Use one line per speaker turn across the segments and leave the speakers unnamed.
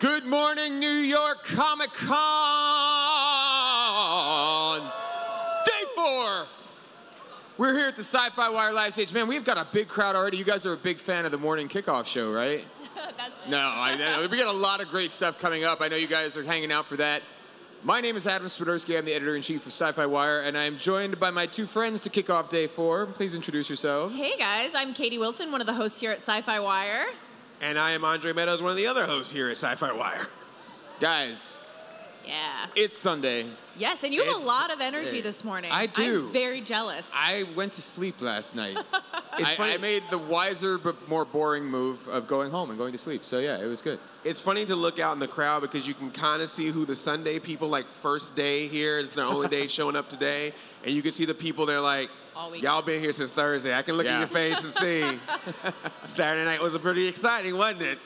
Good morning, New York Comic Con! Day four! We're here at the SYFY WIRE live stage. Man, we've got a big crowd already. You guys are a big fan of the morning kickoff show, right?
That's it.
No, I, I- we got a lot of great stuff coming up. I know you guys are hanging out for that. My name is Adam Swiderski. I'm the editor in chief of SYFY WIRE, and I'm joined by my two friends to kick off day four. Please introduce yourselves.
Hey guys, I'm Katie Wilson, one of the hosts here at SYFY WIRE.
And I am Andre Meadows, one of the other hosts here at SYFY WIRE.
Guys,
Yeah.
it's Sunday.
Yes, and you have
It's-
a lot of energy
yeah.
this morning.
I do.
I'm very jealous.
I went to sleep last night.
It's
I,
funny.
I made the wiser but more boring move of going home and going to sleep. So yeah, it was good.
It's funny to look out in the crowd because you can kind of see who the Sunday people like first day here. It's their only day showing up today, and you can see the people they're like,
All week.
"Y'all been here since Thursday." I can look
Yeah.
at your face and see. Saturday night was a pretty exciting, wasn't it?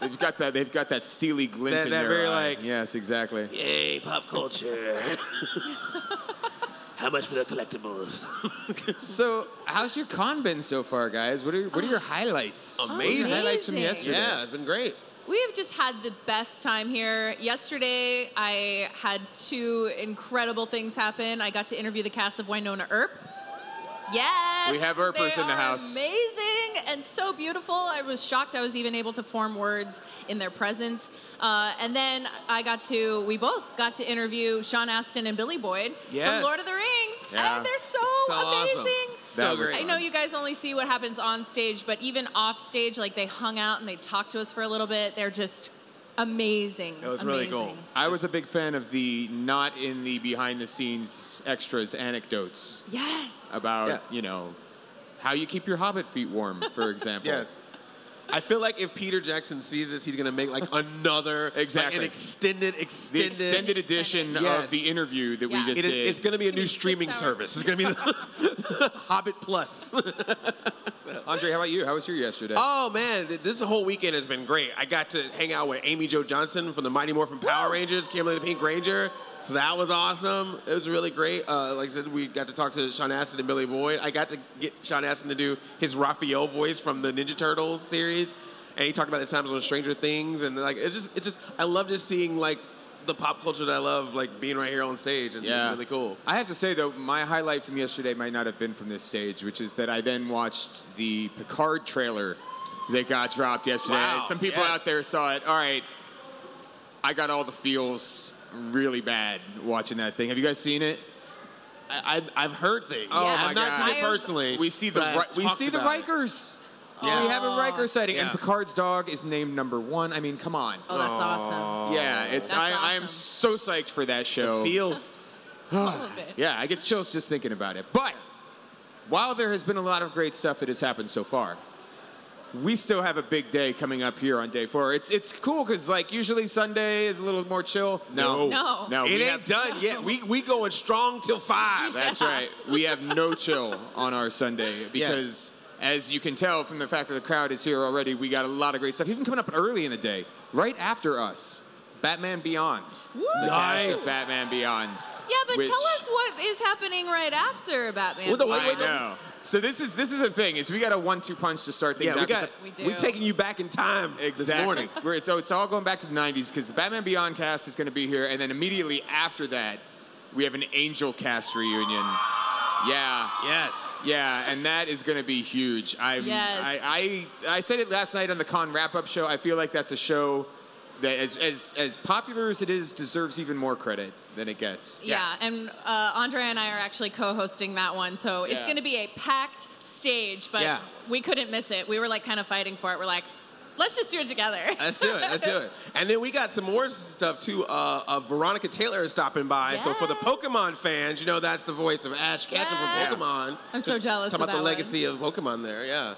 They've got that. They've got that steely glint
That-
in
that
their
very,
eye.
like-
Yes, exactly.
Yay, pop culture! How much for the collectibles?
So, how's your con been so far, guys? What are what are your highlights? What are your
Amazing.
highlights from
Amazing.
yesterday.
yeah, it's been great.
we have just had the best time here. Yesterday, I had two incredible things happen. I got to interview the cast of Wynonna Earp. Yes,
We have
they
in the house.
Amazing and so beautiful. I was shocked. I was even able to form words in their presence. Uh, and then I got to. We both got to interview Sean Astin and Billy Boyd
Yes.
from Lord of the Rings,
Yeah.
and they're so,
So awesome.
amazing.
So
That
great.
I know you guys only see what happens on stage, but even off stage, like they hung out and they talked to us for a little bit. They're just amazing.
It was really
amazing.
cool.
I was a big fan of the not in the behind the scenes extras anecdotes
Yes.
about
Yeah.
you know how you keep your hobbit feet warm, for example.
Yes. I feel like if Peter Jackson sees this, he's gonna make like another, like,
Exactly.
an extended,
The
extended.
extended edition
Yes.
of the interview that
Yeah.
we just
It is,
did.
it's gonna be a
It's
new
gonna be
streaming service. It's gonna be the Hobbit Plus.
Andre, how about you? How was your yesterday?
Oh man, this whole weekend has been great. I got to hang out with Amy Jo Johnson from the Mighty Morphin Power Rangers, Kimberly the Pink Ranger. So that was awesome. It was really great. Uh, like I said, we got to talk to Sean Astin and Billy Boyd. I got to get Sean Astin to do his Raphael voice from the Ninja Turtles series, and he talked about his times on Stranger Things, and like it's just, it's just, I love just seeing like the pop culture that I love, like being right here on stage, and it's really cool.
I have to say though, my highlight from yesterday might not have been from this stage, which is that I then watched the Picard trailer that got dropped yesterday.
Wow,
Some people
yes.
out there saw it. All right, I got all the feels really bad watching that thing. Have you guys seen it?
I, I, I've heard things.
Oh
Yeah.
my
I've not
God.
seen it personally.
We see the
but I've
we see the. Rikers.
Yeah.
We have a Riker sighting, and Picard's dog is named number one. I mean, come on.
Oh, that's awesome.
Yeah, it's
That's
I, I am so psyched for that show.
It Feels.
All of it.
Yeah, I get chills just thinking about it. But while there has been a lot of great stuff that has happened so far, we still have a big day coming up here on day four. It's it's cool because like usually Sunday is a little more chill. No,
No.
no,
It ain't
have-
done yet. We we going strong till five.
That's right. We have no chill on our Sunday because. As you can tell from the fact that the crowd is here already, we got a lot of great stuff. Even coming up early in the day, right after us, Batman Beyond. The cast
Nice.
of Batman Beyond.
Yeah, but
Which-
tell us what is happening right after Batman.
Well, the-
Beyond.
wait,
I
wait,
know. So this is this is the thing is we got a one-two punch to start things
Yeah, we
out.
got.
We
We
do.
taking you back in time
Exactly.
this morning.
We're- so it's all going back to the 90s because the Batman Beyond cast is going to be here, and then immediately after that, we have an Angel cast reunion. Yeah,
Yes.
yeah, and that is going to be huge. I'm,
Yes.
I, I, I said it last night on the con wrap-up show. I feel like that's a show that, as, as, as popular as it is, deserves even more credit than it gets.
Yeah, and uh, Andre and I are actually co-hosting that one, so it's going to be a packed stage. But
Yeah.
we couldn't miss it. We were like kind of fighting for it. We're like, let's just do it together.
Let's do it. Let's do it. And then we got some more stuff too. Uh, uh, Veronica Taylor is stopping by. So for the Pokemon fans, you know that's the voice of Ash Ketchum
Yes.
from Pokemon.
I'm so jealous
Talk about the
one.
legacy of Pokemon there. Yeah.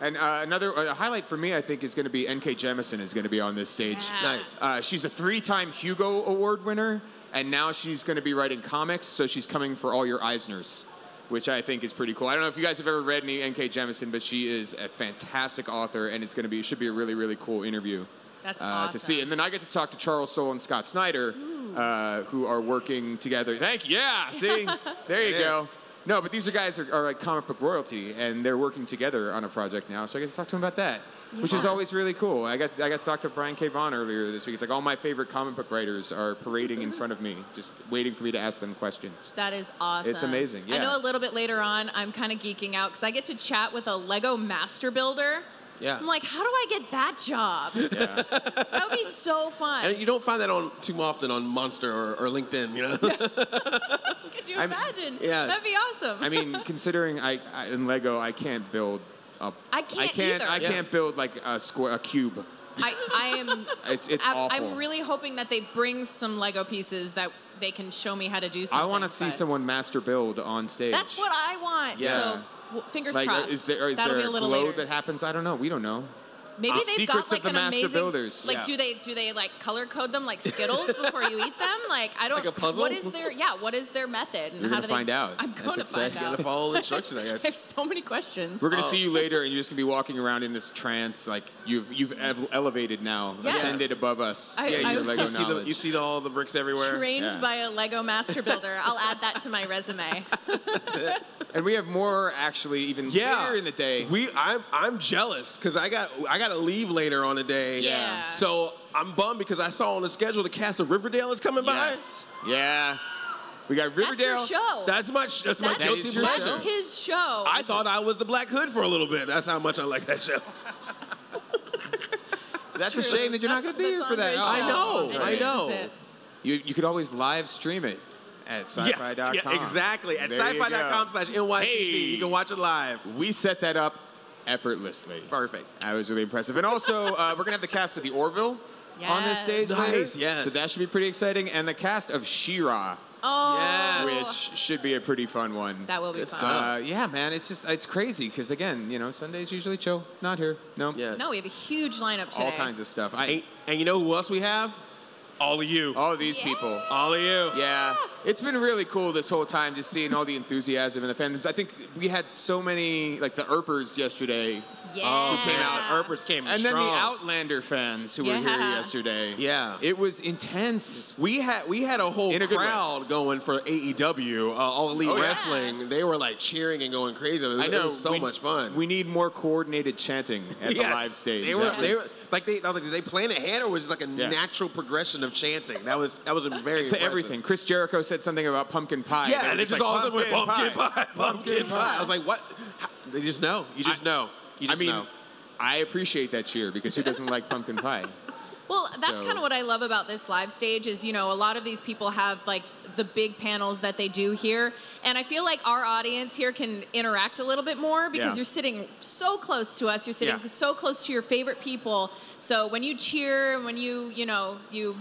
And uh, another uh, highlight for me, I think, is going to be N.K. Jemisin is going to be on this stage.
Yeah.
Nice.
Uh, she's a three-time Hugo Award winner, and now she's going to be writing comics. So she's coming for all your Eisners, which I think is pretty cool. I don't know if you guys have ever read any N.K. Jemisin, but she is a fantastic author, and it's going to be should be a really really cool interview
That's
uh,
awesome.
to see. And then I get to talk to Charles Soule and Scott Snyder, uh, who are working together. Thank you. Yeah. See, there you
It
go. No, but these are guys are, are like comic book royalty, and they're working together on a project now. So I get to talk to them about that, which is always really cool. I got I got to talk to Brian K. Vaughan earlier this week. It's like all my favorite comic book writers are parading in front of me, just waiting for me to ask them questions.
That is awesome.
It's amazing,
I know a little bit later on, I'm kind of geeking out because I get to chat with a Lego master builder.
Yeah.
I'm like, how do I get that job?
Yeah.
That would be so fun.
And you don't find that on too often on Monster or, or LinkedIn, you know?
Could you
I'm-
imagine?
Yes.
That'd be awesome.
I mean, considering I, I in Lego, I can't build. A,
I can't
I can't.
either.
I
Yeah.
can't build like a square, a cube.
I, I am.
It's it's
I'm,
awful.
I'm really hoping that they bring some Lego pieces that they can show me how to do something.
I want to see someone master build on stage.
That's what I want.
Yeah.
So fingers
like, uh,
crossed.
is there is
That'll
there
a
a
little
glow
later.
that happens? I don't know. We don't know.
Maybe
Uh,
they've
secrets
got
of
like
the
an
master
amazing.
builders.
Like,
Yeah.
do they do they like color code them like Skittles before you eat them? Like, I don't.
Like a puzzle?
What is their yeah? What is their method? And
You're
how
gonna
do they,
find out.
I'm
That's
going to
exciting.
find
You
out.
gotta follow the instructions, I guess.
I have so many questions.
We're gonna
Oh.
see you later, and you're just gonna be walking around in this trance, like you've you've elevated now,
Yes.
ascended above us.
I-
Yeah,
I
you,
was-
you
Lego
see the, you see the, all the bricks everywhere.
Trained
Yeah.
by a Lego master builder. I'll add that to my resume.
and we have more actually even
Yeah,
later in the day.
We, I'm, I'm jealous because I got, I got to leave later on the day.
Yeah.
So I'm bummed because I saw on the schedule the cast of Riverdale is coming by.
yes. Yeah. We got Riverdale.
That's your show.
That's my, sh- that's
That's,
That
guilty
is your
pleasure.
show.
that's his show.
I thought I was the Black Hood for a little bit. That's how much I like that show.
That's a shame that you're not gonna be here for that.
Andre's
Oh,
I know,
show.
I know.
this is it.
You you could always live stream it at syfy.com.
Yeah, yeah, exactly. At
There syfy.com
slash NYCC.
Hey.
you can watch it live.
We set that up effortlessly.
Perfect.
That was really impressive. And also, uh, we're gonna have the cast of the Orville on this
Yes.
stage.
Nice,
later.
yes.
So that should be pretty exciting. And the cast of She-Ra,
Oh,
Yeah.
which should be a pretty fun one.
that will be
Good
fun.
stuff.
Uh, yeah, man, it's just it's crazy because again, you know, Sundays usually chill. Not here. No.
Yes.
No, we have a huge lineup today.
All kinds of stuff. I
And, and you know who else we have? All of you.
all of these
Yeah.
people.
All of you.
Yeah, it's been really cool this whole time just seeing all the enthusiasm and the fandoms. I think we had so many, like the Earpers yesterday,
Yeah.
Oh, came out. Earpers came
and
strong.
then the Outlander fans who were here yesterday.
Yeah.
it was intense.
We had we had a whole
In a
crowd going for AEW, uh, All Elite
Oh, yeah.
Wrestling. They were like cheering and going crazy. It was,
I know.
it was so
we-
much fun.
We need more coordinated chanting at
Yes.
the live stage.
They were,
That
they were like they I was like, did they plan ahead or was it like a
Yeah.
natural progression of chanting? That was that was a very
to
impressive.
everything. Chris Jericho said something about pumpkin pie.
Yeah,
They
and it
just
just
like,
all of a sudden went pumpkin pie, pumpkin
Pumpkin
pie.
pie.
I was like, what? How- They just know. You just
I-
know. You
I mean,
know.
I appreciate that cheer because who doesn't like pumpkin pie?
Well, that's
So-
kind of what I love about this live stage is, you know, a lot of these people have like the big panels that they do here. And I feel like our audience here can interact a little bit more because
Yeah.
you're sitting so close to us. You're sitting
Yeah.
so close to your favorite people. So when you cheer, when you, you know, you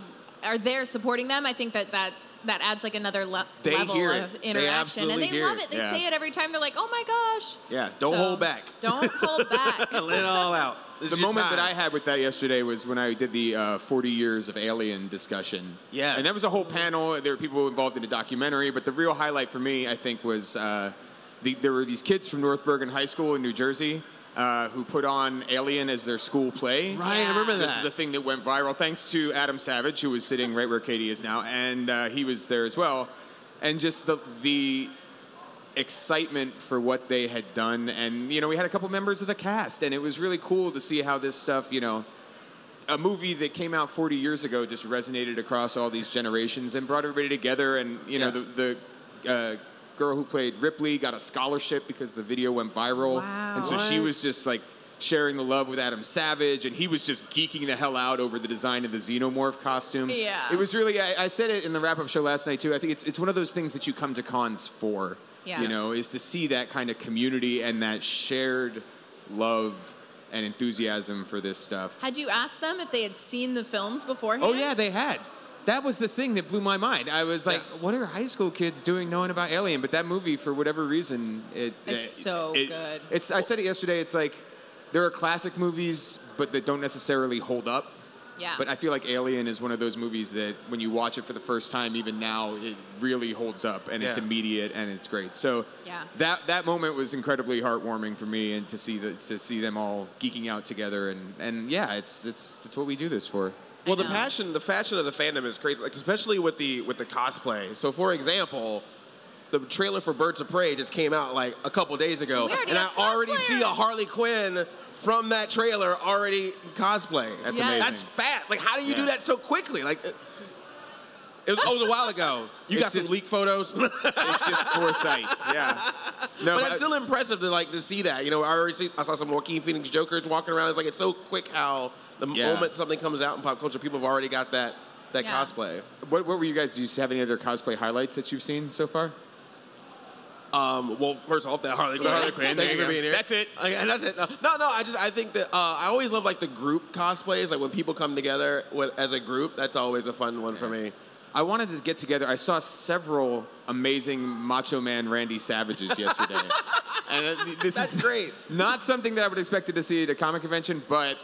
are there supporting them, I think that that's that adds like another le-
They
level
hear it.
of
They
interaction.
absolutely
and they
hear
love
it.
it. They
Yeah.
say it every time. They're like, "Oh my gosh."
Yeah, don't
So,
hold back.
Don't hold back.
Let it all out. This
the
is your
moment that. I had with that yesterday was when I did the uh, 40 years of Alien discussion.
Yeah.
And that was a whole panel. There were people involved in a documentary, but the real highlight for me, I think, was uh, the, there were these kids from North Bergen High School in New Jersey uh, who put on Alien as their school play.
Right,
Yeah.
I remember that.
This is a thing that went viral thanks to Adam Savage, who was sitting right where Katie is now, and uh, he was there as well. And just the the excitement for what they had done, and you know, we had a couple members of the cast, and it was really cool to see how this stuff, you know, a movie that came out 40 years ago just resonated across all these generations and brought everybody together. And you know,
Yeah.
the the uh, girl who played Ripley got a scholarship because the video went viral,
Wow.
and so she was just like sharing the love with Adam Savage, and he was just geeking the hell out over the design of the xenomorph costume.
Yeah.
it was really. I, I said it in the wrap-up show last night too. I think it's it's one of those things that you come to cons for.
Yeah.
You know, is to see that kind of community and that shared love and enthusiasm for this stuff.
Had you asked them if they had seen the films beforehand?
Oh yeah, they had. That was the thing that blew my mind. I was like,
Yeah.
"What are high school kids doing knowing about Alien?" But that movie, for whatever reason, it
It's
it-
so
it-
good.
It's. I said it yesterday. It's like there are classic movies, but that don't necessarily hold up.
Yeah.
But I feel like Alien is one of those movies that when you watch it for the first time, even now, it really holds up and it's immediate and it's great. So
Yeah.
that that moment was incredibly heartwarming for me, and to see the, to see them all geeking out together, and and yeah, it's it's it's what we do this for.
Well, the passion, the fashion of the fandom is crazy. Like especially with the with the cosplay. So, for example, the trailer for Birds of Prey just came out like a couple days ago, and I already see a. Harley Quinn from that trailer already cosplay.
That's
Yes.
amazing.
That's fat. Like, how do you do
Yeah.
that so quickly? Like, it, it was, oh, it was a while ago. You
It's
got some leak photos,
it's just foresight. Yeah. No,
it's still impressive to like to see that. You know, I already see, I saw some Joaquin Phoenix Jokers walking around. It's like it's so quick how the
Yeah.
moment something comes out in pop culture, people have already got that that
Yeah.
cosplay.
what, what were you guys? Do you have any other cosplay highlights that you've seen so far?
Um, well, first off, that Harley Quinn.
Harley Quinn,
Thank you
you
for being here.
That's it.
Okay, and that's it. No, no, no, I just I think that uh, I always love like the group cosplays, like when people come together with, as a group. That's always a fun one for me.
I wanted to get together. I saw several amazing Macho Man Randy Savages yesterday, and uh, this
That's
is
great.
not something that I would expected to see at a comic convention, but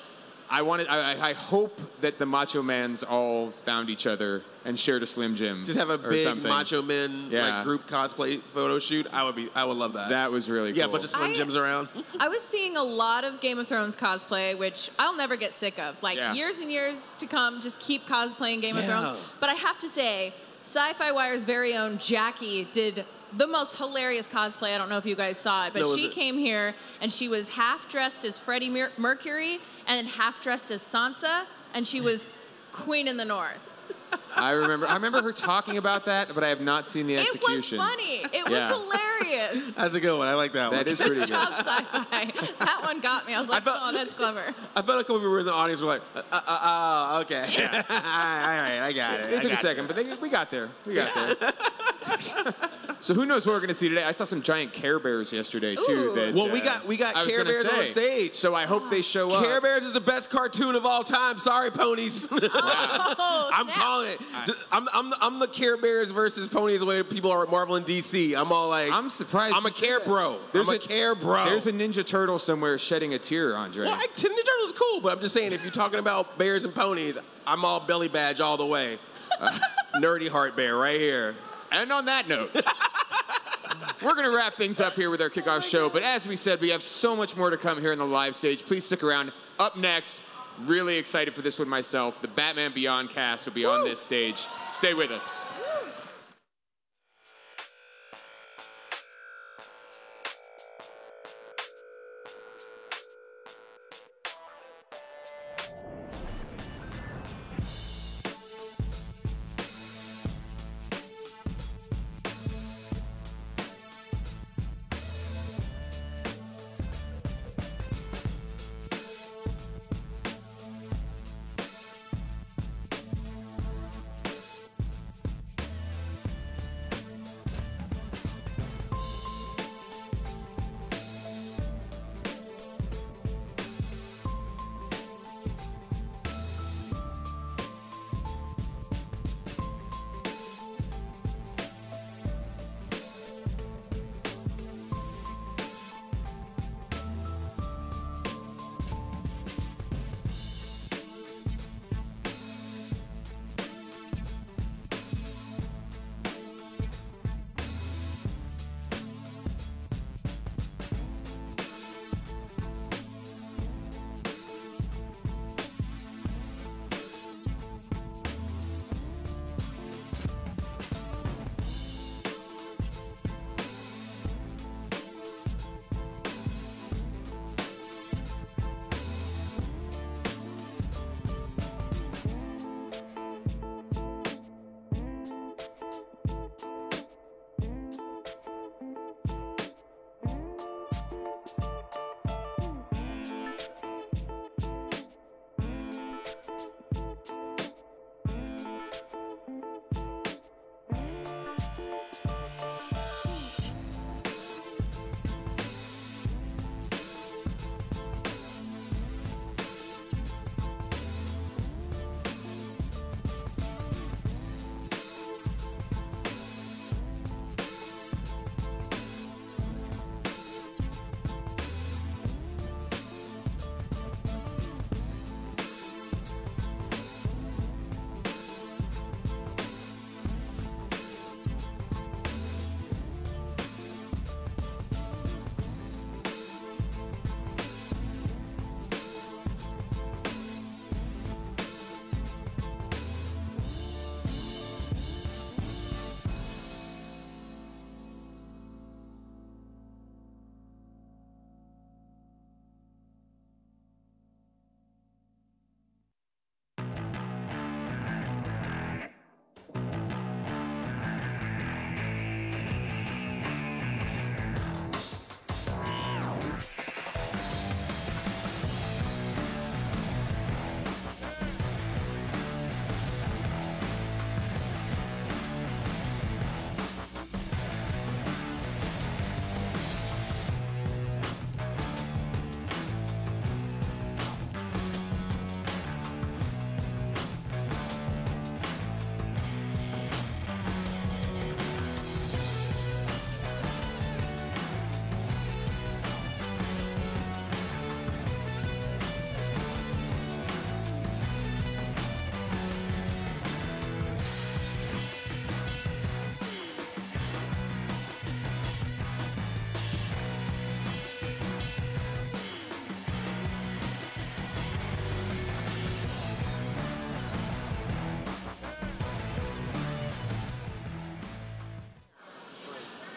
I wanted. I, I- I hope that the Macho Mans all found each other and shared a Slim Jim.
Just have a big
something.
Macho Men
Yeah.
like group cosplay photo shoot. I would be. I would love that.
That was really cool.
yeah, a bunch of Slim
I-
Jims around.
I was seeing a lot of Game of Thrones cosplay, which I'll never get sick of. Like
Yeah.
years and years to come, just keep cosplaying Game of Thrones. But I have to say, SYFY WIRE's very own Jackie did the most hilarious cosplay. I don't know if you guys saw it, but
No,
she
it-
came here and she was half dressed as Freddie Mer- Mercury and half dressed as Sansa, and she was Queen in the North.
I remember. I remember her talking about that, but I have not seen the execution.
It
execution.
was funny. It
Yeah.
was hilarious.
That's a good one. I like that, one.
That is pretty
Good
good.
job, sci-fi. That one got me. I was like,
felt-
oh, that's clever.
I felt like a couple people were in the audience we were like, uh, uh, uh, uh, okay, all right, I got it.
It
I
took a second,
you.
but they, we got there. We got there. so who knows what we're going to see today? I saw some giant Care Bears yesterday too.
Ooh.
That,
Well, we
uh,
got- we got
I
Care
gonna
Bears on stage.
So I hope they show up.
Care Bears is the best cartoon of all time. Sorry, ponies.
Oh,
I'm
snap.
calling it. I'm, I'm, the, I'm the Care Bears versus ponies the way people are at Marvel and DC. I'm all like,
I'm surprised.
I'm a Care
that.
bro. I'm a, Care bro.
There's a Ninja Turtle somewhere shedding a tear, Andre.
well, I, Ninja Turtles cool, but I'm just saying if you're talking about bears and ponies, I'm all belly badge all the way. Uh, nerdy heart bear right here.
And on that note, we're going to wrap things up here with our kickoff show. But as we said, we have so much more to come here in the live stage. Please stick around. Up next, really excited for this one myself. The Batman Beyond cast will be on this stage. Stay with us.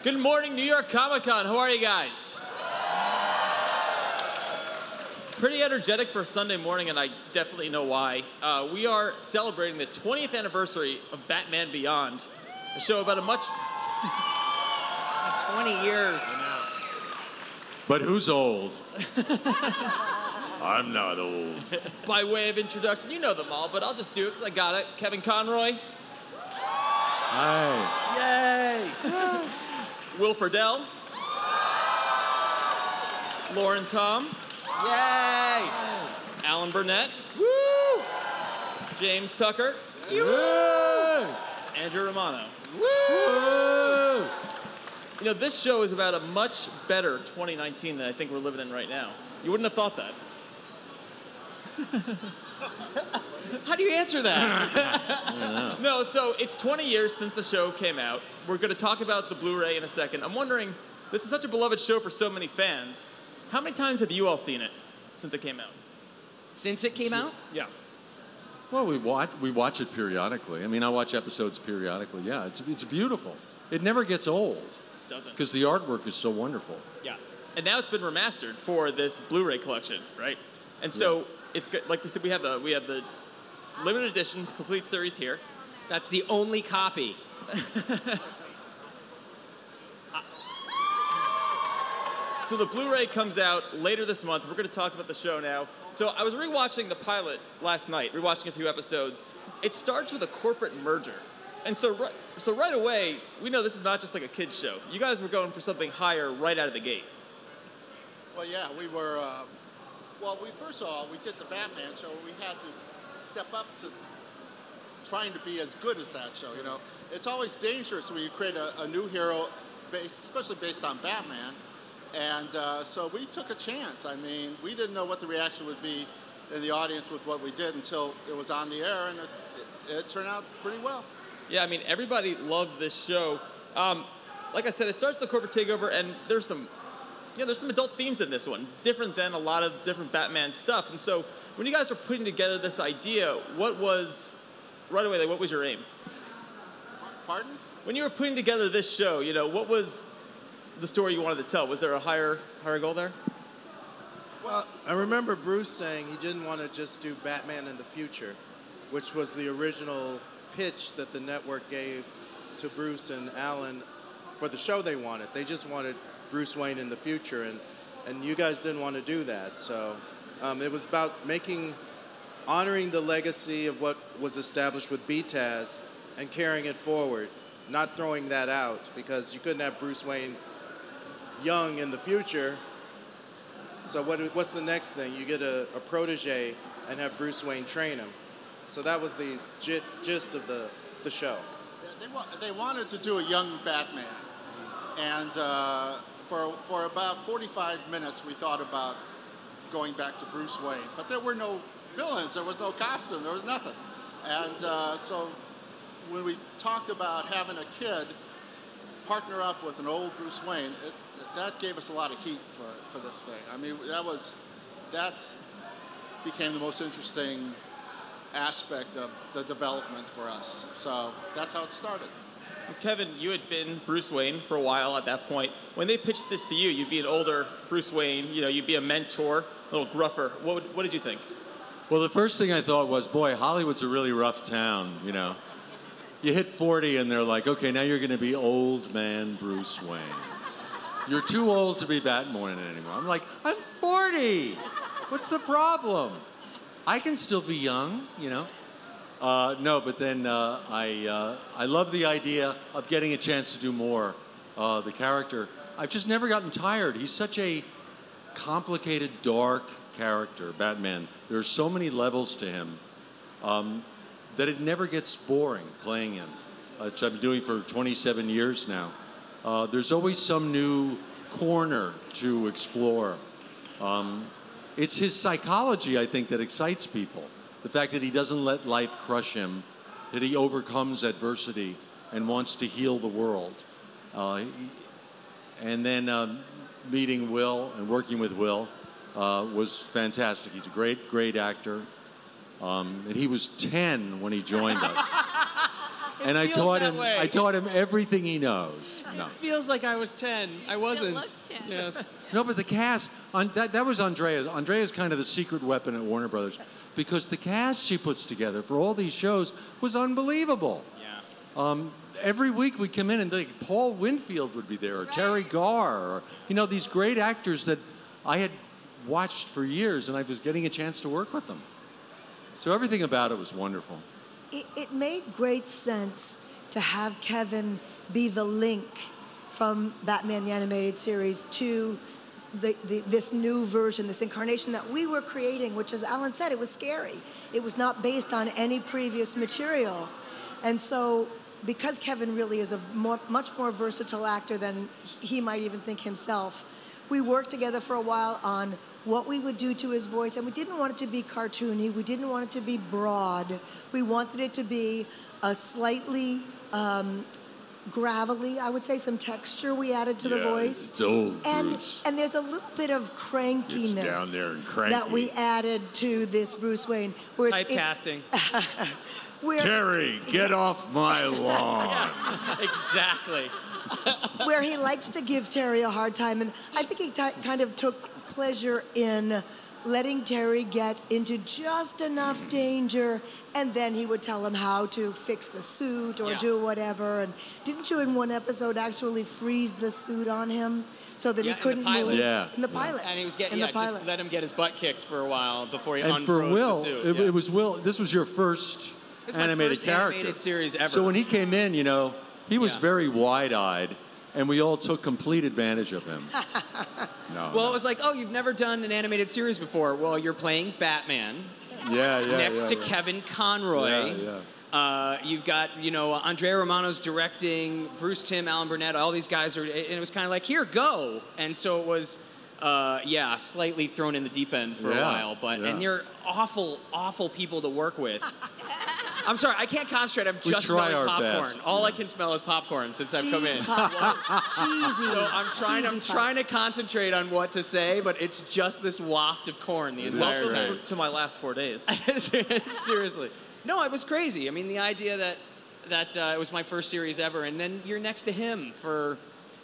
Good morning, New York Comic Con. How are you guys? Pretty energetic for Sunday morning, and I definitely know why. Uh, we are celebrating the 20th anniversary of Batman Beyond, a show about a much.
20 years.
But who's old? I'm not old.
By way of introduction, you know them all, but I'll just do it because I got it. Kevin Conroy,
Hi.
Yay! Will Friedle. Lauren Tom. Yay! Alan Burnett. Woo! James Tucker.
Woo!
Andrea Romano.
Woo!
You know, this show is about a much better 2019 than I think we're living in right now. You wouldn't have thought that. How do you answer that? no, so it's 20 years since the show came out. We're going to talk about the Blu ray in a second. I'm wondering, this is such a beloved show for so many fans. How many times have you all seen it since it came out?
Since it came out?
Yeah.
Well, we watch we watch it periodically. I mean, I watch episodes periodically. Yeah, it's it's beautiful. It never gets old
Doesn't.
because the artwork is so wonderful.
Yeah. And now it's been remastered for this Blu-ray collection, right? And so it's good. Like we said, we have the we have the limited editions complete series here.
That's the only copy.
So the Blu-ray comes out later this month. We're going to talk about the show now. So I was rewatching the pilot last night, rewatching a few episodes. It starts with a corporate merger, and so so right away we know this is not just like a kids show. You guys were going for something higher right out of the gate.
Well, yeah, we were. Uh, well, we first of all we did the Batman show. We had to step up to trying to be as good as that show. You know, it's always dangerous when you create a, a new hero, based, especially based on Batman. And uh, so we took a chance. I mean, we didn't know what the reaction would be in the audience with what we did until it was on the air, and it, it, it turned out pretty well.
Yeah, I mean everybody loved this show. Um, like I said, it starts with the corporate takeover, and there's some, yeah, there's some adult themes in this one, different than a lot of different Batman stuff. And so when you guys were putting together this idea, what was right away? Like, what was your aim?
Pardon?
When you were putting together this show, you know, what was the story you wanted to tell? Was there a higher higher goal there?
Well, I remember Bruce saying he didn't want to just do Batman in the future, which was the original pitch that the network gave to Bruce and Alan for the show they wanted. They just wanted Bruce Wayne in the future, and, and you guys didn't want to do that. So um, it was about making, honoring the legacy of what was established with BTAS and carrying it forward, not throwing that out because you couldn't have Bruce Wayne young in the future so what, what's the next thing? You get a, a protege and have Bruce Wayne train him. So that was the gi- gist of the, the show.
They, wa- they wanted to do a young Batman. And uh, for, for about 45 minutes, we thought about going back to Bruce Wayne. But there were no villains, there was no costume, there was nothing. And uh, so when we talked about having a kid partner up with an old Bruce Wayne, it, that gave us a lot of heat for, for this thing. I mean, that was, that became the most interesting aspect of the development for us. So that's how it started.
Kevin, you had been Bruce Wayne for a while at that point. When they pitched this to you, you'd be an older Bruce Wayne. You know, you'd be a mentor, a little gruffer. What, would, what did you think?
Well, the first thing I thought was, boy, Hollywood's a really rough town, you know. You hit 40 and they're like, okay, now you're going to be old man Bruce Wayne. You're too old to be Batman anymore. I'm like, I'm 40. What's the problem? I can still be young, you know. Uh, no, but then uh, I uh, I love the idea of getting a chance to do more. Uh, the character, I've just never gotten tired. He's such a complicated, dark character, Batman. There are so many levels to him um, that it never gets boring playing him, uh, which I've been doing for 27 years now. Uh, there's always some new corner to explore. Um, it's his psychology, I think, that excites people. The fact that he doesn't let life crush him, that he overcomes adversity and wants to heal the world. Uh, and then um, meeting Will and working with Will uh, was fantastic. He's a great, great actor. Um, and he was 10 when he joined us. and I taught him.
way.
I taught him everything he knows. No.
Feels like I was 10. I wasn't.
look 10.
Yes.
No, but the cast on that that was Andrea. Andrea's kind of the secret weapon at Warner Brothers because the cast she puts together for all these shows was unbelievable.
Yeah.
Um, every week we'd come in and like Paul Winfield would be there, or Teri Garr, or you know these great actors that I had watched for years, and I was getting a chance to work with them. So everything about it was wonderful.
It, it made great sense to have Kevin be the link from Batman the Animated Series to the, the, this new version, this incarnation that we were creating, which, as Alan said, it was scary. It was not based on any previous material. And so, because Kevin really is a more, much more versatile actor than he might even think himself, we worked together for a while on what we would do to his voice, and we didn't want it to be cartoony. We didn't want it to be broad. We wanted it to be a slightly um, gravelly, I would say, some texture we added to the voice.
it's old
and
Bruce.
and there's a little bit of crankiness
down there and cranky.
that we added to this Bruce Wayne, where it's, it's
Typecasting.
where,
Terry, get off my lawn.
exactly.
where he likes to give Terry a hard time. And I think he ti kind of took pleasure in letting Terry get into just enough mm-hmm. danger, and then he would tell him how to fix the suit or
Yeah.
do whatever. And didn't you, in one episode, actually freeze the suit on him so that
Yeah,
he couldn't move?
Yeah.
In the pilot.
And he was getting,
in
yeah,
the pilot.
just let him get his butt kicked for a while before he
And
unfroze
for Will,
the suit.
it,
yeah.
it was Will. This was your first
This is my
animated character.
animated series ever.
So when he came in, you know, he was
Yeah.
very wide-eyed, and we all took complete advantage of him. no.
Well, it was like, oh, you've never done an animated series before. Well, you're playing Batman
yeah, yeah.
next
yeah,
to
yeah.
Kevin Conroy.
Yeah, yeah.
Uh, you've got, you know, Andrea Romano's directing, Bruce Timm, Alan Burnett, all these guys are, and it was kind of like, here, go. And so it was, uh, yeah, slightly thrown in the deep end for a
Yeah,
while. But
yeah.
and they're awful, awful people to work with. I'm sorry, I can't concentrate. I'm
We
just
try
smelling
our
popcorn.
best,
All I can smell is popcorn since I've come
Cheese
in.
popcorn. Cheesy.
So I'm trying. I'm
cheesy
trying to concentrate on what to say, but it's just this waft of corn the entire
Welcome
time.
To my last four days.
Seriously. No, it was crazy. I mean, the idea that that uh, it was my first series ever, and then you're next to him for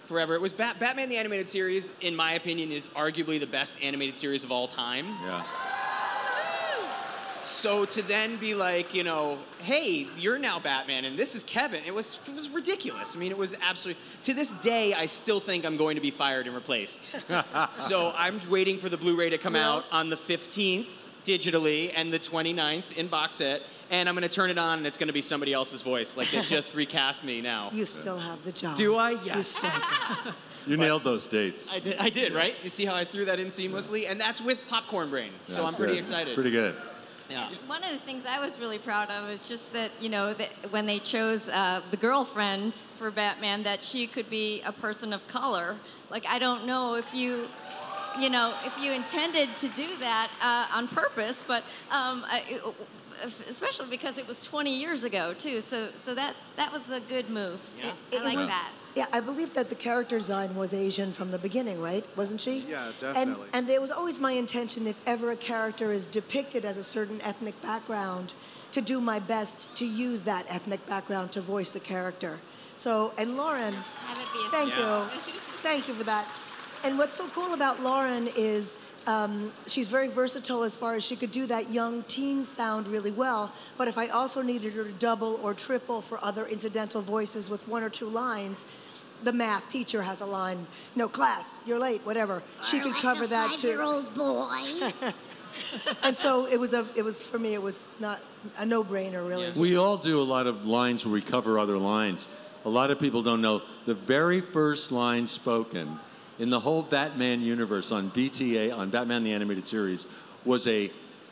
forever. It was Bat- Batman the Animated Series, in my opinion, is arguably the best animated series of all time.
Yeah.
So to then be like, you know, hey, you're now Batman, and this is Kevin. It was it was ridiculous. I mean, it was absolutely. To this day, I still think I'm going to be fired and replaced. so I'm waiting for the Blu-ray to come
Well-
out on the 15th digitally and the 29th in box set, and I'm going to turn it on, and it's going to be somebody else's voice. Like they just recast me now.
You still have the job.
Do I?
You
Yes.
still do.
You nailed those dates.
I did. I did. Right? You see how I threw that in seamlessly, and that's with Popcorn Brain. So
Yeah,
I'm pretty
good.
excited.
It's pretty good.
Yeah.
One of the things I was really proud of is just that, you know, that when they chose uh, the girlfriend for Batman, that she could be a person of color. Like, I don't know if you, you know, if you intended to do that uh, on purpose, but um, I, especially because it was 20 years ago too. So, so that's that was a good move.
Yeah.
I like
was-
that.
Yeah, I believe that the character design was Asian from the beginning, right? Wasn't she?
Yeah,
And,
definitely.
and it was always my intention, if ever a character is depicted as a certain ethnic background, to do my best to use that ethnic background to voice the character. So, and Lauren,
Have it be a
thank
Yeah.
you, thank you for that. And what's so cool about Lauren is um, she's very versatile as far as she could do that young teen sound really well. But if I also needed her to double or triple for other incidental voices with one or two lines, the math teacher has a line, no class, you're late, whatever. She could cover that too.
Five-year-old boy.
And so it was a, it was for me, it was not a no-brainer really.
We all do a lot of lines where we cover other lines. A lot of people don't know the very first line spoken in the whole Batman universe on BTA, on Batman the Animated Series, was a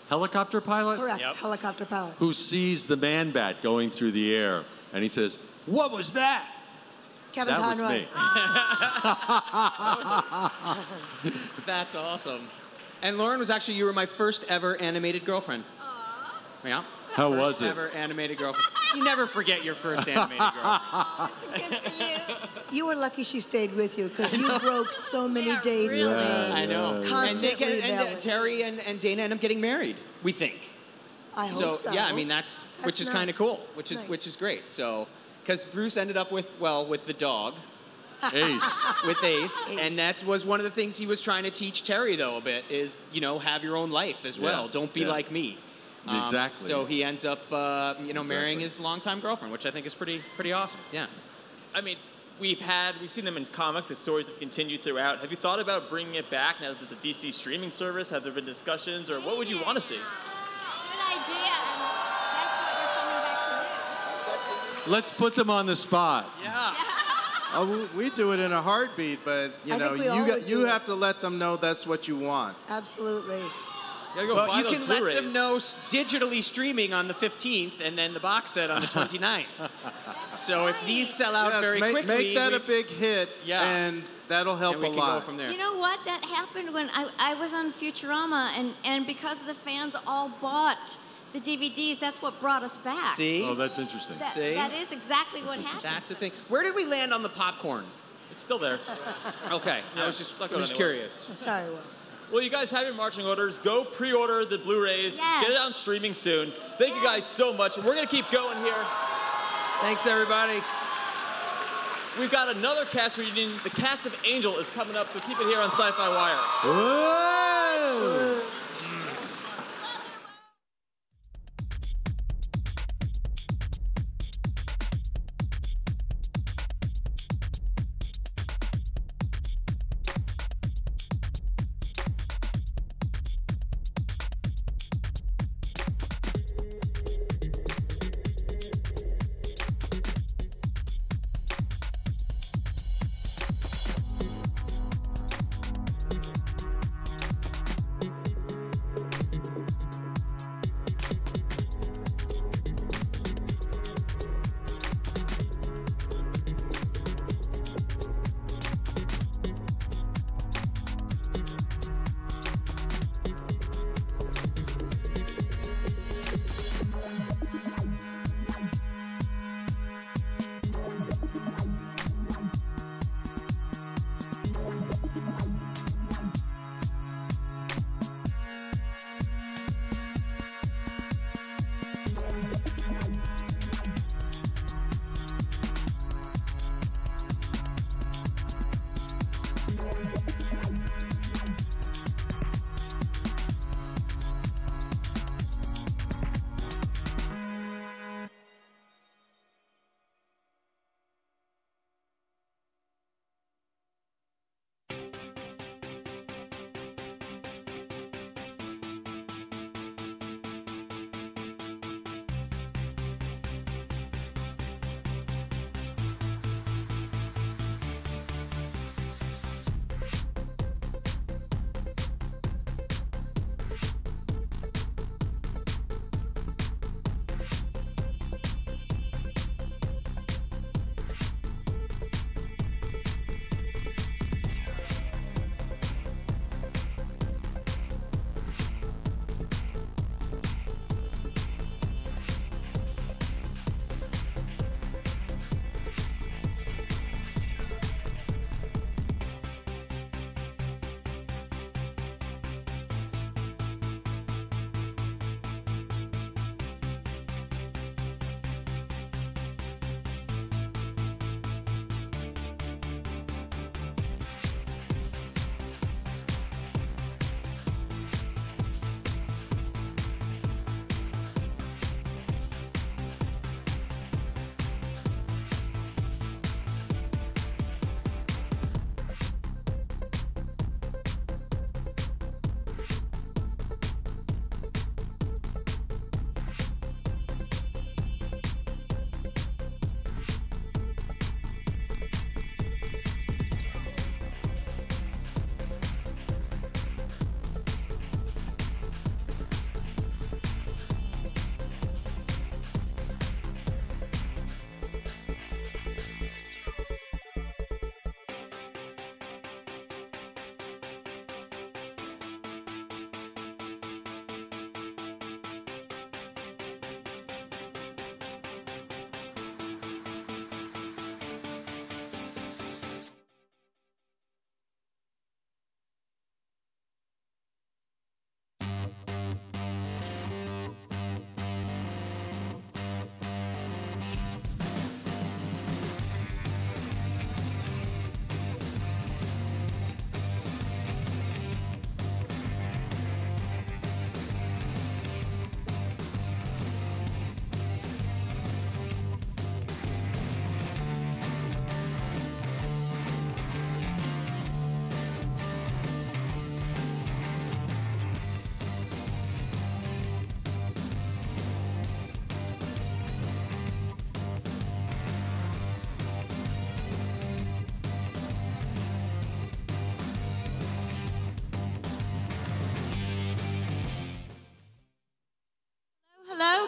helicopter pilot
Correct,
Yep.
helicopter pilot.
who sees the man bat going through the air and he says, What was that?
Kevin
that was
Conroy.
me.
That's awesome. And Lauren was actually you were my first ever animated girlfriend. Aww. Yeah.
How
First
was it?
Ever animated girlfriend. You never forget your first animated girlfriend.
You were lucky she stayed with you because you broke so many
Yeah,
dates
really.
with her.
I know.
Yeah,
And, they
Constantly
and uh. Terry and, and Dana end up getting married. We think.
I
so,
hope so.
yeah, I mean that's, which
That's
is kind of cool, which is
Nice.
which is great. So because Bruce ended up with well with the dog.
Ace.
with Ace,
Ace.
and that was one of the things he was trying to teach Terry though a bit is you know have your own life as well.
Yeah,
Don't be
yeah.
like me. Um,
Exactly.
So he ends up uh, you know marrying
Exactly.
his longtime girlfriend, which I think is pretty pretty awesome. Yeah.
I mean, we've had we've seen them in comics. The stories have continued throughout. Have you thought about bringing it back now that there's a DC streaming service? Have there been discussions, or what would you want to see?
Good idea. And that's what you're coming back to do.
Let's put them on the spot.
Yeah.
Oh, we we do it in a heartbeat, but you
I
know, you got, you
it.
have to let them know that's what you want.
Absolutely.
You go
Well,
buy
you
those
can let
Blu-rays.
them know digitally streaming on the 15th, and then the box set on the 29th. so if these sell out
Yes,
very
make,
quickly,
make that
we,
a big hit,
Yeah.
and that'll help
and we
a
can
lot.
go from there.
You know what? That happened when I, I was on Futurama, and, and because the fans all bought the DVDs, that's what brought us back.
See,
Oh, that's interesting.
That,
See?
that is exactly what happened.
that's the thing. Where did we land on the popcorn?
It's still there.
Okay,
Yeah,
I was just, I was just curious.
Sorry, Will.
Well, you guys have your marching orders. Go pre-order the Blu-rays.
Yes.
Get it on streaming soon. Thank you guys so much. We're gonna keep going here.
Thanks, everybody.
We've got another cast reunion. The cast of Angel is coming up, so keep it here on SYFY WIRE.
Whoa!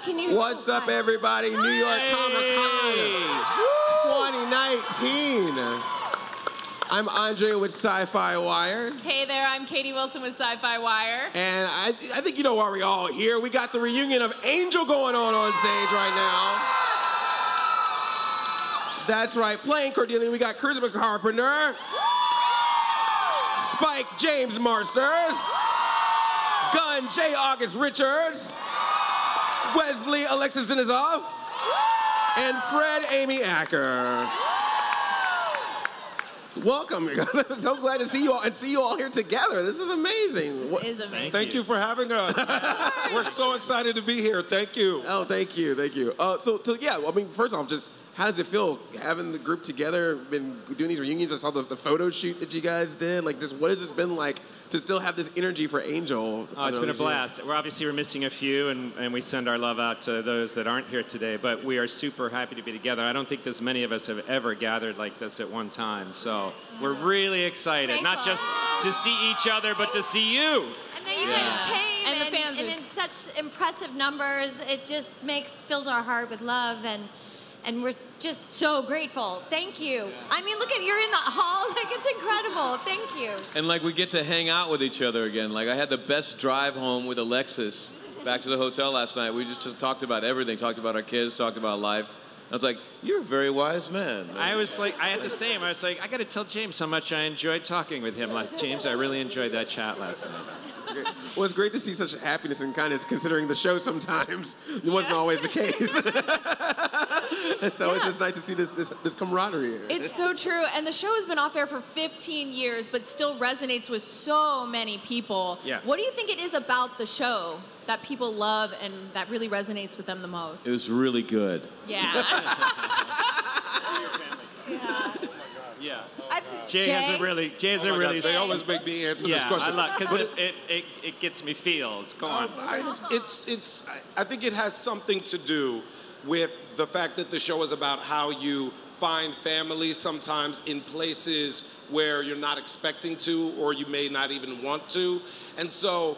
Can you?
What's up, everybody? New York Comic Con 2019. I'm Andre with SYFY WIRE,
Hey there, I'm Katie Wilson with SYFY WIRE.
and I, I think you know why we're all here. We got the reunion of Angel going on on stage right now. That's right, playing Cordelia, we got Charisma Carpenter, Spike James Marsters, Gun J. August Richards, Wesley Alexis Denisoff, and Fred Amy Acker. Welcome. so glad to see you all and see you all here together. This is amazing. What-
Is amazing.
Thank you for having us. We're so excited to be here. Thank you.
Oh, thank you, thank you. Uh, so, so, yeah, I mean, first off, just how does it feel having the group together, been doing these reunions? I saw the, the photo shoot that you guys did. Like, just what has this been like to still have this energy for Angel?
Oh, it's
you know,
been a
these years?
blast. We're obviously we're missing a few, and, and we send our love out to those that aren't here today. But we are super happy to be together. I don't think this many of us have ever gathered like this at one time. So we're really excited, not just to see each other, but to see you.
And then you
Yeah.
guys came
And the
and,
fans
and
are-
in such impressive numbers. It just makes fills our heart with love and and we're just so grateful. Thank you. I mean, look at you're in the hall. Like it's incredible. Thank you.
And like we get to hang out with each other again. Like I had the best drive home with Alexis back to the hotel last night. We just, just talked about everything, talked about our kids, talked about life. I was like, "You're a very wise man."
I was like, I had the same. I was like, I got to tell James how much I enjoyed talking with him. Like, James, I really enjoyed that chat last night.
Well, it's great to see such happiness and kindness considering the show sometimes it wasn't always the case. so it's just nice to see this, this, this camaraderie.
It's so true. And the show has been off air for 15 years, but still resonates with so many people.
Yeah.
What do you think it is about the show that people love and that really resonates with them the most?
It was really good.
Yeah.
Yeah.
I,
Jay, has a really, Jay has
Oh
a
my
really.
gosh, they always make me answer
yeah,
this question.
I love because it, it, it, it gets me feels. Go on.
Oh, I, it's it's. I- I think it has something to do with the fact that the show is about how you find family sometimes in places where you're not expecting to, or you may not even want to, and so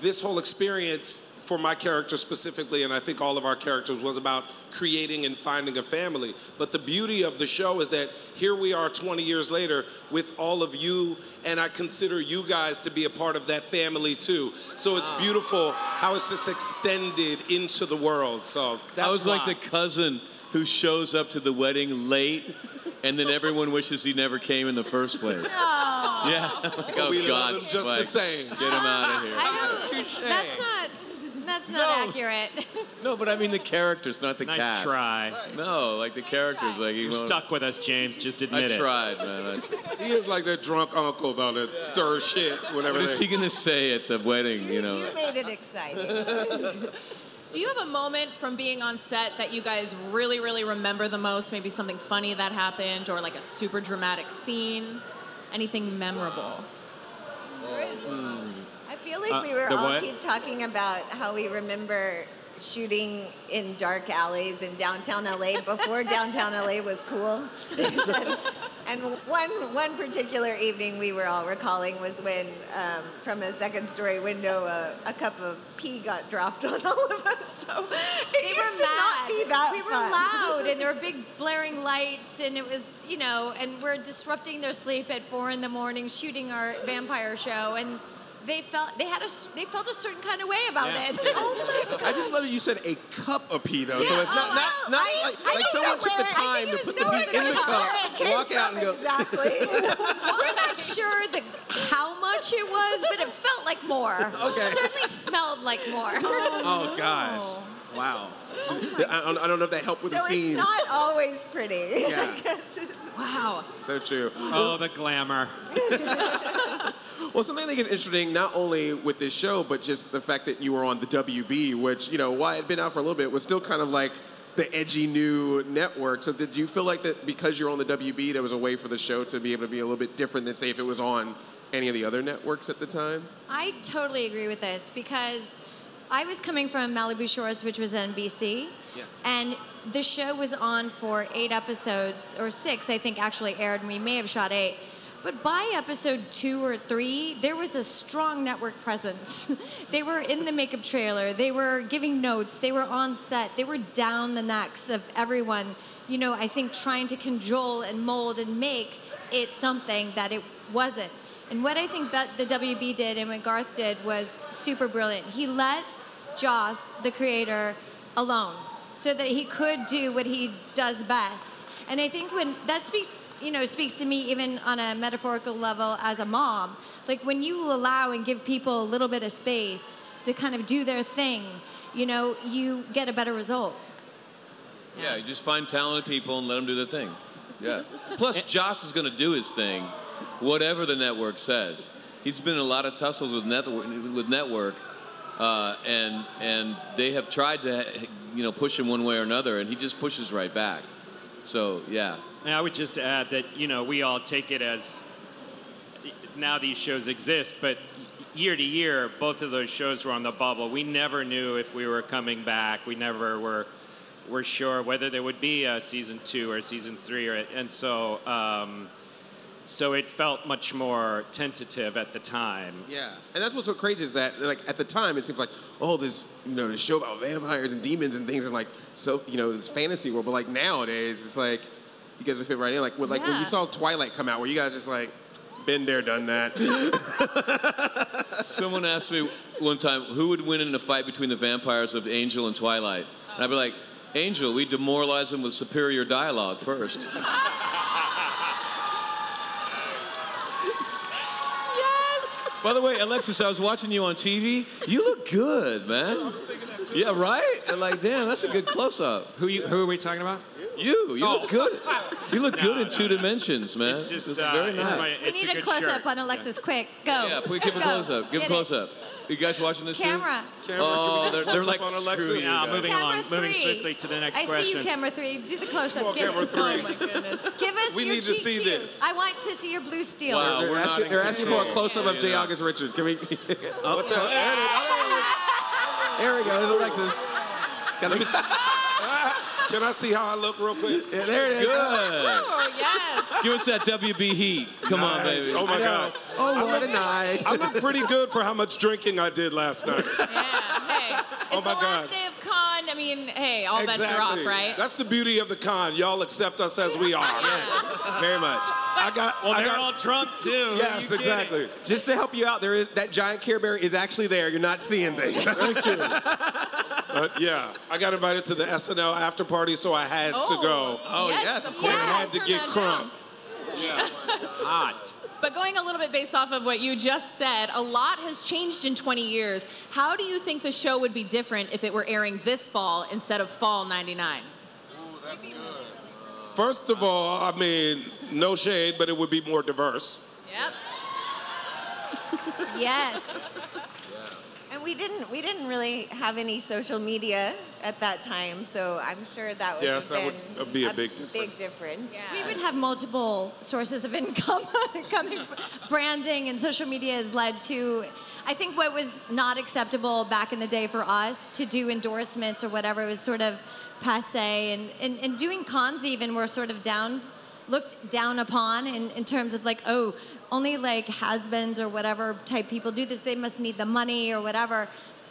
this whole experience for my character specifically, and I think all of our characters, was about creating and finding a family. But the beauty of the show is that here we are 20 years later with all of you, and I consider you guys to be a part of that family too. So it's beautiful how it's just extended into the world. So that's
I was like the cousin who shows up to the wedding late, and then everyone wishes he never came in the first place. Yeah. like, oh
we love
God,
him just
Spike,
the same.
Get him out of here.
I don't. That's not. That's not
No.
accurate.
No, but I mean the characters, not the
Nice
cast.
try.
No, like the characters. Like you
You're
won't-
stuck with us, James. Just
I
admit it.
I tried, man. I
He is like that drunk uncle though that stir shit, whatever.
What is
they-
he gonna say at the wedding? You know.
You made it exciting.
Do you have a moment from being on set that you guys really, really remember the most? Maybe something funny that happened or like a super dramatic scene? Anything memorable?
I feel like
Uh,
we were all
what?
keep talking about how we remember shooting in dark alleys in downtown LA before downtown LA was cool. and one one particular evening we were all recalling was when um, from a second story window a, a cup of pee got dropped on all of us. So it used
were
to not be that
We were
fun.
loud, and there were big blaring lights, and it was, you know, and we're disrupting their sleep at four in the morning, shooting our vampire show, and they felt they had a they felt a certain kind of way about
Yeah.
it.
oh my god! I just love that you said a cup of pee though. So it's not
Oh,
not, not
I-
like,
I
like someone took the
where- I
time to put
was
the pee in the cup,
where it came
walk out and go.
Exactly.
We're not sure the, how much it was, but it felt like more.
Okay.
It certainly smelled like more.
Oh gosh. Wow. Oh I, don't, I don't know if that helped with
So
the scene.
it's not always pretty.
Yeah.
Wow.
So true.
Oh, the glamour.
Well, something I think is interesting, not only with this show, but just the fact that you were on the WB, which, you know, while it had been out for a little bit, was still kind of like the edgy new network. So did you feel like that because you're on the WB, there was a way for the show to be able to be a little bit different than, say, if it was on any of the other networks at the time?
I totally agree with this because I was coming from Malibu Shores, which was NBC,
Yeah.
and the show was on for eight episodes, or six, I think, actually aired, and we may have shot eight. But by episode two or three, there was a strong network presence. they were in the makeup trailer, they were giving notes, they were on set, they were down the necks of everyone, you know, I think trying to control and mold and make it something that it wasn't. And what I think the WB did and what Garth did was super brilliant. He let Joss, the creator, alone so that he could do what he does best. And I think when that speaks, you know, speaks to me even on a metaphorical level as a mom. Like when you allow and give people a little bit of space to kind of do their thing, you know, you get a better result.
Yeah, you just find talented people and let them do their thing. Yeah. Plus, Joss is going to do his thing, whatever the network says. He's been in a lot of tussles with network, with network, uh, and and they have tried to, you know, push him one way or another, and he just pushes right back. So yeah.
And I would just add that you know we all take it as now these shows exist, but year to year, both of those shows were on the bubble. We never knew if we were coming back. We never were were sure whether there would be a season two or season three, or and so um, so it felt much more tentative at the time.
Yeah, and that's what's so crazy is that like at the time it seems like oh this you know this show about vampires and demons and things and like so you know this fantasy world, but like nowadays it's like you guys would fit right in. Like when, like when you saw Twilight come out, were you guys just like been there, done that?
Someone asked me one time who would win in a fight between the vampires of Angel and Twilight, and I'd be like, Angel, we demoralize them with superior dialogue first. By the way, Alexis, I was watching you on TV. You look good, man. Yeah, right? And like, damn, that's a good close-up.
Who you, who are we talking about?
You. You look good. You look good in two dimensions, man.
It's just,
This is
uh,
very
it's
nice.
my-
We need a, close up on Alexis. Quick, go.
Yeah, please give a
Go.
close up. Give a
Get
close
it.
up. You guys watching this? too?
Camera.
Oh, they're, they're like
Close-up on
screwing you
Now,
guys.
moving
Camera
along, moving swiftly to the next
I
question.
see you, camera three. Do the close up.
Camera three.
Oh my goodness. Give us
We
your
need to see
sheet.
this.
I want to see your blue steel.
Wow,
they're
we're
asking, they're asking for a close up of J. August Richards. Can we? Oh.
What's oh. up?
there we go. There's Alexis. Got
Let me see. Can I see how I look real quick?
Yeah, there it is.
Good.
Oh, yes.
Give us that WB heat. Come on, baby.
Oh my God.
Oh, what a night.
I look pretty good for how much drinking I did last night.
Yeah. Hey, oh, it's
Oh, my
the last
God.
day of con. I mean, hey, all bets are off, right?
That's the beauty of the con. Y'all accept us as we are.
yes, Very much.
I got.
well,
I
they're
got,
all drunk too.
Yes,
Are kidding?
exactly.
Just to help you out, there is that giant Care Bear is actually there. You're not seeing things.
Thank you. But yeah, I got invited to the SNL after party, so I had to oh. go.
Oh, yes, of
And
course.
I had to get
that
crump.
down.
Hot.
But going a little bit based off of what you just said, a lot has changed in 20 years. How do you think the show would be different if it were airing this fall instead of fall 99? Ooh, that's good.
First of all, I mean, no shade, but it would be more diverse.
Yep.
Yes. And we didn't we didn't really have any social media at that time, so I'm sure that would
Yes,
have
that
been
would be a big
Big
difference.
difference.
We would have multiple sources of income coming from branding and social media has led to I think what was not acceptable back in the day for us to do endorsements or whatever was sort of passe and, and, and doing cons even were sort of down looked down upon in, in terms of like, oh, only like has-beens or whatever type people do this, they must need the money or whatever.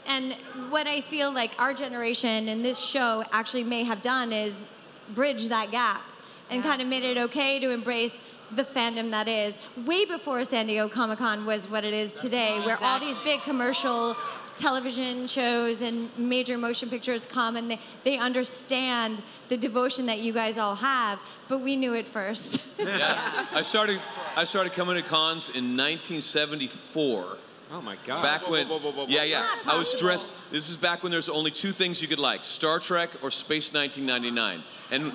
And what I feel like our generation and this show actually may have done is bridge that gap and kind of made it okay to embrace the fandom that is way before San Diego Comic Con was what it is today, where all these big commercial television shows and major motion pictures come and they, they understand the devotion that you guys all have, but we knew it first.
Yeah. I started. I started coming to cons in 1974.
Oh my God.
Back when,
whoa, whoa, whoa,
yeah, yeah, I was dressed. This is back when there's only two things you could like: Star Trek or Space 1999, and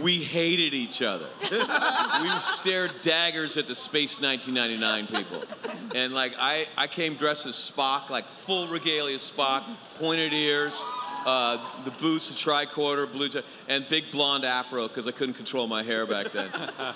we hated each other. we stared daggers at the Space 1999 people, and like I, I came dressed as Spock, like full regalia Spock, pointed ears. Uh, the boots, the tricorder, blue, tie, and big blonde afro because I couldn't control my hair back then.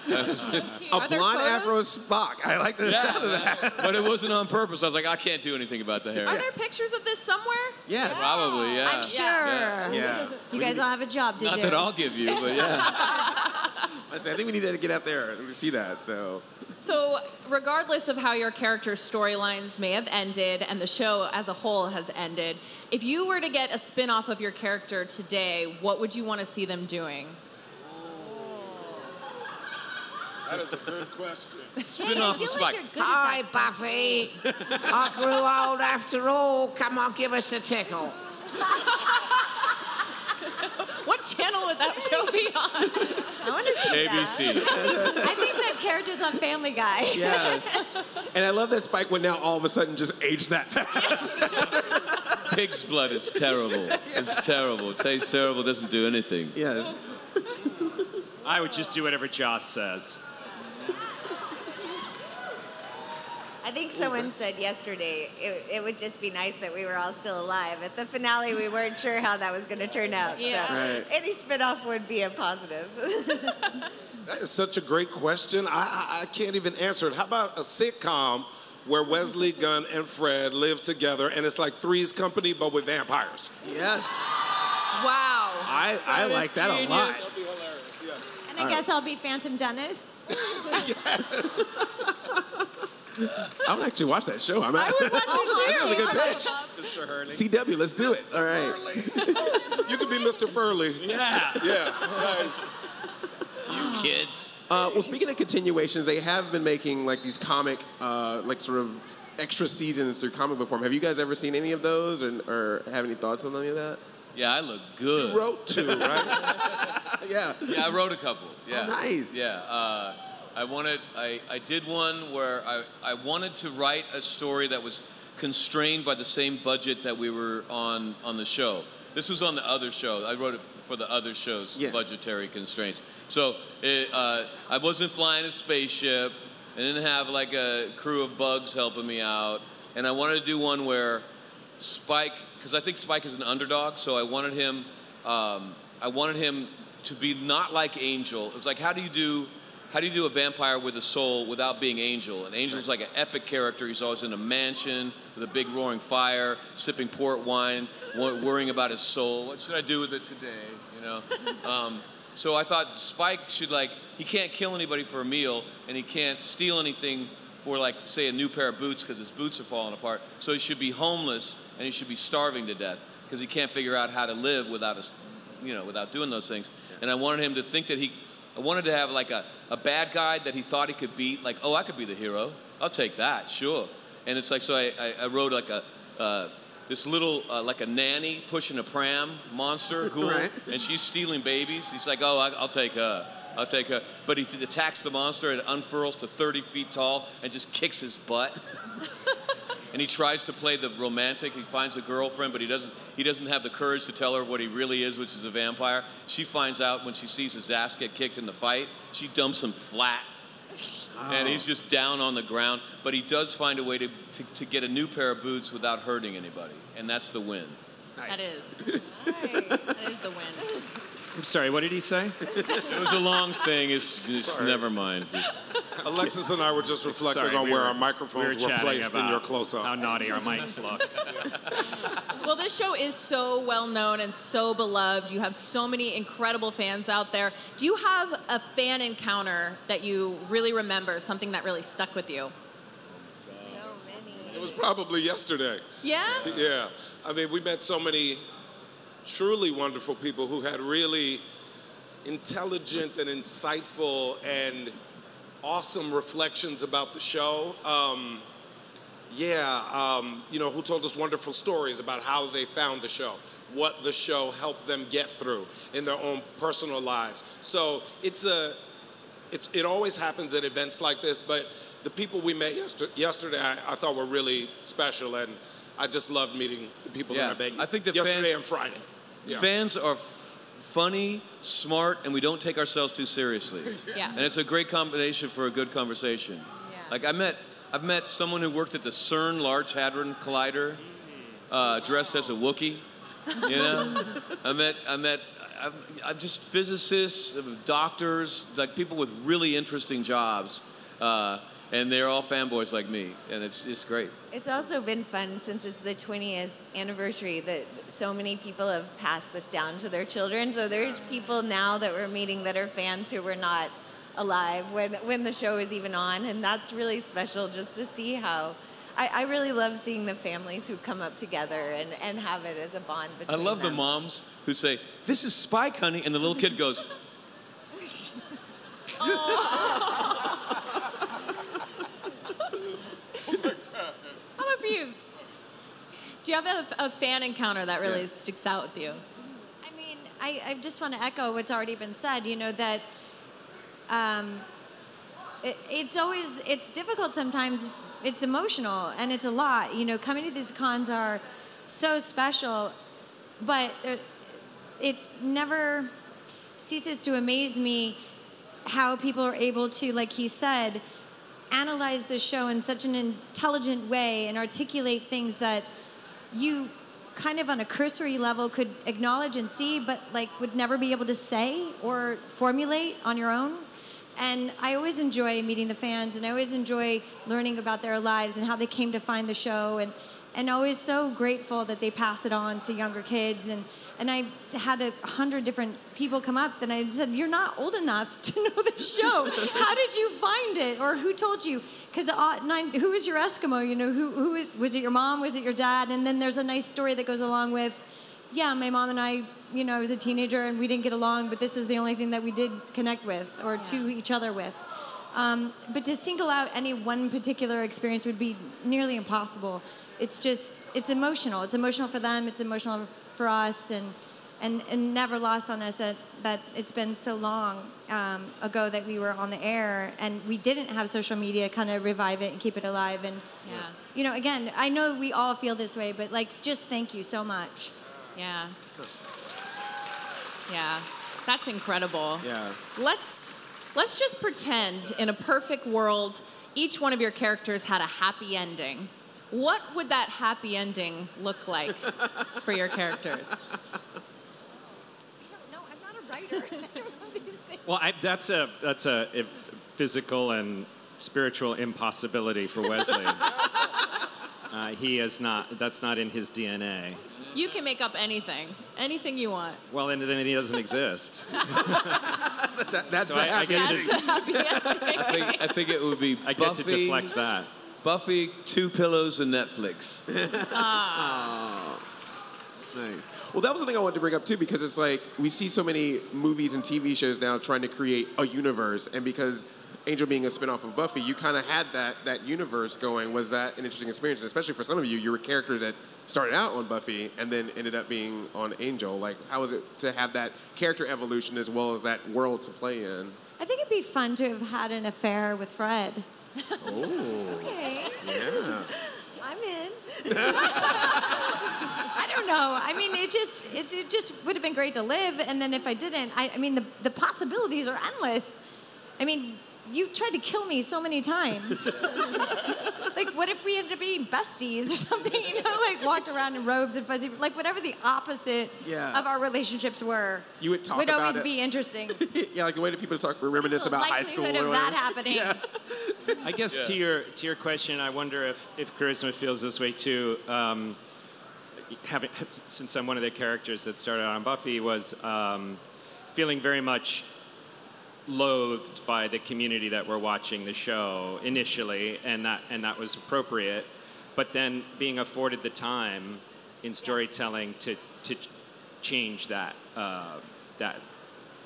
Was-
A blonde
photos?
afro Spock. I like the sound of that.
but it wasn't on purpose. I was like, I can't do anything about the hair.
Are there pictures of this somewhere?
Yes.
Probably, yeah.
I'm sure.
Yeah.
Yeah.
You guys all have a job to
Not
do.
Not that I'll give you, but yeah.
I said, I think we need to get out there and see that. So
So, regardless of how your character's storylines may have ended and the show as a whole has ended, if you were to get a spin off of your character today, what would you want to see them doing?
That is a good question.
Spin-off of Spike.
Hi, Buffy. I grew old after all. Come on, give us a tickle.
what channel would that show be on?
I want to see
ABC.
that. I think that character's on Family Guy.
yes, and I love that Spike would now all of a sudden just age that fast.
Pig's blood is terrible. It's terrible. It tastes terrible. Doesn't do anything.
Yes.
I would just do whatever Joss says.
I think someone said yesterday it, it would just be nice that we were all still alive. At the finale, we weren't sure how that was going to turn out.
Yeah.
So
Right.
any spinoff would be a positive.
That is such a great question. I, I, I can't even answer it. How about a sitcom where Wesley, Gunn, and Fred live together and it's like Three's Company but with vampires?
Yes.
Wow.
I, I
That is
like that a lot.
genius.
And I
All
guess I'll be Phantom Dennis.
I would actually watch that show. I'm
I would watch it
That's
too.
a good pitch.
Mr. Furley.
CW, let's do it. All right.
You could be Mr. Furley.
Yeah.
Yeah. Nice.
You kids.
Uh, well, speaking of continuations, they have been making like these comic, uh, like sort of extra seasons through comic book form. Have you guys ever seen any of those, or, or have any thoughts on any of that?
Yeah, I look good.
You wrote two, right?
yeah.
Yeah, I wrote a couple. Yeah.
Oh, nice.
Yeah. Uh, I wanted. I, I did one where I, I wanted to write a story that was constrained by the same budget that we were on on the show. This was on the other show. I wrote it for the other show's budgetary constraints. So it, uh, I wasn't flying a spaceship. I didn't have like a crew of bugs helping me out, and I wanted to do one where Spike, because I think Spike is an underdog, so I wanted him. Um, I wanted him to be not like Angel. It was like, how do you do, how do you do a vampire with a soul without being Angel? And Angel's like an epic character. He's always in a mansion with a big roaring fire, sipping port wine, worrying about his soul. What should I do with it today? You know. Um, so I thought Spike should like, he can't kill anybody for a meal, and he can't steal anything for like say a new pair of boots because his boots are falling apart. So he should be homeless and he should be starving to death because he can't figure out how to live without us, you know, without doing those things. And I wanted him to think that he, I wanted to have like a, a bad guy that he thought he could beat. Like, oh, I could be the hero. I'll take that, sure. And it's like so I, I, I wrote like a. Uh, this little, uh, like a nanny pushing a pram monster, ghoul,
Right.
and she's stealing babies. He's like, oh, I, I'll take her. I'll take her. But he attacks the monster and it unfurls to 30 feet tall and just kicks his butt. and he tries to play the romantic. He finds a girlfriend, but he doesn't. He doesn't have the courage to tell her what he really is, which is a vampire. She finds out when she sees his ass get kicked in the fight. She dumps him flat, and he's just down on the ground. But he does find a way to, to, to get a new pair of boots without hurting anybody, and that's the win.
That is. that is the win.
I'm sorry, what did he say?
It was a long thing. It's, it's
Sorry.
never mind.
Alexis and I were just reflecting
Sorry,
on
we
where
were-
our microphones
we
were,
chatting
placed in
about
your close-up.
How naughty our mics look.
Well, this show is so well known and so beloved. You have so many incredible fans out there. Do you have a fan encounter that you really remember, something that really stuck with you? So many.
It was probably yesterday.
Yeah?
Yeah. I mean, we met so many truly wonderful people who had really intelligent and insightful and awesome reflections about the show. Um, yeah, um, you know, who told us wonderful stories about how they found the show, what the show helped them get through in their own personal lives. So it's a, it's, it always happens at events like this, but the people we met yester- yesterday, I, I thought were really special, and I just loved meeting the people
Yeah,
that I met
I think the
yesterday
fans-
and Friday. Yeah.
Fans are f- funny, smart, and we don't take ourselves too seriously.
Yeah.
And it's a great combination for a good conversation. Like I met, I've met someone who worked at the CERN Large Hadron Collider, uh, dressed as a Wookiee. You know, I met, I met, I'm, I'm just physicists, doctors, like people with really interesting jobs, uh, and they're all fanboys like me, and it's it's great.
It's also been fun since it's the 20th anniversary that so many people have passed this down to their children. So there's people now that we're meeting that are fans who were not alive when, when the show is even on. And that's really special just to see how. I, I really love seeing the families who come up together and, and have it as a bond between I
love the moms who say, This is Spike, honey. And the little kid goes,
about for you? Do you have a, a fan encounter that really
Yeah.
sticks out with you?
I mean, I, I just want to echo what's already been said. You know that um, it, it's always it's difficult sometimes. It's emotional and it's a lot. You know, coming to these cons are so special, but it never ceases to amaze me how people are able to, like he said, analyze the show in such an intelligent way and articulate things that you kind of on a cursory level could acknowledge and see, but like would never be able to say or formulate on your own. And I always enjoy meeting the fans, and I always enjoy learning about their lives and how they came to find the show, and and always so grateful that they pass it on to younger kids. And and I had a hundred different people come up, and I said, "You're not old enough to know the show. How did you find it, or who told you? Because who was your Eskimo? You know, who who was it? Your mom? Was it your dad? And then there's a nice story that goes along with, yeah, my mom and I. You know, I was a teenager and we didn't get along, but this is the only thing that we did connect with or to each other with. Um, but to single out any one particular experience would be nearly impossible. It's just, it's emotional. It's emotional for them. It's emotional for us, and and, and never lost on us that, that it's been so long um, ago that we were on the air and we didn't have social media kind of revive it and keep it alive. And
Yeah.
you know, again, I know we all feel this way, but like, just thank you so much.
Yeah. Yeah. That's incredible.
Yeah.
Let's let's just pretend in a perfect world each one of your characters had a happy ending. What would that happy ending look like for your characters?
Well, I, that's a that's a, a physical and spiritual impossibility for Wesley. uh, he is not. That's not in his DNA.
You can make up anything. Anything you want.
Well, and then he doesn't exist.
that's
so
the
I, I get
happy
to.
That's a happy ending.
I think, I think it would be
I get to deflect that.
Buffy, two pillows, and Netflix.
Aw. Nice. Well, that was something I wanted to bring up too, because it's like we see so many movies and TV shows now trying to create a universe, and because Angel being a spinoff of Buffy, you kind of had that that universe going. Was that an interesting experience? And especially for some of you, you were characters that started out on Buffy and then ended up being on Angel. Like, how was it to have that character evolution as well as that world to play in?
I think it'd be fun to have had an affair with Fred.
Oh.
Okay.
Yeah.
I'm in. I don't know. I mean, it just it, it just would have been great to live, and then if I didn't, I, I mean, the the possibilities are endless. I mean, you tried to kill me so many times. like, what if we ended up being besties or something? You know, like walked around in robes and fuzzy, like whatever the opposite
Yeah.
of our relationships were.
You would talk
would
about
always
it.
be interesting.
yeah, like the way that people to talk, reminisce about high school.
Likelihood of that happening.
Yeah.
I guess
Yeah.
to your to your question, I wonder if if Charisma feels this way too. Um, having since I'm one of the characters that started out on Buffy, was um, feeling very much loathed by the community that were watching the show initially, and that and that was appropriate. But then being afforded the time in storytelling to to change that uh, that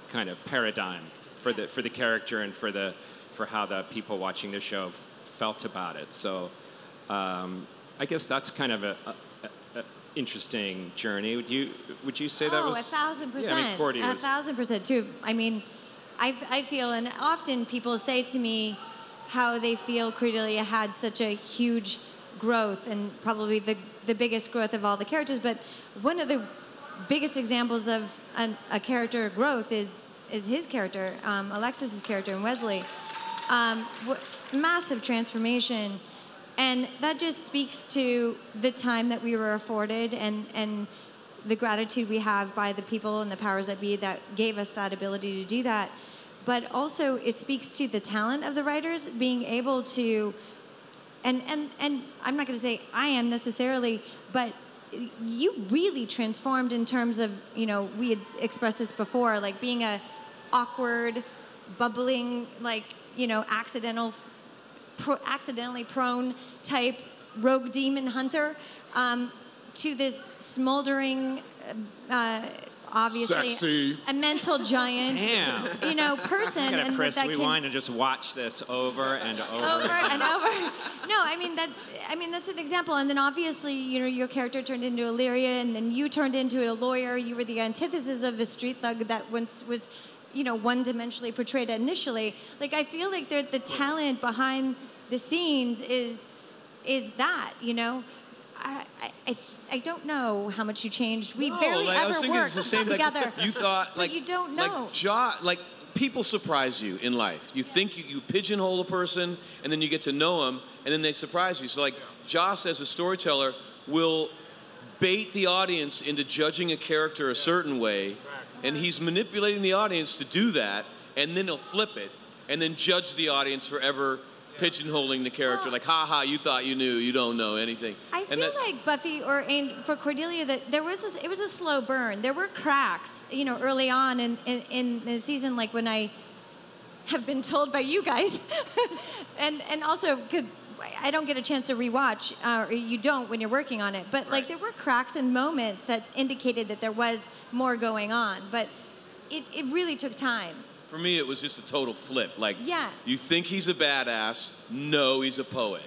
kind of paradigm for the for the character and for the for how the people watching the show felt about it. So um, I guess that's kind of a, interesting journey. Would you would you say that
oh,
was
a thousand percent.
Yeah, I mean, Cordy
a
was.
thousand percent too. I mean, I, I feel, and often people say to me how they feel Cordelia had such a huge growth and probably the, the biggest growth of all the characters. But one of the biggest examples of an, a character growth is is his character, um, Alexis's character, and Wesley. Um, massive transformation. And that just speaks to the time that we were afforded and, and the gratitude we have by the people and the powers that be that gave us that ability to do that. But also, it speaks to the talent of the writers being able to, and, and, and I'm not going to say I am necessarily, but you really transformed in terms of, you know, we had expressed this before, like being a awkward, bubbling, like you know, accidental, pro, accidentally prone type rogue demon hunter, um, to this smoldering, uh, uh, obviously
Sexy.
a mental giant,
Damn.
you know, person,
I'm gonna
and
press
that can
rewind and just watch this over and over.
over and over. No, I mean that. I mean that's an example. And then obviously, you know, your character turned into Illyria, and then you turned into a lawyer. You were the antithesis of a street thug that once was, you know, one-dimensionally portrayed initially. Like I feel like the the talent behind the scenes is is that you know. I, I, I, don't know how much you changed. We
No,
barely
like,
ever worked
the like,
together.
you thought,
but
like-
you don't know.
Like like people surprise you in life. You think you, you pigeonhole a person, and then you get to know them, and then they surprise you. So like Joss, as a storyteller, will bait the audience into judging a character a certain way, and he's manipulating the audience to do that, and then he'll flip it, and then judge the audience for ever pigeonholing the character. like, ha ha, you thought you knew, you don't know anything.
I
and
feel
that-
like Buffy or for Cordelia that there was this, it was a slow burn. There were cracks, you know, early on in, in, in the season, like when I have been told by you guys, and and also could. I don't get a chance to rewatch, uh, or you don't when you're working on it. But like there were cracks and moments that indicated that there was more going on. But it, it really took time.
For me, it was just a total flip. Like,
Yeah.
you think he's a badass? No, he's a poet.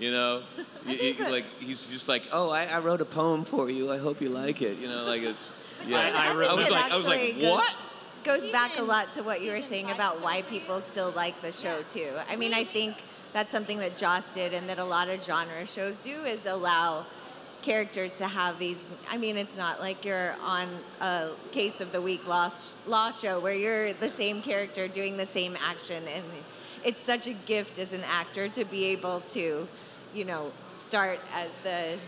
You know, Y- y- like he's just like, oh, I, I wrote a poem for you. I hope you like it. You know, like a, yeah.
I, think
was
it
like, I was like,
actually goes-
what?
Goes back a lot to what you were saying about why people still like the show too. I mean, I think that's something that Joss did, and that a lot of genre shows do is allow characters to have these. I mean, it's not like you're on a case of the week law law show where you're the same character doing the same action, and it's such a gift as an actor to be able to, you know, start as the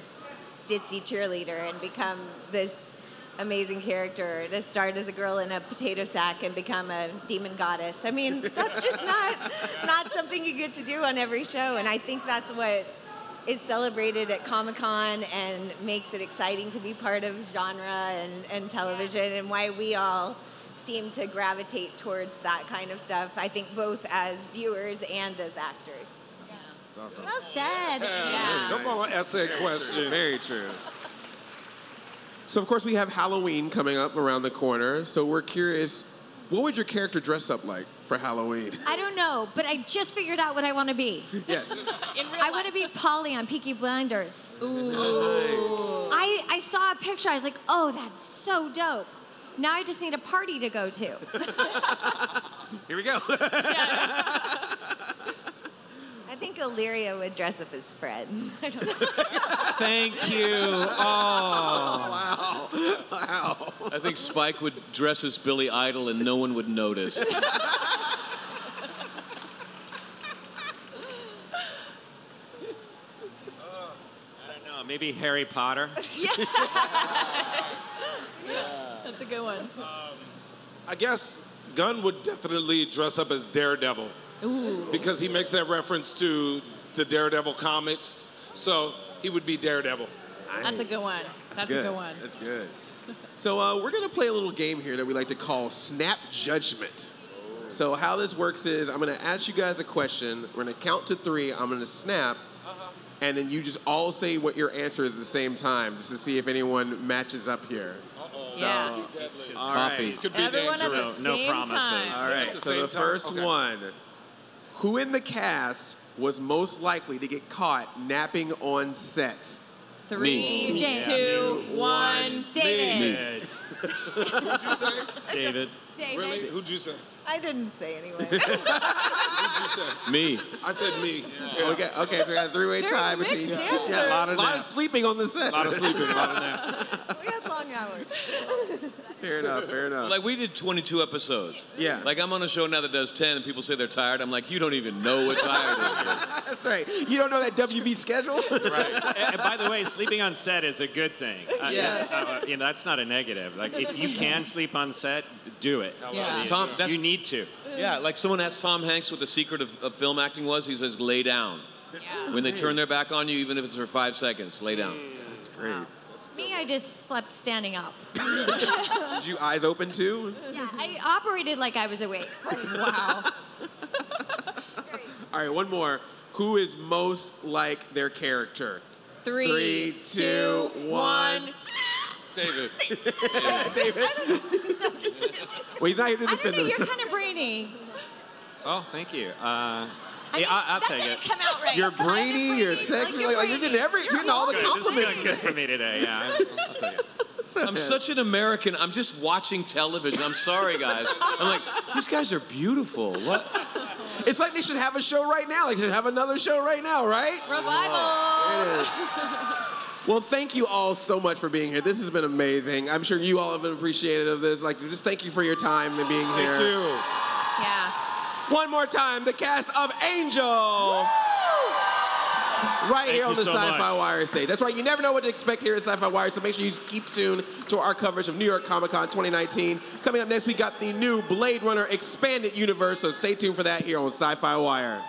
ditzy cheerleader and become this amazing character to start as a girl in a potato sack and become a demon goddess. I mean, that's just not not something you get to do on every show and I think that's what is celebrated at Comic-Con and makes it exciting to be part of genre and, and television and why we all seem to gravitate towards that kind of stuff. I think both as viewers and as actors.
That's awesome.
Well said.
Come on, essay question.
Very true. So, of course, we have Halloween coming up around the corner. So, we're curious what would your character dress up like for Halloween?
I don't know, but I just figured out what I want to be.
yes.
I want to be Polly on Peaky Blinders. Ooh. I, I saw a picture. I was like, oh, that's so dope. Now I just need a party to go to.
Here we go.
I think Illyria would dress up as Fred. I don't know.
Thank you. Oh.
wow. Wow.
I think Spike would dress as Billy Idol and no one would notice.
I don't know. Maybe Harry Potter.
Yes. That's a good one.
Um, I guess Gunn would definitely dress up as Daredevil.
Ooh.
Because he makes that reference to the Daredevil comics. So he would be Daredevil.
That's a good one. That's, a good one.
That's good. So uh, we're gonna play a little game here that we like to call Snap Judgment. So how this works is I'm gonna ask you guys a question. We're gonna count to three. I'm gonna snap, and then you just all say what your answer is at the same time, just to see if anyone matches up here. So,
Yeah.
all right.
This could be
Everyone at the
dangerous.
same time.
All right.
At the
So
same
the
time?
first
Okay.
one: Who in the cast was most likely to get caught napping on set?
Three,
Me.
two, one.
David.
Who'd you say?
David.
David.
Really? Who'd you say?
I didn't say anyway.
Who'd you say?
Me.
I said me.
Okay, okay, so we got a three-way
Very
tie
mixed
between.
answers.
Yeah, a lot of
A lot of sleeping on the set.
A lot of sleeping, a lot of naps.
we had long hours.
fair enough, fair enough.
Like we did 22 episodes.
Yeah.
Like I'm on a show now that does 10 and people say they're tired. I'm like, you don't even know what tired is.
That's right. You don't know that WB schedule?
Right. and, and by the way, sleeping on set is a good thing. Uh,
Yeah.
uh, you know, that's not a negative. Like, if you can sleep on set, do it.
Yeah.
You,
Tom, that's-
you need to.
Yeah, like someone asked Tom Hanks what the secret of, of film acting was. He says, lay down. When they turn their back on you, even if it's for five seconds, lay down.
That's great.
Me, I just slept standing up.
Did you eyes open too?
Yeah, I operated like I was awake.
Wow.
All right, one more. Who is most like their character?
Three,
Three, two, one.
David.
David. well, he's not here to
I don't
defend
know, you're kind of brainy.
Oh, thank you. Uh, yeah, I, I'll
that
take
didn't
it.
come out right.
You're brainy, you're sexy, like, like, you did every, you did all the
Good, this is
compliments.
good for me today. Yeah, I'll, I'll take it.
I'm such an American. I'm just watching television. I'm sorry, guys. I'm like, these guys are beautiful. What?
It's like they should have a show right now. Like they should have another show right now, right?
Revival.
It is. Well, thank you all so much for being here. This has been amazing. I'm sure you all have been appreciative of this. Like, just thank you for your time and being here.
Thank you.
Yeah.
One more time, the cast of Angel. Right
Thank
here on the
so
Sci-Fi. Wire stage. That's right. You never know what to expect here at SYFY WIRE, so make sure you keep tuned to our coverage of New York Comic Con 2019. Coming up next, we got the new Blade Runner Expanded Universe, so stay tuned for that here on SYFY WIRE.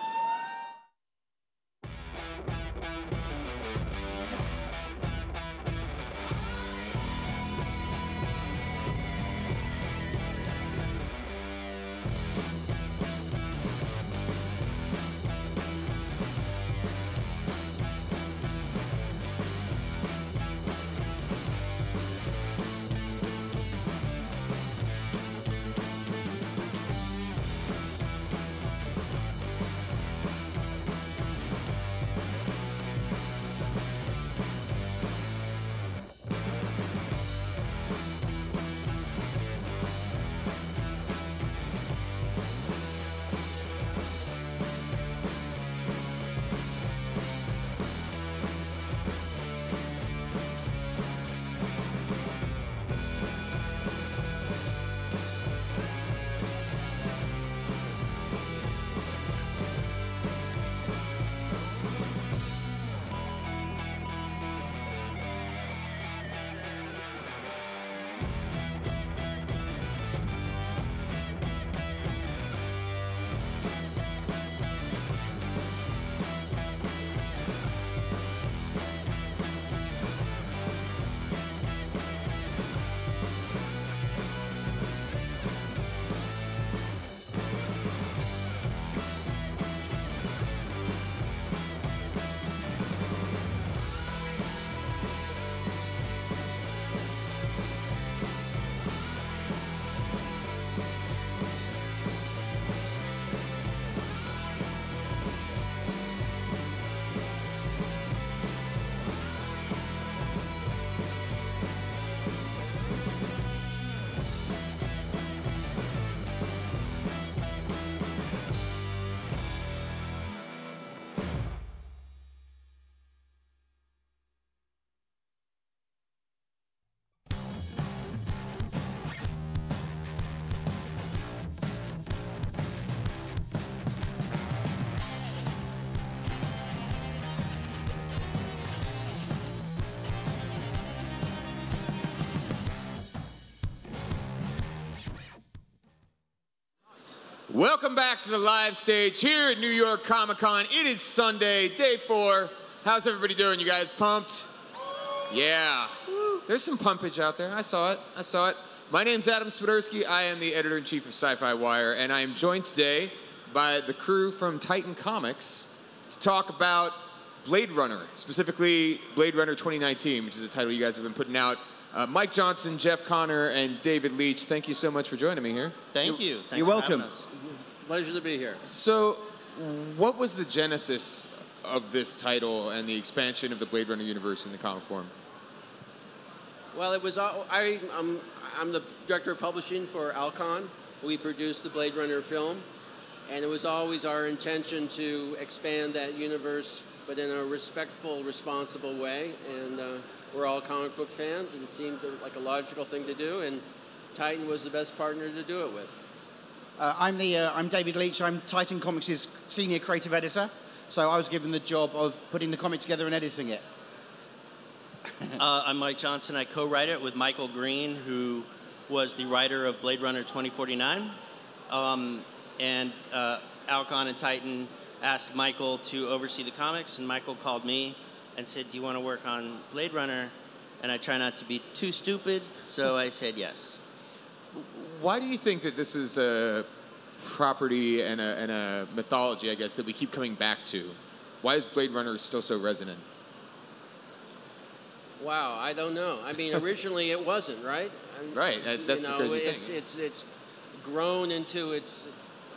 Welcome back to the live stage here at New York Comic Con. It is Sunday, day four. How's everybody doing? You guys pumped? Yeah. There's some pumpage out there. I saw it. I saw it. My name's Adam Swiderski. I am the editor in chief of SYFY WIRE, and I am joined today by the crew from Titan Comics to talk about Blade Runner, specifically Blade Runner 2019, which is a title you guys have been putting out. Uh, Mike Johnson, Jeff Conner, and David Leach, thank you so much for joining me here.
Thank you. Thanks
You're
for
welcome. Pleasure to be here.
So, what was the genesis of this title and the expansion of the Blade Runner universe in the comic form?
Well, it was all- I. I'm, I'm the director of publishing for Alcon. We produced the Blade Runner film, and it was always our intention to expand that universe, but in a respectful, responsible way. And uh, we're all comic book fans, and it seemed like a logical thing to do. And Titan was the best partner to do it with.
Uh, I'm the uh, I'm David Leach. I'm Titan Comics' senior creative editor. So I was given the job of putting the comic together and editing it.
uh, I'm Mike Johnson. I co-write it with Michael Green, who was the writer of Blade Runner 2049. Um, and uh, Alcon and Titan asked Michael to oversee the comics, and Michael called me and said, "Do you want to work on Blade Runner?" and I try not to be too stupid, so I said yes.
Why do you think that this is a property and a, and a mythology, I guess, that we keep coming back to? Why is Blade Runner still so resonant?
Wow, I don't know. I mean, originally it wasn't, right? And,
Right, that- that's
you
the
know,
crazy thing.
it's, It's it's grown into its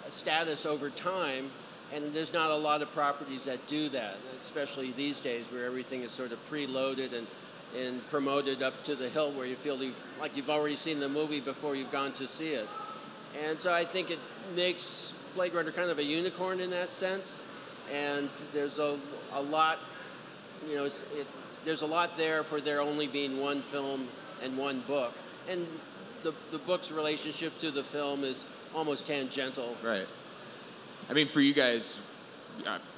status over time, and there's not a lot of properties that do that, especially these days where everything is sort of preloaded and and promoted up to the hill where you feel you've like you've already seen the movie before you've gone to see it. And so I think it makes Blade Runner kind of a unicorn in that sense. And there's a, a lot, you know, it, there's a lot there for there only being one film and one book. And the, the book's relationship to the film is almost tangential.
Right. I mean, for you guys,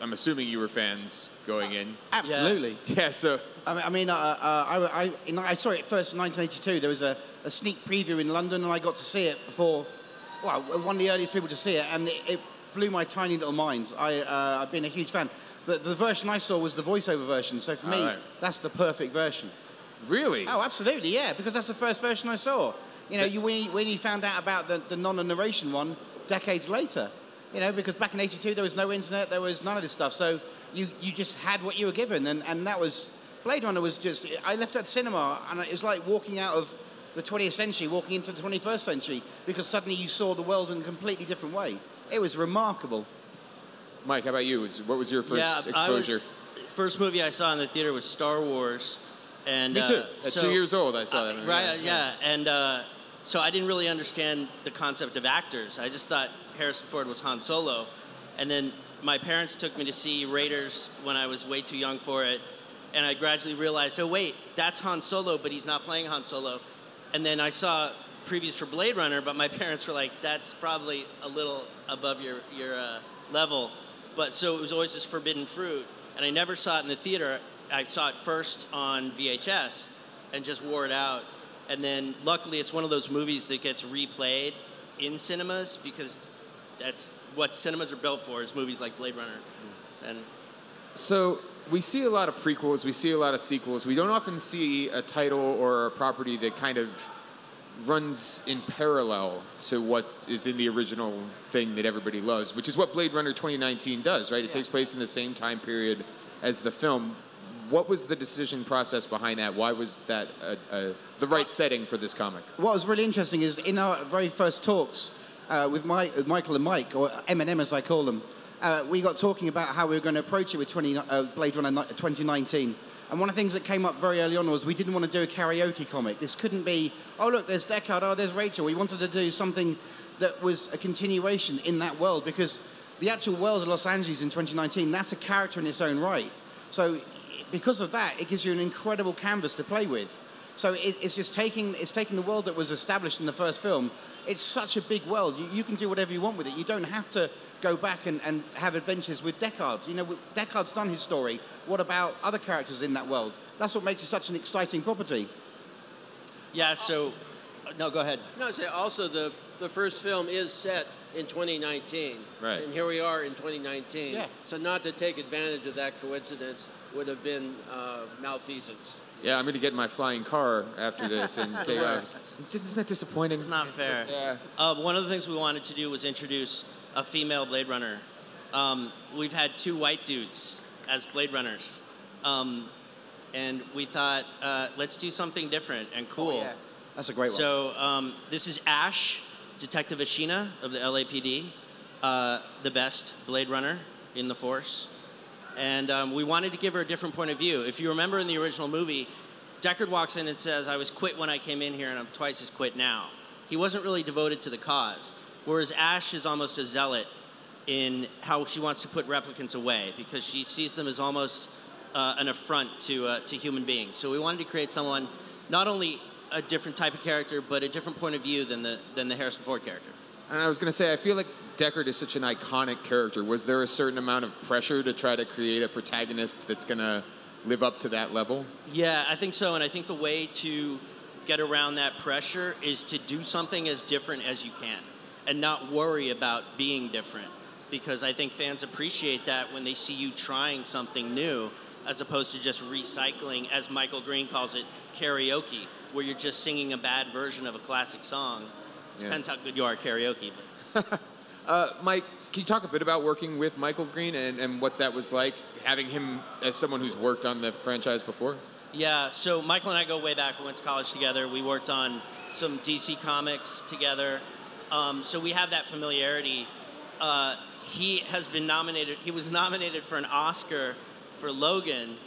I'm assuming you were fans going in.
Absolutely.
Yeah. So.
I mean, I, mean, uh, uh, I, I, in, I saw it first in 1982. There was a, a sneak preview in London, and I got to see it before, well, one of the earliest people to see it, and it, it blew my tiny little mind. I, uh, I've been a huge fan. But the version I saw was the voiceover version, so for me,
All right.
that's the perfect version.
Really?
Oh, absolutely, yeah, because that's the first version I saw. You know, you, when, you, when you found out about the, the non-narration one decades later, you know, because back in 82 there was no internet, there was none of this stuff. So you, you just had what you were given, and, and that was, Blade Runner was just, I left that cinema, and it was like walking out of the 20th century, walking into the 21st century, because suddenly you saw the world in a completely different way. It was remarkable.
Mike, how about you? What was your first
yeah,
exposure?
I was, first movie I saw in the theater was Star Wars, and
Me too.
uh,
At
so-
two years old, I saw that. movie.
Right, yeah, and uh, so I didn't really understand the concept of actors. I just thought Harrison Ford was Han Solo, and then my parents took me to see Raiders when I was way too young for it, and I gradually realized, oh wait, that's Han Solo, but he's not playing Han Solo. And then I saw previews for Blade Runner, but my parents were like, that's probably a little above your your uh, level. But so it was always this forbidden fruit, and I never saw it in the theater. I saw it first on VHS, and just wore it out. And then luckily, it's one of those movies that gets replayed in cinemas because that's what cinemas are built for is movies like Blade Runner. And
So we see a lot of prequels, we see a lot of sequels. We don't often see a title or a property that kind of runs in parallel to what is in the original thing that everybody loves, which is what Blade Runner 2019 does, right? It takes place in the same time period as the film. What was the decision process behind that? Why was that uh uh the right setting for this comic?
What was really interesting is in our very first talks uh, with, Michael and Mike, or M&M as I call them, uh, we got talking about how we were going to approach it with 20, uh, Blade Runner 2019. And one of the things that came up very early on was we didn't want to do a karaoke comic. This couldn't be, oh, look, there's Deckard, oh, there's Rachel. We wanted to do something that was a continuation in that world because the actual world of Los Angeles in 2019, that's a character in its own right. So because of that, it gives you an incredible canvas to play with. So it, it's just taking it's taking the world that was established in the first film. It's such a big world. You, you can do whatever you want with it. You don't have to go back and, and have adventures with Deckard. You know, Deckard's done his story. What about other characters in that world? That's what makes it such an exciting property.
yeah, so no, go ahead.
No, say also the the first film is set in 2019,
Right.
And here we are in 2019.
Yeah.
So not to take advantage of that coincidence would have been uh, malfeasance.
Yeah, I'm going to get in my flying car after this and take off. It's just isn't that disappointing?
It's not fair.
Yeah.
Uh, one of the things we wanted to do was introduce a female Blade Runner. Um, we've had two white dudes as Blade Runners. Um, and we thought, uh, let's do something different and cool.
yeah. That's a great one.
So um, this is Ash, Detective Ashina of the LAPD, uh, the best Blade Runner in the Force. And um, we wanted to give her a different point of view. If you remember in the original movie, Deckard walks in and says, I was quit when I came in here and I'm twice as quit now. He wasn't really devoted to the cause. Whereas Ash is almost a zealot in how she wants to put replicants away because she sees them as almost uh, an affront to, uh, to human beings. So we wanted to create someone, not only a different type of character, but a different point of view than the, than the Harrison Ford character.
And I was going to say, I feel like Deckard is such an iconic character. Was there a certain amount of pressure to try to create a protagonist that's going to live up to that level?
Yeah, I think so. And I think the way to get around that pressure is to do something as different as you can and not worry about being different. Because I think fans appreciate that when they see you trying something new as opposed to just recycling, as Michael Green calls it, karaoke, where you're just singing a bad version of a classic song.
Yeah.
Depends how good you are at karaoke. But.
Uh, Mike, can you talk a bit about working with Michael Green and, and what that was like, having him as someone who's worked on the franchise before?
Yeah, so Michael and I go way back. We went to college together. We worked on some DC comics together. Um, so we have that familiarity. Uh, he has been nominated, he was nominated for an Oscar for Logan.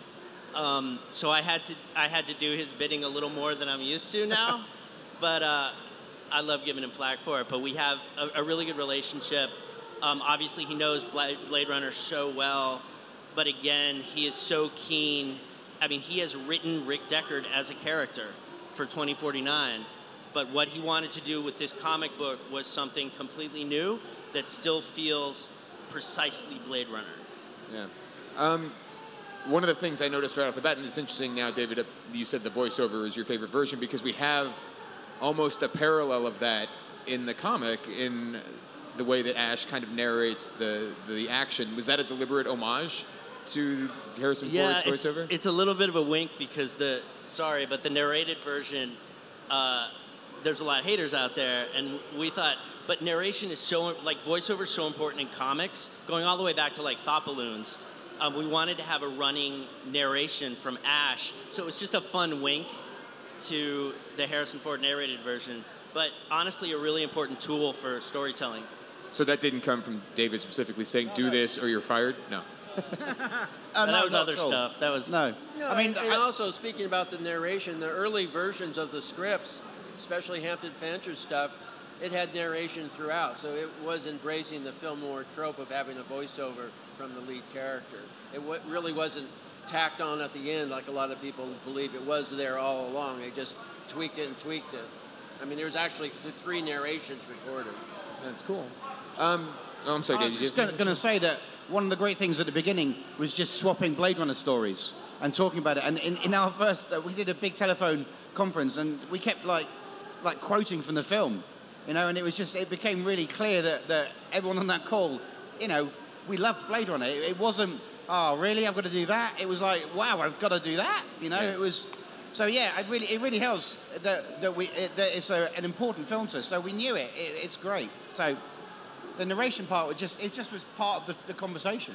Um, so I had to I had to do his bidding a little more than I'm used to now, but uh, I love giving him flack for it. But we have a, a really good relationship. Um, obviously, he knows Blade Runner so well, but again, he is so keen. I mean, he has written Rick Deckard as a character for 2049, but what he wanted to do with this comic book was something completely new that still feels precisely Blade Runner.
Yeah. Um, one of the things I noticed right off the bat, and it's interesting now, David, you said the voiceover is your favorite version because we have almost a parallel of that in the comic in the way that Ash kind of narrates the, the action. Was that a deliberate homage to Harrison
yeah,
Ford's
it's,
voiceover?
it's a little bit of a wink because the sorry, but the narrated version, uh, there's a lot of haters out there, and we thought, but narration is so like voiceover is so important in comics, going all the way back to like Thought Balloons. Um, we wanted to have a running narration from Ash, so it was just a fun wink to the Harrison Ford narrated version. But honestly, a really important tool for storytelling.
so that didn't come from David specifically saying, do this or you're fired? No.
Uh, that
no,
was other
at
stuff. That was
No, no I mean, and, also speaking about the narration, the early versions of the scripts, especially Hampton Fancher's stuff, it had narration throughout, so it was embracing the film noir trope of having a voiceover from the lead character. It w- really wasn't tacked on at the end like a lot of people believe it was there all along. They just tweaked it and tweaked it. I mean, there was actually th- three narrations recorded.
That's cool. Um, oh, I'm sorry,
I was
David.
just going to say that one of the great things at the beginning was just swapping Blade Runner stories and talking about it. And in, in our first, uh, we did a big telephone conference, and we kept like, like quoting from the film, you know. And it was just, it became really clear that, that everyone on that call, you know, we loved Blade Runner. It, it wasn't, oh, really? I've got to do that. It was like, wow, I've got to do that. You know,
Yeah.
it was. So yeah, it really, it really helps that, that we, it, that it's a, an important film to us. So we knew it. it. It's great. So the narration part was just, it just was part of the, the conversation.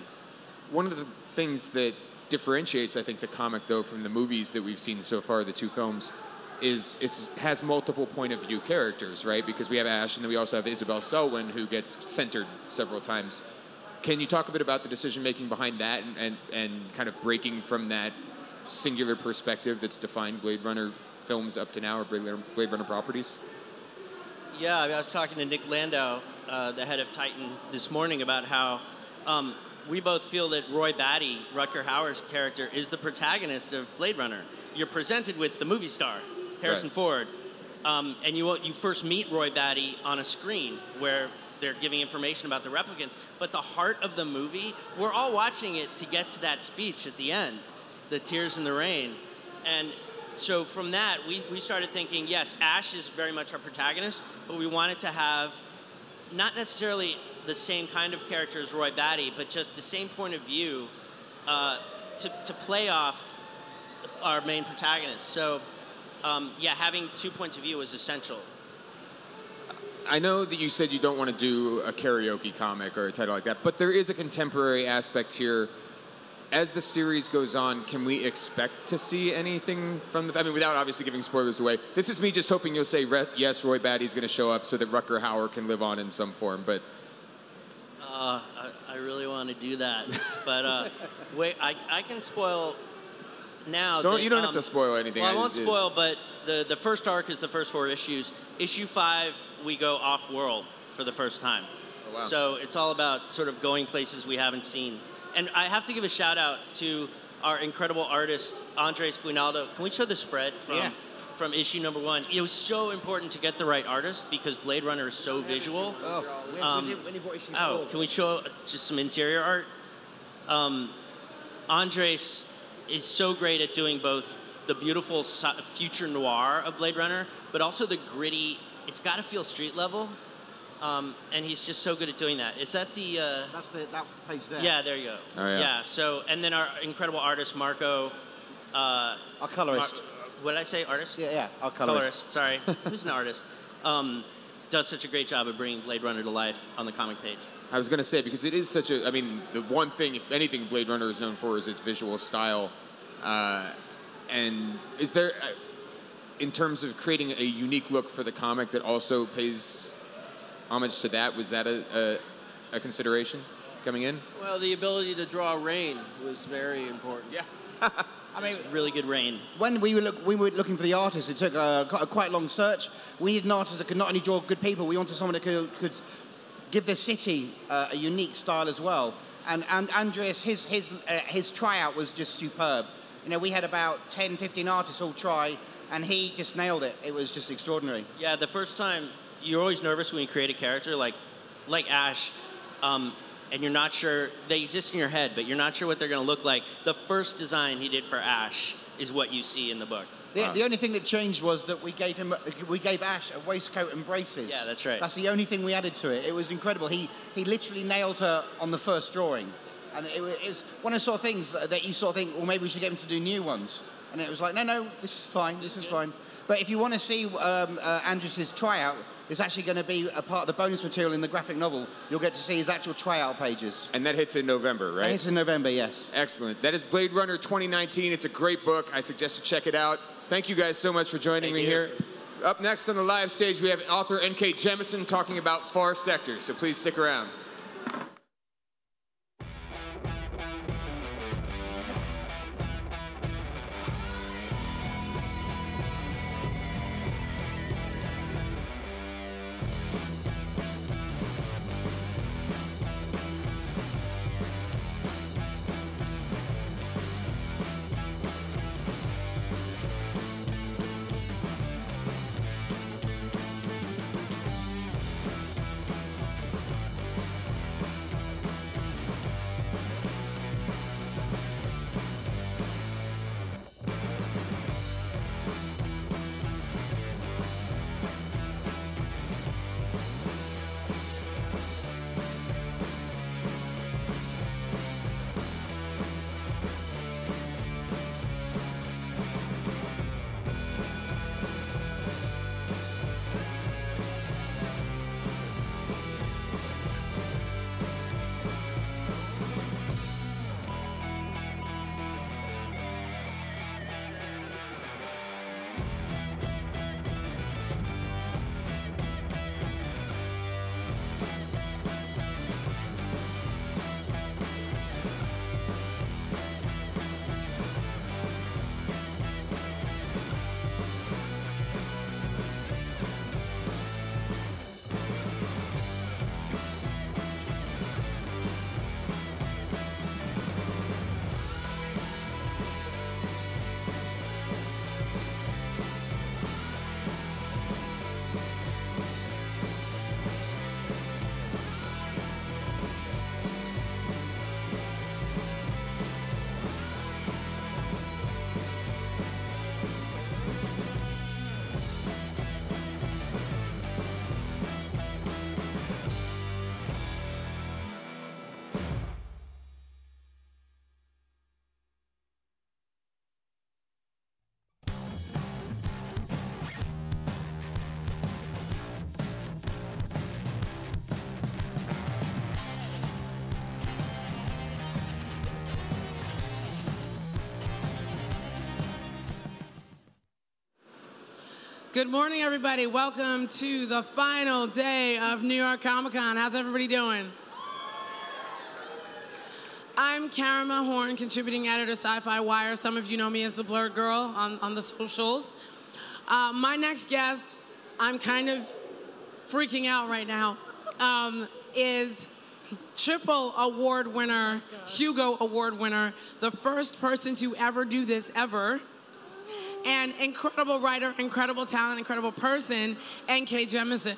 One of the things that differentiates, I think, the comic though from the movies that we've seen so far, the two films, is it has multiple point of view characters, right? Because we have Ash, and then we also have Isabel Selwyn, who gets centered several times. Can you talk a bit about the decision making behind that, and, and, and kind of breaking from that singular perspective that's defined Blade Runner films up to now, or Blade Runner, properties?
Yeah, I was talking to Nick Landau, uh, the head of Titan, this morning about how um, we both feel that Roy Batty, Rutger Hauer's character, is the protagonist of Blade Runner. You're presented with the movie star, Harrison
Right.
Ford, um, and you you first meet Roy Batty on a screen where they're giving information about the replicants. But the heart of the movie, we're all watching it to get to that speech at the end, the tears in the rain, and so from that we, we started thinking yes ash is very much our protagonist but we wanted to have not necessarily the same kind of character as roy batty but just the same point of view uh, to, to play off our main protagonist so um, yeah having two points of view was essential
I know that you said you don't want to do a karaoke comic or a title like that, but there is a contemporary aspect here. As the series goes on, can we expect to see anything from the? I mean, without obviously giving spoilers away. This is me just hoping you'll say yes, Roy Batty's going to show up so that Rutger Hauer can live on in some form. But
Uh, I, I really want to do that, but uh, wait, I, I can spoil now.
Don't-
that,
you don't have
um,
to spoil anything.
Well, I
I
won't
just-
spoil, but the the first arc is the first four issues. Issue five, we go off world for the first time.
Oh, wow.
So it's all about sort of going places we haven't seen. And I have to give a shout out to our incredible artist Andres Guinaldo. Can we show the spread from?
Yeah.
From issue number one, it was so important to get the right artist because Blade Runner is so visual.
Oh, we,
Um,
we didn't, we didn't watch issue
Oh,
four.
can we show just some interior art? Um, Andres is so great at doing both the beautiful future noir of Blade Runner, but also the gritty. It's got to feel street level. Um, and he's just so good at doing that. Is that the? Uh,
That's the that page there.
Yeah, there you go.
Oh, yeah. yeah.
So, and then our incredible artist Marco. Uh,
Our colorist.
what did I say? Artist.
Yeah, yeah. Our colorist.
Sorry, who's an artist? Um, does such a great job of bringing Blade Runner to life on the comic page.
I was going to say because it is such a. I mean, the one thing, if anything, Blade Runner is known for is its visual style. Uh, and is there, uh, in terms of creating a unique look for the comic that also pays homage to that, was that a, a, a consideration coming in?
Well, the ability to draw rain was very important.
Yeah.
I mean,
really good rain.
When we were, look, we were looking for the artist, it took a, a quite long search. We needed an artist that could not only draw good people, we wanted someone that could, could give the city uh, a unique style as well. And, and Andreas, his, his, uh, his tryout was just superb. You know, we had about 10, 15 artists all try, and he just nailed it. It was just extraordinary.
Yeah, the first time you're always nervous when you create a character like like Ash, um, and you're not sure they exist in your head, but you're not sure what they're going to look like. The first design he did for Ash is what you see in the book.
The, the only thing that changed was that we gave him, we gave Ash a waistcoat and braces.
Yeah, that's right.
That's the only thing we added to it. It was incredible. He he literally nailed her on the first drawing, and it, was one of the sort of things that you sort of think, well, maybe we should get him to do new ones. And it was like, no, no, this is fine, this is fine. But if you want to see um, uh, Andrews's tryout, it's actually going to be a part of the bonus material in the graphic novel. You'll get to see his actual tryout pages.
And that hits in November, right?
That hits in November, yes.
Excellent. That is Blade Runner 2019. It's a great book. I suggest you check it out. Thank you guys so much for joining me here. Up next on the live stage, we have author N.K. Jemisin talking about Far Sector, so please stick around.
Good morning, everybody. Welcome to the final day of New York Comic Con. How's everybody doing? I'm Karama Horne, contributing editor, SYFY WIRE. Some of you know me as the Blerd Girl on, on the socials. Uh, my next guest, I'm kind of freaking out right now, um, is triple award winner, Hugo Award winner, the first person to ever do this ever and incredible writer, incredible talent, incredible person, N.K. Jemisin.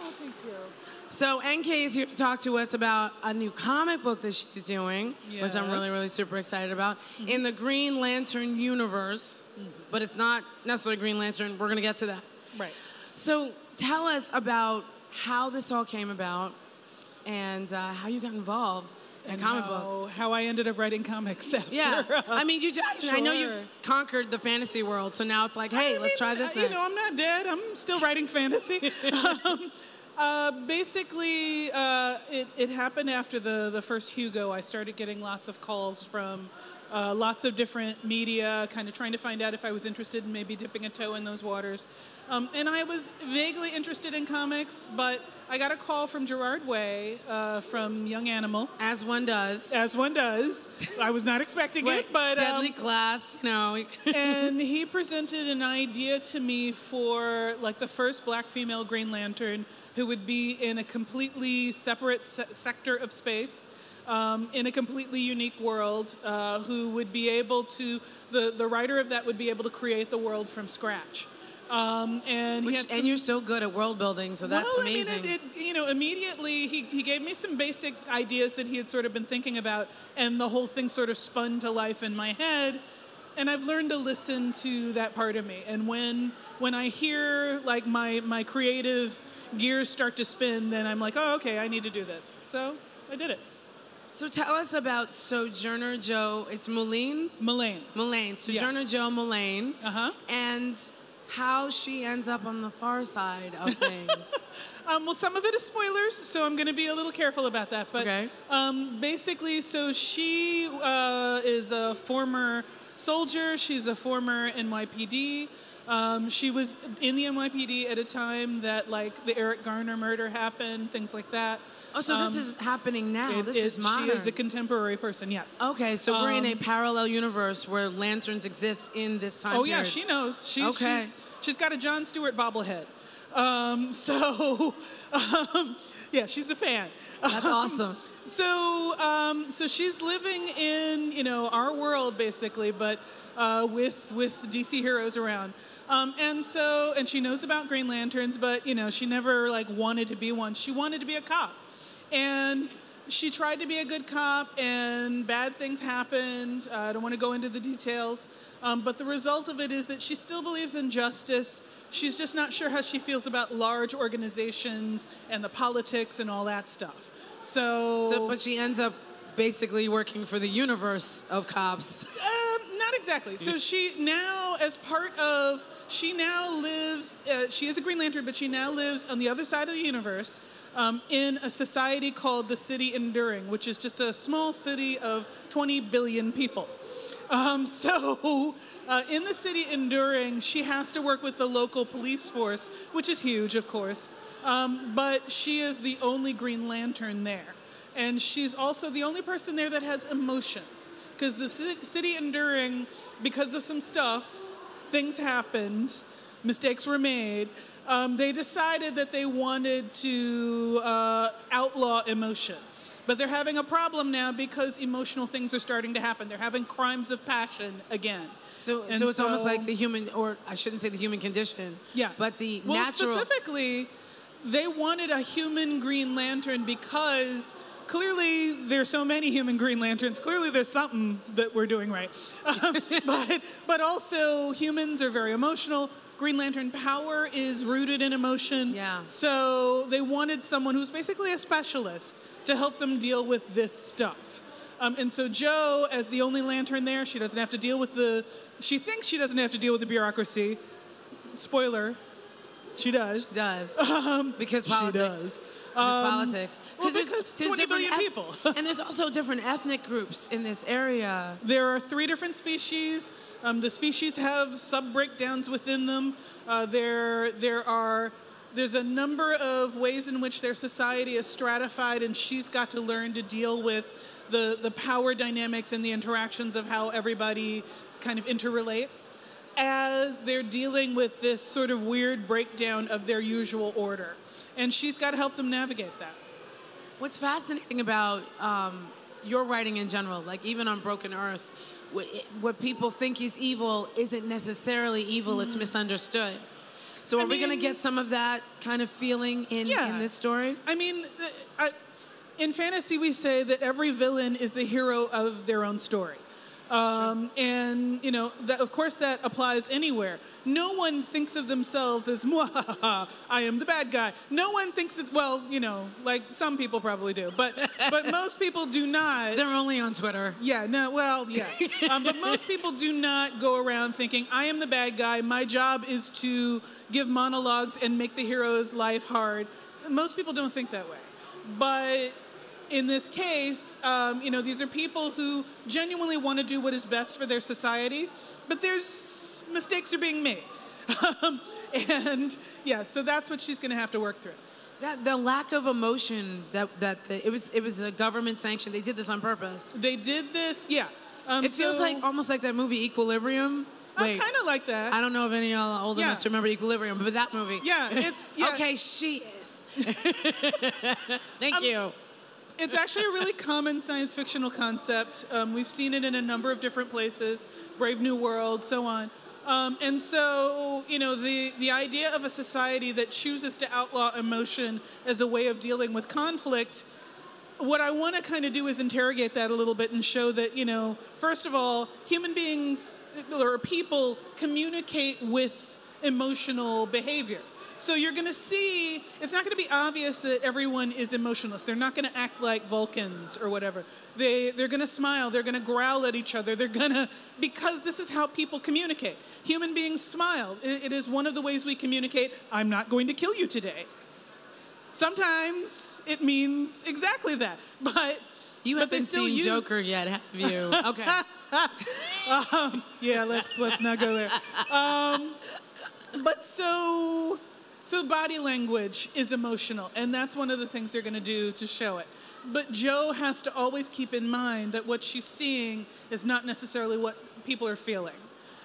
Oh, thank you.
So NK is here to talk to us about a new comic book that she's doing, which I'm really, really super excited about, in the Green Lantern universe. But it's not necessarily Green Lantern. We're gonna get to that.
Right.
So tell us about how this all came about and uh, how you got involved in
And
comic
how,
book.
how I ended up writing comics after.
Yeah, I mean, you. Just, I know you've conquered the fantasy world, so now it's like, hey, let's try this.
Uh, You know, I'm not dead. I'm still writing fantasy. um, uh, basically, uh, it, it happened after the, the first Hugo. I started getting lots of calls from uh, lots of different media, kind of trying to find out if I was interested in maybe dipping a toe in those waters. Um, and I was vaguely interested in comics, but I got a call from Gerard Way uh, from Young Animal.
As one does.
As one does. I was not expecting it, but.
deadly
um,
class, you know.
and he presented an idea to me for like the first black female Green Lantern who would be in a completely separate se- sector of space. Um, in a completely unique world, uh, who would be able to, the, the writer of that would be able to create the world from scratch. Um, and he
Which,
had some-
and you're so good at world building, so that's
well,
amazing.
I mean, it, it, you know, immediately he, he gave me some basic ideas that he had sort of been thinking about, and the whole thing sort of spun to life in my head. And I've learned to listen to that part of me. And when when I hear like my my creative gears start to spin, then I'm like, oh, okay, I need to do this. So I did it.
So tell us about Sojourner Joe. It's Mullane?
Mullein.
Mullein. Sojourner Jo Mullein.
Uh-huh.
And how she ends up on the far side of things.
Um, well, some of it is spoilers, so I'm going to be a little careful about that. But um, basically, so she uh, is a former soldier. She's a former NYPD. Um, she was in the NYPD at a time that, like, the Eric Garner murder happened, things like that.
Oh, so this
Um,
is happening now. this is modern.
She is a contemporary person, yes.
Okay, so we're in a
Um,
parallel universe where lanterns exist in this time
Oh yeah, she knows. She's,
Okay.
she's she's got a John Stewart bobblehead. Um, so um, yeah, she's a fan.
That's awesome.
So um, so she's living in you know our world basically, but uh, with with DC heroes around. Um, and so and she knows about Green Lanterns, but you know she never like wanted to be one. She wanted to be a cop, and she tried to be a good cop, and bad things happened. Uh, I don't want to go into the details, um, but the result of it is that she still believes in justice. She's just not sure how she feels about large organizations and the politics and all that stuff. So,
So, but she ends up basically working for the universe of cops.
exactly. So she now, as part of, she now lives. Uh, she is a Green Lantern, but she now lives on the other side of the universe, um, in a society called the City Enduring, which is just a small city of 20 billion people. Um, so, uh, in the city Enduring, she has to work with the local police force, which is huge, of course. Um, but she is the only Green Lantern there. And she's also the only person there that has emotions. Because the city Enduring, because of some stuff, things happened, mistakes were made. Um, they decided that they wanted to uh, outlaw emotion. But they're having a problem now because emotional things are starting to happen. They're having crimes of passion again.
So,
And
so it's almost like the human, or I shouldn't say the human condition.
Yeah.
But the
well,
natural.
specifically, they wanted a human Green Lantern because clearly there's so many human Green Lanterns. Clearly, there's something that we're doing right. Um, but but also humans are very emotional. Green Lantern power is rooted in emotion. Yeah. So they wanted someone who's basically a specialist to help them deal with this stuff. Um, and so Jo, as the only lantern there, she doesn't have to deal with the. She thinks she doesn't have to deal with the bureaucracy. Spoiler, she does.
She does.
Um,
because
she
politics.
does. Um,
politics.
well, because
there's
20
different
billion
eth-
people.
and there's also different ethnic groups in this area.
There are three different species. Um, the species have sub breakdowns within them. Uh, there, there are. There's a number of ways in which their society is stratified, and she's got to learn to deal with the, the power dynamics and the interactions of how everybody kind of interrelates as they're dealing with this sort of weird breakdown of their usual order. And she's got to help them navigate that.
What's fascinating about um, your writing in general, like even on Broken Earth, what, what people think is evil isn't necessarily evil, it's
Mm.
misunderstood. So
I
are we going to get some of that kind of feeling in,
Yeah.
in this story?
I mean, uh, I, in fantasy, we say that every villain is the hero of their own story. Um, and you know, that, of course, that applies anywhere. No one thinks of themselves as "Mwahaha, I am the bad guy." No one thinks it's well, you know, like some people probably do, but but most people do not.
They're only on Twitter.
Yeah, no, well, yeah. um, but most people do not go around thinking, I am the bad guy. My job is to give monologues and make the hero's life hard. Most people don't think that way. But in this case, um, you know, these are people who genuinely want to do what is best for their society, but there's mistakes are being made. Um, and yeah, so that's what she's going to have to work through.
That the lack of emotion that that the, it was it was a government sanction. They did this on purpose.
They did this, yeah. Um,
it feels
so-
like almost like that movie Equilibrium. Wait, I
kind of like that.
I don't know if any of y'all are old
Yeah.
enough to remember Equilibrium, but that movie.
Yeah, it's- yeah.
okay. She is. Thank
Um,
you.
It's actually a really common science fictional concept. Um, we've seen it in a number of different places, Brave New World, so on. Um, and so, you know, the, the idea of a society that chooses to outlaw emotion as a way of dealing with conflict, what I want to kind of do is interrogate that a little bit and show that, you know, first of all, human beings or people communicate with emotional behavior. So you're going to see, it's not going to be obvious that everyone is emotionless. They're not going to act like Vulcans or whatever. They, they're going to smile. They're going to growl at each other. They're going to, because this is how people communicate. Human beings smile. It- it is one of the ways we communicate, I'm not going to kill you today. Sometimes it means exactly that. But
You haven't seen
use-
Joker yet, have you? Okay.
um, yeah, let's let's not go there. Um, but so so body language is emotional, and that's one of the things they're going to do to show it. But Jo has to always keep in mind that what she's seeing is not necessarily what people are feeling.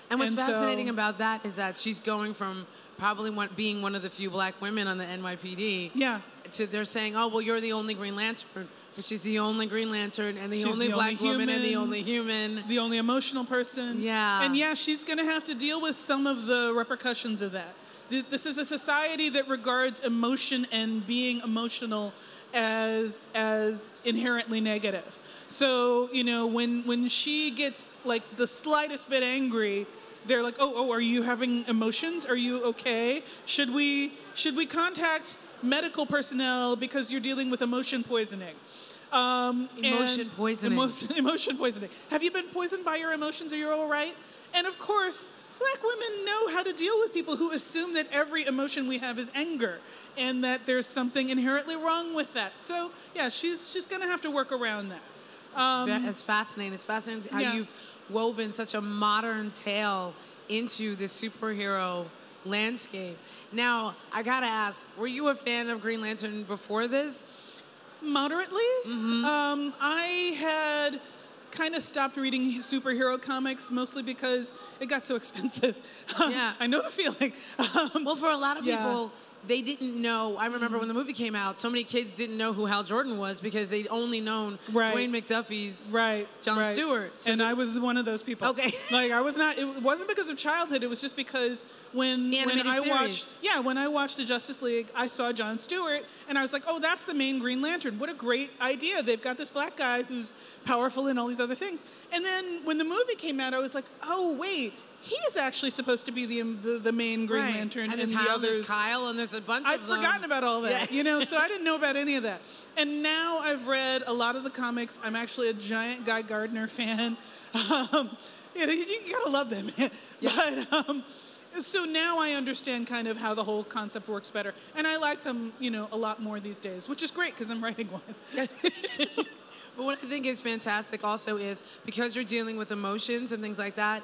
And what's
so-
fascinating about that is that she's going from probably one, being one of the few black women on the NYPD.
Yeah.
To they're saying, oh well, you're the only Green Lantern, but she's the only Green Lantern and the
She's
only
the
black
only
woman and the only human.
the only emotional person.
Yeah.
And yeah, she's going to have to deal with some of the repercussions of that. Th- This is a society that regards emotion and being emotional as as inherently negative. So, you know, when when she gets like the slightest bit angry, they're like, "Oh, oh, are you having emotions? Are you okay? Should we should we contact medical personnel because you're dealing with emotion poisoning?" Um,
Emotion poisoning.
Emotion, emotion poisoning. Have you been poisoned by your emotions? Are you all right? And of course, black women know how to deal with people who assume that every emotion we have is anger and that there's something inherently wrong with that. So, yeah, she's she's going to have to work around that. Um,
Ve- it's fascinating. It's fascinating how
yeah.
you've woven such a modern tale into this superhero landscape. Now, I gotta ask, were you a fan of Green Lantern before this?
Moderately.
Mm-hmm.
Um, I had kind of stopped reading superhero comics mostly because it got so expensive.
Yeah.
I know the feeling. Um,
well, for a lot of
yeah.
people, they didn't know. I remember when the movie came out, so many kids didn't know who Hal Jordan was because they'd only known
Right.
Dwayne McDuffie's
right,
John
right.
Stewart. So
and I was one of those people.
Okay.
like I was not. It wasn't because of childhood. It was just because when when I
series.
watched yeah when I watched the Justice League, I saw John Stewart, and I was like, oh, that's the main Green Lantern. What a great idea! They've got this black guy who's powerful and all these other things. And then when the movie came out, I was like, oh wait. He is actually supposed to be the the, the main Green
Right.
Lantern,
And there's
the
Hal,
others.
there's Kyle, and there's a bunch
I'd
them.
forgotten about all that,
Yeah.
you know, so I didn't know about any of that. And now I've read a lot of the comics. I'm actually a giant Guy Gardner fan. Um, you, know, you, you gotta love them, man. But um, so now I understand kind of how the whole concept works better, and I like them, you know, a lot more these days, which is great because I'm writing one.
But what I think is fantastic also is because you're dealing with emotions and things like that.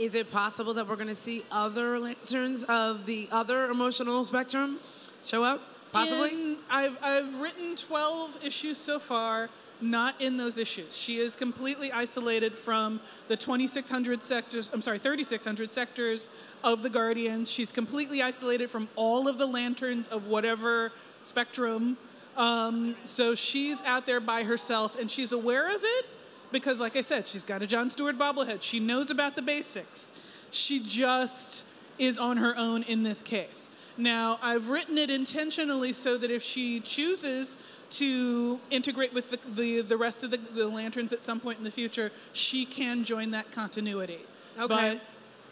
Is it possible that we're going to see other lanterns of the other emotional spectrum show up? Possibly.
In- I've, I've written 12 issues so far, not in those issues. She is completely isolated from the 2,600 sectors, I'm sorry, 3,600 sectors of the Guardians. She's completely isolated from all of the lanterns of whatever spectrum. Um, so she's out there by herself and she's aware of it because, like I said, she's got a John Stewart bobblehead. She knows about the basics. She just is on her own in this case. Now, I've written it intentionally so that if she chooses to integrate with the, the, the rest of the, the lanterns at some point in the future, she can join that continuity.
Okay.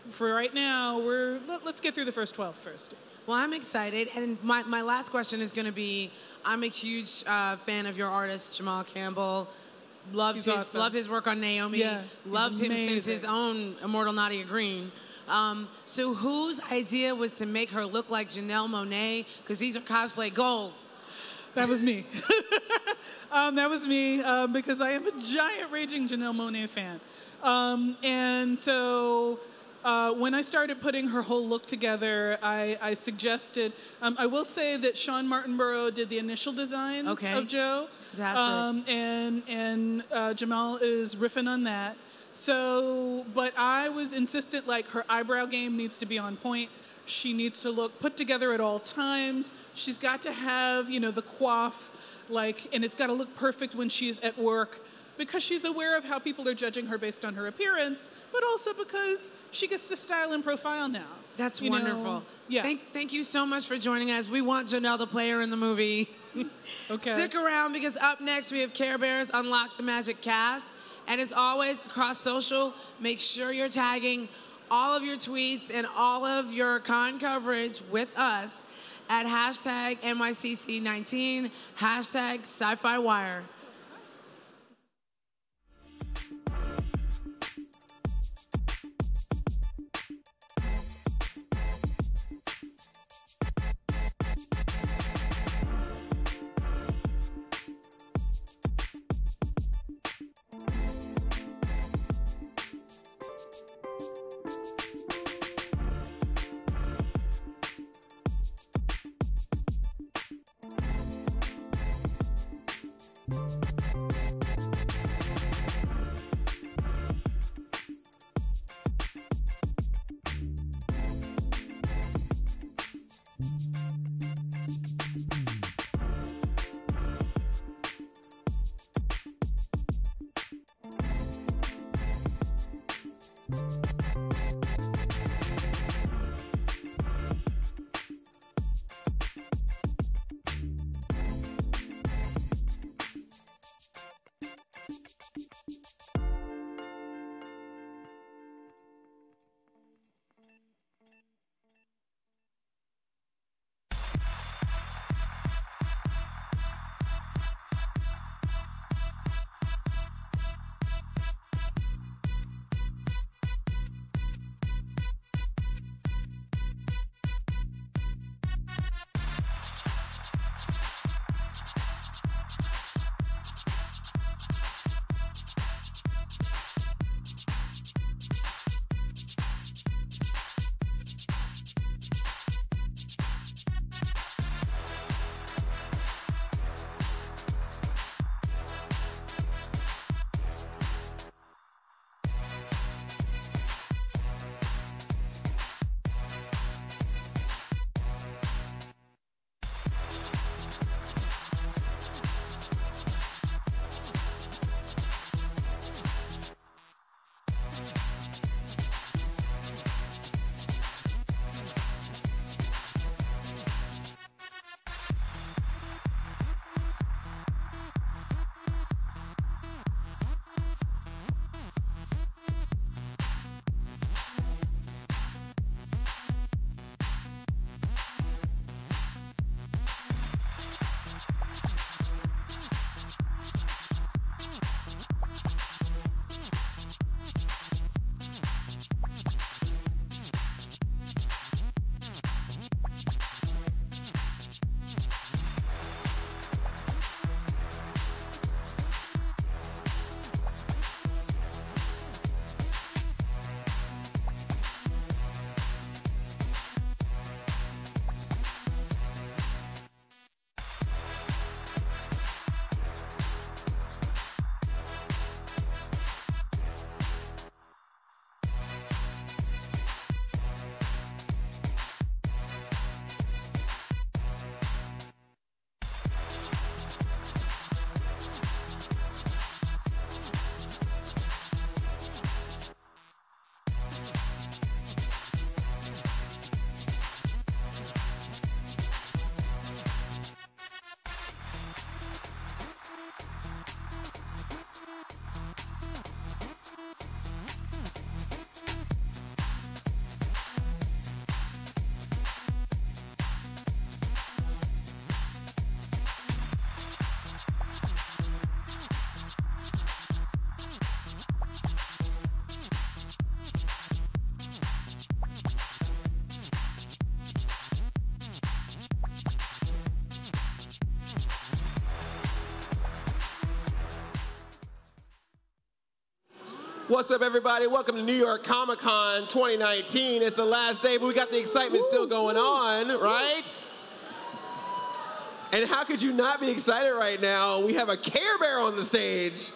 But for right now, we're let, us get through the first 12 first.
Well, I'm excited. And my, my last question is going to be I'm a huge uh, fan of your artist, Jamal Campbell. Loved
He's
his,
awesome.
love his work on Naomi.
Yeah,
Loved him since his own Immortal Nadia Green. Um, so whose idea was to make her look like Janelle Monáe? Because these are cosplay goals.
That was me. um, that was me um, because I am a giant raging Janelle Monáe fan. Um, and so uh, when I started putting her whole look together, I, I suggested, um, I will say that Shawn Martinbrough did the initial designs
Okay.
of
Jo.
Um, and and uh, Jamal is riffing on that. So, but I was insistent like her eyebrow game needs to be on point. She needs to look put together at all times. She's got to have, you know, the coif, like, and it's got to look perfect when she's at work because she's aware of how people are judging her based on her appearance, but also because she gets to style and profile now.
That's
You know,
wonderful.
yeah.
Thank, thank you so much for joining us. We want Janelle to play her in the movie.
Okay.
Stick around because up next we have Care Bears Unlock the Magic Cast. And as always, across social, make sure you're tagging all of your tweets and all of your con coverage with us at hashtag NYCC19, hashtag SYFY WIRE.
What's up, everybody? Welcome to New York Comic Con 2019. It's the last day, but we got the excitement still going on, right? And how could you not be excited right now? We have a Care Bear on the stage.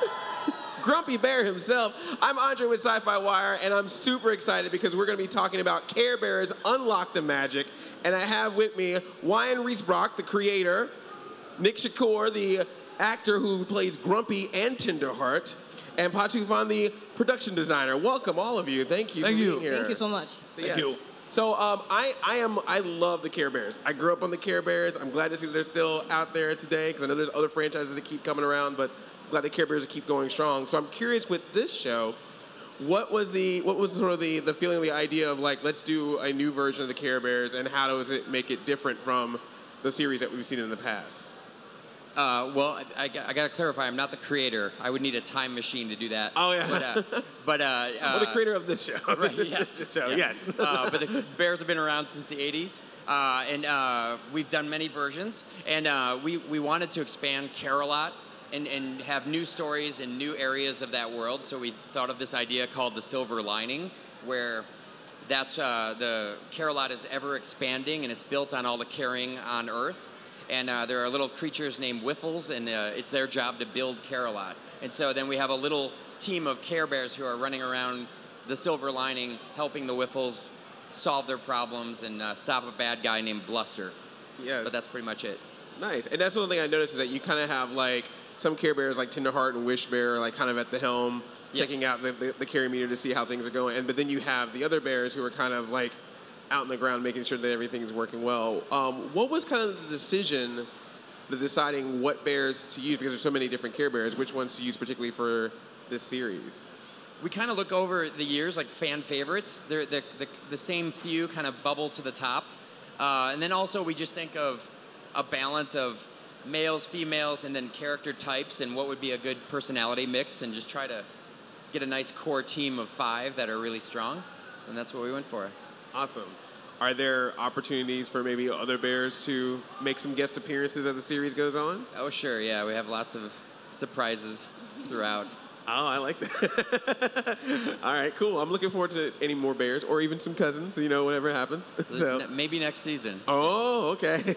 Grumpy Bear himself. I'm Andre with SYFY WIRE, and I'm super excited because we're going to be talking about Care Bears Unlock the Magic. And I have with me Wyan Reese Brock, the creator, Nick Shakoour, the actor who plays Grumpy and Tenderheart, and Patu Fan, the production designer. Welcome, all of you. Thank you
Thank
for
you.
being here.
Thank you so much.
So,
Thank
yes.
you.
So um, I, I am I love the Care Bears. I grew up on the Care Bears. I'm glad to see that they're still out there today because I know there's other franchises that keep coming around, but I'm glad the Care Bears keep going strong. So I'm curious with this show, what was the what was sort of the the feeling, the idea of like let's do a new version of the Care Bears, and how does it make it different from the series that we've seen in the past?
Uh, well, I, I, got to clarify. I'm not the creator. I would need a time machine to do that.
Oh yeah.
But, uh, but uh,
well, the
uh,
creator of this show.
Right, yes.
this show.
Yeah.
Yes.
uh, but the Bears have been around since the 80s, uh, and uh, we've done many versions. And uh, we, we wanted to expand Care-a-Lot and, and have new stories in new areas of that world. So we thought of this idea called the silver lining, where that's uh, the Care-a-Lot is ever expanding, and it's built on all the caring on Earth. And uh, there are little creatures named Whiffles, and uh, it's their job to build Care-a-Lot. And so then we have a little team of Care Bears who are running around the silver lining, helping the Whiffles solve their problems and uh, stop a bad guy named Bluster.
Yes.
But that's pretty much it.
Nice. And that's one thing I noticed is that you kind of have like some Care Bears like Tenderheart and Wish Bear like kind of at the helm,
Yes.
checking out the, the, the carry meter to see how things are going. And but then you have the other bears who are kind of like out in the ground making sure that everything's working well. Um, what was kind of the decision, the deciding what bears to use because there's so many different Care Bears, which ones to use particularly for this series?
We kind of look over the years like fan favorites. They're the, the, the same few kind of bubble to the top. Uh, and then also we just think of a balance of males, females, and then character types and what would be a good personality mix and just try to get a nice core team of five that are really strong. And that's what we went for.
Awesome. Are there opportunities for maybe other bears to make some guest appearances as the series goes on?
Oh, sure, yeah. We have lots of surprises throughout.
Oh, I like that. All right, cool. I'm looking forward to any more bears or even some cousins, you know, whatever happens. So.
Maybe next season.
Oh, okay.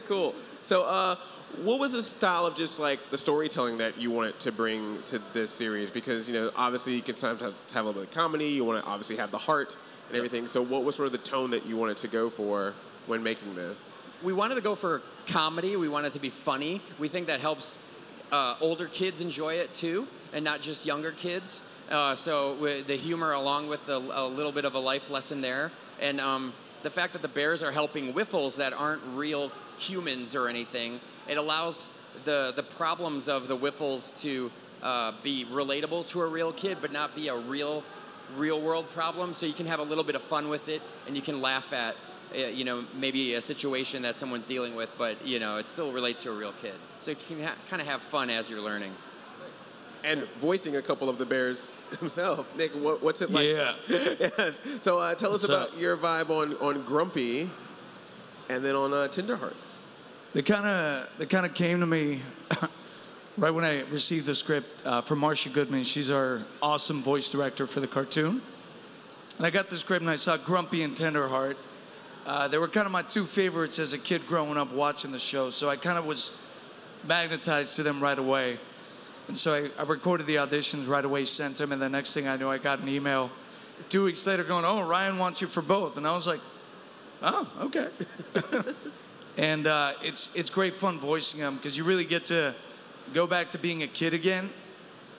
cool. So, uh, what was the style of just like the storytelling that you wanted to bring to this series? Because, you know, obviously you can sometimes have a little bit of comedy, you want to obviously have the heart and everything. So, what was sort of the tone that you wanted to go for when making this?
we wanted to go for comedy. We wanted to be funny. We think that helps uh, older kids enjoy it too, and not just younger kids. Uh, so the humor, along with a, little bit of a life lesson there, and um, the fact that the bears are helping Whiffles that aren't real humans or anything, it allows the the problems of the Whiffles to uh, be relatable to a real kid, but not be a real real world problem. So you can have a little bit of fun with it, and you can laugh at uh, you know, maybe a situation that someone's dealing with, but you know, it still relates to a real kid. So you can ha- kind of have fun as you're learning.
And voicing a couple of the bears himself, Nick, what, what's it like?
Yeah.
yes. So, uh, tell us
What's
about
up?
your vibe on on Grumpy, and then on uh, Tenderheart.
They kind of they kind of came to me right when I received the script uh, from Marcia Goodman. She's our awesome voice director for the cartoon. And I got the script and I saw Grumpy and Tenderheart. Uh, they were kind of my two favorites as a kid growing up watching the show. So I kind of was magnetized to them right away. And so I, I recorded the auditions right away, sent them, and the next thing I knew, I got an email two weeks later going, "Oh, Ryan wants you for both," and I was like, "Oh, okay." and uh, it's it's great fun voicing them because you really get to go back to being a kid again.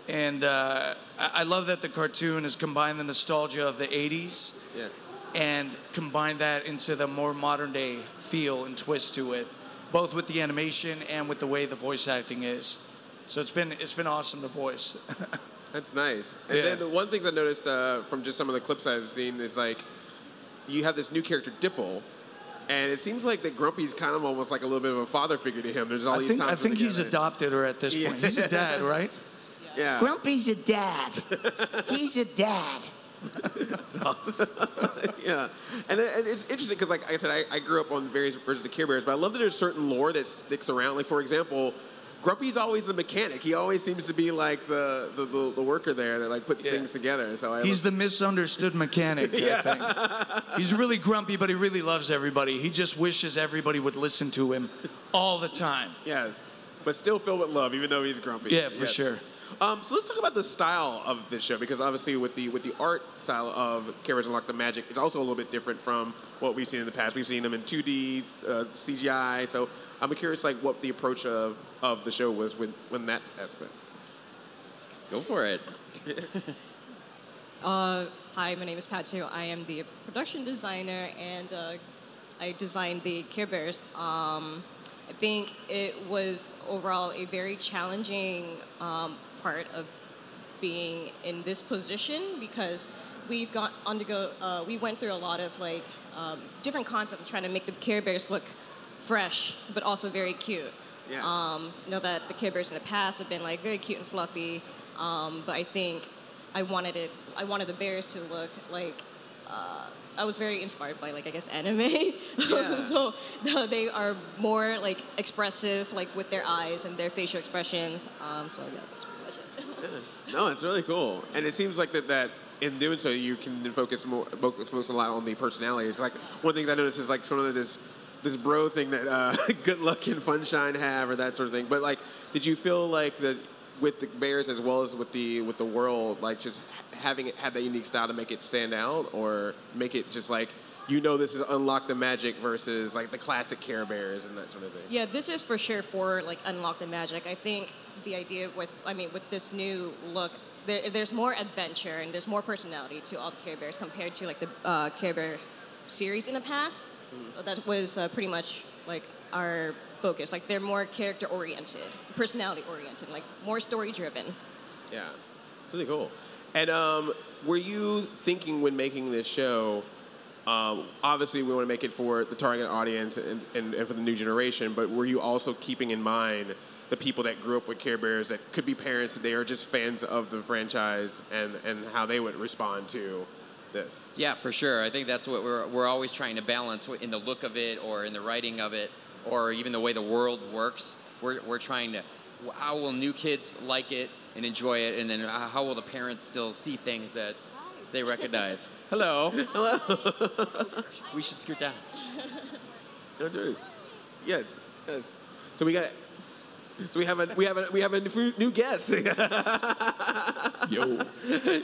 And uh, I, I love that the cartoon has combined the nostalgia of the '80s
Yeah.
and combined that into the more modern day feel and twist to it, both with the animation and with the way the voice acting is. So it's been it's been awesome to voice.
That's nice. And
Yeah.
then the one thing I noticed uh, from just some of the clips I've seen is like you have this new character Dibble, and it seems like that Grumpy's kind of almost like a little bit of a father figure to him. There's all
I
these
think
times
I think
when
he's adopted her at this point. He's a dad, right?
Yeah.
Grumpy's a dad. He's a dad.
yeah, and, and it's interesting because, like I said, I, I grew up on various versions of Care Bears, but I love that there's certain lore that sticks around. Like, for example, Grumpy's always the mechanic. He always seems to be like the the, the, the worker there that like puts things together. So I
He's the misunderstood mechanic. I think. He's really grumpy, but he really loves everybody. He just wishes everybody would listen to him all the time.
Yes, but still filled with love, even though he's grumpy.
Yeah, for sure.
Um, so let's talk about the style of this show because obviously with the with the art style of Care Bears Unlock the Magic, it's also a little bit different from what we've seen in the past. We've seen them in 2D, uh, CGI. So I'm curious, like, what the approach of, of the show was with when that aspect.
Go for it.
Uh, hi, my name is Patsu. I am the production designer, and uh, I designed the Care Bears. Um, I think it was overall a very challenging um, part of being in this position because we've got undergo. Uh, we went through a lot of like um, different concepts trying to make the Care Bears look fresh, but also very cute.
Yeah.
Um, know that the Care Bears in the past have been like very cute and fluffy, um, but I think I wanted it. I wanted the bears to look like. Uh, I was very inspired by like I guess anime, so uh, they are more like expressive, like with their eyes and their facial expressions. Um, so yeah,
No, it's really cool, and it seems like that that in doing so you can focus more focus a lot on the personalities. Like one of the things I noticed is like sort of this this bro thing that uh, Good Luck and Funshine have, or that sort of thing. But like, did you feel like that with the Bears as well as with the with the world, like just having it have that unique style to make it stand out, or make it just like you know this is unlock the magic versus like the classic Care Bears and that sort of thing.
Yeah, this is for sure for like unlock the magic. I think the idea with I mean with this new look, there, there's more adventure and there's more personality to all the Care Bears compared to like the uh, Care Bear series in the past. That was uh, pretty much like our focus. Like they're more character oriented, personality oriented, like more story driven.
Yeah, it's really cool. And um, were you thinking when making this show? Um, obviously, we want to make it for the target audience and, and, and for the new generation. But were you also keeping in mind the people that grew up with Care Bears that could be parents today or just fans of the franchise and, and how they would respond to this?
Yeah, for sure. I think that's what we're, we're always trying to balance in the look of it or in the writing of it or even the way the world works. We're, we're trying to, how will new kids like it and enjoy it? And then how will the parents still see things that they recognize? Hello.
Hello.
we should scoot down.
No, Drews. Yes, yes. So we got. So we have a we have a we have a new- new guest. Yo.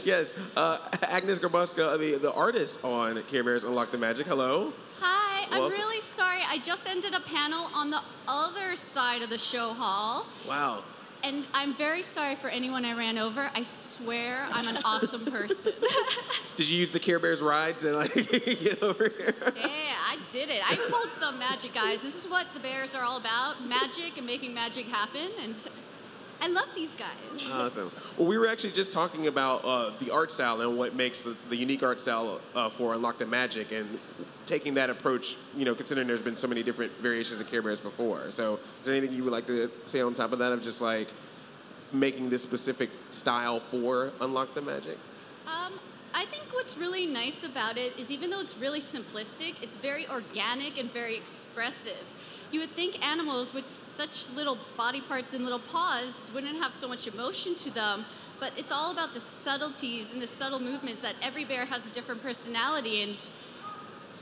yes, uh, Agnes Garbowska, the the artist on Care Bears Unlock the Magic. Hello.
Hi, I'm really sorry. I just ended a panel on the other side of the show hall.
Wow.
And I'm very sorry for anyone I ran over. I swear I'm an awesome person.
Did you use the Care Bears ride to like get over here?
yeah, I did it. I pulled some magic, guys. This is what the Bears are all about magic and making magic happen. And I love these guys.
Awesome. Well, we were actually just talking about uh, the art style and what makes the, the unique art style uh, for Unlock the Magic and taking that approach, you know, considering there's been so many different variations of Care Bears before. So, is there anything you would like to say on top of that of just like making this specific style for Unlock the Magic?
Um, I think what's really nice about it is even though it's really simplistic, it's very organic and very expressive. You would think animals with such little body parts and little paws wouldn't have so much emotion to them, but it's all about the subtleties and the subtle movements that every bear has a different personality and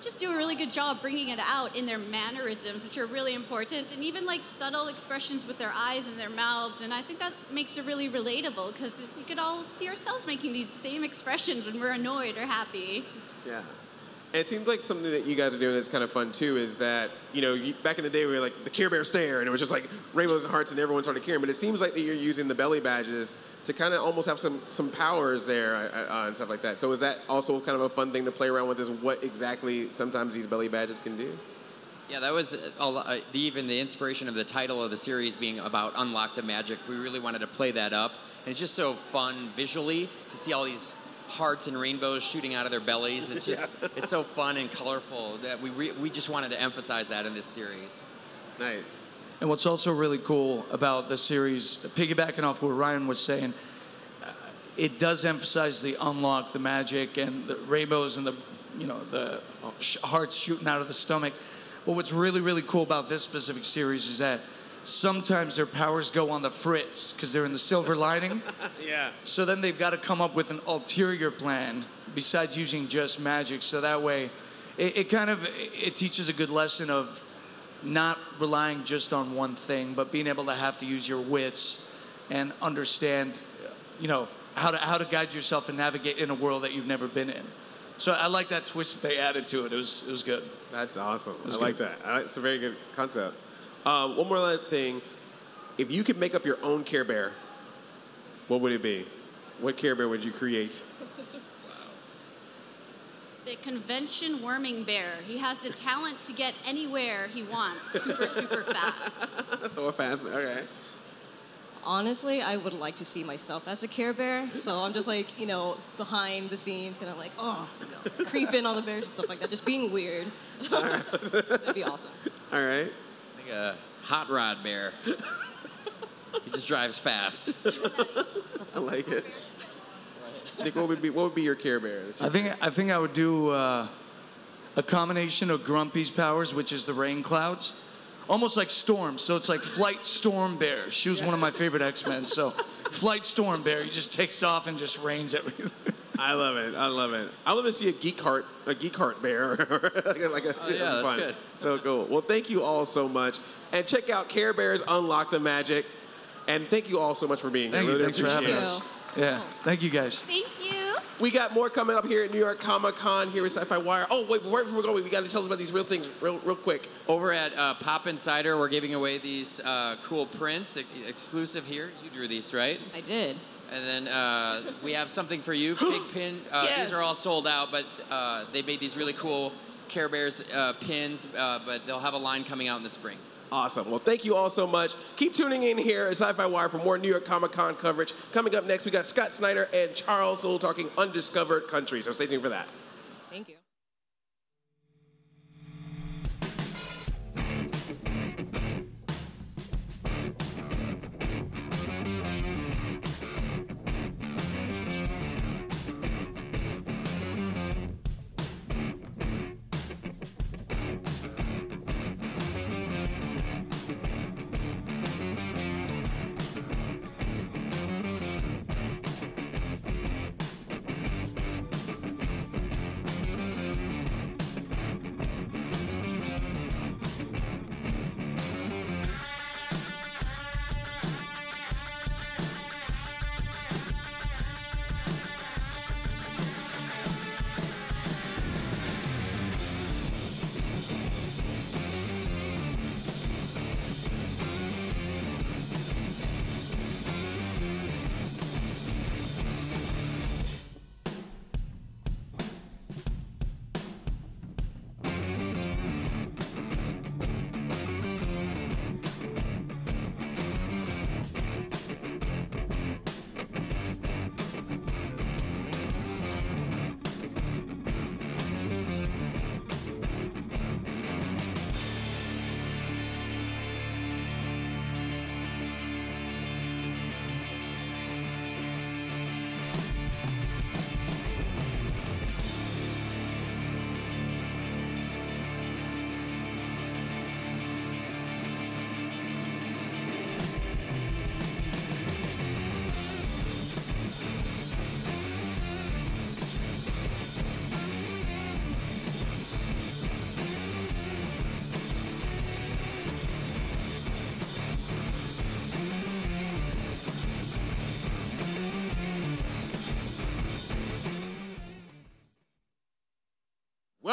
just do a really good job bringing it out in their mannerisms, which are really important, and even like subtle expressions with their eyes and their mouths. And I think that makes it really relatable because we could all see ourselves making these same expressions when we're annoyed or happy.
Yeah. And it seems like something that you guys are doing that's kind of fun too is that, you know, you, back in the day we were like the Care Bear stare and it was just like rainbows and hearts and everyone started caring. But it seems like that you're using the belly badges to kind of almost have some, some powers there uh, uh, and stuff like that. So is that also kind of a fun thing to play around with is what exactly sometimes these belly badges can do?
Yeah, that was a, lo- uh, the, even the inspiration of the title of the series being about unlock the magic. We really wanted to play that up, and it's just so fun visually to see all these hearts and rainbows shooting out of their bellies. It's just it's so fun and colorful that we re- we just wanted to emphasize that in this series.
Nice.
And what's also really cool about the series, piggybacking off what Ryan was saying, uh, it does emphasize the unlock, the magic, and the rainbows and the, you know, the sh- hearts shooting out of the stomach. But what's really, really cool about this specific series is that sometimes their powers go on the fritz because they're in the silver lining.
yeah.
So then they've got to come up with an ulterior plan besides using just magic. So that way, it, it kind of it teaches a good lesson of not relying just on one thing, but being able to have to use your wits and understand, you know, how to how to guide yourself and navigate in a world that you've never been in. So I like that twist that they added to it. It was it was good.
That's awesome. I like that. I It's a very good concept. Um, one more thing. If you could make up your own Care Bear, what would it be? What Care Bear would you create?
The convention worming bear. He has the talent to get anywhere he wants super, super fast.
so fast. Okay.
Honestly, I would like to see myself as a Care Bear. So I'm just like, you know, behind the scenes, kind of like, oh, you know, creeping on the bears and stuff like that, just being weird. That'd be awesome.
All right.
Like a hot rod bear. he just drives fast.
I like it. Nick, what would be what would be your Care Bear?
I think I think I would do uh, a combination of Grumpy's powers, which is the rain clouds, almost like Storm. So it's like Flight Storm Bear. She was one of my favorite X Men. So Flight Storm Bear, he just takes off and just rains everything.
I love it. I love it. I love to see a geek heart, a geek heart bear. like a, like a,
Oh, yeah, that's
fun.
good.
So cool. Well, thank you all so much, and check out Care Bears Unlock the Magic. And thank you all so much for being
Thank
here.
you.
Really
Thanks for having
appreciate
us.
it.
Yeah. Thank you guys.
Thank you.
We got more coming up here at New York Comic Con here at SYFY WIRE. Oh wait, right before we go, we got to tell us about these real things real, real quick.
Over at uh, Pop Insider, we're giving away these uh, cool prints, ex- exclusive here. You drew these, right?
I did.
And then uh, we have something for you, Pig Pin. Uh,
Yes!
These are all sold out, but uh, they made these really cool Care Bears uh, pins, uh, but they'll have a line coming out in the spring.
Awesome. Well, thank you all so much. Keep tuning in here at SYFY WIRE for more New York Comic Con coverage. Coming up next, we got Scott Snyder and Charles Soule talking undiscovered countries. So stay tuned for that.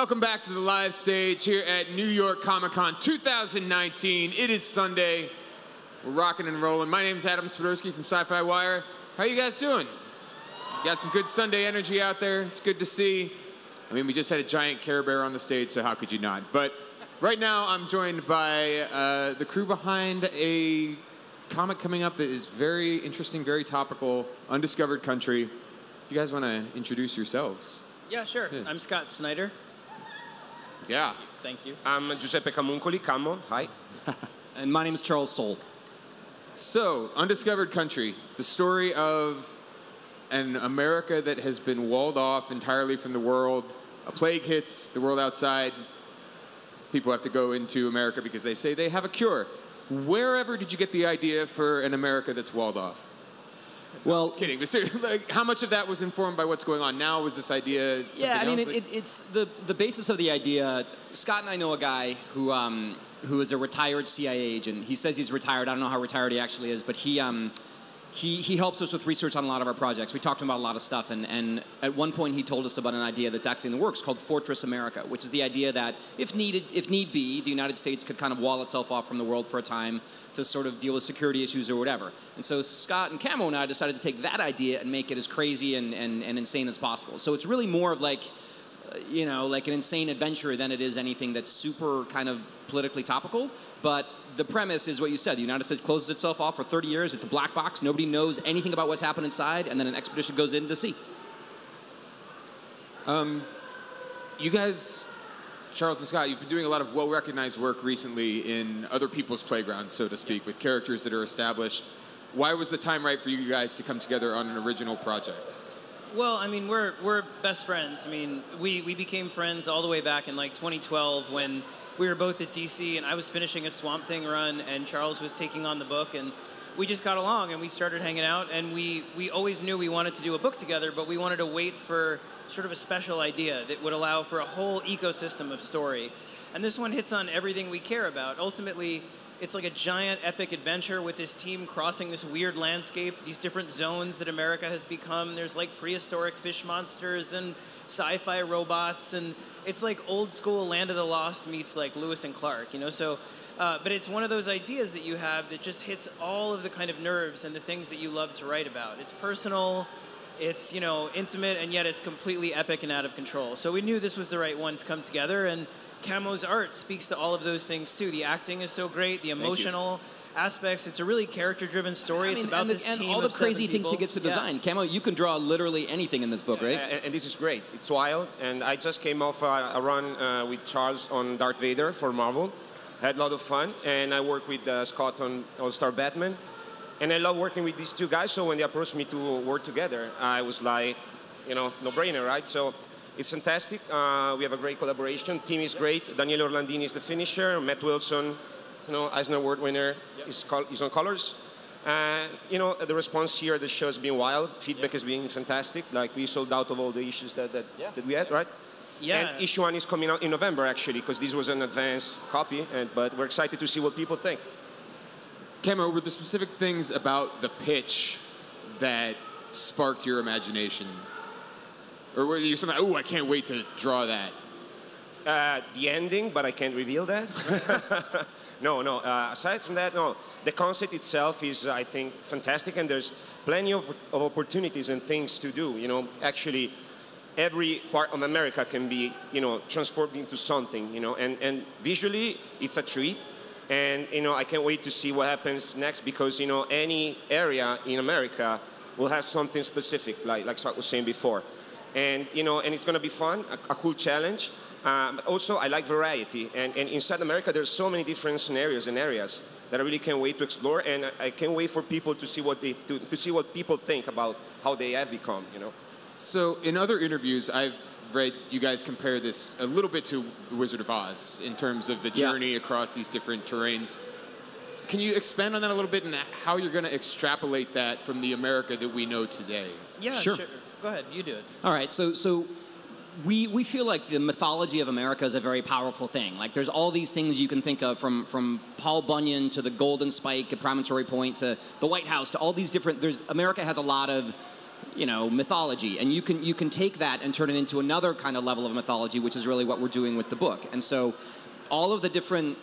Welcome back to the live stage here at New York Comic Con 2019. It is Sunday. We're rocking and rolling. My name is Adam Swiderski from SYFY WIRE. How are you guys doing? Got some good Sunday energy out there. It's good to see. I mean, we just had a giant Care Bear on the stage, so how could you not? But right now, I'm joined by uh, the crew behind a comic coming up that is very interesting, very topical, Undiscovered Country. If you guys want to introduce yourselves.
Yeah, sure.
Yeah.
I'm Scott Snyder.
Yeah.
Thank you.
I'm Giuseppe Camuncoli. Camo. Hi.
and my name is Charles Soule. So, Undiscovered Country, the story of an America that has been walled off entirely from the world. A plague hits the world outside. People have to go into America because they say they have a cure. wherever did you get the idea for an America that's walled off?
Well,
just kidding. But seriously, like, how much of that was informed by what's going on now? Was this idea?
Yeah, I mean, it, it's the the basis of the idea. Scott and I know a guy who um, who is a retired CIA agent. He says he's retired. I don't know how retired he actually is, but he. Um, he, he helps us with research on a lot of our projects. We talked to him about a lot of stuff, and, and at one point he told us about an idea that's actually in the works called Fortress America, which is the idea that if needed, if need be, the United States could kind of wall itself off from the world for a time to sort of deal with security issues or whatever. And so Scott and Camo and I decided to take that idea and make it as crazy and, and, and insane as possible. So it's really more of like, uh, you know, like an insane adventure than it is anything that's super kind of politically topical. But the premise is what you said. The United States closes itself off for 30 years. It's a black box. Nobody knows anything about what's happened inside, and then an expedition goes in to see.
Um, you guys, Charles and Scott, you've been doing a lot of well-recognized work recently in other people's playgrounds, so to speak, with characters that are established. Why was the time right for you guys to come together on an original project?
Well, I mean, we're we're best friends. I mean, we we became friends all the way back in like 2012 when we were both at DC and I was finishing a Swamp Thing run and Charles was taking on the book and we just got along and we started hanging out and we we always knew we wanted to do a book together, but we wanted to wait for sort of a special idea that would allow for a whole ecosystem of story. And this one hits on everything we care about. Ultimately, it's like a giant epic adventure with this team crossing this weird landscape, these different zones that America has become. There's like prehistoric fish monsters and sci-fi robots, and it's like old school Land of the Lost meets like Lewis and Clark, you know. So, uh, but it's one of those ideas that you have that just hits all of the kind of nerves and the things that you love to write about. It's personal. It's you know intimate and yet it's completely epic and out of control. So we knew this was the right one to come together, and Camo's art speaks to all of those things too. The acting is so great, the emotional aspects. It's a really character-driven story.
I
it's about
and the-
this
and
team
all the
of seven
crazy things he
people.
gets to
Yeah.
design. Camo, you can draw literally anything in this book, right?
And, and this is great. It's wild. And I just came off a, a run uh, with Charles on Darth Vader for Marvel. Had a lot of fun. And I work with uh, Scott on All Star Batman. And I love working with these two guys. So when they approached me to work together, I was like, you know, no brainer, right? So it's fantastic. Uh, we have a great collaboration. Team is great. Daniele Orlandini is the finisher. Matt Wilson, you know, Eisner Award winner, is, col- is on colors. Uh, you know, the response here at the show has been wild. Feedback has been fantastic. Like we sold out of all the issues that, that, that we had, right?
Yeah.
And issue one is coming out in November actually, because this was an advance copy. And, but we're excited to see what people think.
Camo, were the specific things about the pitch that sparked your imagination? Or were you something, oh, I can't wait to draw that?
Uh, the ending, but I can't reveal that. no, no. Uh, aside from that, no. The concept itself is, I think, fantastic, and there's plenty of, of opportunities and things to do. You know, actually, every part of America can be, you know, transformed into something. You know, and and visually, it's a treat. And you know, I can't wait to see what happens next because you know, any area in America will have something specific, like like Scott was saying before and you know, and it's going to be fun, a, a cool challenge. Um, also, I like variety, and, and South America, there's so many different scenarios and areas that I really can't wait to explore, and I, I can't wait for people to see what they to, to see what people think about how they have become. You know.
So, in other interviews, I've read you guys compare this a little bit to The Wizard of Oz in terms of the
Yeah.
journey across these different terrains. Can you expand on that a little bit and how you're going to extrapolate that from the America that we know today?
Yeah,
Sure.
sure. Go ahead, you do it.
All right, so so we we feel like the mythology of America is a very powerful thing. Like there's all these things you can think of from from Paul Bunyan to the Golden Spike at Promontory Point to the White House to all these different. There's America has a lot of you know mythology and you can you can take that and turn it into another kind of level of mythology which is really what we're doing with the book and so all of the different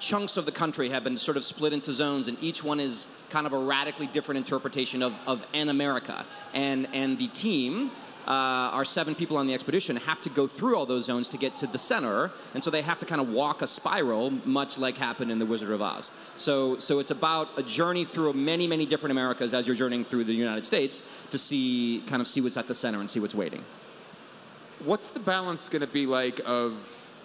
chunks of the country have been sort of split into zones, and each one is kind of a radically different interpretation of, of an America. And, and the team, uh, our seven people on the expedition, have to go through all those zones to get to the center, and so they have to kind of walk a spiral, much like happened in The Wizard of Oz. So, so it's about a journey through many, many different Americas as you're journeying through the United States to see, kind of see what's at the center and see what's waiting.
What's the balance going to be like of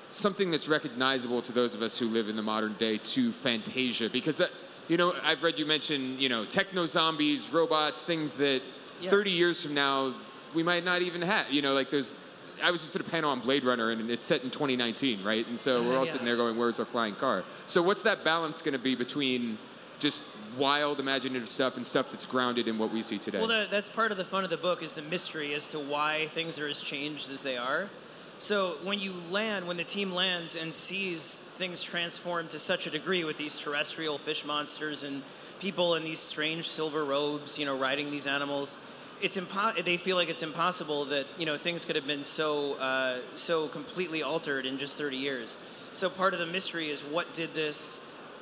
something that's recognizable to those of us who live in the modern day to Fantasia? Because, uh, you know, I've read you mention, you know, techno zombies, robots, things that
Yeah.
30 years from now we might not even have. You know, like there's I was just at a panel on Blade Runner, and it's set in 2019, right? And so uh, we're all
Yeah.
sitting there going, "Where's our flying car?" So what's that balance going to be between just wild, imaginative stuff and stuff that's grounded in what we see today?
Well, that, that's part of the fun of the book is the mystery as to why things are as changed as they are. So when you land, when the team lands and sees things transformed to such a degree with these terrestrial fish monsters and people in these strange silver robes, you know, riding these animals, it's impo- they feel like it's impossible that you know things could have been so uh, so completely altered in just 30 years. So part of the mystery is what did this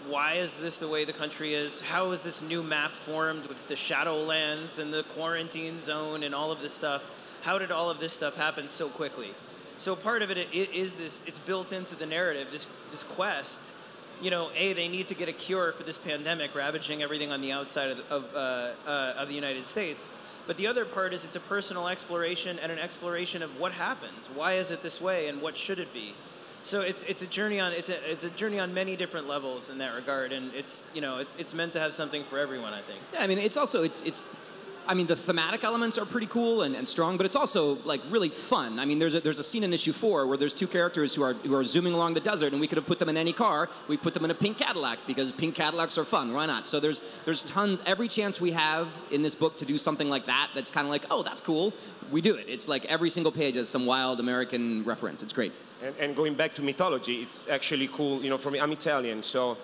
why is this the way the country is? How is this new map formed with the Shadowlands and the quarantine zone and all of this stuff? How did all of this stuff happen so quickly? So part of it i- this. It's built into the narrative. This this quest. You know, a they need to get a cure for this pandemic ravaging everything on the outside of, of, uh, uh, of the United States. But the other part is it's a personal exploration and an exploration of what happened. Why is it this way, and what should it be? So it's it's a journey on it's a it's a journey on many different levels in that regard, and it's you know it's it's meant to have something for everyone. I think.
Yeah, I mean, it's also it's it's. I mean, the thematic elements are pretty cool and, and strong, but it's also like really fun. I mean, there's a, there's a scene in issue four where there's two characters who are who are zooming along the desert, and we could have put them in any car. We put them in a pink Cadillac because pink Cadillacs are fun. Why not? So there's there's tons. Every chance we have in this book to do something like that, that's kind of like, oh, that's cool. We do it. It's like every single page has some wild American reference. It's great.
And, and going back to mythology, it's actually cool. You know, for me, I'm Italian, so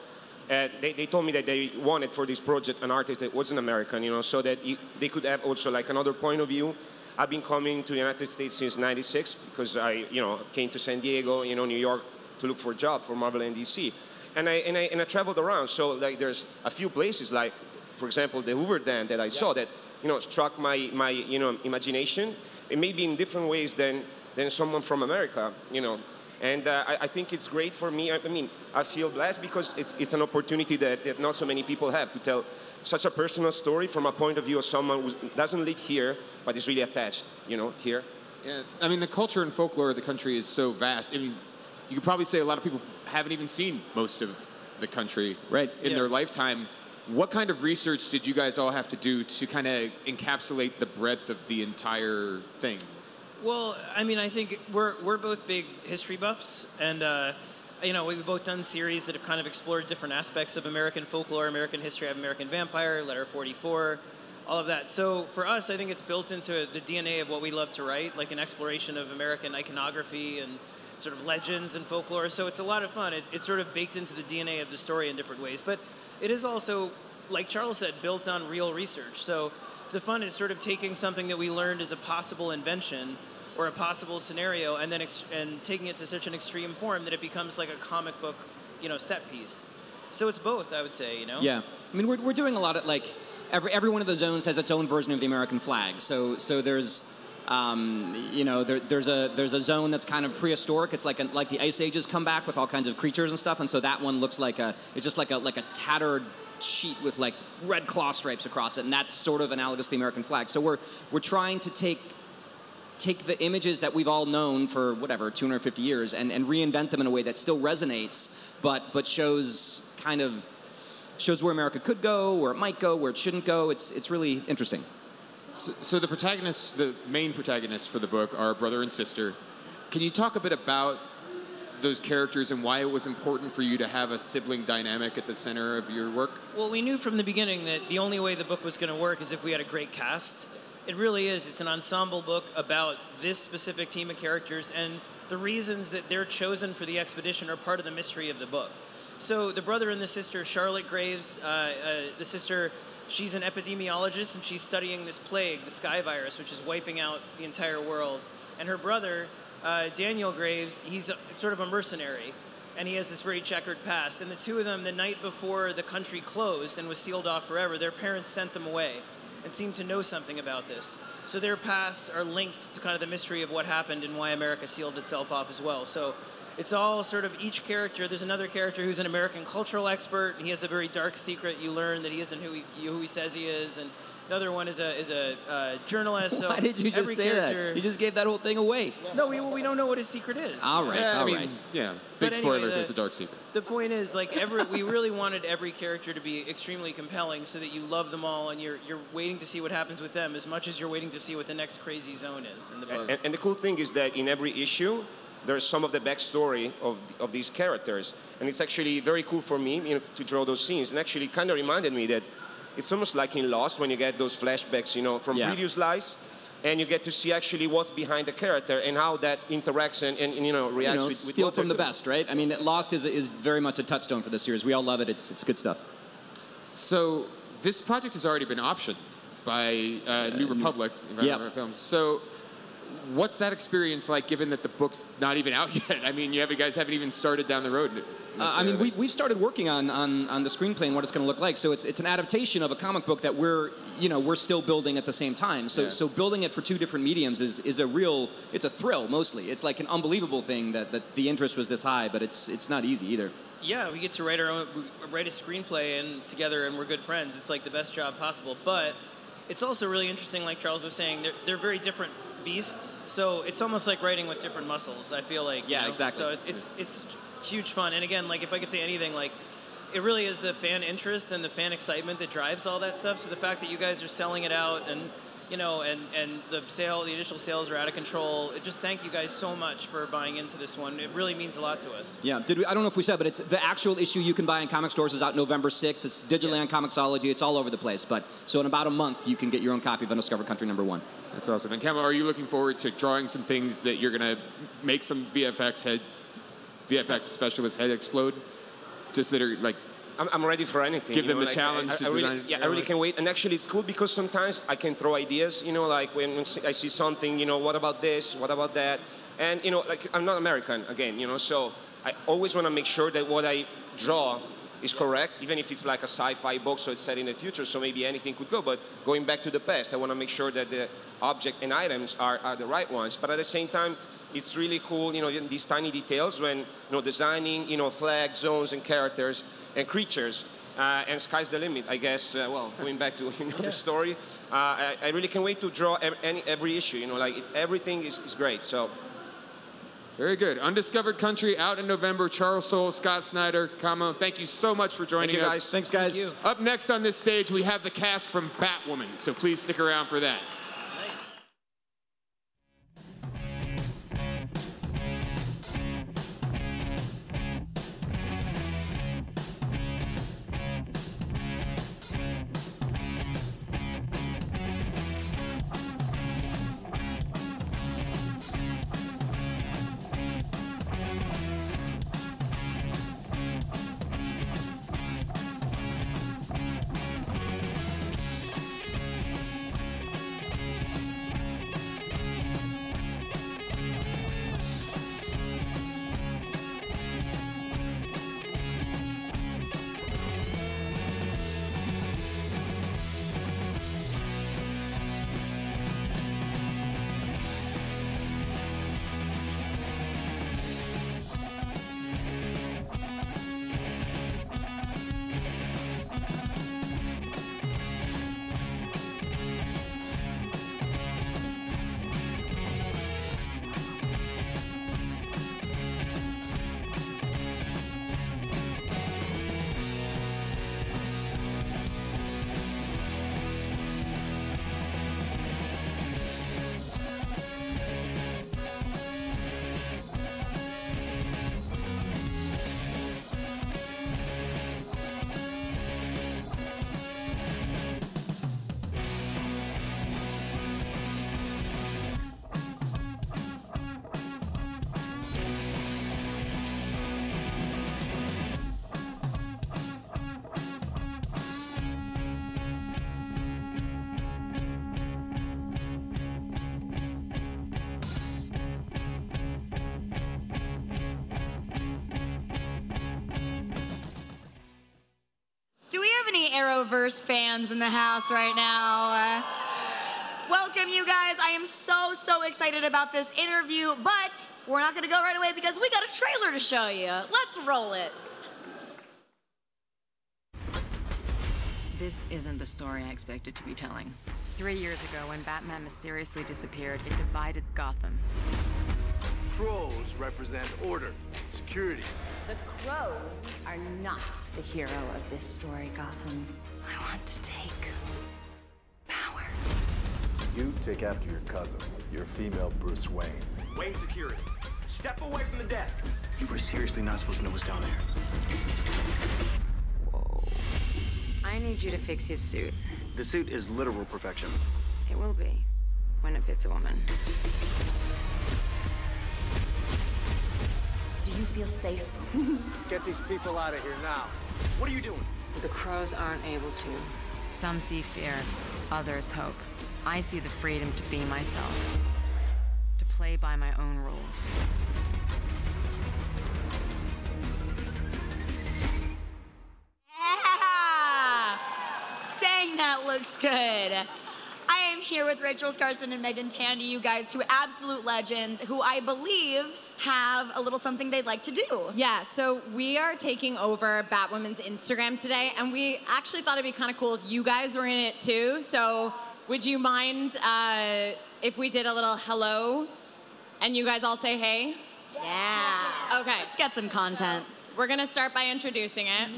uh, they, they told me that they wanted for this project an artist that wasn't American, you know, so that you, they could have also like another point of view. I've been coming to the United States since '96 because I, you know, came to San Diego, you know, New York to look for a job for Marvel and DC, and I and I and I traveled around. So like, there's a few places like, for example, the Hoover Dam that I saw that you know struck my my you know imagination. It may be in different ways than than someone from America, you know. And uh, I, I think it's great for me. I, I mean, I feel blessed because it's, it's an opportunity that, that not so many people have to tell such a personal story from a point of view of someone who doesn't live here but is really attached, you know, here.
Yeah, I mean, the culture and folklore of the country is so vast. I mean, you could probably say a lot of people haven't even seen most of the country
right.
in
Yeah.
their lifetime. What kind of research did you guys all have to do to kind of encapsulate the breadth of the entire thing?
Well, I mean, I think we're we're both big history buffs, and uh, you know, we've both done series that have kind of explored different aspects of American folklore, American history. Have American Vampire, Letter 44, all of that. So for us, I think it's built into the DNA of what we love to write, like an exploration of American iconography and sort of legends and folklore. So it's a lot of fun. It, it's sort of baked into the DNA of the story in different ways, but it is also, like Charles said, built on real research. So the fun is sort of taking something that we learned as a possible invention or a possible scenario and then ex- and taking it to such an extreme form that it becomes like a comic book, you know, set piece. So it's both, I would say, you know.
Yeah, I mean, we're, we're doing a lot of like every every one of the zones has its own version of the American flag. So so there's. Um, you know, there, there's a there's a zone that's kind of prehistoric. It's like a, like the ice ages come back with all kinds of creatures and stuff, and so that one looks like a it's just like a like a tattered sheet with like red claw stripes across it, and that's sort of analogous to the American flag. So we're we're trying to take take the images that we've all known for whatever 250 years and, and reinvent them in a way that still resonates, but but shows kind of shows where America could go, where it might go, where it shouldn't go. It's it's really interesting.
So, so the protagonists, the main protagonists for the book, are brother and sister. Can you talk a bit about those characters and why it was important for you to have a sibling dynamic at the center of your work?
Well, we knew from the beginning that the only way the book was going to work is if we had a great cast. It really is. It's an ensemble book about this specific team of characters, and the reasons that they're chosen for the expedition are part of the mystery of the book. So the brother and the sister, Charlotte Graves, uh, uh, the sister, she's an epidemiologist and she's studying this plague, the sky virus, which is wiping out the entire world. And her brother, uh, Daniel Graves, he's a, sort of a mercenary and he has this very checkered past. And the two of them, the night before the country closed and was sealed off forever, their parents sent them away and seemed to know something about this. So their pasts are linked to kind of the mystery of what happened and why America sealed itself off as well. So it's all sort of each character. There's another character who's an American cultural expert, and he has a very dark secret. You learn that he isn't who he, who he says he is, and The other one is a is a uh, journalist. So
Why did you just
every
say
character,
that? You just gave that whole thing away.
No, we, we don't know what his secret is.
All right,
Yeah, I mean,
right.
yeah.
But
Big
anyway,
spoiler.
the-
there's a dark secret.
The point is, like, every we really wanted every character to be extremely compelling, so that you love them all and you're you're waiting to see what happens with them as much as you're waiting to see what the next crazy zone is in the book.
And, and the cool thing is that in every issue, there's some of the backstory of, of these characters. And it's actually very cool for me you know, to draw those scenes. And actually kind of reminded me that it's almost like in Lost when you get those flashbacks, you know, from
Yeah.
previous lives. And you get to see actually what's behind the character and how that interacts and, and you know,
You
reacts
know,
with, with
steal
what they're
from the best, right? I mean, Lost is, is very much a touchstone for this series. We all love it. It's, it's good stuff.
So this project has already been optioned by uh, New Republic if I
Yep.
Films. So what's that experience like, given that the book's not even out yet? I mean, you have, you guys haven't even started down the road.
Uh, I mean, we, we've started working on, on, on the screenplay and what it's going to look like. So it's, it's an adaptation of a comic book that we're, you know, we're still building at the same time. So,
Yeah.
so building it for two different mediums is, is a real, it's a thrill mostly. It's like an unbelievable thing that, that the interest was this high, but it's, it's not easy either.
yeah, we get to write our own, write a screenplay and together, and we're good friends. It's like the best job possible. But it's also really interesting, like Charles was saying, they're, they're very different beasts. So it's almost like writing with different muscles. I feel like. you
Yeah,
know?
exactly.
So it's it's huge fun. And again, like if I could say anything, like. It really is the fan interest and the fan excitement that drives all that stuff. So the fact that you guys are selling it out and you know, and, and the sale, the initial sales are out of control. It just thank you guys so much for buying into this one. It really means a lot to us.
Yeah, did we, I don't know if we said, but it's the actual issue you can buy in comic stores is out November 6th. It's digitally on Comixology. It's all over the place. But so in about a month, you can get your own copy of Undiscovered Country number one.
That's awesome. And Camo, are you looking forward to drawing some things that you're gonna make some VFX head, VFX specialists head explode? Just that are like,
I'm, I'm ready for anything.
Give them
know,
the
like,
challenge
I, I really, yeah, I really can wait. And actually, it's cool because sometimes I can throw ideas. You know, like when I see something, you know, what about this? What about that? And you know, like I'm not American again. You know, so I always want to make sure that what I draw is correct, even if it's like a sci-fi book, so it's set in the future, so maybe anything could go. But going back to the past, I want to make sure that the object and items are, are the right ones. But at the same time, it's really cool, you know, these tiny details when, you know, designing, you know, flags, zones, and characters and creatures. Uh, and sky's the limit, I guess. Uh, well, going back to you know, the story, uh, I, I really can't wait to draw ev- any, every issue. You know, like it, everything is, is great. So
very good. Undiscovered Country out in November. Charles Soule, Scott Snyder, Camo, thank you so much for joining
Thank you,
us.
Thanks, guys.
Thank you. Up next on this stage, we have the cast from Batwoman, so please stick around for that.
Any Arrowverse fans in the house right now? Uh, welcome, you guys. I am so, so excited about this interview, but we're not going to go right away because we got a trailer to show you. Let's roll it.
This isn't the story I expected to be telling. Three years ago, when Batman mysteriously disappeared, it divided Gotham.
Trolls represent order, security.
The crows are not the hero of this story, Gotham. I want to take power.
You take after your cousin, your female Bruce Wayne.
Wayne Security. Step away from the desk.
You were seriously not supposed to know what's down there. Whoa.
I need you to fix his suit.
The suit is literal perfection.
It will be when it fits a woman.
Do you feel safe? Get these people out of here now.
What are you doing?
The crows aren't able to. Some see fear, others hope. I see the freedom to be myself, to play by my own rules.
Yeah! Dang, that looks good. I am here with Rachel Skarsten and Meagan Tandy, you guys, two absolute legends who I believe have a little something they'd like to do.
Yeah, so we are taking over Batwoman's Instagram today, and we actually thought it'd be kind of cool if you guys were in it too. So, would you mind uh, if we did a little hello and you guys all say hey?
Yeah.
Okay.
Let's get some content.
We're gonna start by introducing it.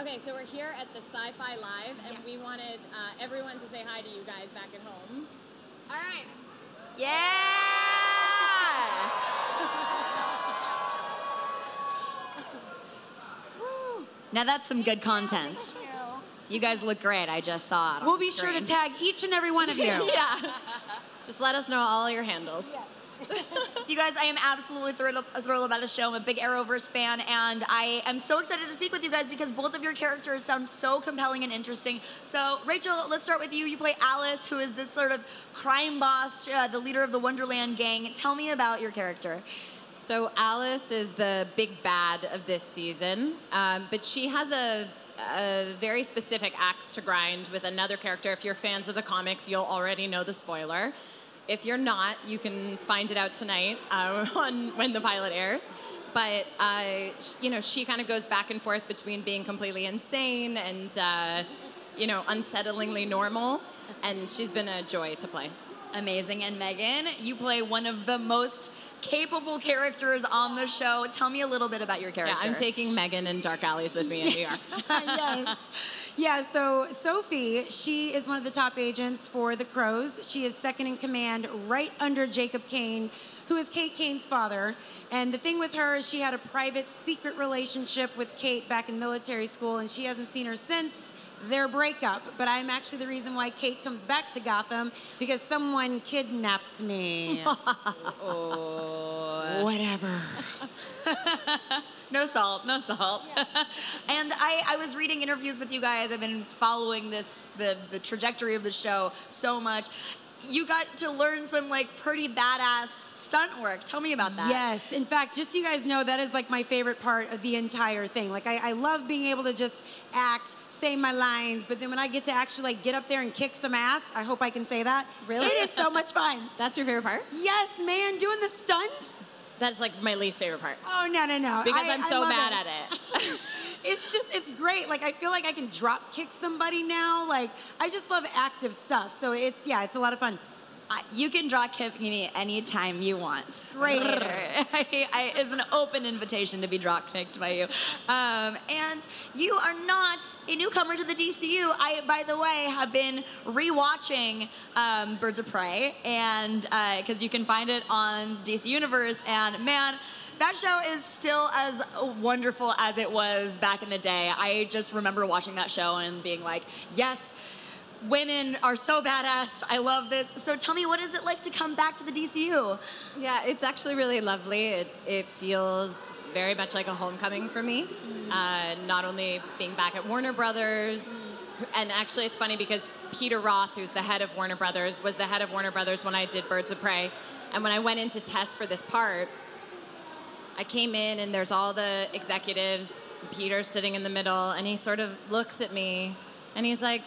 Okay, so we're here at the Sci-Fi Live, and we wanted uh, everyone to say hi to you guys back at home. All right.
Now that's some good content. You guys look great. I just saw it.
We'll be sure to tag each and every one of you.
yeah.
Just let us know all your handles.
You guys, I am absolutely thrilled, thrilled about the show. I'm a big Arrowverse fan, and I am so excited to speak with you guys because both of your characters sound so compelling and interesting. So, Rachel, let's start with you. You play Alice, who is this sort of crime boss, uh, the leader of the Wonderland gang. Tell me about your character.
So Alice is the big bad of this season, um, but she has a, a very specific axe to grind with another character. If you're fans of the comics, you'll already know the spoiler. If you're not, you can find it out tonight uh, on when the pilot airs. But uh, you know, she kind of goes back and forth between being completely insane and uh, you know, unsettlingly normal, and she's been a joy to play.
Amazing. And Meagan, you play one of the most capable characters on the show. Tell me a little bit about your character.
Yeah, I'm taking Meagan and dark alleys with me in New York.
yes. Yeah, so Sophie, she is one of the top agents for the Crows. She is second in command right under Jacob Kane, who is Kate Kane's father. And the thing with her is she had a private, secret relationship with Kate back in military school, and she hasn't seen her since their breakup. But I'm actually the reason why Kate comes back to Gotham because someone kidnapped me.
oh.
Whatever.
no salt, no salt. and I, I was reading interviews with you guys. I've been following this the the trajectory of the show so much. You got to learn some like pretty badass stunt work. Tell me about that.
Yes. In fact, just so you guys know, that is like my favorite part of the entire thing. Like I, I love being able to just act, say my lines, but then when I get to actually like get up there and kick some ass, I hope I can say that.
Really?
It is so much fun.
That's your favorite part?
Yes, man. Doing the stunts.
That's like my least favorite part.
Oh no no no!
Because
I-
I'm so bad
it.
at it.
it's just it's great. Like I feel like I can drop kick somebody now. Like I just love active stuff. So it's yeah, it's a lot of fun.
I, you can draw me anytime you want.
Great.
I, it's an open invitation to be draw kicked by you. Um, and you are not a newcomer to the DCU. I, by the way, have been rewatching um, Birds of Prey, and because you can find it on DC Universe, and man. That show is still as wonderful as it was back in the day. I just remember watching that show and being like, yes, women are so badass. I love this. So tell me, what is it like to come back to the DCU?
Yeah, it's actually really lovely. It, it feels very much like a homecoming for me. Uh, not only being back at Warner Brothers, and actually it's funny because Peter Roth, who's the head of Warner Brothers, was the head of Warner Brothers when I did Birds of Prey. And when I went in to test for this part, I came in and there's all the executives. Peter's sitting in the middle, and he sort of looks at me, and he's like,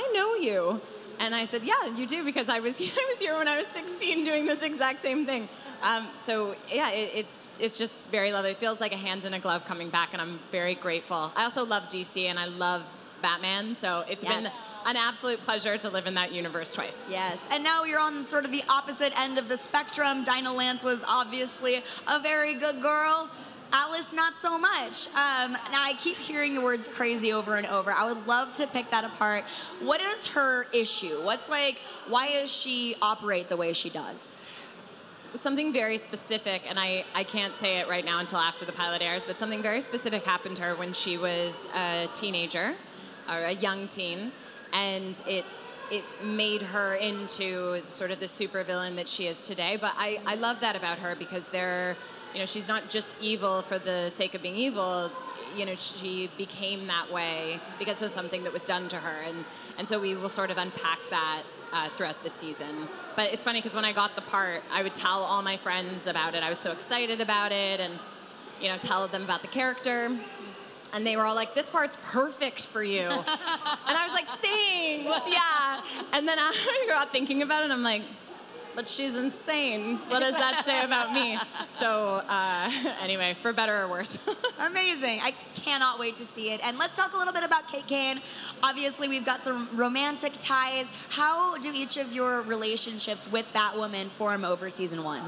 "I know you." And I said, "Yeah, you do because I was I was here when I was 16 doing this exact same thing." Um, so yeah, it, it's it's just very lovely. It feels like a hand in a glove coming back, and I'm very grateful. I also love DC, and I love Batman. So it's been an absolute pleasure to live in that universe twice.
Yes, and now you're on sort of the opposite end of the spectrum. Dinah Lance was obviously a very good girl. Alice, not so much. Um, now I keep hearing the words crazy over and over. I would love to pick that apart. What is her issue? What's like, why does she operate the way she does?
something very specific, and I, I can't say it right now until after the pilot airs, but something very specific happened to her when she was a teenager or a young teen, and it it made her into sort of the supervillain that she is today. But I, I love that about her because they're you know she's not just evil for the sake of being evil. You know she became that way because of something that was done to her, and and so we will sort of unpack that uh, throughout the season. But it's funny because when I got the part, I would tell all my friends about it. I was so excited about it, and you know, tell them about the character. And they were all like, "This part's perfect for you," and I was like, "Thanks, yeah." And then I got thinking about it, and I'm like, "But she's insane. What does that say about me?" So uh, anyway, for better or worse.
Amazing. I cannot wait to see it. And let's talk a little bit about Kate Kane. Obviously, we've got some romantic ties. How do each of your relationships with that woman form over season one?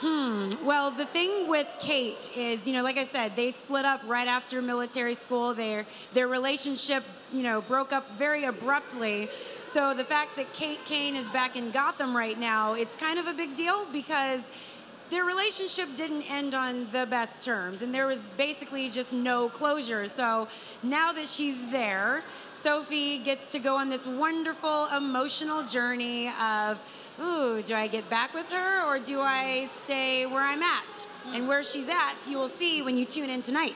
Hmm. Well, the thing with Kate is, you know, like I said, they split up right after military school. Their their relationship, you know, broke up very abruptly. So the fact that Kate Kane is back in Gotham right now, it's kind of a big deal because their relationship didn't end on the best terms and there was basically just no closure. So now that she's there, Sophie gets to go on this wonderful emotional journey of ooh, do I get back with her or do I stay where I'm at? And where she's at, you will see when you tune in tonight.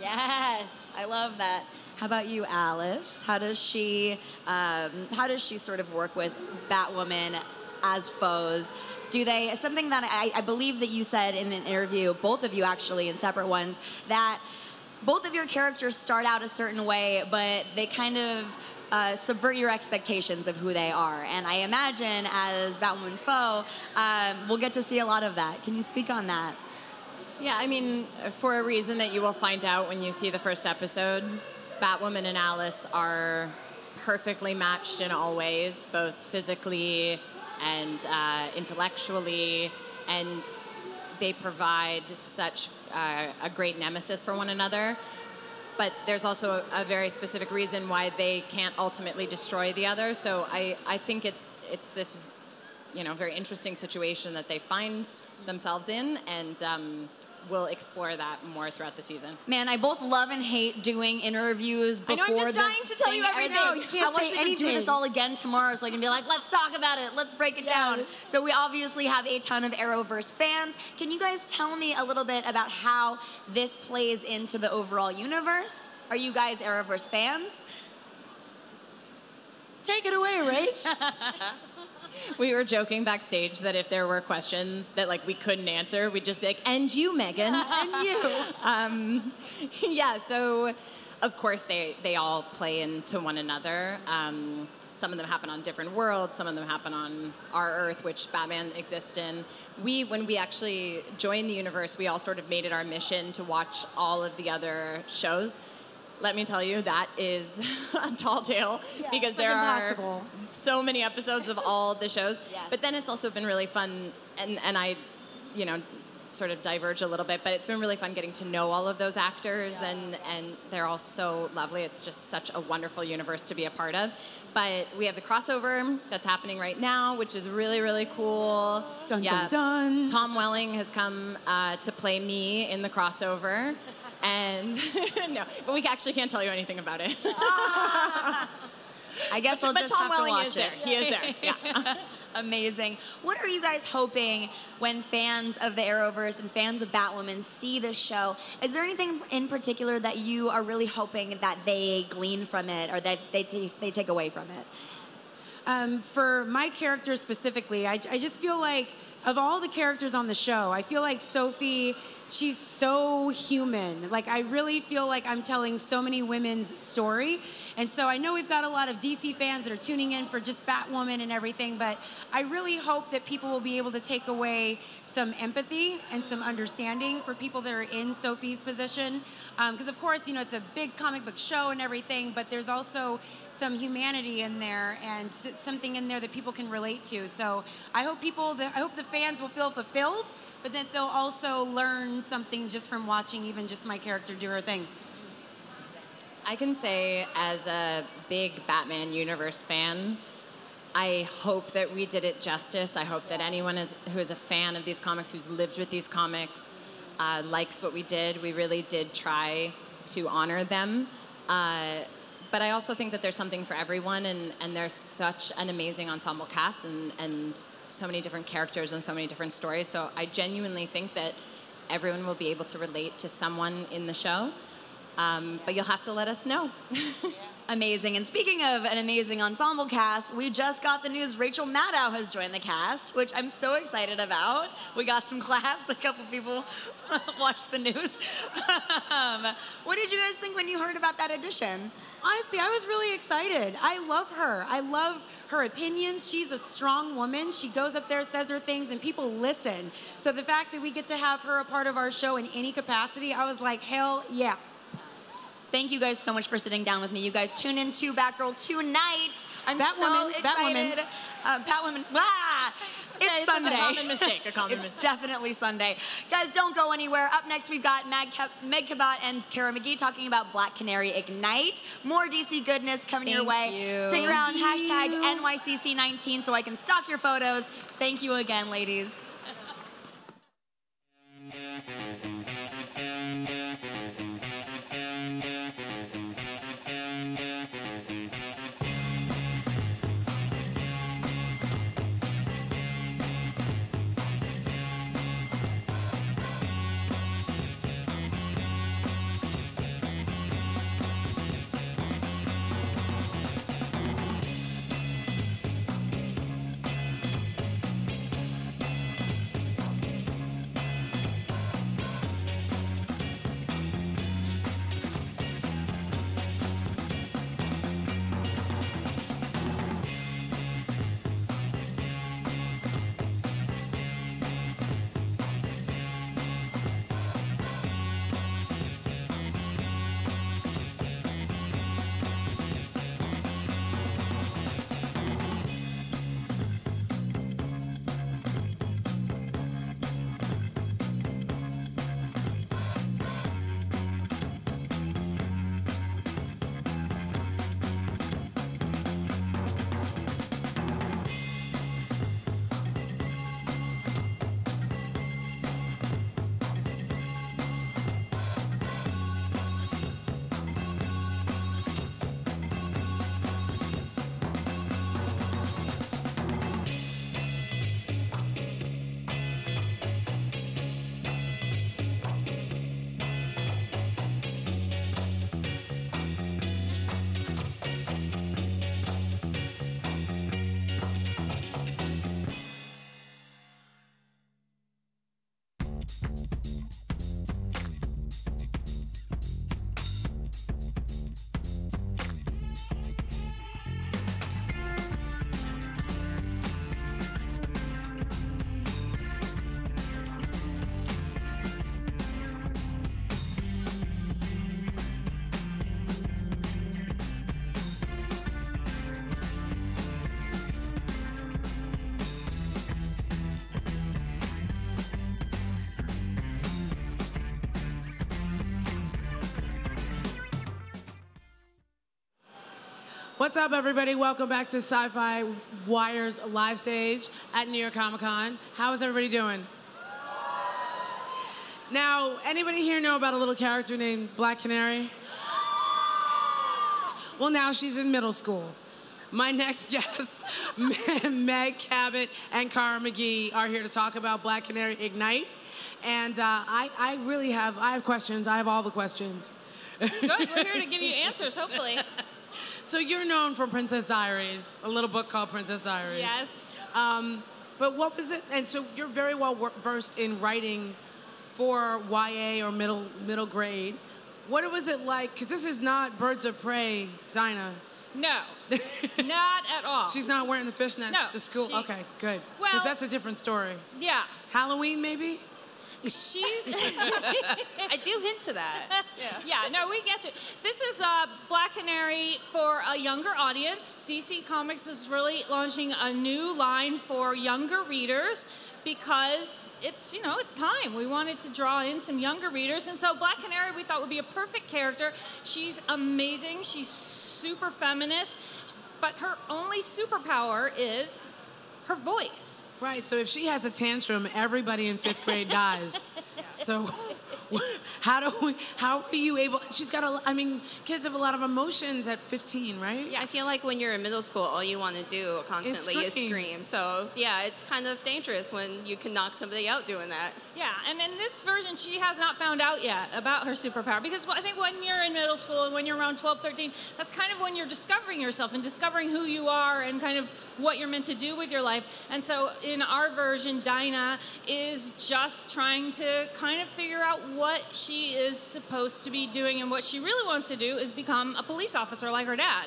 Yes, I love that. How about you, Alice? How does she, um, how does she sort of work with Batwoman as foes? Do they something that I, I believe that you said in an interview, both of you actually in separate ones, that both of your characters start out a certain way, but they kind of uh, subvert your expectations of who they are. And I imagine as Batwoman's foe, um, we'll get to see a lot of that. Can you speak on that?
Yeah, I mean, for a reason that you will find out when you see the first episode, Batwoman and Alice are perfectly matched in all ways, both physically and uh, intellectually, and they provide such uh, a great nemesis for one another. But there's also a, a very specific reason why they can't ultimately destroy the other. So I, I think it's it's this you know very interesting situation that they find themselves in, and um, we'll explore that more throughout the season.
Man, I both love and hate doing interviews
I
before
know, I'm just dying to tell you
thing
everything.
airs.
No, you can't
I wish
say
we could do this all again tomorrow so I can be like, let's talk about it, let's break it down. So we obviously have a ton of Arrowverse fans. Can you guys tell me a little bit about how this plays into the overall universe? Are you guys Arrowverse fans?
Take it away, Rach.
We were joking backstage that if there were questions that like we couldn't answer, we'd just be like, "And you, Meagan, and you." Um, yeah. So, of course, they they all play into one another. Um, some of them happen on different worlds. Some of them happen on our Earth, which Batman exists in. We, when we actually joined the universe, we all sort of made it our mission to watch all of the other shows. Let me tell you, that is a tall tale because
it's like
there
impossible.
are so many episodes of all the shows.
Yes.
But then it's also been really fun, and, and I, you know, sort of diverge a little bit, but it's been really fun getting to know all of those actors, and, and they're all so lovely. It's just such a wonderful universe to be a part of. But we have the crossover that's happening right now, which is really, really cool.
Dun,
yeah.
dun, dun.
Tom Welling has come uh, to play me in the crossover. And no, but we actually can't tell you anything about it.
I guess
But-
we'll
but
just
Tom
have
Welling
to watch
is
it.
there. He is there, yeah.
Amazing. What are you guys hoping when fans of the Arrowverse and fans of Batwoman see this show? Is there anything in particular that you are really hoping that they glean from it or that they, t- they take away from it?
Um, for my character specifically, I, I just feel like of all the characters on the show, I feel like Sophie, she's so human. Like, I really feel like I'm telling so many women's story. And so I know we've got a lot of DC fans that are tuning in for just Batwoman and everything, but I really hope that people will be able to take away some empathy and some understanding for people that are in Sophie's position. Um, because, of course, you know, it's a big comic book show and everything, but there's also some humanity in there and something in there that people can relate to. So I hope people, I hope the fans will feel fulfilled, but that they'll also learn something just from watching even just my character do her thing.
I can say, as a big Batman universe fan, I hope that we did it justice. I hope that anyone is, who is a fan of these comics, who's lived with these comics, uh, likes what we did. We really did try to honor them. Uh, but I also think that there's something for everyone, and, and there's such an amazing ensemble cast and, and so many different characters and so many different stories. So I genuinely think that everyone will be able to relate to someone in the show. Um, but you'll have to let us know.
Amazing. And speaking of an amazing ensemble cast, we just got the news Rachel Maddow has joined the cast, which I'm so excited about. We got some claps. A couple people watched the news. um, what did you guys think when you heard about that addition?
Honestly, I was really excited. I love her. I love her opinions. She's a strong woman. She goes up there, says her things, and people listen. So the fact that we get to have her a part of our show in any capacity, I was like, hell yeah.
Thank you guys so much for sitting down with me. You guys tune in to Batgirl tonight. I'm so
Batwoman,
excited.
Batwoman.
Uh, Batwoman. Ah! It's
Yeah, it's a
Sunday.
common mistake, a common
it's
mistake.
definitely Sunday. Guys, don't go anywhere. Up next, we've got Mag Meg Cabot and Cara McGee talking about Black Canary Ignite. More DC goodness coming your
Thank
way.
you.
Stick around. Hashtag
you.
NYCC19 so I can stock your photos. Thank you again, ladies.
What's up, everybody? Welcome back to SYFY WIRE's live stage at New York Comic Con. How is everybody doing? Now, anybody here know about a little character named Black Canary? Well, now she's in middle school. My next guests, Meg Cabot and Cara McGee, are here to talk about Black Canary Ignite. And uh, I, I really have, I have questions. I have all the questions.
Good. We're here to give you answers, hopefully.
So you're known for Princess Diaries, a little book called Princess Diaries.
Yes.
Um, But what was it? And so you're very well versed in writing for YA or middle middle grade. What was it like? Because this is not Birds of Prey, Dinah.
No, not at all.
She's not wearing the fishnets
No,
to school.
she-
okay, good.
Well-
that's a different story.
Yeah.
Halloween, maybe?
She's.
I do hint to that.
Yeah. yeah. no, we get to. This is uh, Black Canary for a younger audience. DC Comics is really launching a new line for younger readers because it's you know it's time. We wanted to draw in some younger readers, and so Black Canary we thought would be a perfect character. She's amazing. She's super feminist, but her only superpower is her voice.
Right, so if she has a tantrum, everybody in fifth grade dies. So how do we, how are you able, she's got a, I mean, kids have a lot of emotions at 15, right?
Yeah, I feel like when you're in middle school, all you want to do constantly is
scream.
scream. So yeah, it's kind of dangerous when you can knock somebody out doing that.
Yeah, and in this version, she has not found out yet about her superpower because I think when you're in middle school and when you're around 12, 13, that's kind of when you're discovering yourself and discovering who you are and kind of what you're meant to do with your life. And so in our version, Dinah is just trying to kind of figure out what she is supposed to be doing and what she really wants to do is become a police officer like her dad.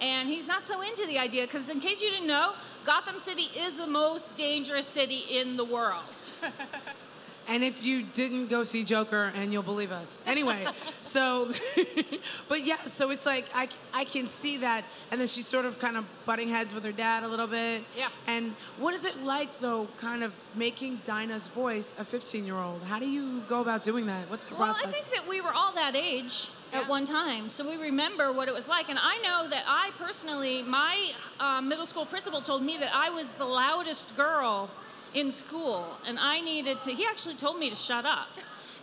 And he's not so into the idea because, in case you didn't know, Gotham City is the most dangerous city in the world.
And if you didn't go see Joker, and you'll believe us. Anyway, so, but yeah, so it's like I, I can see that. And then she's sort of kind of butting heads with her dad a little bit.
Yeah.
And what is it like, though, kind of making Dinah's voice a 15 year old? How do you go about doing that? What's the
Well,
process?
I think that we were all that age at one time, so we remember what it was like. And I know that I personally, my uh, middle school principal told me that I was the loudest girl in school, and I needed to. He actually told me to shut up.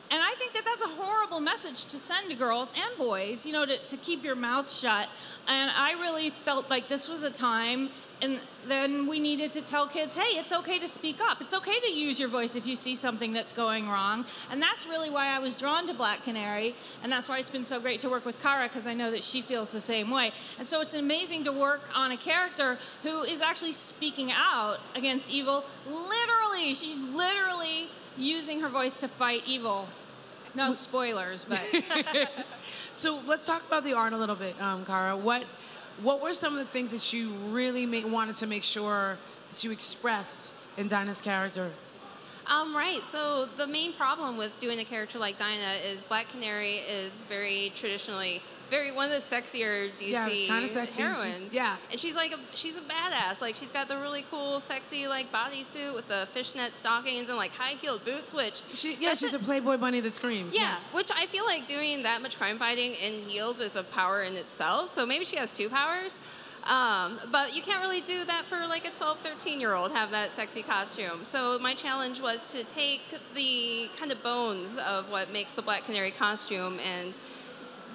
And I think that that's a horrible message to send to girls and boys, you know, to, to keep your mouth shut. And I really felt like this was a time, and then we needed to tell kids, hey, it's okay to speak up. It's okay to use your voice if you see something that's going wrong. And that's really why I was drawn to Black Canary, and that's why it's been so great to work with Cara, because I know that she feels the same way. And so it's amazing to work on a character who is actually speaking out against evil. Literally, she's literally using her voice to fight evil. No spoilers, but.
so let's talk about the art a little bit, um, Cara. What what were some of the things that you really ma- wanted to make sure that you expressed in Dinah's character?
Um, right. So the main problem with doing a character like Dinah is Black Canary is very traditionally very one of the sexier DC
Yeah, kinda sexy. She's-
heroines.
yeah.
And she's like a, she's a badass. Like she's got the really cool, sexy like bodysuit with the fishnet stockings and like high heeled boots, which
She, yeah, she's a Playboy bunny that screams.
yeah, which I feel like doing that much crime fighting in heels is a power in itself. So maybe she has two powers. Um, but you can't really do that for like a 12, 13 year old, have that sexy costume. So my challenge was to take the kind of bones of what makes the Black Canary costume and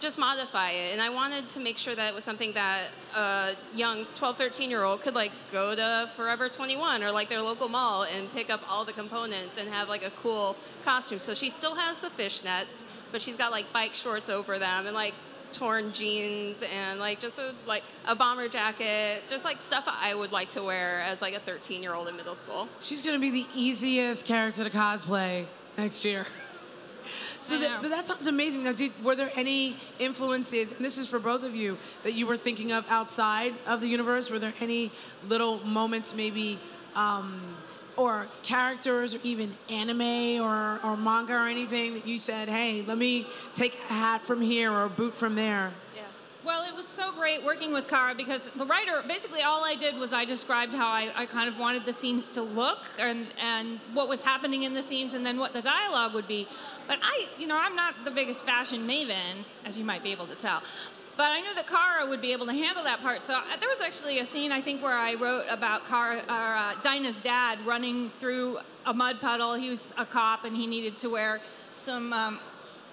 just modify it. And I wanted to make sure that it was something that a young 12, 13 year old could like go to Forever 21 or like their local mall and pick up all the components and have like a cool costume. So she still has the fishnets, but she's got like bike shorts over them and like torn jeans and like just a like a bomber jacket, just like stuff I would like to wear as like a 13 year old in middle school.
She's gonna be the easiest character to cosplay next year. So, that, but that sounds amazing. Now, did, were there any influences, and this is for both of you, that you were thinking of outside of the universe? Were there any little moments, maybe, um, or characters, or even anime or, or manga or anything that you said, hey, let me take a hat from here or a boot from there?
Well, it was so great working with Cara because the writer, basically all I did was I described how I, I kind of wanted the scenes to look and, and what was happening in the scenes and then what the dialogue would be. But I, you know, I'm not the biggest fashion maven, as you might be able to tell. But I knew that Cara would be able to handle that part. So uh, there was actually a scene, I think, where I wrote about Cara, or, uh, Dinah's dad running through a mud puddle. He was a cop and he needed to wear some, um,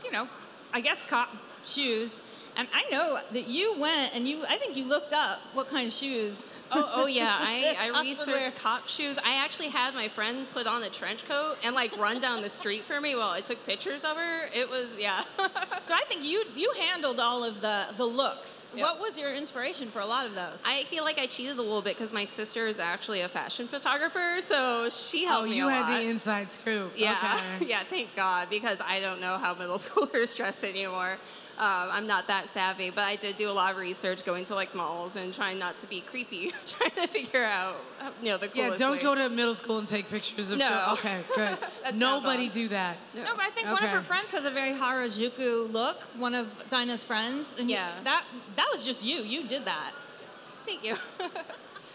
you know, I guess cop shoes. And I know that you went and you, I think you looked up what kind of shoes.
Oh, oh yeah. I, I
Cops would wear.
researched cop shoes. I actually had my friend put on a trench coat and like run down the street for me while I took pictures of her. It was yeah.
So I think you you handled all of the the looks. What was your inspiration for a lot of those?
I feel like I cheated a little bit because my sister is actually a fashion photographer, so she oh, helped
oh,
me
you had
lot.
the inside scoop.
Yeah,
Okay.
yeah. Thank God because I don't know how middle schoolers dress anymore. Um, I'm not that savvy, but I did do a lot of research, going to like malls and trying not to be creepy, trying to figure out, uh, you know, the
Yeah, don't
way.
go to middle school and take pictures of
No.
children. Okay, good. Nobody do that.
No, but I think one of her friends has a very Harajuku look. One of Dinah's friends. And
Yeah.
That that was just you. You did that.
Thank you.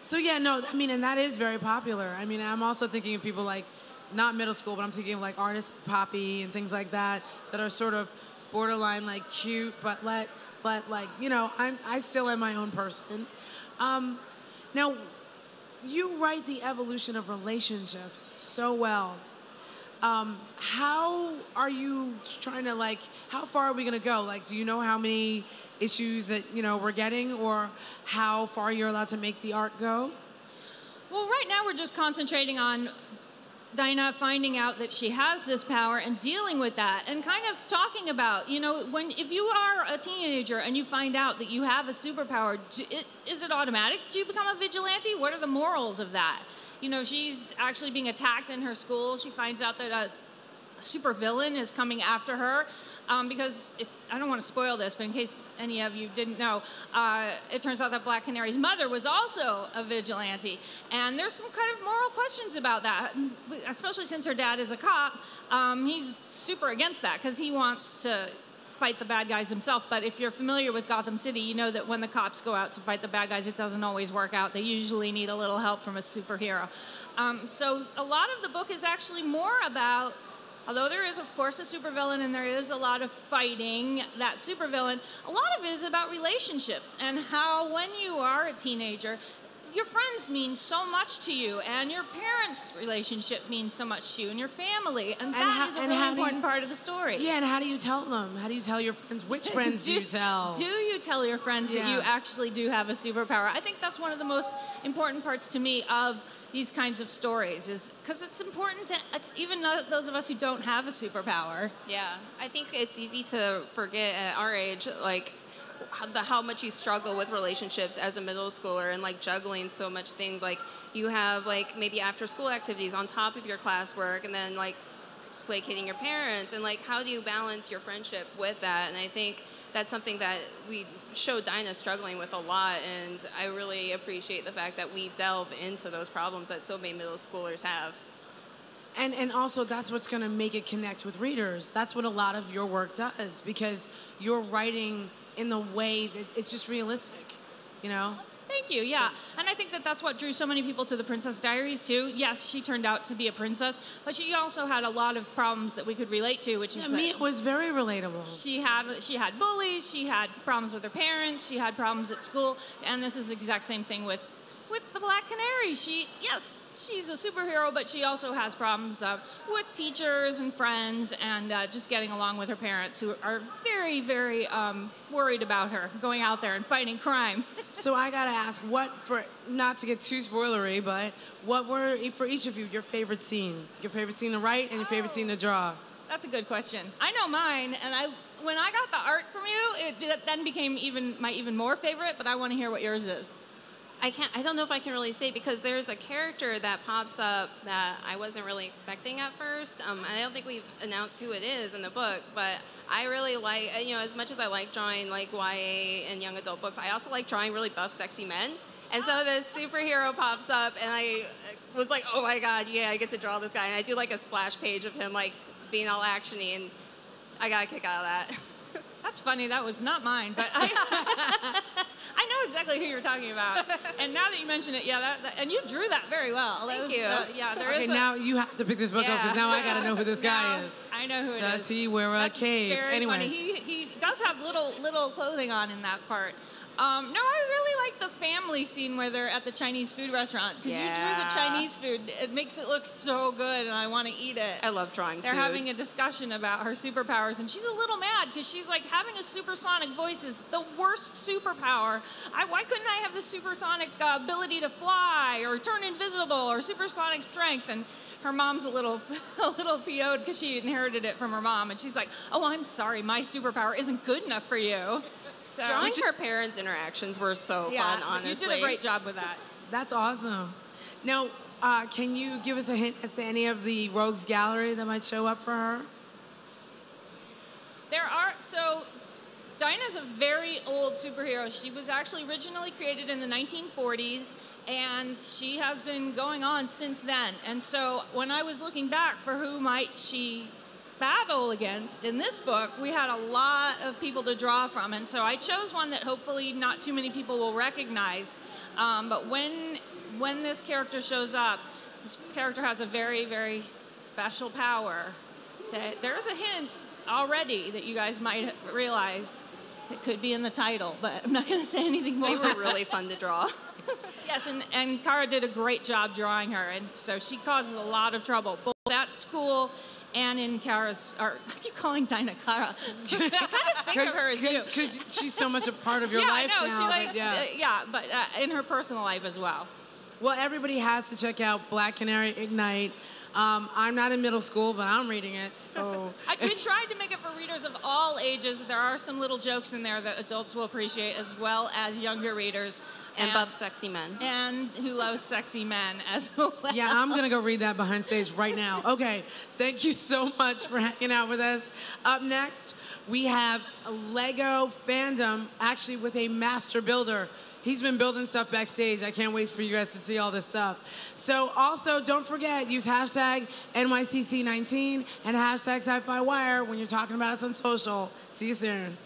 So yeah, no, I mean, and that is very popular. I mean, I'm also thinking of people like, not middle school, but I'm thinking of like artists, Poppy and things like that, that are sort of borderline like cute, but let, but like, you know, I'm, I still am my own person. Um, now, you write the evolution of relationships so well. Um, how are you trying to like? How far are we gonna go? Like, do you know how many issues that you know we're getting, or how far you're allowed to make the art go?
Well, right now we're just concentrating on Dinah finding out that she has this power and dealing with that and kind of talking about, you know, when if you are a teenager and you find out that you have a superpower, it, is it automatic? Do you become a vigilante? What are the morals of that? You know, she's actually being attacked in her school. She finds out that a supervillain is coming after her. Um, because if I don't want to spoil this, but in case any of you didn't know, uh, it turns out that Black Canary's mother was also a vigilante, and there's some kind of moral questions about that, especially since her dad is a cop. Um, he's super against that because he wants to fight the bad guys himself. But if you're familiar with Gotham City, you know that when the cops go out to fight the bad guys, it doesn't always work out. They usually need a little help from a superhero. Um, so a lot of the book is actually more about Although there is, of course, a supervillain and there is a lot of fighting that supervillain, a lot of it is about relationships and how, when you are a teenager, your friends mean so much to you, and your parents' relationship means so much to you, and your family, and, that is
how-
a really
how do you-
important part of the story.
Yeah, and how do you tell them? How do you tell your friends? Which friends do, you tell?
Do you tell your friends that you actually do have a superpower? I think that's one of the most important parts to me of these kinds of stories, is because it's important to even those of us who don't have a superpower.
Yeah, I think it's easy to forget at our age, like how, the, how much you struggle with relationships as a middle schooler and like juggling so much things. Like you have like maybe after school activities on top of your classwork, and then like placating your parents, and like how do you balance your friendship with that? And I think that's something that we show Dinah struggling with a lot, and I really appreciate the fact that we delve into those problems that so many middle schoolers have.
And and also that's what's going to make it connect with readers. That's what a lot of your work does because you're writing in the way that it's just realistic, you know?
Thank you. Yeah, and I think that that's what drew so many people to the Princess Diaries too. Yes, she turned out to be a princess, but she also had a lot of problems that we could relate to, which
Yeah,
is
me it was very relatable.
she had she had bullies, she had problems with her parents, she had problems at school, and this is the exact same thing with with the Black Canary. She yes, she's a superhero, but she also has problems uh, with teachers and friends, and uh, just getting along with her parents, who are very very um, worried about her going out there and fighting crime.
so I got to ask what for not to get too spoilery, but what were for each of you your favorite scene? Your favorite scene to write and your favorite scene to draw?
That's a good question. I know mine, and I when I got the art from you, it, it then became even my even more favorite. But I want to hear what yours is.
I can't. I don't know if I can really say because there's a character that pops up that I wasn't really expecting at first. Um, I don't think we've announced who it is in the book, but I really like. You know, as much as I like drawing like YA and young adult books, I also like drawing really buff, sexy men. And so this superhero pops up, and I was like, "Oh my god, yeah, I get to draw this guy!" And I do like a splash page of him like being all actiony, and I got a kick out of that.
That's funny. That was not mine, but I, I know exactly who you're talking about. And now that you mention it, yeah, that, that- and you drew that very well. That
Thank
was,
you.
uh, yeah, there
okay,
is a-
now you have to pick this book up because now I got to know who this guy is.
I know who it is.
Does he wear a
That's
cape?
Very
anyway,
funny. He, he does have little little clothing on in that part. Um, no, I really like the family scene where they're at the Chinese food restaurant because you drew the Chinese food. It makes it look so good, and I want to eat it.
I love drawing
They're
food.
having a discussion about her superpowers, and she's a little mad because she's like, having a supersonic voice is the worst superpower. I, why couldn't I have the supersonic uh, ability to fly, or turn invisible, or supersonic strength? And her mom's a little, a little PO'd because she inherited it from her mom, and she's like, "Oh, I'm sorry, my superpower isn't good enough for you." So
Drawing her parents' interactions were so
yeah,
fun, honestly.
you did a great job with that.
That's awesome. Now, uh, can you give us a hint as to any of the rogues gallery that might show up for her?
There are so Dinah's a very old superhero. She was actually originally created in the 1940s and she has been going on since then. And so when I was looking back for who might she battle against in this book, we had a lot of people to draw from. And so I chose one that hopefully not too many people will recognize. Um, but when when this character shows up, this character has a very, very special power that there's a hint already that you guys might realize it could be in the title, but I'm not going to say anything more.
They were really fun to draw.
yes, and, and Cara did a great job drawing her, and so she causes a lot of trouble, both at school and in Cara's, or I keep calling Dinah Cara. I kind of think of her as you.
Because she's so much a part of your
yeah,
life
know.
now.
she like,
yeah.
uh, yeah, but uh, in her personal life as well.
Well, everybody has to check out Black Canary Ignite. Um, I'm not in middle school, but I'm reading it. So
I, we tried to make it for readers of all ages. There are some little jokes in there that adults will appreciate, as well as younger readers.
And buff sexy men.
And who loves sexy men as well.
yeah, I'm gonna go read that behind stage right now. Okay, thank you so much for hanging out with us. Up next, we have Lego fandom, actually with a master builder. He's been building stuff backstage. I can't wait for you guys to see all this stuff. So also, don't forget, use hashtag NYCC19 and hashtag SYFY WIRE when you're talking about us on social. See you soon.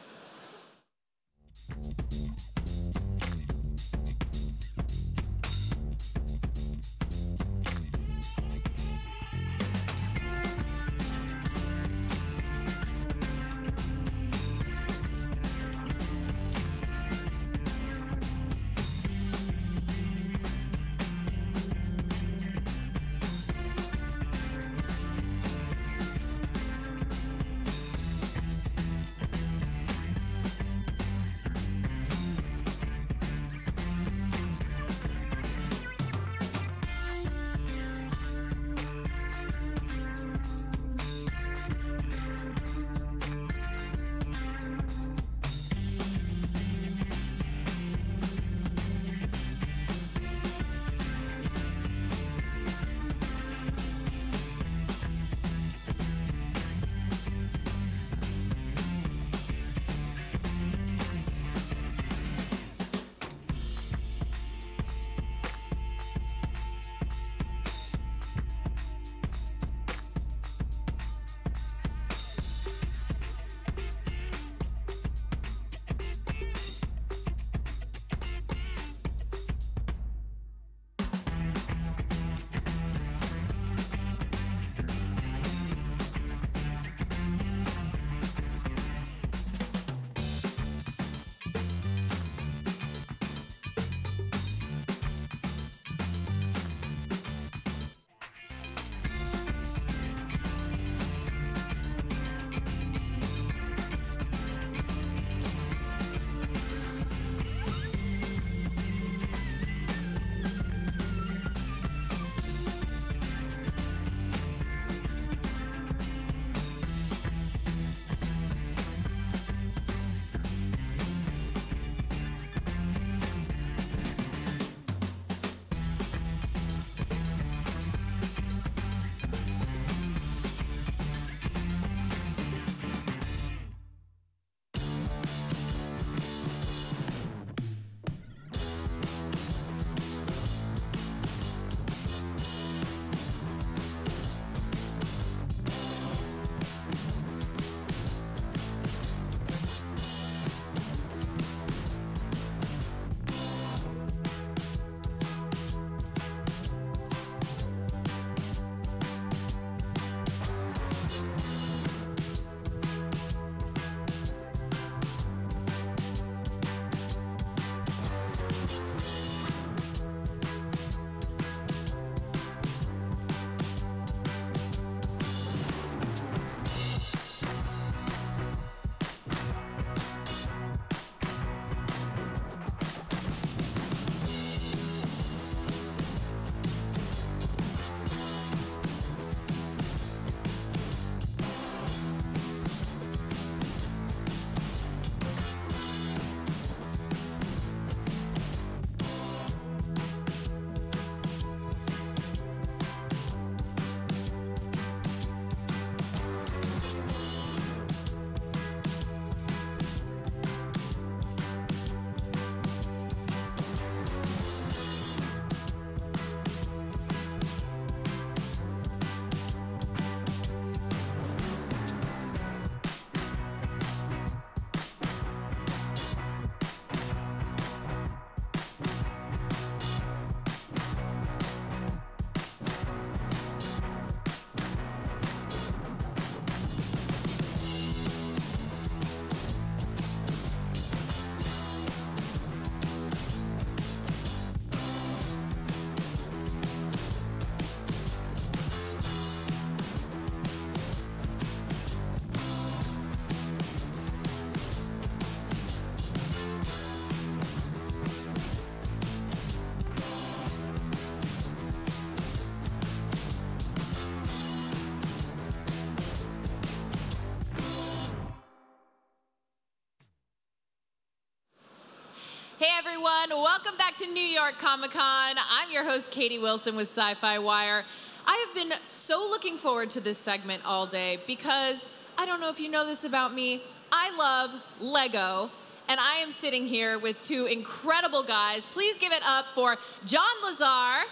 Back to New York Comic Con. I'm your host, Katie Wilson with SYFY WIRE. I have been so looking forward to this segment all day because I don't know if you know this about me. I love Lego, and I am sitting here with two incredible guys. Please give it up for John Lazar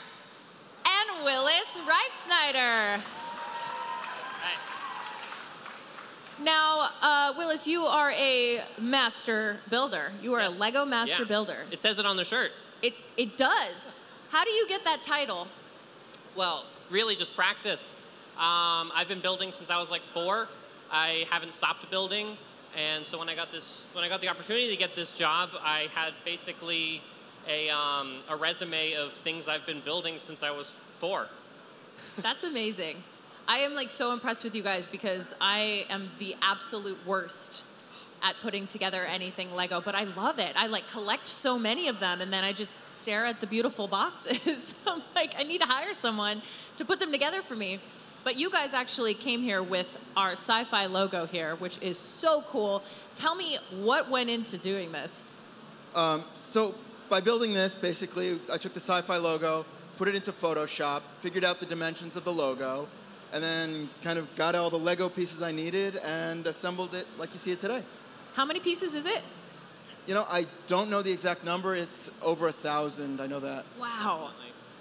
and Willis Rife Snyder. Now, uh, Willis, you are a master builder. You are a Lego master
Yeah.
builder.
It says it on the shirt.
It, does. How do you get that title?
Well, really just practice. Um, I've been building since I was like four. I haven't stopped building, and so when I got this, when I got the opportunity to get this job, I had basically a, um, a resume of things I've been building since I was four.
That's amazing. I am like so impressed with you guys because I am the absolute worst at putting together anything Lego, but I love it. I like collect so many of them and then I just stare at the beautiful boxes. I'm like, I need to hire someone to put them together for me. But you guys actually came here with our SYFY logo here, which is so cool. Tell me what went into doing this.
Um, so by building this, basically, I took the SYFY logo, put it into Photoshop, figured out the dimensions of the logo, and then kind of got all the Lego pieces I needed and assembled it like you see it today.
How many pieces is it?
You know, I don't know the exact number. It's over a thousand. I know that.
Wow.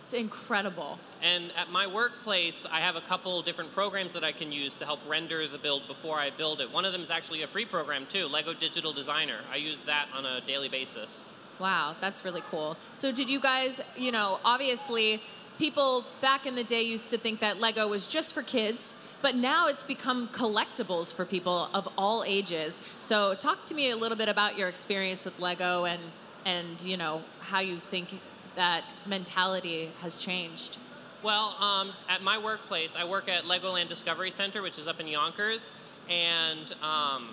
It's incredible.
And at my workplace, I have a couple different programs that I can use to help render the build before I build it. One of them is actually a free program too, Lego Digital Designer. I use that on a daily basis.
Wow, that's really cool. So, did you guys, you know, obviously, people back in the day used to think that Lego was just for kids, but now it's become collectibles for people of all ages. So, talk to me a little bit about your experience with Lego and, and you know, how you think that mentality has changed.
Well, um, at my workplace, I work at Legoland Discovery Center, which is up in Yonkers, and um,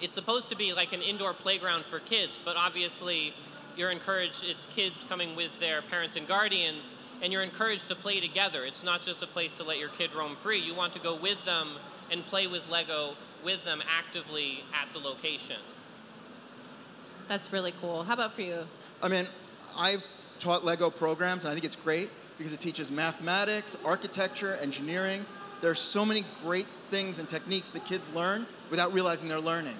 it's supposed to be like an indoor playground for kids, but obviously you're encouraged, it's kids coming with their parents and guardians, and you're encouraged to play together. It's not just a place to let your kid roam free. You want to go with them and play with Lego with them actively at the location.
That's really cool. How about for you?
I mean, I've taught Lego programs, and I think it's great because it teaches mathematics, architecture, engineering. There are so many great things and techniques that kids learn without realizing they're learning.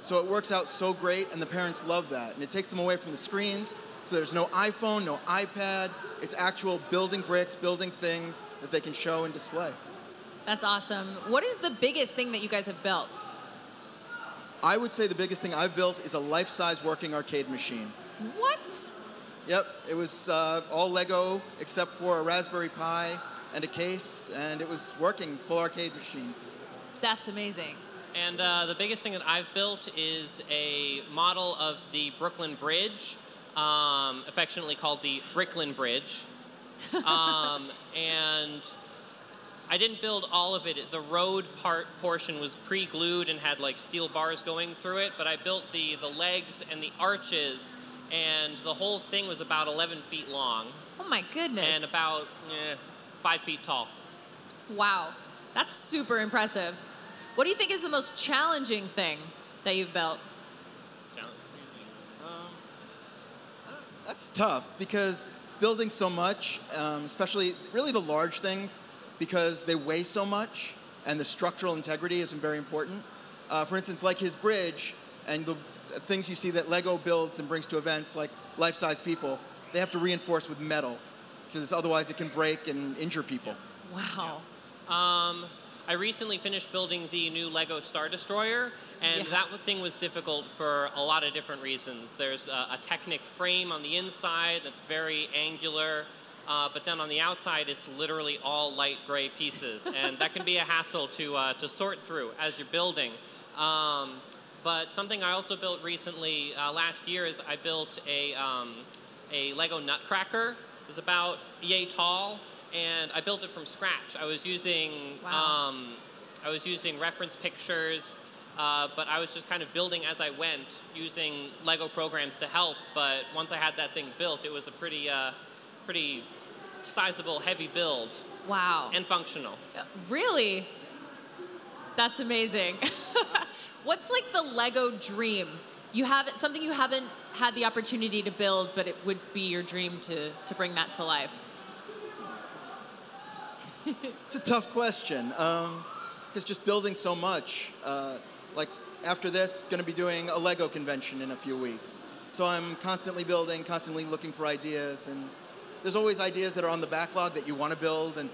So it works out so great, and the parents love that. And it takes them away from the screens, so there's no iPhone, no iPad. It's actual building bricks, building things that they can show and display.
That's awesome. What is the biggest thing that you guys have built?
I would say the biggest thing I've built is a life-size working arcade machine.
What?
Yep, it was uh, all Lego except for a Raspberry Pi and a case, and it was working, full arcade machine.
That's amazing.
And uh, the biggest thing that I've built is a model of the Brooklyn Bridge, um, affectionately called the Bricklyn Bridge. um, and I didn't build all of it. The road part portion was pre-glued and had like steel bars going through it, but I built the, the legs and the arches, and the whole thing was about 11 feet long
Oh my goodness.
and about eh, five feet tall.
Wow, that's super impressive. What do you think is the most challenging thing that you've built?
That's tough because building so much, um, especially really the large things, because they weigh so much and the structural integrity isn't very important. Uh, for instance, like his bridge and the things you see that Lego builds and brings to events like life-size people, they have to reinforce with metal because otherwise it can break and injure people.
Wow.
Um, I recently finished building the new Lego Star Destroyer, and
Yes.
that thing was difficult for a lot of different reasons. There's a, a Technic frame on the inside that's very angular, uh, but then on the outside it's literally all light gray pieces, and that can be a hassle to uh, to sort through as you're building. Um, but something I also built recently uh, last year is I built a um, a Lego Nutcracker. It's about yay tall, and I built it from scratch. I was using
Wow.
um, I was using reference pictures, uh, but I was just kind of building as I went, using Lego programs to help. But once I had that thing built, it was a pretty uh, pretty sizable, heavy build.
Wow.
And functional.
Really? That's amazing. What's like the Lego dream you haven't something you haven't had the opportunity to build, but it would be your dream to to bring that to life.
It's a tough question. Because just building so much, uh, like after this, going to be doing a Lego convention in a few weeks. So I'm constantly building, constantly looking for ideas, and there's always ideas that are on the backlog that you want to build, and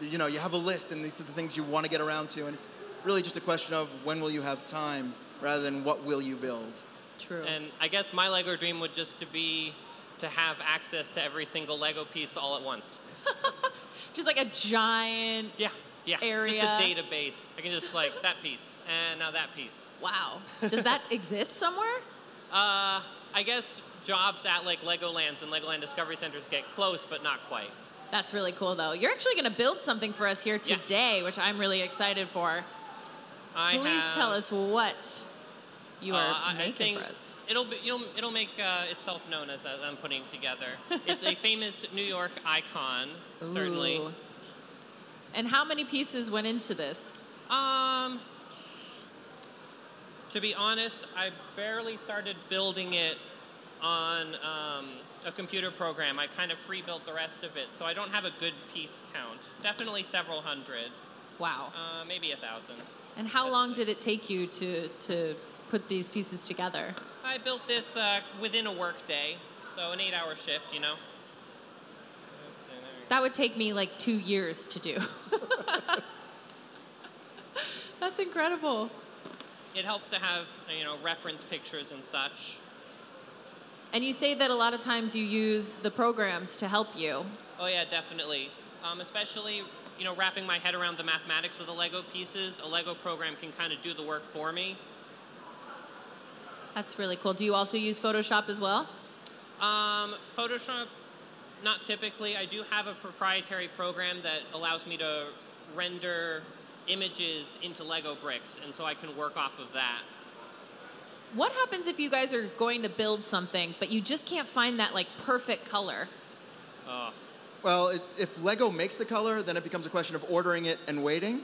you know you have a list, and these are the things you want to get around to, and it's really just a question of when will you have time rather than what will you build.
True.
And I guess my Lego dream would just to be to have access to every single Lego piece all at once.
Just like a giant
yeah, yeah,
area.
Just a database. I can just like that piece and now that piece.
Wow. Does that exist somewhere?
Uh, I guess jobs at like Legolands and Legoland Discovery Centers get close, but not quite.
That's really cool, though. You're actually going to build something for us here
Yes.
today, which I'm really excited for.
I
Please
have,
tell us what you are
uh,
making
think
for us.
It'll be, you'll, it'll make uh, itself known as I'm putting together. it's a famous New York icon, certainly.
And how many pieces went into this?
Um, to be honest, I barely started building it on um, a computer program. I kind of free built the rest of it, so I don't have a good piece count. Definitely several hundred.
Wow.
Uh, maybe a thousand.
And how long did it take you to, to put these pieces together?
I built this uh, within a work day, so an eight-hour shift, you know.
That would take me like two years to do. That's incredible.
It helps to have, you know, reference pictures and such.
And you say that a lot of times you use the programs to help you.
Oh yeah, definitely. Um, especially, you know, wrapping my head around the mathematics of the Lego pieces. A Lego program can kind of do the work for me.
That's really cool. Do you also use Photoshop as well?
Um, Photoshop, not typically. I do have a proprietary program that allows me to render images into Lego bricks, and so I can work off of that.
What happens if you guys are going to build something, but you just can't find that like perfect color?
Oh.
Well, it, if Lego makes the color, then it becomes a question of ordering it and waiting.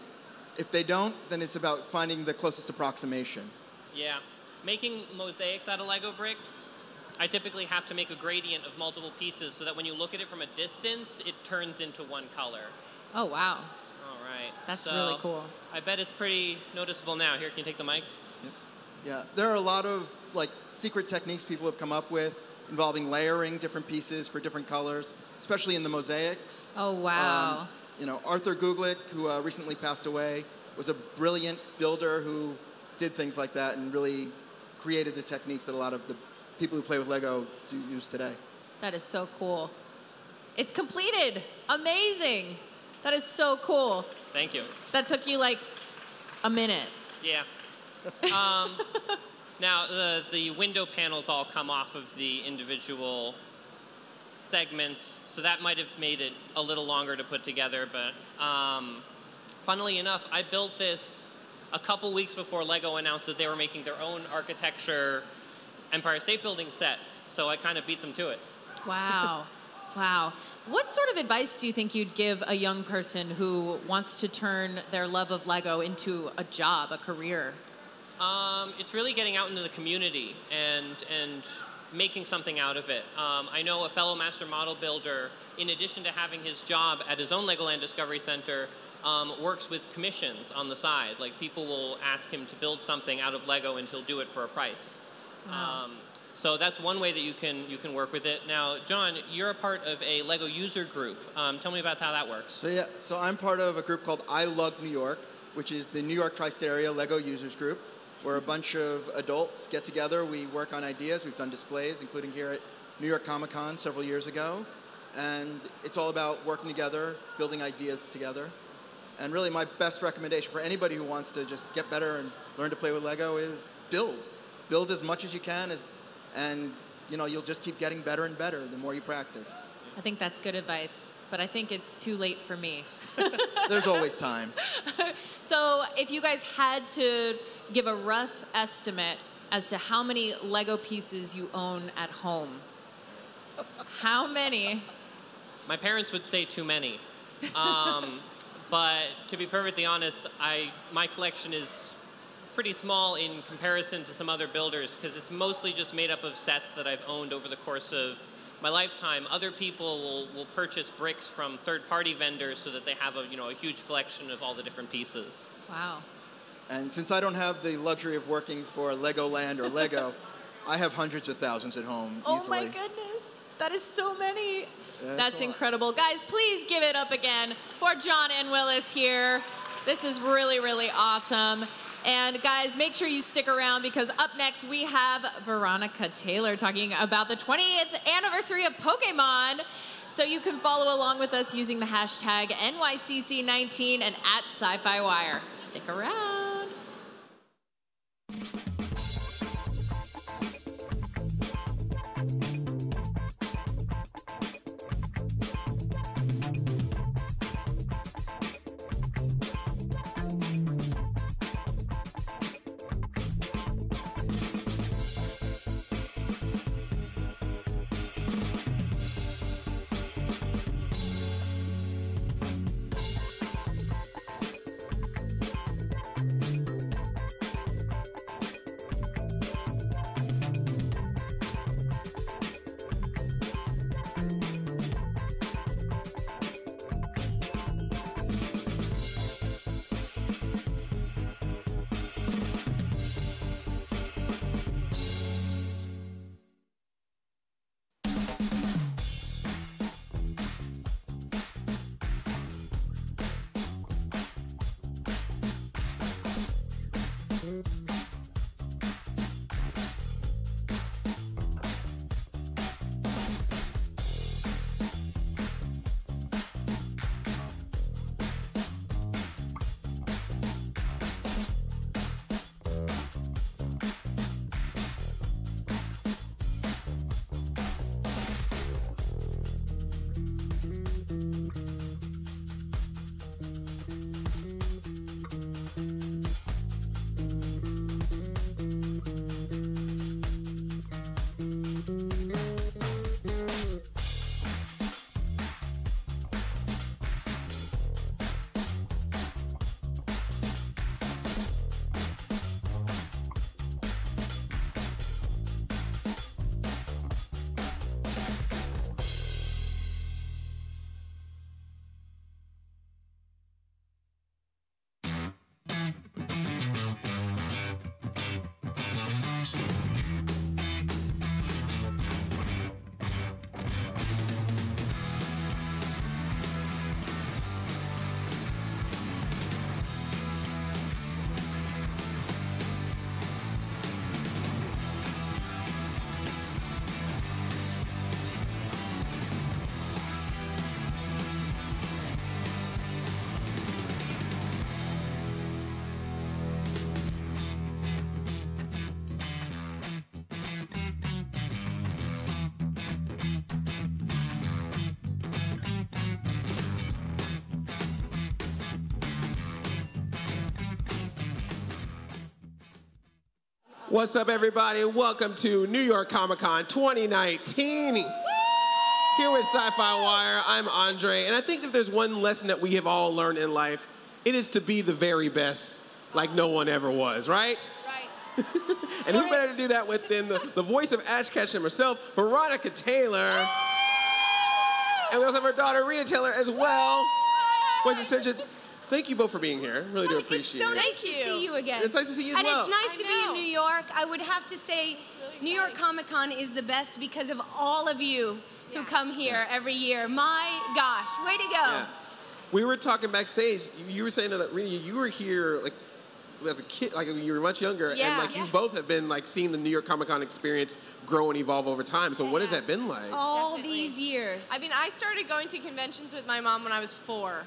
If they don't, then it's about finding the closest approximation.
Yeah. Making mosaics out of Lego bricks, I typically have to make a gradient of multiple pieces so that when you look at it from a distance, it turns into one color.
Oh, wow.
All right.
That's
So,
really cool.
I bet it's pretty noticeable now. Here, can you take the mic?
Yeah, there are a lot of like secret techniques people have come up with involving layering different pieces for different colors, especially in the mosaics.
Oh, wow.
Um, you know, Arthur Gugick, who uh, recently passed away, was a brilliant builder who did things like that and really created the techniques that a lot of the people who play with Lego do use today.
That is so cool. It's completed. Amazing. That is so cool.
Thank you.
That took you like a minute.
Yeah. Um, now, the, the window panels all come off of the individual segments, so that might have made it a little longer to put together. But um, funnily enough, I built this a couple weeks before Lego announced that they were making their own architecture Empire State Building set, so I kind of beat them to it.
Wow. wow. What sort of advice do you think you'd give a young person who wants to turn their love of Lego into a job, a career?
Um, it's really getting out into the community and and making something out of it. Um, I know a fellow master model builder, in addition to having his job at his own Legoland Discovery Center, um, works with commissions on the side. Like people will ask him to build something out of Lego, and he'll do it for a price.
Wow.
Um, so that's one way that you can you can work with it. Now, John, you're a part of a Lego user group. Um, tell me about how that works.
So yeah, so I'm part of a group called I Love New York, which is the New York Tri-State Area Lego Users Group, where a bunch of adults get together. We work on ideas. We've done displays, including here at New York Comic Con several years ago, and it's all about working together, building ideas together. And really, my best recommendation for anybody who wants to just get better and learn to play with Lego is build. Build as much as you can, as, and you know you'll just keep getting better and better the more you practice.
I think that's good advice, but I think it's too late for me.
There's always time.
So, if you guys had to give a rough estimate as to how many Lego pieces you own at home, how many?
My parents would say too many. Um, but to be perfectly honest, I my collection is pretty small in comparison to some other builders because it's mostly just made up of sets that I've owned over the course of my lifetime. Other people will, will purchase bricks from third-party vendors so that they have a you know a huge collection of all the different pieces.
Wow.
And since I don't have the luxury of working for Legoland or Lego, I have hundreds of thousands at home
Oh
easily.
my goodness. That is so many. That's
lot.
incredible. Guys, please give it up again for John and Willis here. This is really, really awesome. And guys, make sure you stick around because up next we have Veronica Taylor talking about the 20th anniversary of Pokemon. So you can follow along with us using the hashtag NYCC19 and at SYFY WIRE. Stick around.
What's up, everybody? Welcome to New York Comic Con 2019. Here with SYFY WIRE, I'm Andre, and I think if there's one lesson that we have all learned in life, it is to be the very best, like no one ever was, right?
Right.
and who better to do that with than the, the voice of Ash Ketchum herself, Veronica Taylor. And we also have her daughter, Rita Taylor, as well. Voice extension. Thank you both for being here. Really do appreciate it.
so
it.
nice to see you again.
It's nice to see you as
and
well.
it's nice to be in New York. I would have to say, New York Comic Con is the best because of all of you who come here every year. My gosh, way to go.
Yeah. We were talking backstage. You, you were saying that uh, Rita, you were here like as a kid, like when you were much younger,
Yeah.
and like you both have been like seeing the New York Comic Con experience grow and evolve over time. So what has that been like?
All these years.
I mean, I started going to conventions with my mom when I was four.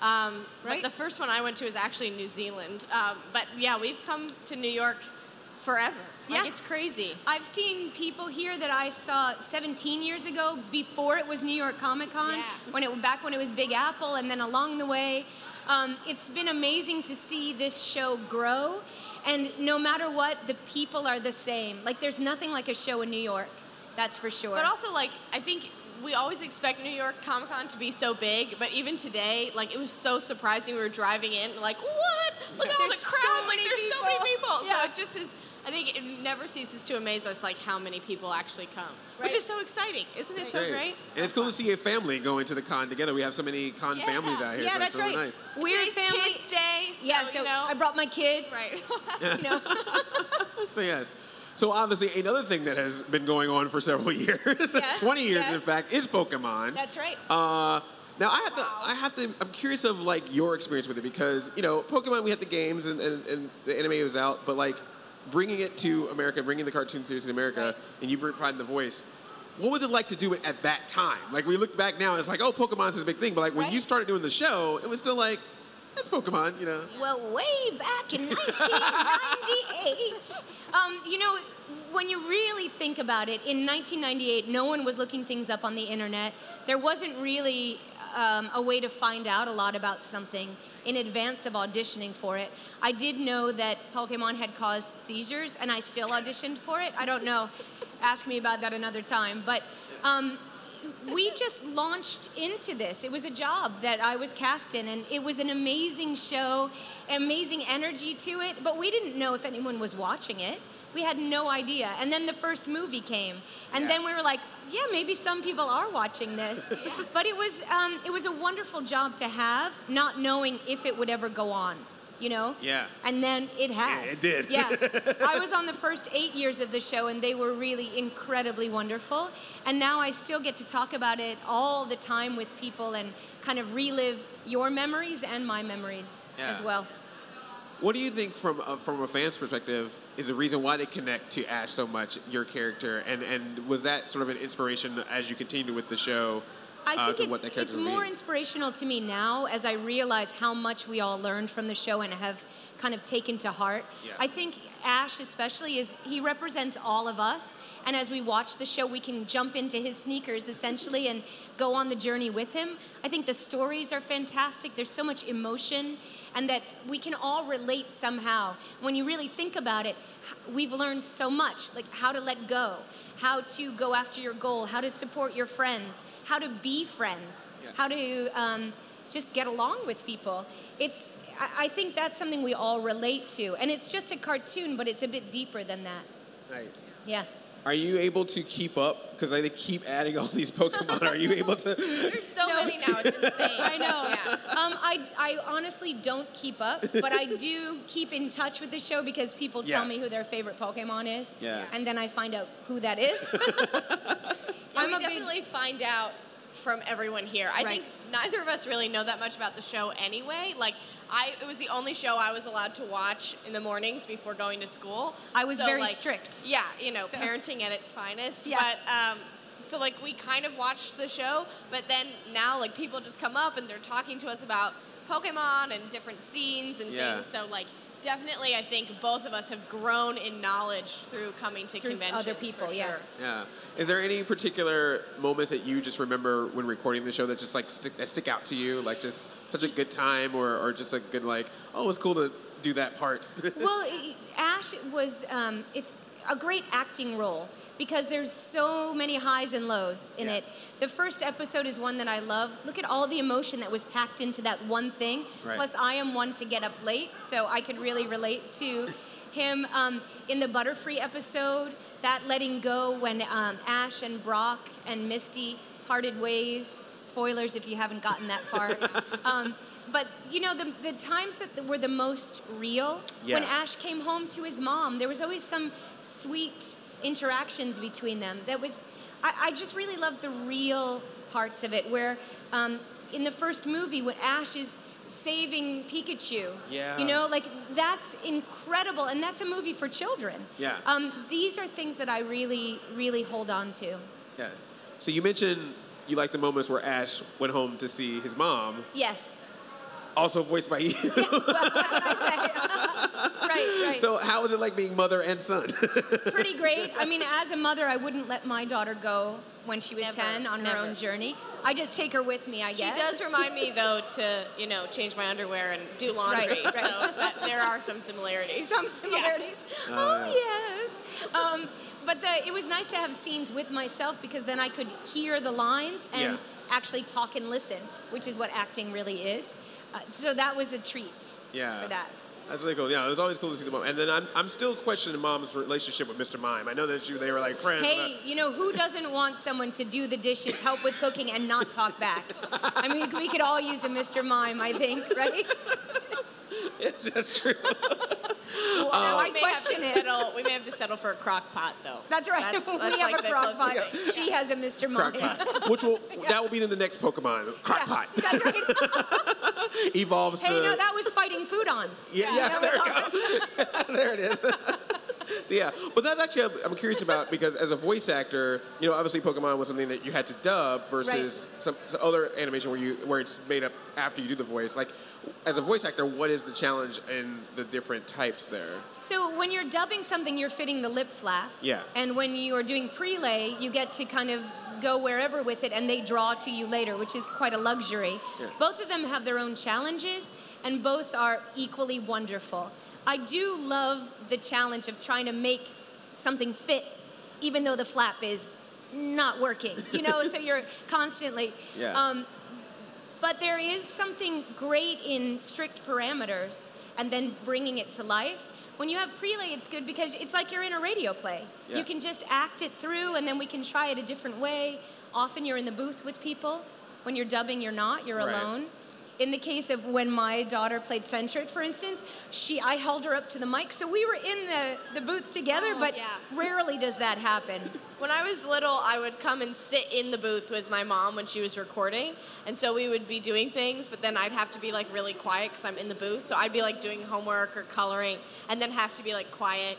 Um,
Right.
But the first one I went to was actually New Zealand. Um, but yeah, we've come to New York forever. Like,
Yeah.
it's crazy.
I've seen people here that I saw 17 years ago before it was New York Comic Con, yeah. when it back when it was Big Apple, and then along the way, um, it's been amazing to see this show grow. And no matter what, the people are the same. Like there's nothing like a show in New York, that's for sure.
But also, like, I think we always expect New York Comic Con to be so big, but even today, like, it was so surprising. We were driving in, like, what? Look at all the crowds.
so
like
many
there's so many
people.
people.
Yeah.
So it just is. I think it never ceases to amaze us, like how many people actually come, which is so exciting, isn't it? So great.
And it's cool to see a family going to the con together. We have so many con
Yeah.
families out here.
Yeah,
so
that's
it's really
right.
Nice.
We're family.
Kids Day. So,
yeah, so
you know.
I brought my kid.
Right. you know.
So yes. So obviously another thing that has been going on for several years,
Yes,
20 years in fact, is Pokemon.
That's right.
Uh, now I have to, I have to, I'm curious of like your experience with it because you know Pokemon, we had the games and, and, and the anime was out, but like bringing it to America, bringing the cartoon series to America, and you providing the voice. What was it like to do it at that time? Like we look back now, and it's like, oh, Pokemon's this big thing, but like when
Right.
you started doing the show, it was still like, that's Pokemon, you know.
Well, way back in 1998, um, you know, when you really think about it, in 1998, no one was looking things up on the internet. There wasn't really um, a way to find out a lot about something in advance of auditioning for it. I did know that Pokemon had caused seizures, and I still auditioned for it. I don't know. Ask me about that another time. But um, we just launched into this. It was a job that I was cast in, and it was an amazing show, amazing energy to it. But we didn't know if anyone was watching it. We had no idea. And then the first movie came, and then we were like, "Yeah, maybe some people are watching this." but it was um, it was a wonderful job to have, not knowing if it would ever go on. You know.
Yeah.
And then it has.
it did.
Yeah. I was on the first eight years of the show, and they were really incredibly wonderful. And now I still get to talk about it all the time with people and kind of relive your memories and my memories
Yeah.
as well.
What do you think from a, from a fan's perspective is the reason why they connect to Ash so much, your character, and and was that sort of an inspiration as you continued with the show
I
uh,
think
to
it's,
what that character
it's more inspirational to me now as I realize how much we all learned from the show and have kind of taken to heart.
Yeah.
I think Ash, especially, is he represents all of us. And as we watch the show, we can jump into his sneakers essentially and go on the journey with him. I think the stories are fantastic. There's so much emotion, and that we can all relate somehow. When you really think about it, we've learned so much like how to let go, how to go after your goal, how to support your friends, how to be friends, how to um, just get along with people. It's, I, I think that's something we all relate to. And it's just a cartoon, but it's a bit deeper than that.
Nice.
Yeah.
Are you able to keep up? Because they keep adding all these Pokemon. Are you able to?
There's so many now. It's insane.
I know.
Yeah.
Um, I, I honestly don't keep up, but I do keep in touch with the show because people tell me who their favorite Pokemon is.
Yeah.
And then I find out who that is.
Yeah,
I'm
we
a big-
definitely find out from everyone here. I
Right.
think neither of us really know that much about the show anyway. Like, I it was the only show I was allowed to watch in the mornings before going to school.
I was
So,
very
like,
strict.
Yeah, you know,
So-
parenting at its finest.
Yeah.
But um, so like we kind of watched the show, but then now like people just come up and they're talking to us about Pokemon and different scenes and
Yeah.
things. So like. Definitely, I think both of us have grown in knowledge through coming to
Through
conventions.
other people,
for
yeah.
sure.
Yeah. Is there any particular moments that you just remember when recording the show that just like stick, that stick out to you? Like just such a good time, or, or just a good like, oh, it's cool to do that part.
well, i- Ash was, um, it's a great acting role because there's so many highs and lows in it. The first episode is one that I love. Look at all the emotion that was packed into that one thing.
Right.
Plus, I am one to get up late, so I could really relate to him. Um, in the Butterfree episode, that letting go when um, Ash and Brock and Misty parted ways. Spoilers if you haven't gotten that far. um, but you know the, the times that were the most real when Ash came home to his mom, there was always some sweet interactions between them. That was, I, I just really loved the real parts of it. Where um, in the first movie, when Ash is saving Pikachu,
Yeah.
you know, like that's incredible, and that's a movie for children.
Yeah.
Um, these are things that I really, really hold on to.
yes. So you mentioned you like the moments where Ash went home to see his mom,
Yes.
Also voiced by you.
right, right.
So how was it like being mother and son?
pretty great. I mean, as a mother, I wouldn't let my daughter go when she was
Never,
10 on her own journey. I just take her with me, I guess.
She does remind me though to you know change my underwear and do laundry.
Right, right.
So that, there are some similarities.
Some similarities.
Oh,
Oh,
yeah.
yes. Um, but the, it was nice to have scenes with myself because then I could hear the lines and
Yeah.
actually talk and listen, which is what acting really is. Uh, so that was a treat
Yeah.
for that.
That's really cool. Yeah, it was always cool to see the mom. And then I'm, I'm still questioning mom's relationship with Mr. Mime. I know that you they were like friends.
Hey, you know, who doesn't want someone to do the dishes, help with cooking, and not talk back? I mean, we could all use a Mr. Mime, I think, right?
But that's true.
Well,
Um,
now I
we may have to
question it.
settle. We may have to settle for a crock pot, though.
That's right.
That's-
we
that's
have
like
a
the
crock
closest
pot.
thing.
She has a Mr. Mime.
Crockpot, which will that will be in the next Pokemon. Crock pot
That's right.
evolves to.
Hey,
to.
no, that was fighting food-ons.
Yeah, yeah,
That
there
was
there it is. So yeah, but that's actually I'm, curious about because as a voice actor, you know, obviously Pokemon was something that you had to dub versus some, some other animation where you where it's made up after you do the voice. Like, as a voice actor, what is the challenge in the different types there?
So when you're dubbing something, you're fitting the lip flap.
Yeah.
And when you are doing prelay, you get to kind of go wherever with it and they draw to you later, which is quite a luxury.
Yeah.
Both of them have their own challenges and both are equally wonderful. I do love the challenge of trying to make something fit even though the flap is not working. You know, so you're constantly
Yeah.
um, but there is something great in strict parameters and then bringing it to life. When you have prelay, it's good because it's like you're in a radio play.
Yeah.
You can just act it through and then we can try it a different way. Often you're in the booth with people. When you're dubbing, you're not, you're
Right.
alone. In the case of when my daughter played Centric, for instance, she I held her up to the mic, so we were in the, the booth together,
Oh,
but
yeah.
rarely does that happen.
When I was little, I would come and sit in the booth with my mom when she was recording, and so we would be doing things, but then I'd have to be like really quiet because I'm in the booth. So I'd be like doing homework or coloring, and then have to be like quiet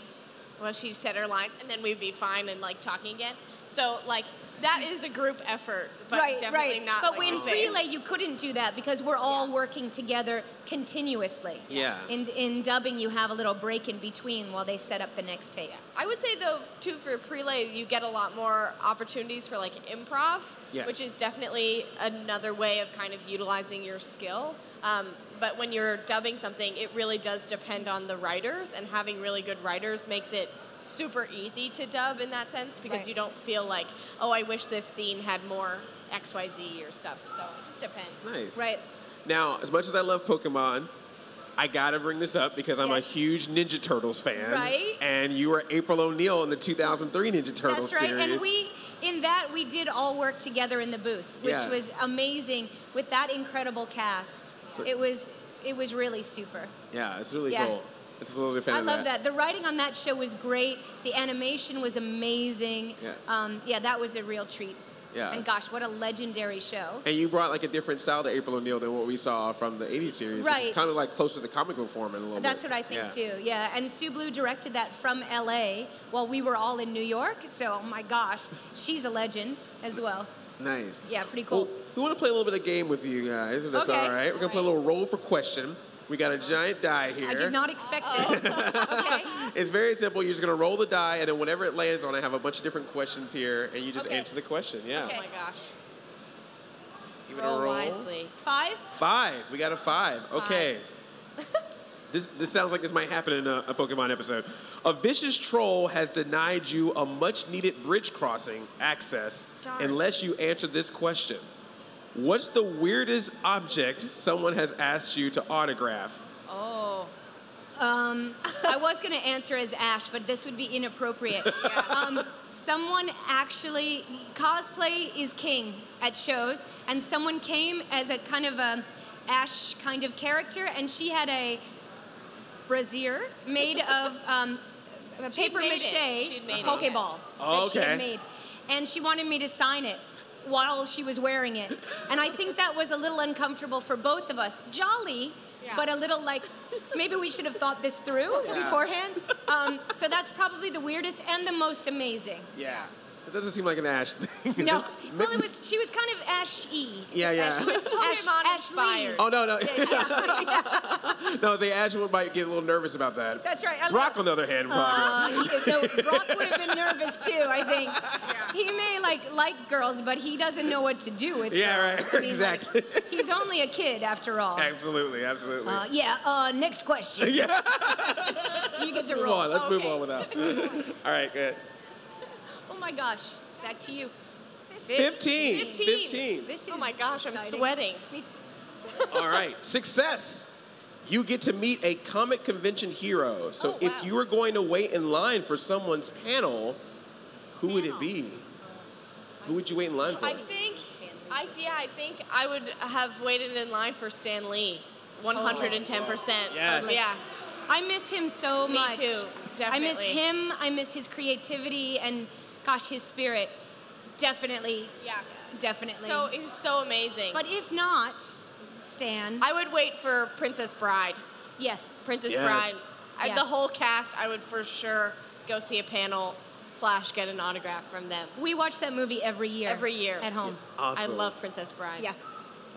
while she said her lines, and then we'd be fine and like talking again. So like that is a group effort, but
right,
definitely
right.
not.
But
like,
when
the same.
relay, you couldn't do that because we're all working together continuously.
Yeah.
In in dubbing, you have a little break in between while they set up the next take.
I would say though too for prelay you get a lot more opportunities for like improv,
Yeah.
which is definitely another way of kind of utilizing your skill. Um, but when you're dubbing something, it really does depend on the writers, and having really good writers makes it super easy to dub in that sense because
Right.
you don't feel like, oh, I wish this scene had more X, Y, Z or stuff. So it just depends.
Nice.
Right.
Now, as much as I love Pokemon, I gotta bring this up because I'm a huge Ninja Turtles fan.
Right.
And you were April O'Neil in the 2003 Ninja Turtles
That's right.
series.
And we in that we did all work together in the booth, which
Yeah.
was amazing with that incredible cast. It was it was really super.
yeah, it's really
Yeah.
cool. It's a little
I love that. The writing on that show was great. The animation was amazing.
Yeah.
Um, yeah, that was a real treat.
Yeah.
And gosh, what a legendary show.
And you brought like a different style to April O'Neil than what we saw from the 80s series.
Right.
kind of like close to the comic book form in a little
That's
bit.
what I think
Yeah.
too. Yeah. And Sue Blu directed that from LA while we were all in New York. So, oh my gosh, she's a legend as well.
Nice.
Yeah, pretty cool.
Well, we want to play a little bit of game with you guys, if that's
Okay.
all right. We're gonna play a little roll for question. We got a giant die here.
I did not expect oh. this. okay.
It's very simple. You're just gonna roll the die, and then whenever it lands on, I have a bunch of different questions here, and you just
Okay.
answer the question. Yeah.
Oh my gosh.
Give it a
Roll
roll.
wisely.
Five?
Five. We got a five. Okay. this this sounds like this might happen in a, a Pokemon episode. A vicious troll has denied you a much-needed bridge crossing access
Darn.
unless you answer this question. What's the weirdest object someone has asked you to autograph?
Oh. Um, I was going to answer as Ash, but this would be inappropriate. Um, someone actually, cosplay is king at shows, and someone came as a kind of a Ash kind of character, and she had a brassiere made of um,
She'd
paper
made
mache
She'd.
Pokeballs
Oh,
that she had made. And she wanted me to sign it while she was wearing it. And I think that was a little uncomfortable for both of us. Jolly, but a little like, maybe we should have thought this through
Yeah.
beforehand. Um, so that's probably the weirdest and the most amazing.
Yeah. It doesn't seem like an Ash thing.
No, well, it was. She was kind of ashy.
Yeah, yeah.
She was
Pokemon
inspired.
Oh no no.
Yeah,
no, the Ash would might get a little nervous about that.
That's right. I
Brock, on the other hand, probably.
Uh, he- no, Brock would have been nervous too. I think he may like like girls, but he doesn't know what to do with
Yeah,
girls.
right,
I mean, like,
exactly.
he's only a kid after all.
absolutely, absolutely.
Uh, yeah. Uh, next question.
Yeah.
you get to
move
roll.
on. Let's move
Okay.
on without. All right, good.
Oh my gosh. Back to you.
15.
15.
15.
This is
Oh my gosh, I'm sweating.
Me too.
All right, success. you get to meet a comic convention hero. So oh, if you were going to wait in line for someone's panel, who would it be? Who would you wait in line for?
I think, I yeah, I think I would have waited in line for Stan Lee, 110 percent.
Yes.
Yeah.
I miss him so
Me
much.
too,
I miss him. I miss his creativity and, gosh, his spirit. Definitely.
Yeah.
Definitely.
So it was so amazing.
But if not, Stan.
I would wait for Princess Bride.
Yes.
Princess
Yes.
Bride. I,
Yeah.
The whole cast, I would for sure go see a panel slash get an autograph from them.
We watch that movie every year.
Every year.
At home.
I
Awesome.
love Princess Bride.
Yeah.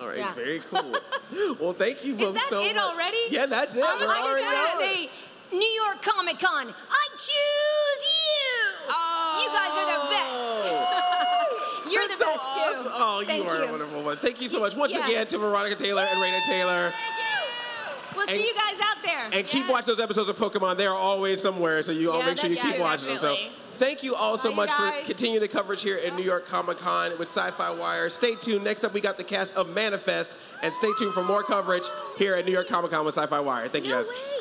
All right,
Yeah.
very cool. well, thank you
Is that
so
it
much.
already?
Yeah, that's it.
Um,
We're
I just
already
want to say, New York Comic Con, I choose you. You guys are the best. You're the
so
best
awesome.
too.
Oh,
Thank
you are a wonderful one. Thank you so much once
Yeah.
again to Veronica Taylor and Raina Taylor.
We'll see you guys out there.
And keep watching those episodes of Pokemon. They are always somewhere, so you all make sure you keep
true.
watching them. So thank you all so
Bye,
much for continuing the coverage here at New York Comic Con with SYFY WIRE. Stay tuned. Next up, we got the cast of Manifest, and stay tuned for more coverage here at New York Comic Con with SYFY WIRE. Thank you guys.
It's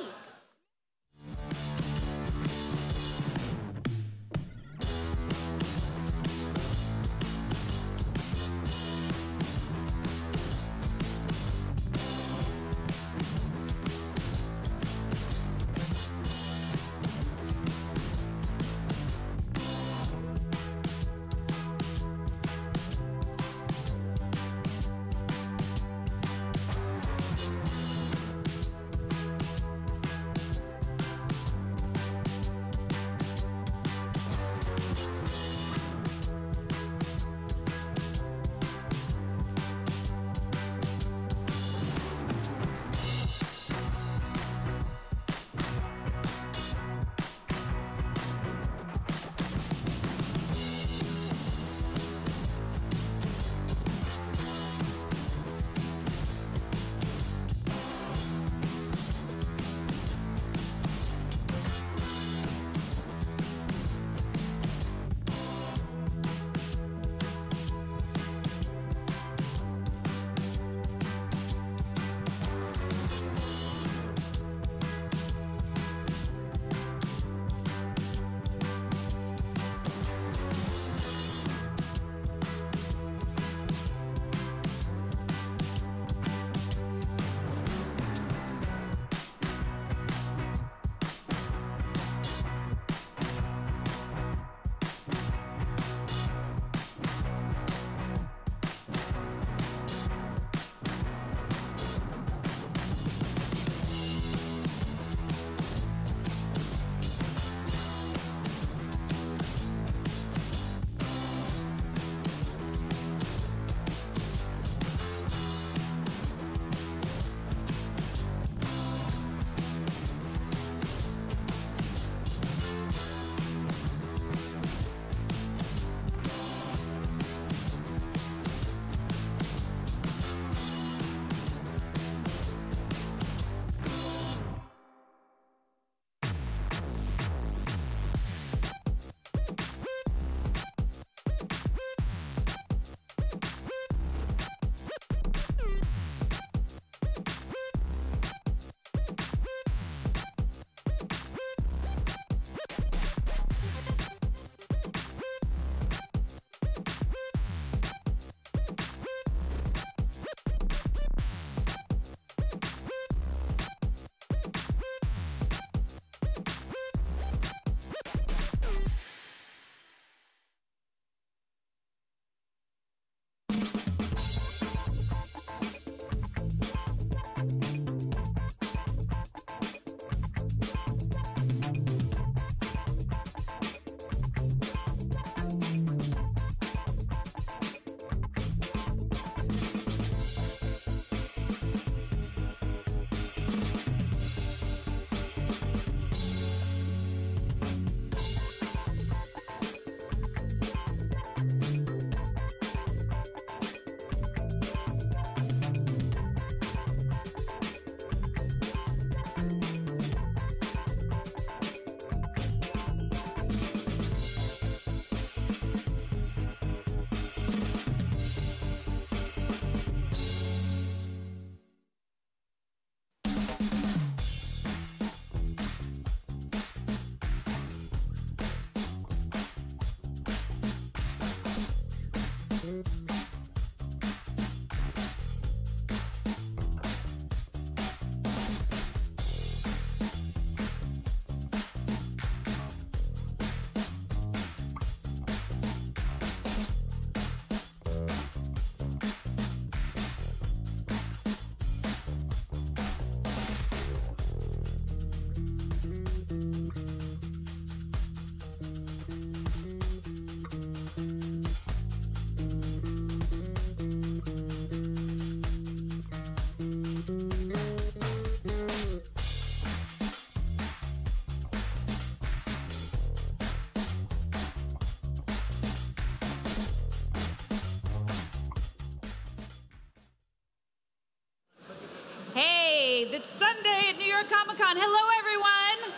Con. Hello, everyone.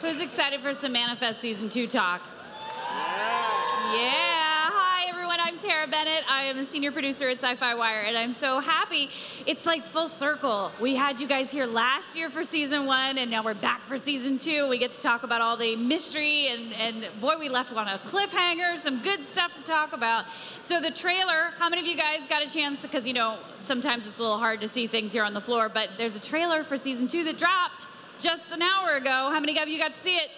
Who's excited for some Manifest Season 2 talk? Yeah. Hi, everyone. I'm Tara Bennett. I am a senior producer at SYFY WIRE, and I'm so happy. It's like full circle. We had you guys here last year for season one, and now we're back for season two. We get to talk about all the mystery, and, and boy, we left on a cliffhanger, some good stuff to talk about. So, the trailer, how many of you guys got a chance? Because, you know, sometimes it's a little hard to see things here on the floor, but there's a trailer for season two that dropped just an hour ago. How many of you got to see it?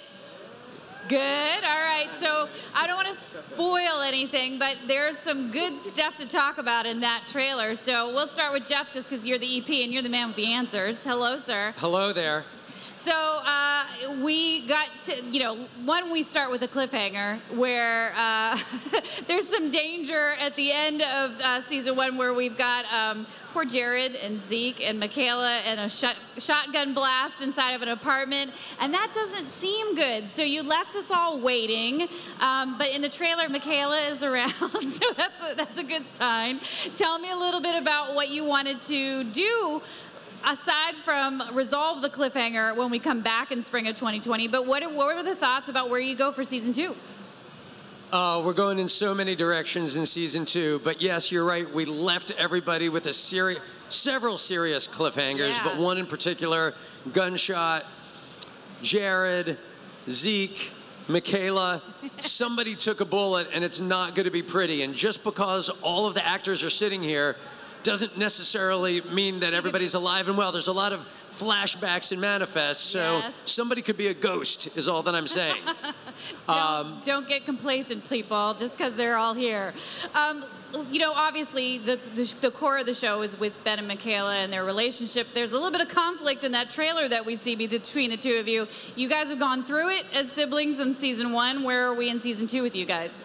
Good. All right. So I don't want to spoil anything, but there's some good stuff to talk about in that trailer. So we'll start with Jeff just because you're the EP and you're the man with the answers. Hello, sir.
Hello there.
So uh, we got to, you know, one, we start with a cliffhanger where uh, there's some danger at the end of uh, season one where we've got um, poor Jared and Zeke and Michaela and a shot, shotgun blast inside of an apartment, and that doesn't seem good. So you left us all waiting, um, but in the trailer, Michaela is around, so that's a, that's a good sign. Tell me a little bit about what you wanted to do aside from resolve the cliffhanger when we come back in spring of 2020, but what, what were the thoughts about where you go for season two?
Uh, we're going in so many directions in season two, but yes, you're right. We left everybody with a seri- several serious cliffhangers,
Yeah.
but one in particular, gunshot, Jared, Zeke, Michaela. somebody took a bullet, and it's not going to be pretty. And just because all of the actors are sitting here doesn't necessarily mean that everybody's alive and well. There's a lot of flashbacks in Manifest, so
Yes.
somebody could be a ghost, is all that I'm saying.
Don't, don't get complacent, people, just because they're all here. Um, you know, obviously, the, the, the core of the show is with Ben and Michaela and their relationship. There's a little bit of conflict in that trailer that we see between the two of you. You guys have gone through it as siblings in season one. Where are we in season two with you guys?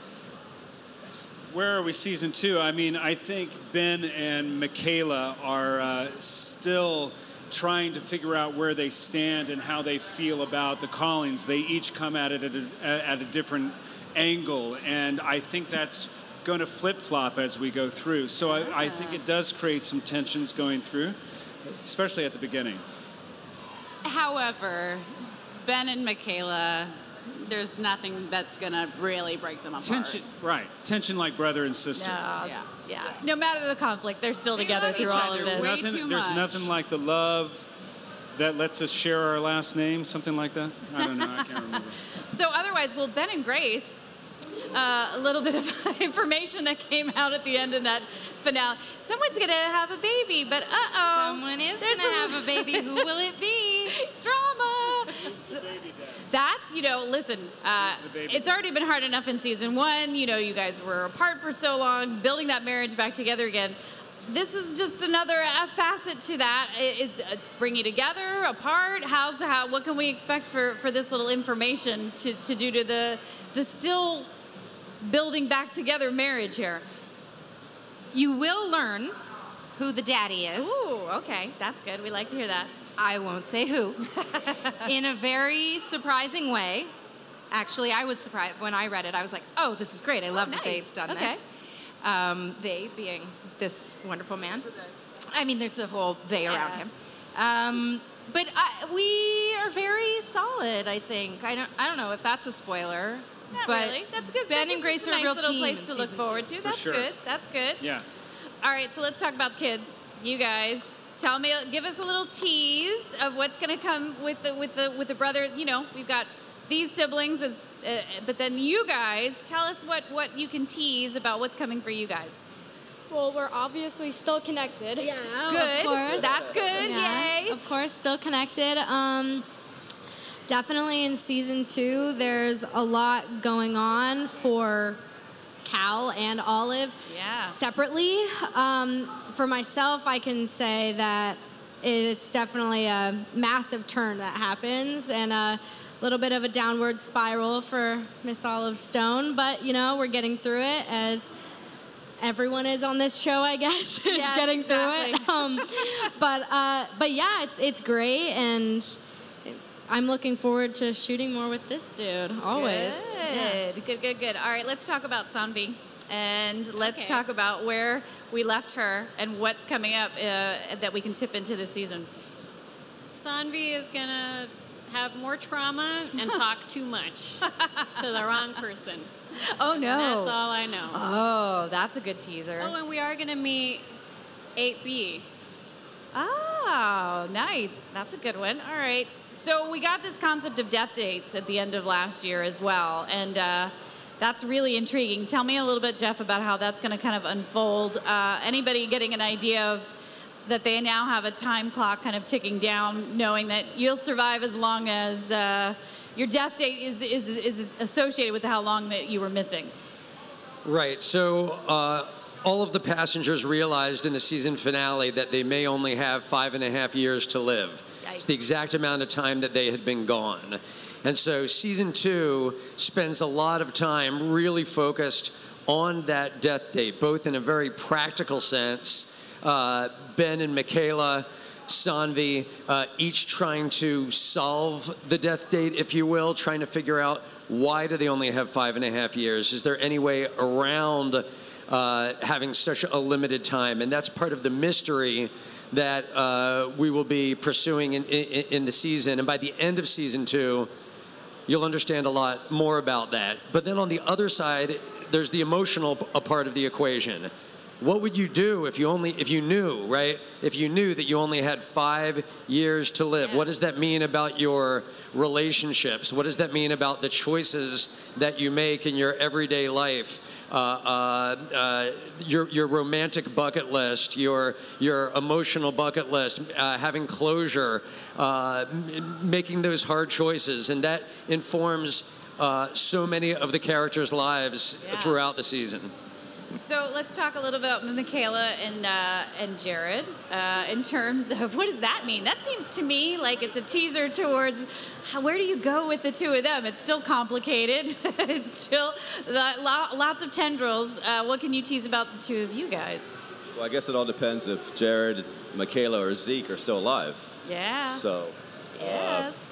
Where are we season two? I mean, I think Ben and Michaela are uh, still trying to figure out where they stand and how they feel about the callings. They each come at it at a, at a different angle, and I think that's going to flip flop as we go through. So I, I think it does create some tensions going through, especially at the beginning.
However, Ben and Michaela, there's nothing that's gonna really break them apart.
Tension, right? Tension like brother and sister.
yeah. yeah. No matter the conflict, they're still together through all
other
of this.
way
nothing,
too
there's
much.
nothing like the love that lets us share our last name, something like that. I don't know. I can't remember.
So otherwise, well, Ben and Grace, uh, a little bit of information that came out at the end of that finale. Someone's gonna have a baby, but uh oh,
Someone is
There's
gonna
a-
have a baby. Who will it be?
Drama. So- that's you know, listen. Uh, it's already been hard enough in season one. You know, you guys were apart for so long, building that marriage back together again. This is just another facet to that. I- uh, bringing together, apart. How's how? What can we expect for for this little information to to do to the the still building back together marriage here?
You will learn who the daddy is.
Ooh, okay, that's good. We like to hear that.
I won't say who. In a very surprising way. Actually, I was surprised when I read it. I was like, "Oh, this is great! I love that
Nice.
they've done
Okay.
this." Um, they being this wonderful man. I mean, there's the whole they around him. Um, but I, we are very solid. I think. I don't. I don't know if that's a spoiler.
Not
but
really. That's good.
Ben
That
and Grace are
a
a
nice
real
little
team.
place to look forward
two.
to. That's
sure.
good. That's good.
Yeah.
All right, so let's talk about the kids. You guys, tell me, give us a little tease of what's going to come with the with the with the brother. You know, we've got these siblings, as, uh, but then you guys, tell us what what you can tease about what's coming for you guys.
Well, we're obviously still connected. Yeah,
Good.
Of course.
That's good.
Yeah,
Yay.
Of course, still connected. Um, definitely in season two, there's a lot going on for Cal and Olive
Yeah.
separately. Um, for myself, I can say that it's definitely a massive turn that happens and a little bit of a downward spiral for Miss Olive Stone. But, you know, we're getting through it as everyone is on this show, I guess, is
Yes,
getting through it. Um, but uh, but yeah, it's it's great, and I'm looking forward to shooting more with this dude. Always. Yeah.
Good. Good. Good. Good. All right, let's talk about Saanvi and let's
Okay.
talk about where we left her and what's coming up uh, that we can tip into this season.
Saanvi is gonna have more trauma and talk too much to the wrong person.
Oh no!
And that's all I know.
Oh, that's a good teaser.
Oh, and we are gonna meet 8B.
Oh, nice. That's a good one. All right. So we got this concept of death dates at the end of last year as well, and uh, that's really intriguing. Tell me a little bit, Jeff, about how that's going to kind of unfold. Uh, anybody getting an idea of that they now have a time clock kind of ticking down, knowing that you'll survive as long as uh, your death date is, is, is associated with how long that you were missing.
Right. So uh, all of the passengers realized in the season finale that they may only have five and a half years to live. It's the exact amount of time that they had been gone. And so season two spends a lot of time really focused on that death date, both in a very practical sense. Uh, ben and Michaela, Saanvi, uh, each trying to solve the death date, if you will, trying to figure out why do they only have five and a half years? Is there any way around uh, having such a limited time? And that's part of the mystery that uh, we will be pursuing in, in, in the season. And by the end of season two, you'll understand a lot more about that. But then on the other side, there's the emotional part of the equation. What would you do if you only if you knew, right? If you knew that you only had 5 years to live. What does that mean about your relationships? What does that mean about the choices that you make in your everyday life? Uh, uh, uh, your your romantic bucket list, your your emotional bucket list, uh, having closure, uh, m- making those hard choices, and that informs uh, so many of the characters' lives throughout the season.
So let's talk a little bit about Michaela and uh, and Jared uh, in terms of what does that mean? That seems to me like it's a teaser towards how, where do you go with the two of them? It's still complicated. it's still lo- lo- lots of tendrils. Uh, what can you tease about the two of you guys?
Well, I guess it all depends if Jared, Michaela, or Zeke are still alive.
Yeah.
So. uh,
Yes.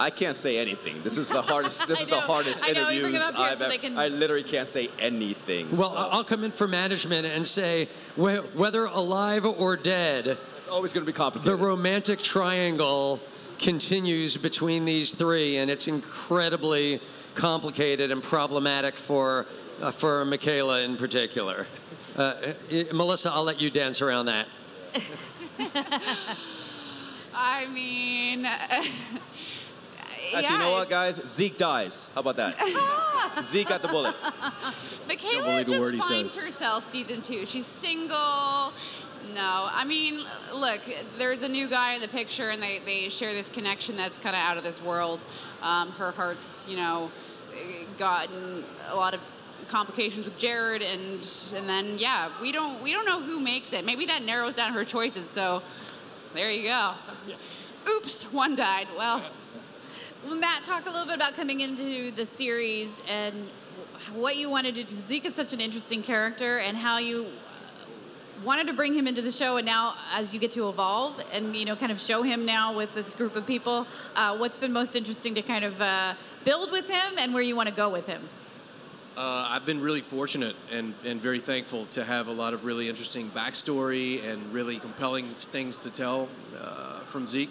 I can't say anything. This is the hardest. This is the hardest
I know, you bring
interviews
them up here
I've
so
ever.
they can-
I literally can't say anything.
Well, I'll come in for management and say wh- whether alive or dead,
it's always going to be complicated.
The romantic triangle continues between these three, and it's incredibly complicated and problematic for uh, for Michaela in particular. Uh, uh, Melissa, I'll let you dance around that.
I mean,
Actually, you know what, guys? Zeke dies. How about that? Zeke got the bullet.
Michaela
believe
just
word
finds
says.
herself season two. She's single. No, I mean, look, there's a new guy in the picture, and they, they share this connection that's kind of out of this world. Um, her heart's, you know, gotten a lot of complications with Jared, and and then yeah, we don't we don't know who makes it. Maybe that narrows down her choices. So there you go. Oops, one died. Well.
Matt, talk a little bit about coming into the series and what you wanted to do. Zeke is such an interesting character, and how you wanted to bring him into the show, and now as you get to evolve and you know, kind of show him now with this group of people, uh, what's been most interesting to kind of uh, build with him, and where you want to go with him.
Uh, I've been really fortunate and, and very thankful to have a lot of really interesting backstory and really compelling things to tell uh, from Zeke.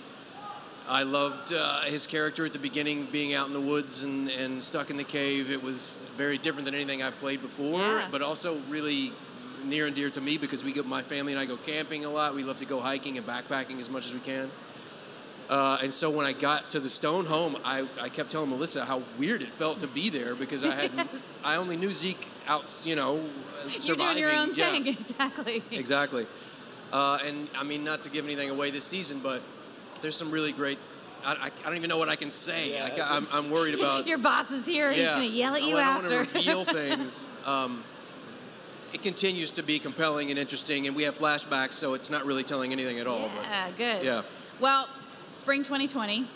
I loved uh, his character at the beginning, being out in the woods and, and stuck in the cave. It was very different than anything I've played before,
Yeah.
but also really near and dear to me because we go, my family and I go camping a lot. We love to go hiking and backpacking as much as we can. Uh, and so when I got to the stone home, I, I kept telling Melissa how weird it felt to be there because I had
Yes.
I only knew Zeke out, you know, surviving.
You're doing your own
Yeah.
thing, exactly.
Exactly. Uh, and I mean, not to give anything away this season, but there's some really great. I, I, I don't even know what I can say. I, am I'm worried about.
Your boss is here. He's
yeah.
going to yell at you
I
after.
don't want to reveal things. Um, it continues to be compelling and interesting, and we have flashbacks, so it's not really telling anything at all.
Yeah, good.
Yeah.
Well, spring 2020,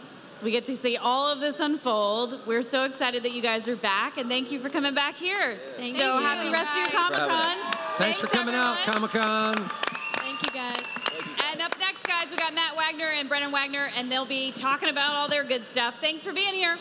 we get to see all of this unfold. We're so excited that you guys are back, and thank you for coming back here.
Thank you.
so
you.
happy rest of your Comic Con.
having
Thanks for coming out, Comic Con.
Thank you, guys.
And up next, guys, we got Matt Wagner and Brennan Wagner, and they'll be talking about all their good stuff. Thanks for being here.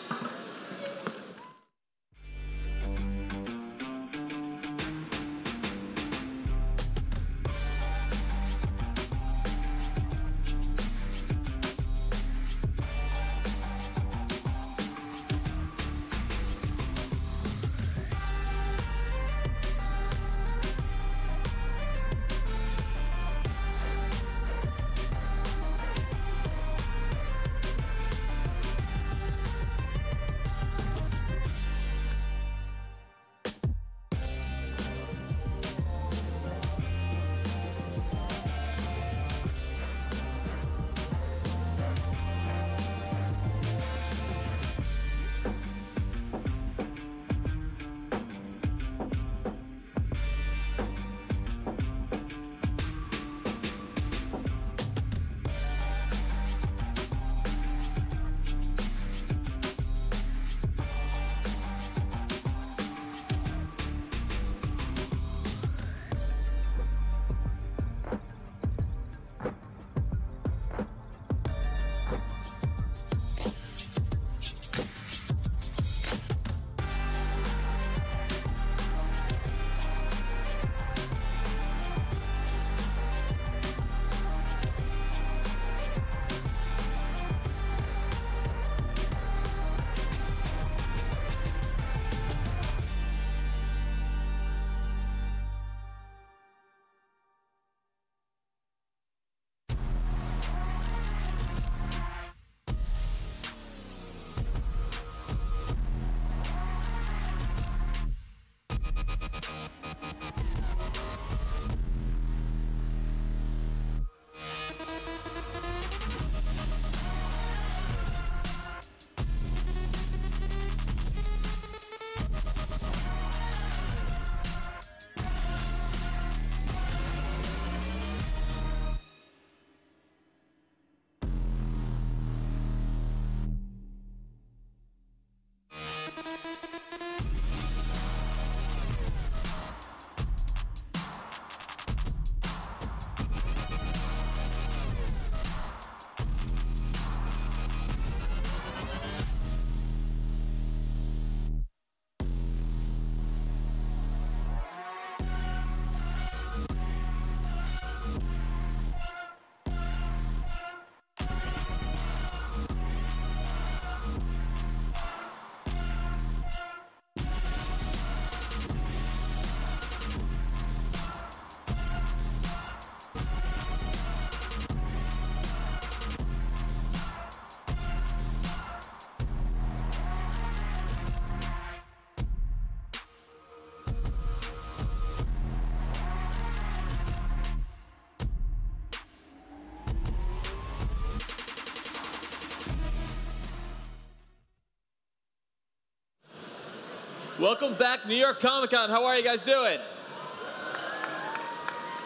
Welcome back, New York Comic Con. How are you guys doing?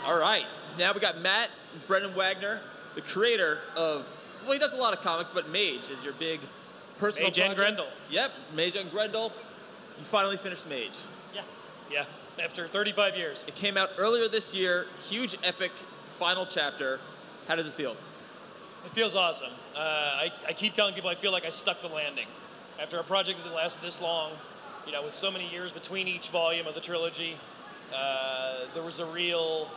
All right. Now we got Matt Brennan Wagner, the creator of, well, he does a lot of comics, but Mage is your big personal
Mage and. Grendel.
Yep, Mage and Grendel. You finally finished Mage.
Yeah. Yeah. After 35 years.
It came out earlier this year. Huge, epic final chapter. How does it feel?
It feels awesome. Uh, I, I keep telling people I feel like I stuck the landing. After a project that lasted this long, you know, with so many years between each volume of the trilogy, uh, there was a real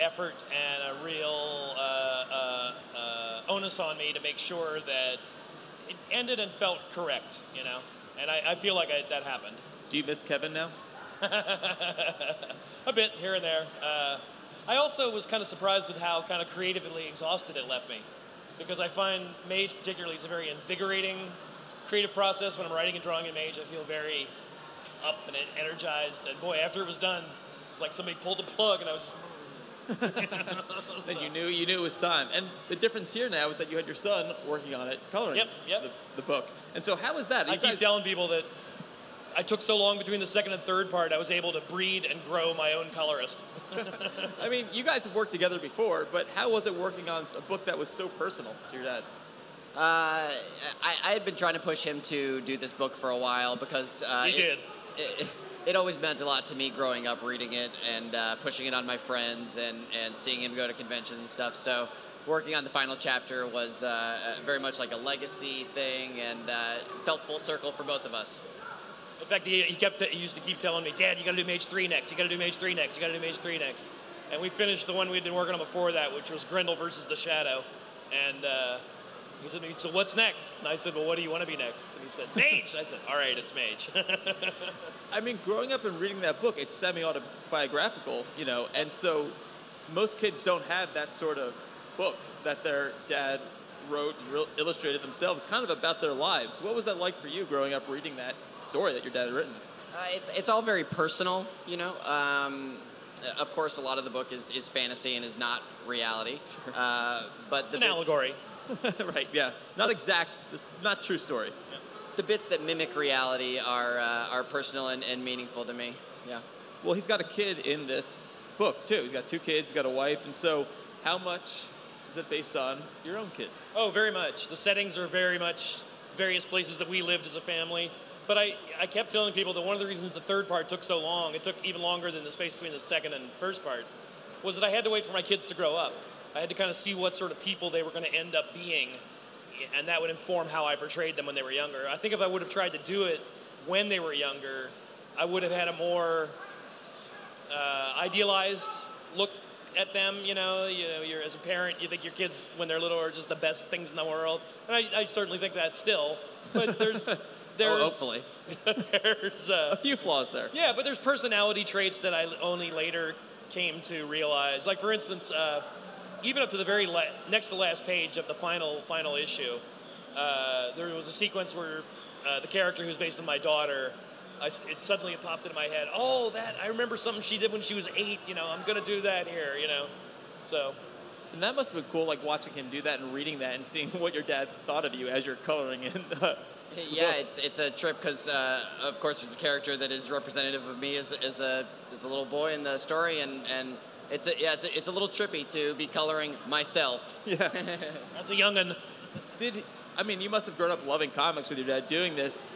effort and a real uh, uh, uh, onus on me to make sure that it ended and felt correct, you know? And I, I feel like I, that happened.
Do you miss Kevin now?
a bit here and there. Uh, I also was kind of surprised with how kind of creatively exhausted it left me, because I find Mage particularly is a very invigorating creative process. When I'm writing and drawing in Mage, I feel very up and energized. And boy, after it was done, it's like somebody pulled the plug, and I was just.
then you knew you knew it was time. And the difference here now is that you had your son working on it, coloring
Yep, yep.
The, the book. And so how was that?
I
You
keep
guys-
telling people that I took so long between the second and third part, I was able to breed and grow my own colorist.
I mean, you guys have worked together before, but how was it working on a book that was so personal to your dad?
Uh, I, I had been trying to push him to do this book for a while because uh,
He
it,
did.
It, it always meant a lot to me growing up reading it and uh, pushing it on my friends and, and seeing him go to conventions and stuff. So working on the final chapter was uh, uh, very much like a legacy thing and uh, felt full circle for both of us.
In fact, he, he kept he used to keep telling me, "Dad, you got to do Mage three next. You got to do Mage three next. You got to do Mage three next." And we finished the one we'd been working on before that, which was Grendel versus the Shadow. And uh, he said, to me, "So what's next?" And I said, "Well, what do you want to be next?" And he said, "Mage." I said, "All right, it's Mage."
I mean, growing up and reading that book, it's semi-autobiographical, you know, and so most kids don't have that sort of book that their dad wrote and re- illustrated themselves, kind of about their lives. What was that like for you growing up reading that story that your dad had written?
Uh, it's, it's all very personal, you know. Um, of course, a lot of the book is, is fantasy and is not reality. Uh, but
It's
the
an
bits-
allegory.
right, yeah. Not exact, not true story.
The bits that mimic reality are, uh, are personal and, and meaningful to me. Yeah.
Well, he's got a kid in this book, too. He's got two kids, he's got a wife, and so how much is it based on your own kids?
Oh, very much. The settings are very much various places that we lived as a family. But I, I kept telling people that one of the reasons the third part took so long, it took even longer than the space between the second and first part, was that I had to wait for my kids to grow up. I had to kind of see what sort of people they were going to end up being, and that would inform how I portrayed them when they were younger. I think if I would have tried to do it when they were younger, I would have had a more uh, idealized look at them. You know, you know, you're as a parent, you think your kids when they're little are just the best things in the world, and I, I certainly think that still. But there's there's
hopefully.
there's uh,
a few flaws there.
Yeah, but there's personality traits that I only later came to realize. Like for instance, uh, even up to the very la- next to last page of the final final issue, uh, there was a sequence where uh, the character who's based on my daughter, I s it suddenly popped into my head. Oh, that I remember something she did when she was eight. You know, I'm gonna do that here. You know, so.
And that must have been cool, like watching him do that and reading that and seeing what your dad thought of you as you're coloring in. The
Yeah,
book.
it's, it's a trip because, uh, of course, there's a character that is representative of me as, as, a, as a little boy in the story, and, and it's, a, yeah, it's, a, it's a little trippy to be coloring myself.
Yeah.
That's a youngin.
Did I mean you must have grown up loving comics with your dad doing this?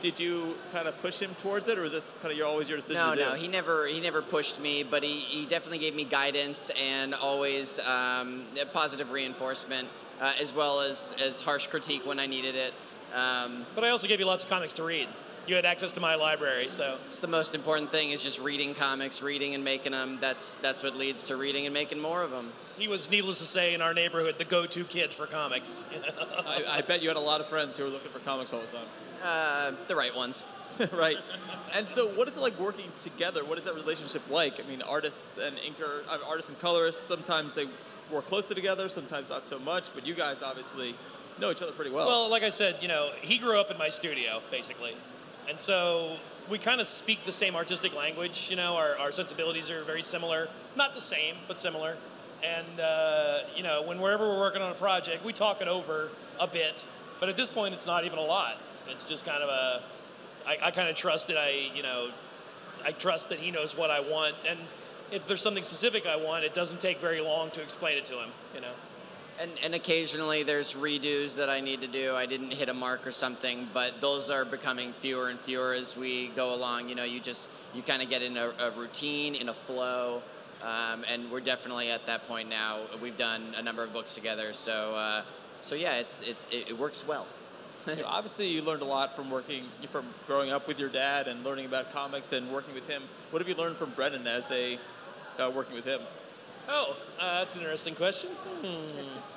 Did you kind of push him towards it, or was this kind of your always your decision?
No,
to do?
no, he never he never pushed me, but he, he definitely gave me guidance and always um, a positive reinforcement, uh, as well as, as harsh critique when I needed it. Um,
But I also gave you lots of comics to read. You had access to my library, so.
it's the most important thing is just reading comics, reading and making them. That's that's what leads to reading and making more of them.
He was, needless to say, in our neighborhood, the go-to kid for comics.
I, I bet you had a lot of friends who were looking for comics all the time.
Uh, the right ones.
right. And so, what is it like working together? What is that relationship like? I mean, artists and inker, uh, artists and colorists, sometimes they work closely together, sometimes not so much. But you guys obviously know each other pretty well.
Well, like I said, you know, he grew up in my studio, basically. And so we kind of speak the same artistic language, you know, our, our sensibilities are very similar. Not the same, but similar. And, uh, you know, when wherever we're working on a project, we talk it over a bit. But at this point, it's not even a lot. It's just kind of a, I, I kind of trust that I, you know, I trust that he knows what I want, and if there's something specific I want, it doesn't take very long to explain it to him. You know.
And, and occasionally there's redos that I need to do. I didn't hit a mark or something, but those are becoming fewer and fewer as we go along. You know, you just you kind of get in a, a routine, in a flow, um, and we're definitely at that point now. We've done a number of books together, so uh, so yeah, it's it, it, it works well.
Know, obviously, you learned a lot from working, from growing up with your dad and learning about comics and working with him. What have you learned from Brennan as a uh, working with him?
Oh, uh, that's an interesting question. Hmm.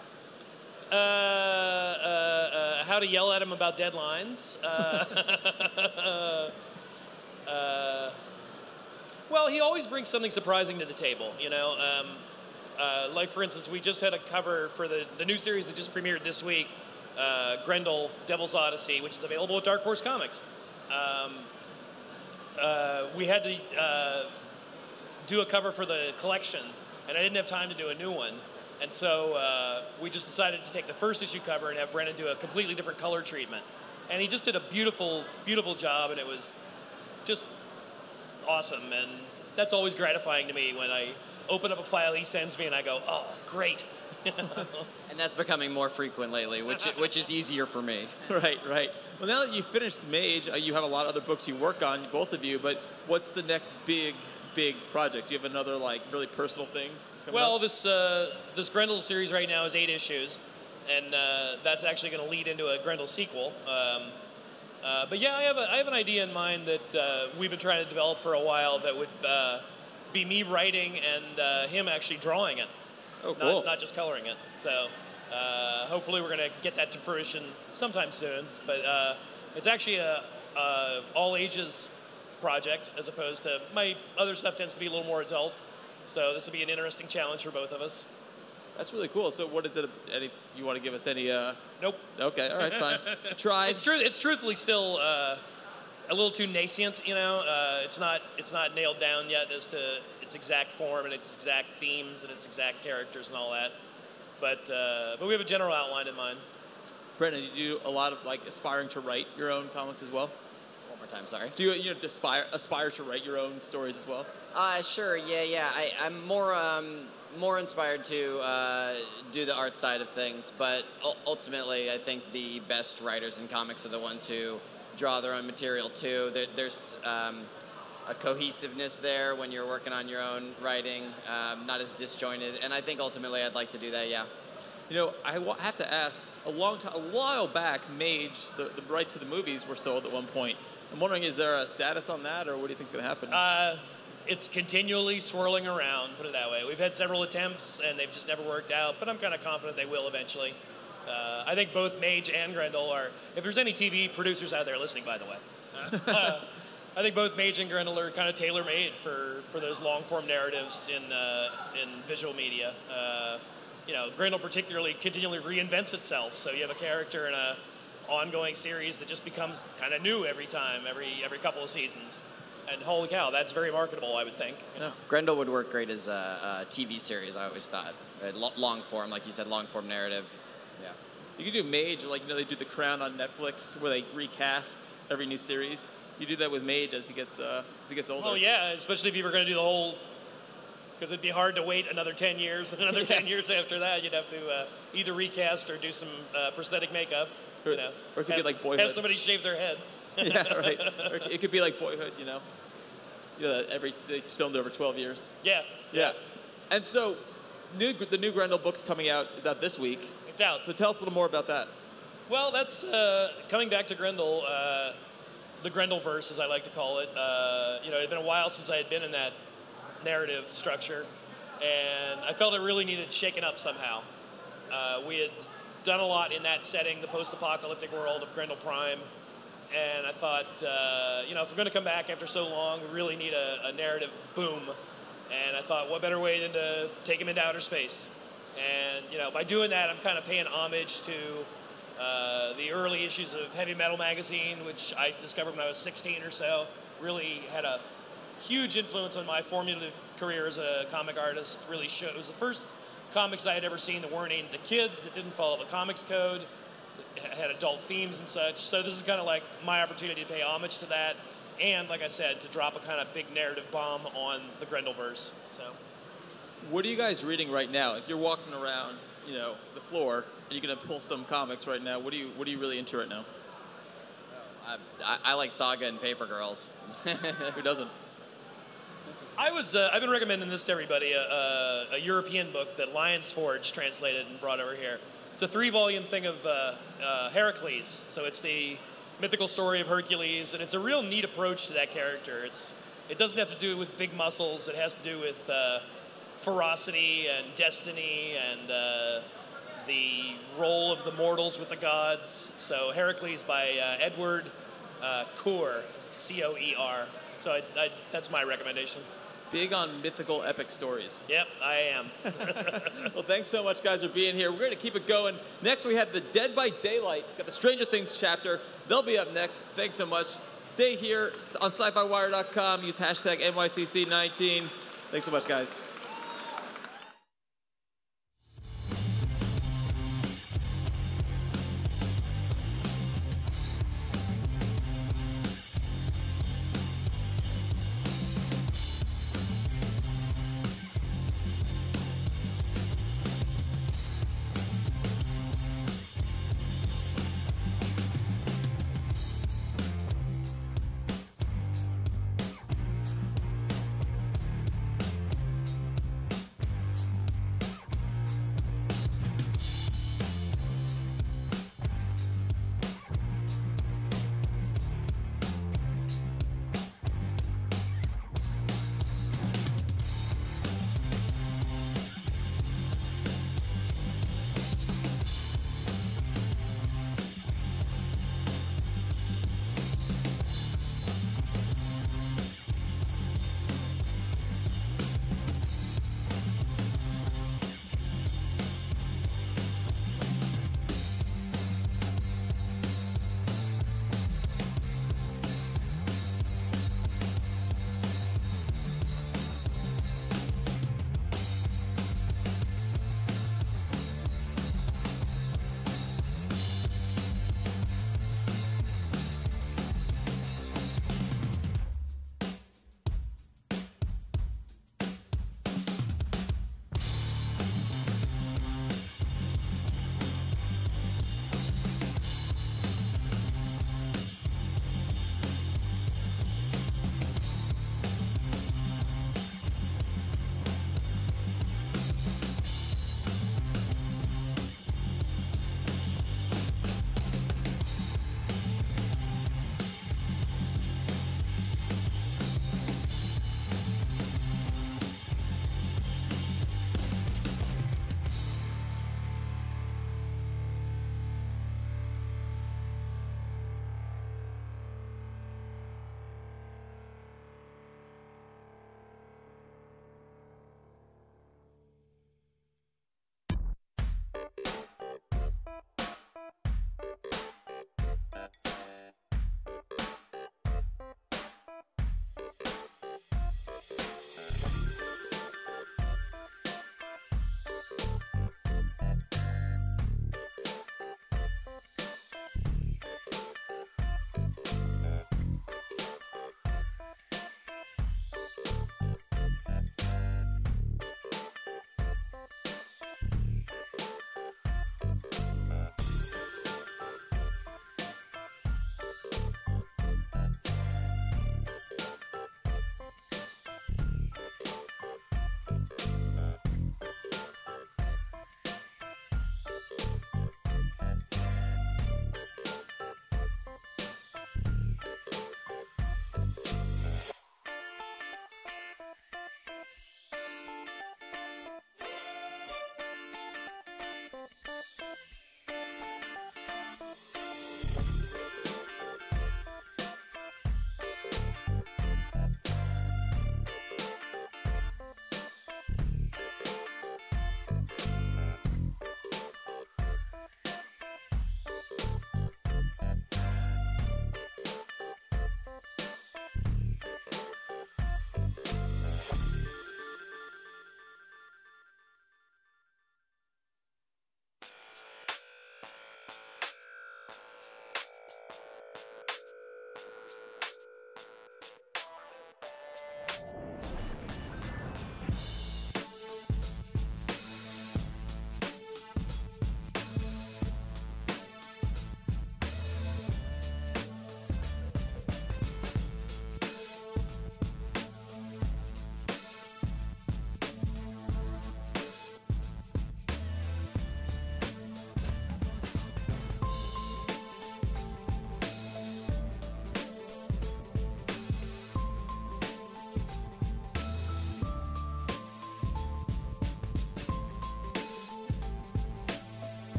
Uh, uh, uh, how to yell at him about deadlines. Uh, uh, well, he always brings something surprising to the table, you know. Um, like, for instance, we just had a cover for the, the new series that just premiered this week, Grendel Devil's Odyssey, which is available at Dark Horse Comics. Um, we had to do a cover for the collection, and I didn't have time to do a new one. And so uh, we just decided to take the first issue cover and have Brennan do a completely different color treatment. And he just did a beautiful, beautiful job, and it was just awesome. And that's always gratifying to me when I open up a file he sends me and I go, oh, great.
and that's becoming more frequent lately, which which is easier for me.
Right, right. Well, now that you finished Mage, uh, you have a lot of other books you work on, both of you. But what's the next big, big project? Do you have another like really personal thing?
Well,
up?
this uh, this Grendel series right now is eight issues, and uh, that's actually going to lead into a Grendel sequel. Um, uh, but yeah, I have a, I have an idea in mind that uh, we've been trying to develop for a while that would uh, be me writing and uh, him actually drawing it.
Oh, cool.
Not, not just coloring it. So uh, hopefully we're going to get that to fruition sometime soon. But uh, it's actually a, a all ages project as opposed to my other stuff tends to be a little more adult. So this will be an interesting challenge for both of us.
That's really cool. So, what is it? Any you want to give us any? Uh...
Nope.
Okay. All right. Fine. Try.
It's true. It's truthfully still uh, a little too nascent. You know, uh, it's not it's not nailed down yet as to its exact form and its exact themes and its exact characters and all that. But uh, but we have a general outline in mind.
Brennan, you do a lot of like aspiring to write your own comics as well.
More time, sorry.
Do you you know aspire aspire to write your own stories as well?
Uh, sure. Yeah, yeah. I, I'm more um, more inspired to uh, do the art side of things, but ultimately, I think the best writers in comics are the ones who draw their own material too. There, there's um, a cohesiveness there when you're working on your own writing, um, not as disjointed, and I think ultimately, I'd like to do that. Yeah.
You know, I have to ask. A long time, a while back, Mage, the, the rights to the movies were sold at one point. I'm wondering, is there a status on that, or what do you think is going to happen?
Uh, it's continually swirling around. Put it that way. We've had several attempts and they've just never worked out. But I'm kind of confident they will eventually. Uh, I think both Mage and Grendel are. If there's any TV producers out there listening, by the way, uh, I think both Mage and Grendel are kind of tailor-made for, for those long-form narratives in uh, in visual media. Uh, you know, Grendel particularly continually reinvents itself. So you have a character in a ongoing series that just becomes kind of new every time, every every couple of seasons. And holy cow, that's very marketable, I would think.
No. Grendel would work great as a, a TV series. I always thought, uh, long form, like you said, long form narrative. Yeah.
You can do Mage, like you know they do The Crown on Netflix, where they recast every new series. You do that with Mage as he gets uh, as he gets older.
Well, yeah, especially if you were going to do the whole, because it'd be hard to wait another 10 years. Another 10 years after that, you'd have to uh, either recast or do some uh, prosthetic makeup. Know,
or it could be like Boyhood.
Have somebody shave their head.
yeah, right. Or it could be like Boyhood, you know. You know, every they filmed over 12 years.
Yeah.
Yeah. And so, new the new Grendel book's coming out is out this week.
It's out.
So tell us a little more about that.
Well, that's uh, coming back to Grendel, uh, the Grendel verse, as I like to call it. Uh, you know, it had been a while since I had been in that narrative structure, and I felt it really needed shaken up somehow. Uh, we had done a lot in that setting, the post-apocalyptic world of Grendel Prime, and I thought, uh, you know, if we're going to come back after so long, we really need a, a narrative boom. And I thought, what better way than to take him into outer space? And you know, by doing that, I'm kind of paying homage to uh, the early issues of Heavy Metal magazine, which I discovered when I was 16 or so. Really had a huge influence on my formative career as a comic artist. Really showed. It was the first comics I had ever seen that weren't aimed at kids, that didn't follow the comics code. had adult themes and such. So this is kind of like my opportunity to pay homage to that, and like I said, to drop a kind of big narrative bomb on the Grendelverse. So.
What are you guys reading right now? If you're walking around, you know, the floor, and you're gonna pull some comics right now, what are you what are you really into right now?
I, I, I like Saga and Paper Girls.
Who doesn't?
I was uh, I've been recommending this to everybody a, a, a European book that Lions Forge translated and brought over here. It's a three-volume thing of uh, uh, Heracles, so it's the mythical story of Hercules, and it's a real neat approach to that character. It's it doesn't have to do with big muscles; it has to do with uh, ferocity and destiny and uh, the role of the mortals with the gods. So Heracles by uh, Edward uh, Cour, C-O-E-R. So I, I, that's my recommendation.
Big on mythical epic stories.
Yep, I am.
well, thanks so much, guys, for being here. We're going to keep it going. Next, we have the Dead by Daylight. Got the Stranger Things chapter. They'll be up next. Thanks so much. Stay here on SYFYWIRE.com. Use hashtag NYCC19. Thanks so much, guys.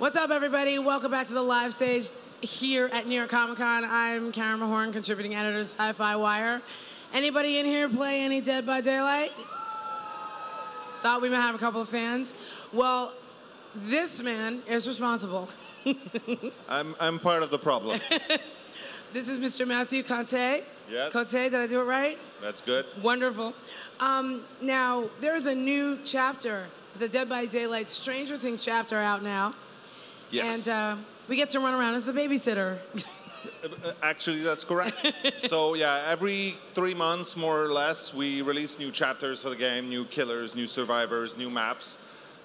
What's up, everybody? Welcome back to the live stage here at New York Comic Con. I'm Karama Horne, contributing editor to SYFY WIRE. Anybody in here play any Dead by Daylight? Thought we might have a couple of fans. Well, this man is responsible.
I'm, I'm part of the problem.
This is Mr. Matthew Conte.
Yes.
Conte, did I do it right?
That's good.
Wonderful. Um, now, there is a new chapter. It's a Dead by Daylight Stranger Things chapter out now.
Yes.
And uh, we get to run around as the babysitter.
Actually, that's correct. so, yeah, every three months, more or less, we release new chapters for the game, new killers, new survivors, new maps.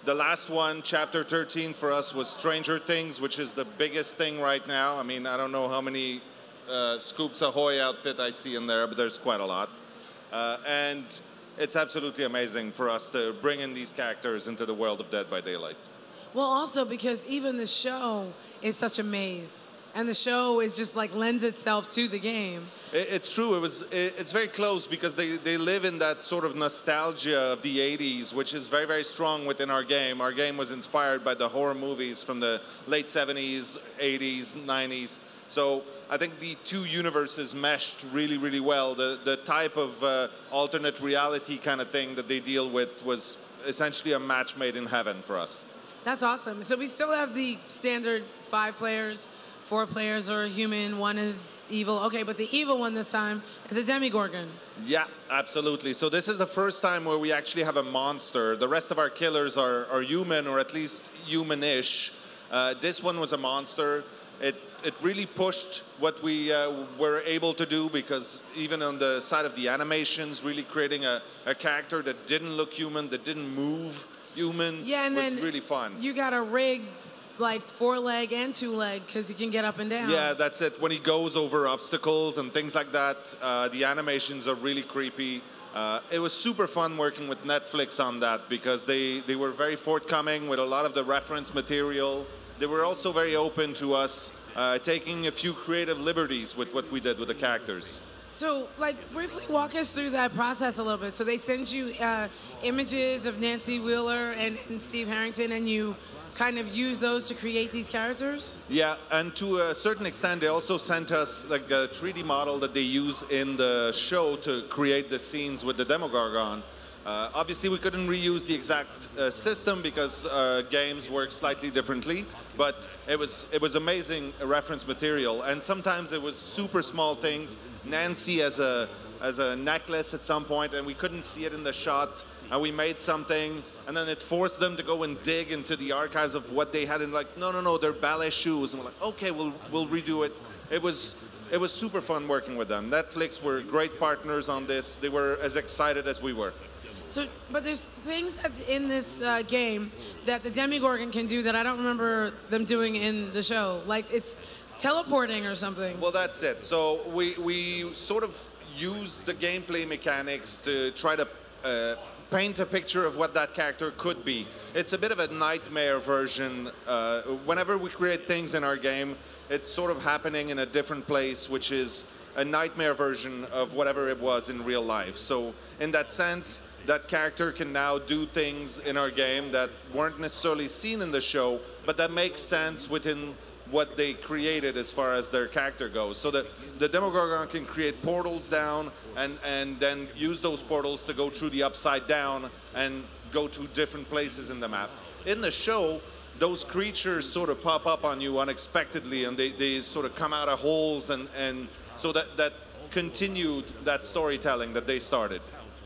The last one, chapter 13 for us, was Stranger Things, which is the biggest thing right now. I mean, I don't know how many uh, Scoops Ahoy outfit I see in there, but there's quite a lot. Uh, and it's absolutely amazing for us to bring in these characters into the world of Dead by Daylight.
Well, also because even the show is such a maze. And the show is just like lends itself to the game.
It- It's true. It was. it- It's very close because they, they live in that sort of nostalgia of the '80s, which is very very strong within our game. Our game was inspired by the horror movies from the late '70s, '80s, '90s. So I think the two universes meshed really really well. The the type of uh, alternate reality kind of thing that they deal with was essentially a match made in heaven for us.
That's awesome. So we still have the standard five players, four players are human, one is evil. Okay, but the evil one this time is a Demogorgon.
Yeah, absolutely. So this is the first time where we actually have a monster. The rest of our killers are, are human or at least human-ish. Uh, this one was a monster. It it really pushed what we uh, were able to do because even on the side of the animations, really creating a, a character that didn't look human, that didn't move human,
Yeah, and
was
then
really fun.
You got a rig like four leg and two leg because he can get up and down.
Yeah, that's it. When he goes over obstacles and things like that, uh, the animations are really creepy. Uh, it was super fun working with Netflix on that because they, they were very forthcoming with a lot of the reference material. They were also very open to us uh, taking a few creative liberties with what we did with the characters.
So, like, briefly walk us through that process a little bit. So they send you uh, images of Nancy Wheeler and, and Steve Harrington, and you kind of use those to create these characters.
Yeah, and to a certain extent, they also sent us like a 3D model that they use in the show to create the scenes with the Demogorgon. Uh, obviously, we couldn't reuse the exact uh, system because uh, games work slightly differently, but it was it was amazing reference material. And sometimes it was super small things. Nancy as a as a necklace at some point, and we couldn't see it in the shot. And we made something, and then it forced them to go and dig into the archives of what they had, and like, no, no, no, they're ballet shoes. And we're like, okay, we'll we'll redo it. It was it was super fun working with them. Netflix were great partners on this. They were as excited as we were.
So, but there's things in this uh, game that the Demogorgon can do that I don't remember them doing in the show. Like it's teleporting or something.
Well, that's it. So we we sort of use the gameplay mechanics to try to uh, paint a picture of what that character could be. It's a bit of a nightmare version. Uh, whenever we create things in our game, it's sort of happening in a different place, which is a nightmare version of whatever it was in real life. So in that sense, that character can now do things in our game that weren't necessarily seen in the show, but that makes sense within what they created as far as their character goes. So that the Demogorgon can create portals down and, and then use those portals to go through the upside down and go to different places in the map. In the show, those creatures sort of pop up on you unexpectedly and they, they sort of come out of holes and, and so that, that continued that storytelling that they started.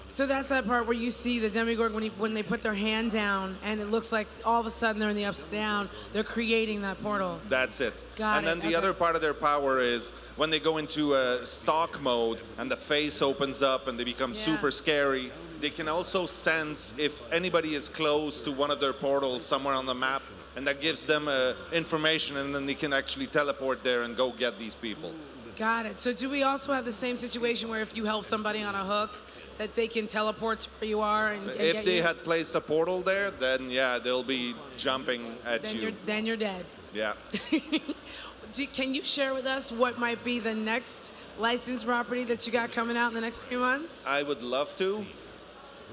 So that's that part where you see the Demogorgon when, he, when they put their hand down and it looks like all of a sudden they're in the upside down. They're creating that portal.
That's it.
Got
and
it,
then the
okay.
other part of their power is when they go into a stock mode and the face opens up and they become super scary. They can also sense if anybody is close to one of their portals somewhere on the map, and that gives them uh, information, and then they can actually teleport there and go get these people.
Got it. So do we also have the same situation where if you help somebody on a hook, that they can teleport to where you are and, and
If they
you?
had placed a portal there, then yeah, they'll be jumping at
then
you.
you're then you're dead.
Yeah.
Do, can you share with us what might be the next licensed property that you got coming out in the next three months?
I would love to,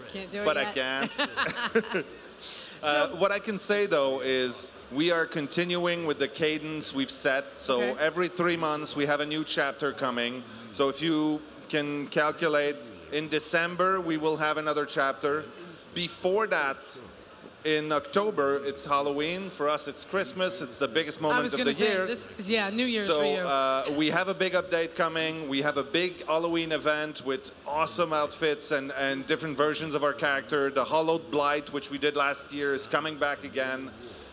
Can't do it
but I can't. Uh, what I can say though is We are continuing with the cadence we've set. So
Okay.
every three months we have a new chapter coming. So if you can calculate, in December we will have another chapter. Before that, in October, it's Halloween. For us, it's Christmas. It's the biggest moment of the
say
year.
this is yeah New Year's
so
for you.
Uh, we have a big update coming. We have a big Halloween event with awesome outfits and, and different versions of our character. The Hallowed Blight, which we did last year, is coming back again.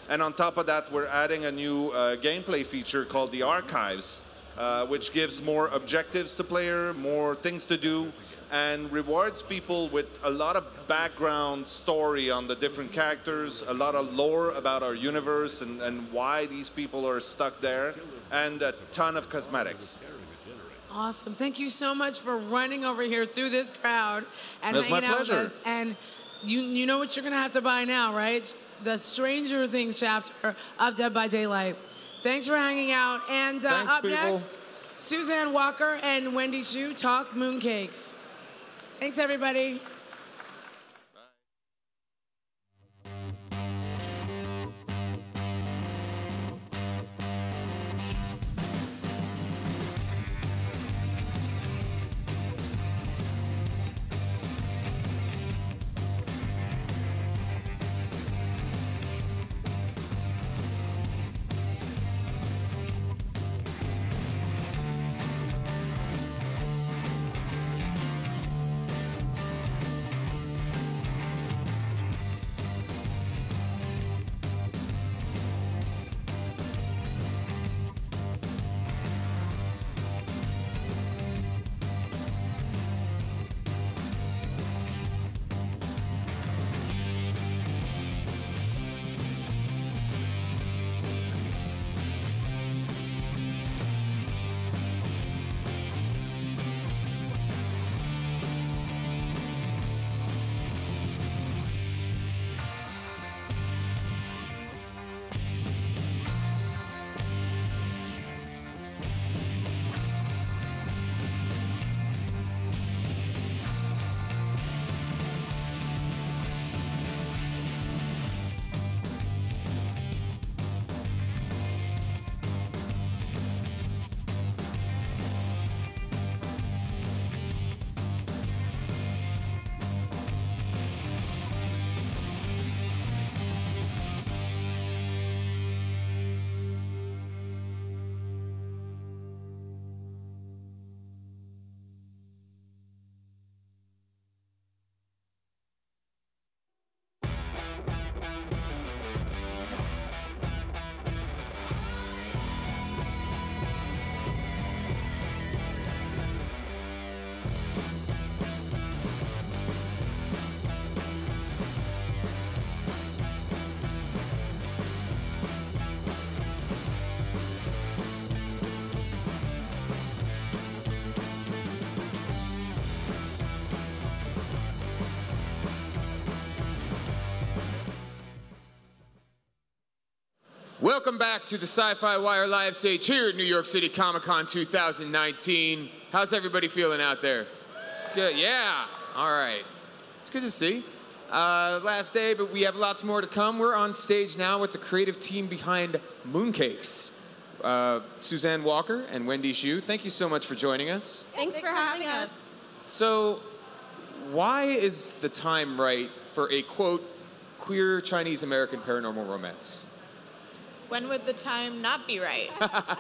And on top of that, we're adding a new uh, gameplay feature called the Archives, uh, which gives more objectives to player, more things to do, and rewards people with a lot of background story on the different characters, a lot of lore about our universe and, and why these people are stuck there, and a ton of cosmetics.
Awesome. Thank you so much for running over here through this crowd and
That's my
hanging out with us. And you you know what you're gonna have to buy now, right? The Stranger Things chapter of Dead by Daylight. Thanks for hanging out. And uh,
Thanks,
up
people.
next, Suzanne Walker and Wendy Xu talk mooncakes. Thanks, everybody.
Welcome back to the SYFY WIRE live stage here at New York City Comic Con 2019. How's everybody feeling out there? Good, yeah. All right. It's good to see. Uh, last day, but we have lots more to come. We're on stage now with the creative team behind Mooncakes. Uh, Suzanne Walker and Wendy Xu, thank you so much for joining us.
Thanks, for having us.
So, why is the time right for a quote queer Chinese American paranormal romance?
When would the time not be right?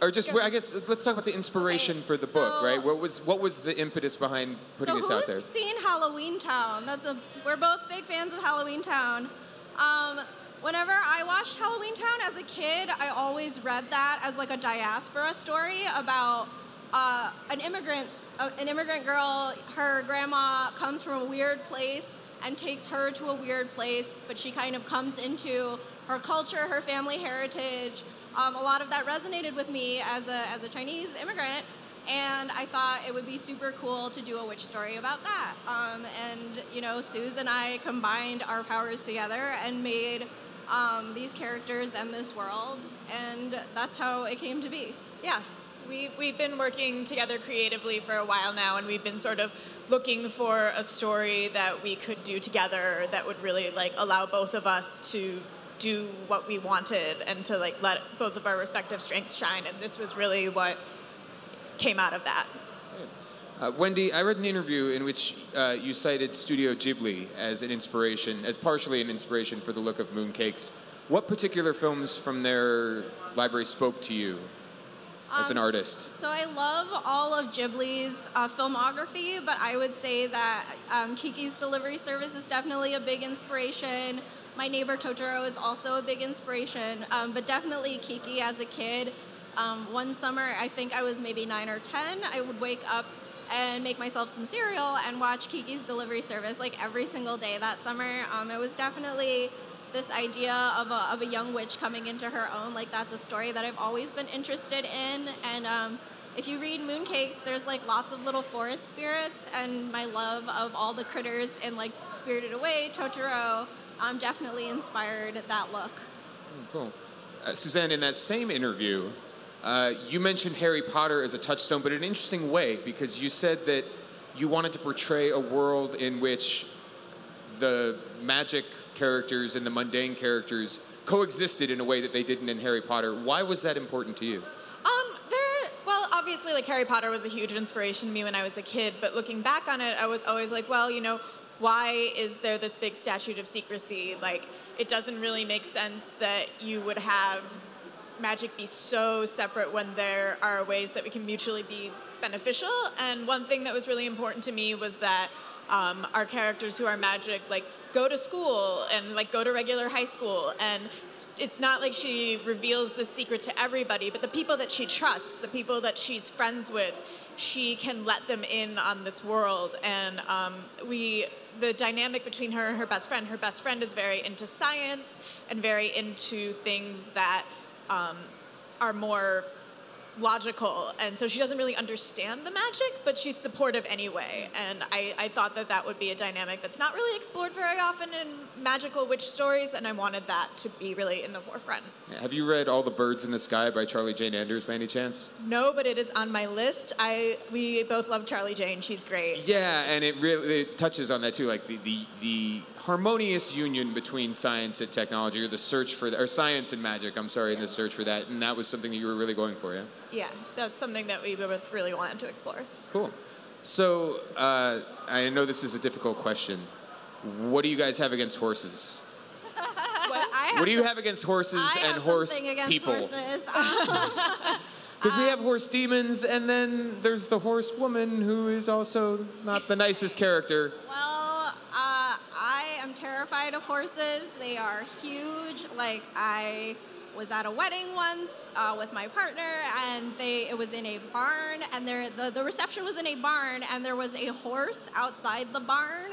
Or just, I guess, let's talk about the inspiration for the book, right? What was what was the impetus behind putting
so
this out there?
Who's seen Halloween Town? That's a we're both big fans of Halloween Town. Um, whenever I watched Halloween Town as a kid, I always read that as like a diaspora story about uh, an immigrant, uh, an immigrant girl. Her grandma comes from a weird place and takes her to a weird place, but she kind of comes into her culture, her family heritage. Um, a lot of that resonated with me as a as a Chinese immigrant and I thought it would be super cool to do a witch story about that. Um, and you know, Suze and I combined our powers together and made um, these characters and this world, and that's how it came to be. Yeah.
We, we've been working together creatively for a while now, and we've been sort of looking for a story that we could do together that would really like allow both of us to do what we wanted and to like let both of our respective strengths shine. And this was really what came out of that.
Uh, Wendy, I read an interview in which uh, you cited Studio Ghibli as an inspiration, as partially an inspiration for the look of Mooncakes. What particular films from their library spoke to you as an
Um,
artist?
So I love all of Ghibli's uh, filmography, but I would say that um, Kiki's Delivery Service is definitely a big inspiration. My Neighbor Totoro is also a big inspiration, um, but definitely Kiki as a kid. Um, one summer, I think I was maybe nine or ten, I would wake up and make myself some cereal and watch Kiki's Delivery Service like every single day that summer. Um, it was definitely this idea of a, of a young witch coming into her own. Like that's a story that I've always been interested in. And um, if you read Mooncakes, there's like lots of little forest spirits, and my love of all the critters in like Spirited Away, Totoro, um, definitely inspired that look.
Cool. Uh, Suzanne, in that same interview, uh, you mentioned Harry Potter as a touchstone, but in an interesting way because you said that you wanted to portray a world in which the magic characters and the mundane characters coexisted in a way that they didn't in Harry Potter. Why was that important to you?
Um. Well, obviously, like Harry Potter was a huge inspiration to me when I was a kid. But looking back on it, I was always like, well, you know, why is there this big statute of secrecy? Like, it doesn't really make sense that you would have magic be so separate when there are ways that we can mutually be beneficial. And one thing that was really important to me was that um, our characters who are magic like go to school and like go to regular high school and it's not like she reveals the secret to everybody, but the people that she trusts, the people that she's friends with, she can let them in on this world. And um, we, the dynamic between her and her best friend, her best friend is very into science and very into things that um, are more logical and so she doesn't really understand the magic but she's supportive anyway and I, I thought that that would be a dynamic that's not really explored very often in magical witch stories and i wanted that to be really in the forefront.
Have you read All the Birds in the Sky by Charlie Jane Anders by any chance?
no but it is on my list. I we both love charlie jane. She's great.
Yeah, and it really it touches on that too, like the, the, the harmonious union between science and technology, or the search for, or science and magic, I'm sorry, and the search for that, and that was something that you were really going for, yeah?
yeah that's something that we both really wanted to explore
Cool. So, uh, I know this is a difficult question. What do you guys have against horses?
what,
What do you have against horses
I
and
have
horse
against
people?
horses. Um,
Because we have horse demons, and then there's the horse woman who is also not the nicest character.
Well, I am terrified of horses. They are huge. Like I was at a wedding once uh, with my partner, and they it was in a barn, and there the, the reception was in a barn, and there was a horse outside the barn.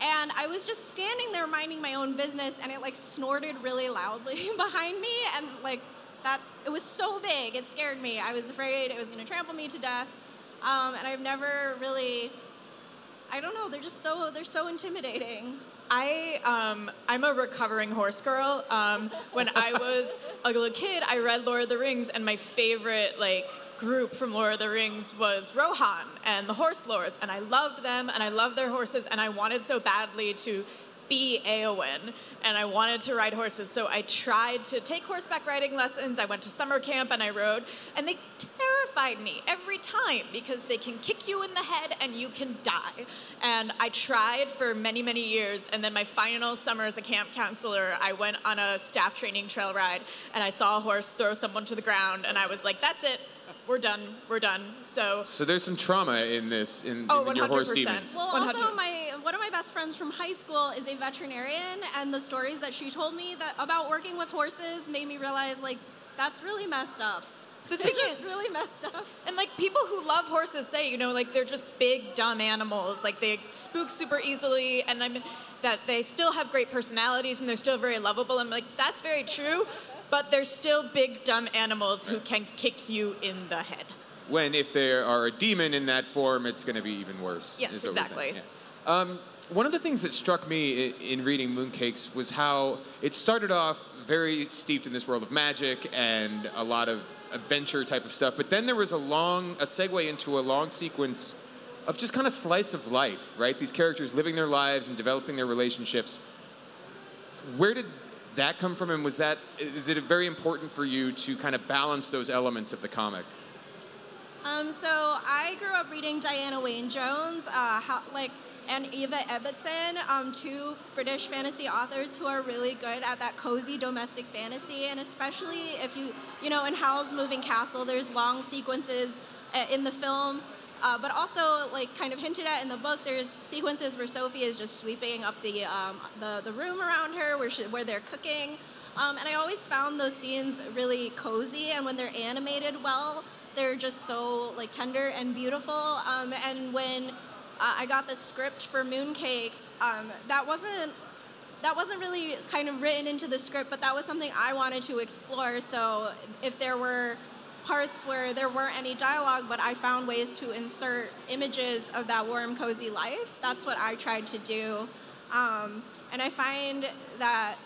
And I was just standing there minding my own business, and it like snorted really loudly behind me, and like that it was so big, it scared me. I was afraid it was going to trample me to death, um, and I've never really I don't know. They're just so they're so intimidating.
I um, I'm a recovering horse girl. Um, when I was a little kid, I read Lord of the Rings, and my favorite like group from Lord of the Rings was Rohan and the Horse Lords, and I loved them, and I loved their horses, and I wanted so badly to be Eowyn, and I wanted to ride horses. So I tried to take horseback riding lessons. I went to summer camp and I rode, and they terrified me every time because they can kick you in the head and you can die. And I tried for many, many years, and then my final summer as a camp counselor, I went on a staff training trail ride, and I saw a horse throw someone to the ground, and I was like, "That's it." We're done. We're done. So,
So there's some trauma in this, in,
Oh,
in your horse
100%.
demons.
Well,
100.
also my one of my best friends from high school is a veterinarian, and the stories that she told me that about working with horses made me realize like that's really messed up.
The thing is-
really messed up.
And like people who love horses say, you know, like they're just big dumb animals. Like they spook super easily, and I'm that they still have great personalities and they're still very lovable. I'm like that's very true, but they're still big dumb animals who can kick you in the head.
When if there are a demon in that form, it's going to be even worse.
Yes,
is what we're saying.
exactly.
Yeah. Um, one of the things that struck me in, in reading Mooncakes was how it started off very steeped in this world of magic and a lot of adventure type of stuff, but then there was a long a segue into a long sequence of just kind of slice of life, right? These characters living their lives and developing their relationships. Where did that come from, and was that is it very important for you to kind of balance those elements of the comic?
Um, so I grew up reading Diana Wynne Jones, uh, how, like, and Eva Ibbotson, um, two British fantasy authors who are really good at that cozy domestic fantasy, and especially if you, you know, in Howl's Moving Castle, there's long sequences uh, in the film. Uh, but also, like kind of hinted at in the book, there's sequences where Sophie is just sweeping up the um, the, the room around her, where she, where they're cooking, um, and I always found those scenes really cozy. And when they're animated well, they're just so like tender and beautiful. Um, and when uh, I got the script for Mooncakes, um, that wasn't that wasn't really kind of written into the script, but that was something I wanted to explore. So if there were parts where there weren't any dialogue, but I found ways to insert images of that warm, cozy life. That's what I tried to do. Um, and I find that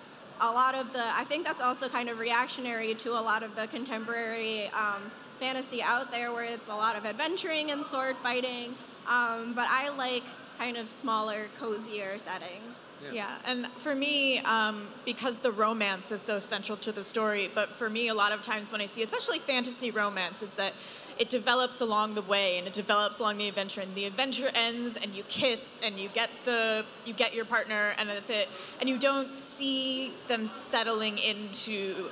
a lot of the, I think that's also kind of reactionary to a lot of the contemporary um, fantasy out there where it's a lot of adventuring and sword fighting. Um, but I like kind of smaller, cozier settings.
Yeah. and for me, um, because the romance is so central to the story, but for me, a lot of times when I see, especially fantasy romance, is that it develops along the way and it develops along the adventure and the adventure ends and you kiss and you get the you get your partner and that's it and you don't see them settling into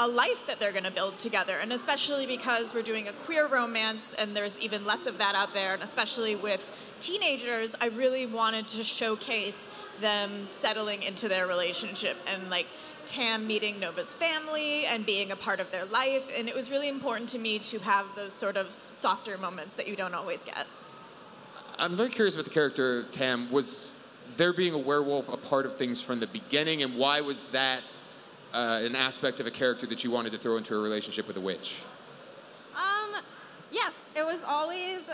a life that they're going to build together and especially because we're doing a queer romance and there's even less of that out there and especially with teenagers i really wanted to showcase them settling into their relationship and like tam meeting nova's family and being a part of their life and it was really important to me to have those sort of softer moments that you don't always get
I'm very curious about the character Tam. Was there being a werewolf a part of things from the beginning, and why was that uh, an aspect of a character that you wanted to throw into a relationship with a witch?
Um, yes, it was always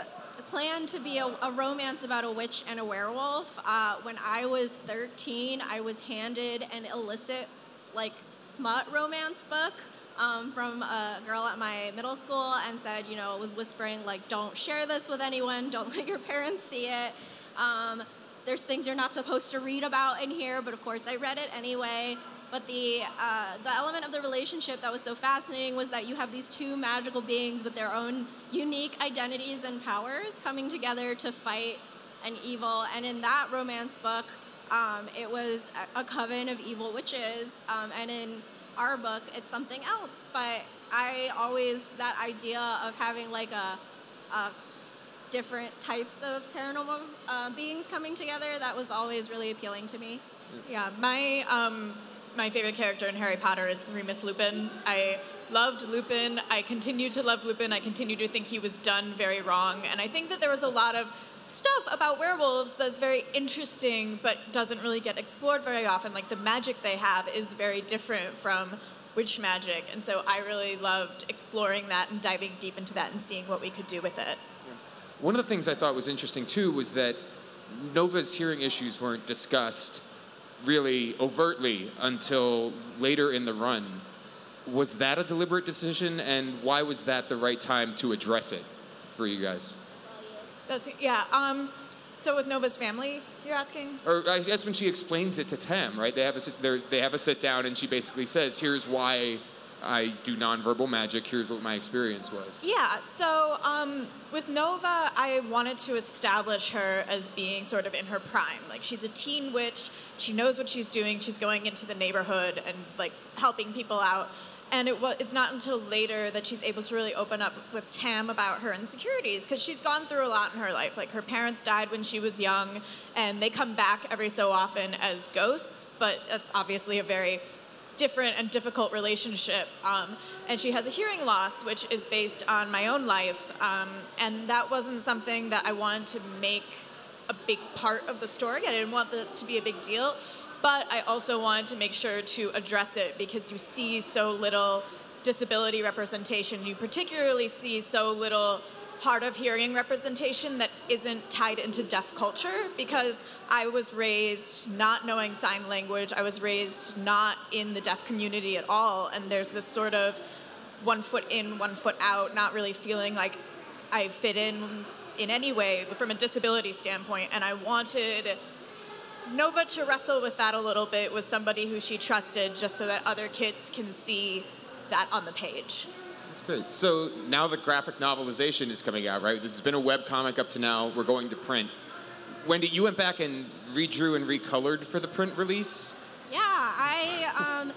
planned to be a, a romance about a witch and a werewolf. Uh, when I was 13, I was handed an illicit, like, smut romance book. Um, from a girl at my middle school and said, you know, it was whispering like, "Don't share this with anyone. Don't let your parents see it." Um, there's things you're not supposed to read about in here, but of course I read it anyway. But the uh, the element of the relationship that was so fascinating was that you have these two magical beings with their own unique identities and powers coming together to fight an evil. And in that romance book, um, it was a coven of evil witches, um, and in our book, it's something else. But I always that idea of having like a, a different types of paranormal uh, beings coming together that was always really appealing to me.
Yeah, my um, my favorite character in Harry Potter is Remus Lupin. I loved Lupin. I continue to love Lupin. I continue to think he was done very wrong, and I think that there was a lot of stuff about werewolves that's very interesting, but doesn't really get explored very often. Like the magic they have is very different from witch magic, and so I really loved exploring that and diving deep into that and seeing what we could do with it.
One of the things I thought was interesting too was that Nova's hearing issues weren't discussed really overtly until later in the run. Was that a deliberate decision, and why was that the right time to address it for you guys?
That's yeah. Um, so with Nova's family, you're asking?
Or I guess when she explains it to Tam, right? They have a they have a sit down, and she basically says, "Here's why I do nonverbal magic. Here's what my experience was."
Yeah, so um, with Nova, I wanted to establish her as being sort of in her prime. Like, she's a teen witch, she knows what she's doing, she's going into the neighborhood and, like, helping people out. And it was, it's not until later that she's able to really open up with Tam about her insecurities because she's gone through a lot in her life. Like, her parents died when she was young, and they come back every so often as ghosts, but that's obviously a very different and difficult relationship. Um, and she has a hearing loss, which is based on my own life. Um, and that wasn't something that I wanted to make a big part of the story. I didn't want it to be a big deal. But I also wanted to make sure to address it because you see so little disability representation. You particularly see so little hard of hearing representation that isn't tied into deaf culture because I was raised not knowing sign language. I was raised not in the deaf community at all. And there's this sort of one foot in, one foot out, not really feeling like I fit in in any way from a disability standpoint. And I wanted Nova to wrestle with that a little bit with somebody who she trusted just so that other kids can see that on the page.
That's great. So now the graphic novelization is coming out, right? This has been a web comic up to now. We're going to print. Wendy, you went back and redrew and recolored for the print release.
Yeah, I. Um,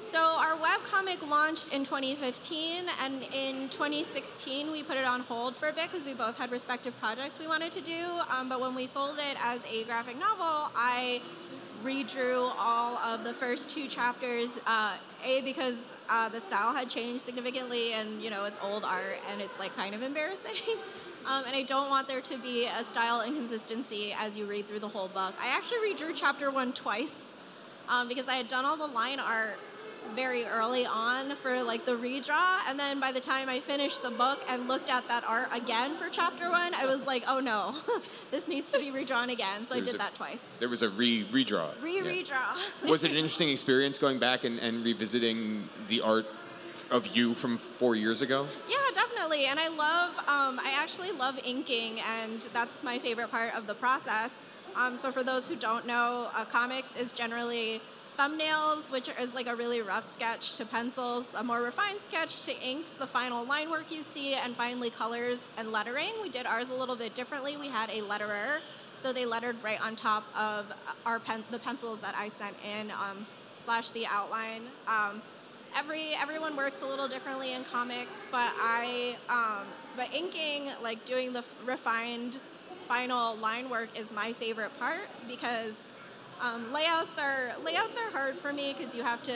so our web comic launched in 2015, and in 2016 we put it on hold for a bit because we both had respective projects we wanted to do. Um, but when we sold it as a graphic novel, I redrew all of the first two chapters. Uh, a because uh, the style had changed significantly, and you know it's old art, and it's like kind of embarrassing. um, and I don't want there to be a style inconsistency as you read through the whole book. I actually redrew chapter one twice um, because I had done all the line art very early on for like the redraw and then by the time i finished the book and looked at that art again for chapter one i was like oh no this needs to be redrawn again so i did
a-
that twice
There was a re redraw.
re
Yeah.
redraw
Was it an interesting experience going back and, and revisiting the art of you from four years ago?
Yeah, definitely. And I love, um, I actually love inking, and that's my favorite part of the process. Um, so, for those who don't know, uh, comics is generally thumbnails, which is like a really rough sketch, to pencils, a more refined sketch, to inks, the final line work you see, and finally colors and lettering. We did ours a little bit differently. We had a letterer, so they lettered right on top of our pen, the pencils that I sent in, um, slash the outline. Um, every everyone works a little differently in comics, but I um, but inking like doing the refined final line work is my favorite part because um, layouts are layouts are hard for me because you have to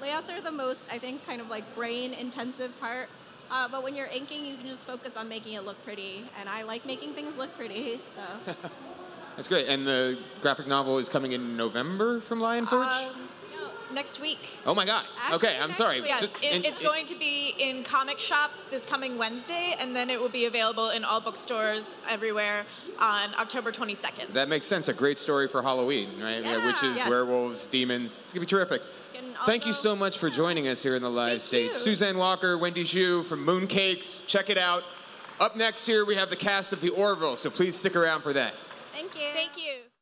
layouts are the most I think kind of like brain intensive part. Uh, but when you're inking, you can just focus on making it look pretty, and I like making things look pretty. So
That's great. And the graphic novel is coming in November from Lion Forge?
Um, next week.
oh my God. okay, I'm sorry.
Yes,
Just-
it,
and-
it's going to be in comic shops this coming Wednesday, and then it will be available in all bookstores everywhere on October 22nd.
That makes sense. A great story for Halloween, right? Yeah,
Yeah.
witches,
Yes.
werewolves, demons. It's gonna be terrific. Thank you so much for joining us here in the live stage. Suzanne Walker, Wendy Xu from Mooncakes. Check it out. Up next here, we have the cast of The Orville, so please stick around for that.
thank you.
Thank you.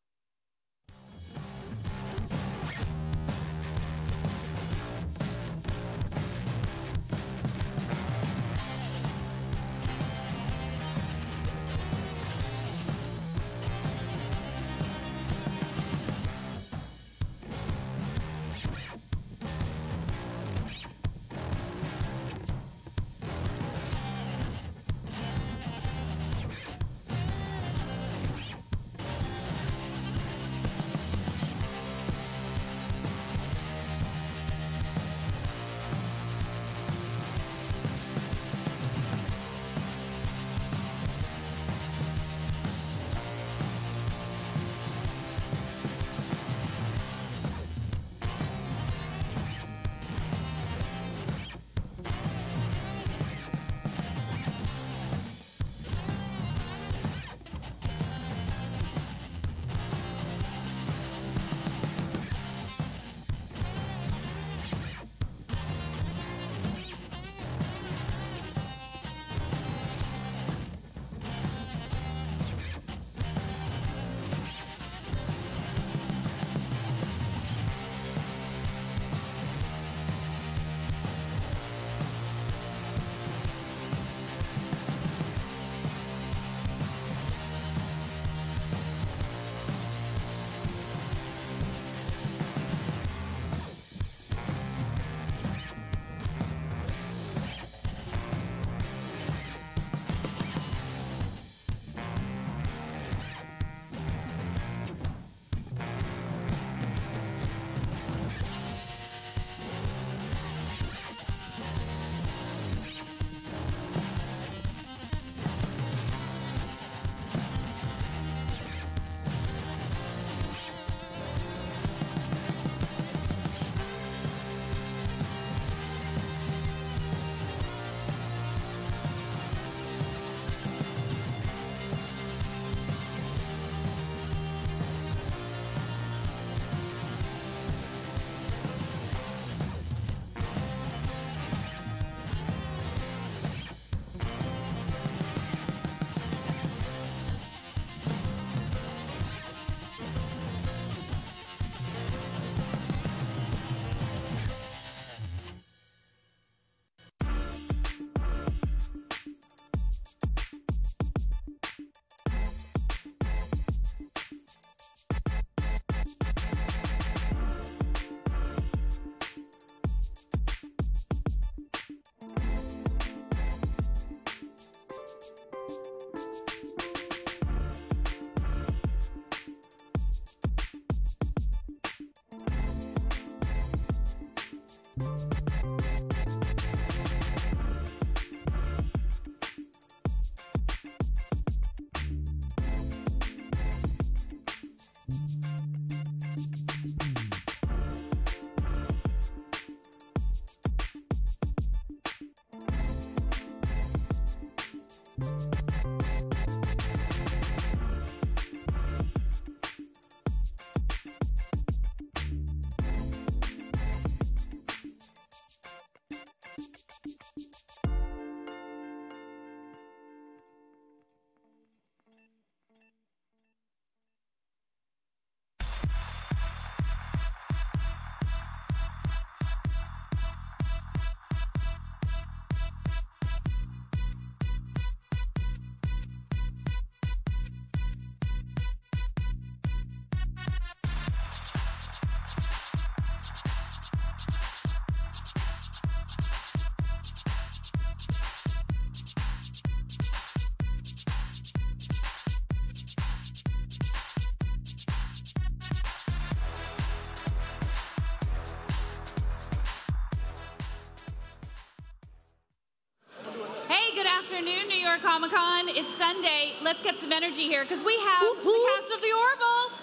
Afternoon, New York Comic Con. It's Sunday. Let's get some energy here because we have the cast of The Orville.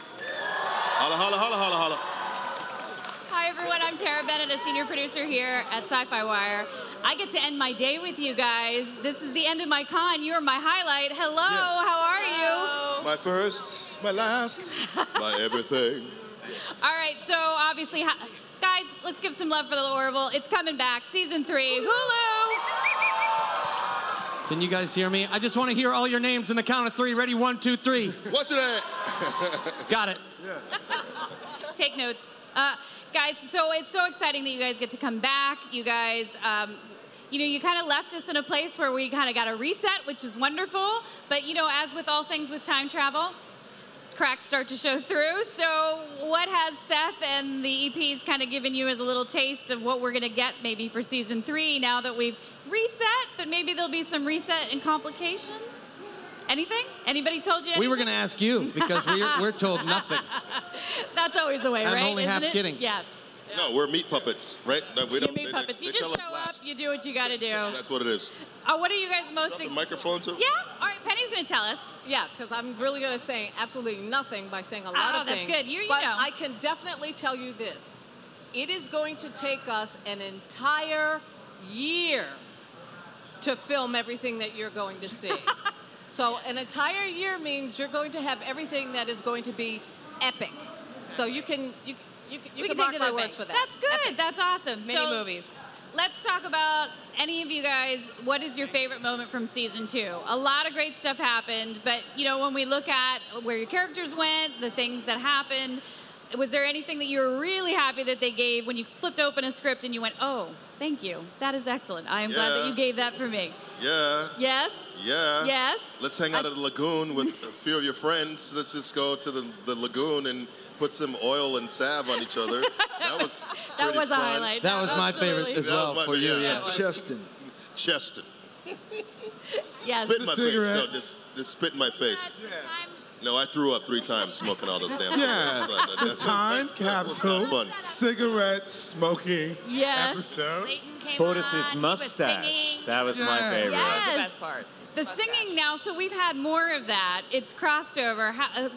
Holla, holla, holla, holla, holla.
Hi, everyone. I'm Tara Bennett, a senior producer here at SYFY WIRE. I get to end my day with you guys. This is the end of my con. You are my highlight. Hello, how are you?
My first, my last, my everything.
All right, so obviously, guys, let's give some love for the Orville. It's coming back, season three. Hulu!
Can you guys hear me? I just want to hear all your names in the count of three. Ready? One, two, three.
What's it at?
Got it.
Take notes. Uh, guys, so it's so exciting that you guys get to come back. You guys, um, you know, you kind of left us in a place where we kind of got a reset, which is wonderful. But, you know, as with all things with time travel, cracks start to show through. So, what has Seth and the EPs kind of given you as a little taste of what we're going to get maybe for season three now that we've reset, but maybe there'll be some reset and complications? Anything? Anybody told you anything?
We were going to ask you because we're, we're told nothing.
That's always the way,
I'm
right?
only
Isn't
half
it?
kidding.
Yeah.
No, we're meat puppets, right? No, we don't.
Meat
they-
puppets.
they
You
tell
just show up, you do what you got to do.
That's what it is.
Uh, what are you guys most
The
excited?
microphone too.
Yeah. All right. Penny's gonna tell us.
Yeah, because I'm really going to say absolutely nothing by saying a lot
Oh,
of
that's
things.
good. You- you
but
know.
I can definitely tell you this: it is going to take us an entire year to film everything that you're going to see. so an entire year means you're going to have everything that is going to be epic. So you can you you, can- you can
can
mark
take
my words for that.
That's good. That's awesome.
Mini
so,
movies.
Let's talk about any of you guys. What is your favorite moment from season two? A lot of great stuff happened, but you know when we look at where your characters went, the things that happened. Was there anything that you were really happy that they gave when you flipped open a script and you went, "Oh, thank you. That is excellent. I am glad that you gave that for me."
Yeah.
Yes.
Yeah.
Yes.
Let's hang out at the lagoon with a few of your friends. Let's just go to the, the lagoon and put some oil and salve on each other. That was
That
pretty
was a highlight. That was my favorite as
That
well
my
for
fa-
you,
Yeah.
yeah.
Cheston. Cheston.
Yes.
Spit in my face. No, just, just spit in my face. No, I threw up three times smoking all those damn
Yeah,
cigarettes.
the
That- that-
time
that was
capsule,
not fun.
cigarette smoking
Yes.
episode.
Bortus's mustache. That was my favorite.
Yes. The best part. The mustache. singing now, so we've had more of that. It's crossed over. How, uh,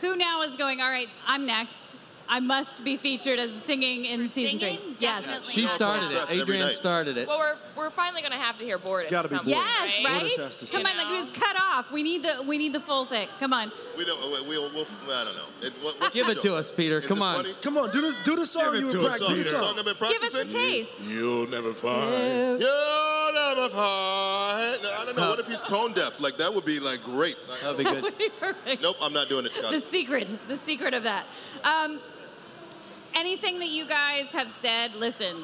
who now is going, all right, I'm next. I must be featured as singing in season three. Yes.
She started it. Adrianne started it.
Well, we're, we're finally going to have to hear Bortus.
It's gotta
at
be
some
Bortus.
point,
Yes,
right?
right?
Bortus has to
Come
sing.
on, like it was cut off. We need the we need the full thing. Come on.
We don't. We, we'll, we'll, I don't know. It, what, what's
Give
the
it
joke?
to us, Peter.
Is
Come
it
on.
funny?
Come on, do the do the song Give you it were to us, practicing. Peter.
The song I've been
Give us
practicing.
a taste.
You'll never find.
You'll never find. No, I don't know. What if he's tone deaf? Like that would be like great.
That'd be good.
Would be perfect.
Nope, I'm not doing it, Scott.
The secret, the secret of that. Um, anything that you guys have said, listen,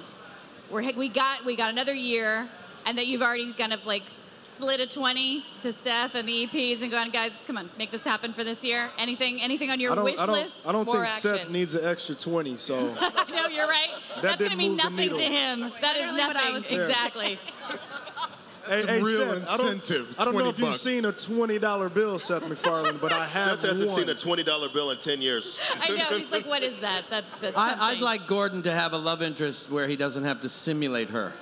we're, we got we got another year, and that you've already kind of like slid a 20 to Seth and the EPs and gone, guys, come on, make this happen for this year. Anything anything on your
I don't,
wish
I don't,
list?
I don't
More
think Seth needs an extra 20, so.
I know you're right.
That
That's gonna mean nothing to him. That is
Literally what I
nothing.
was
gonna Hey,
Some
hey,
real
Seth, I don't-
incentive,
I don't, know
20
if you've seen a $20 bill, Seth MacFarlane, but I have
Seth hasn't
one.
seen a twenty dollar bill in ten years.
I know. He's like, what is that? That's, that's
I, I'd like Gordon to have a love interest where he doesn't have to simulate her.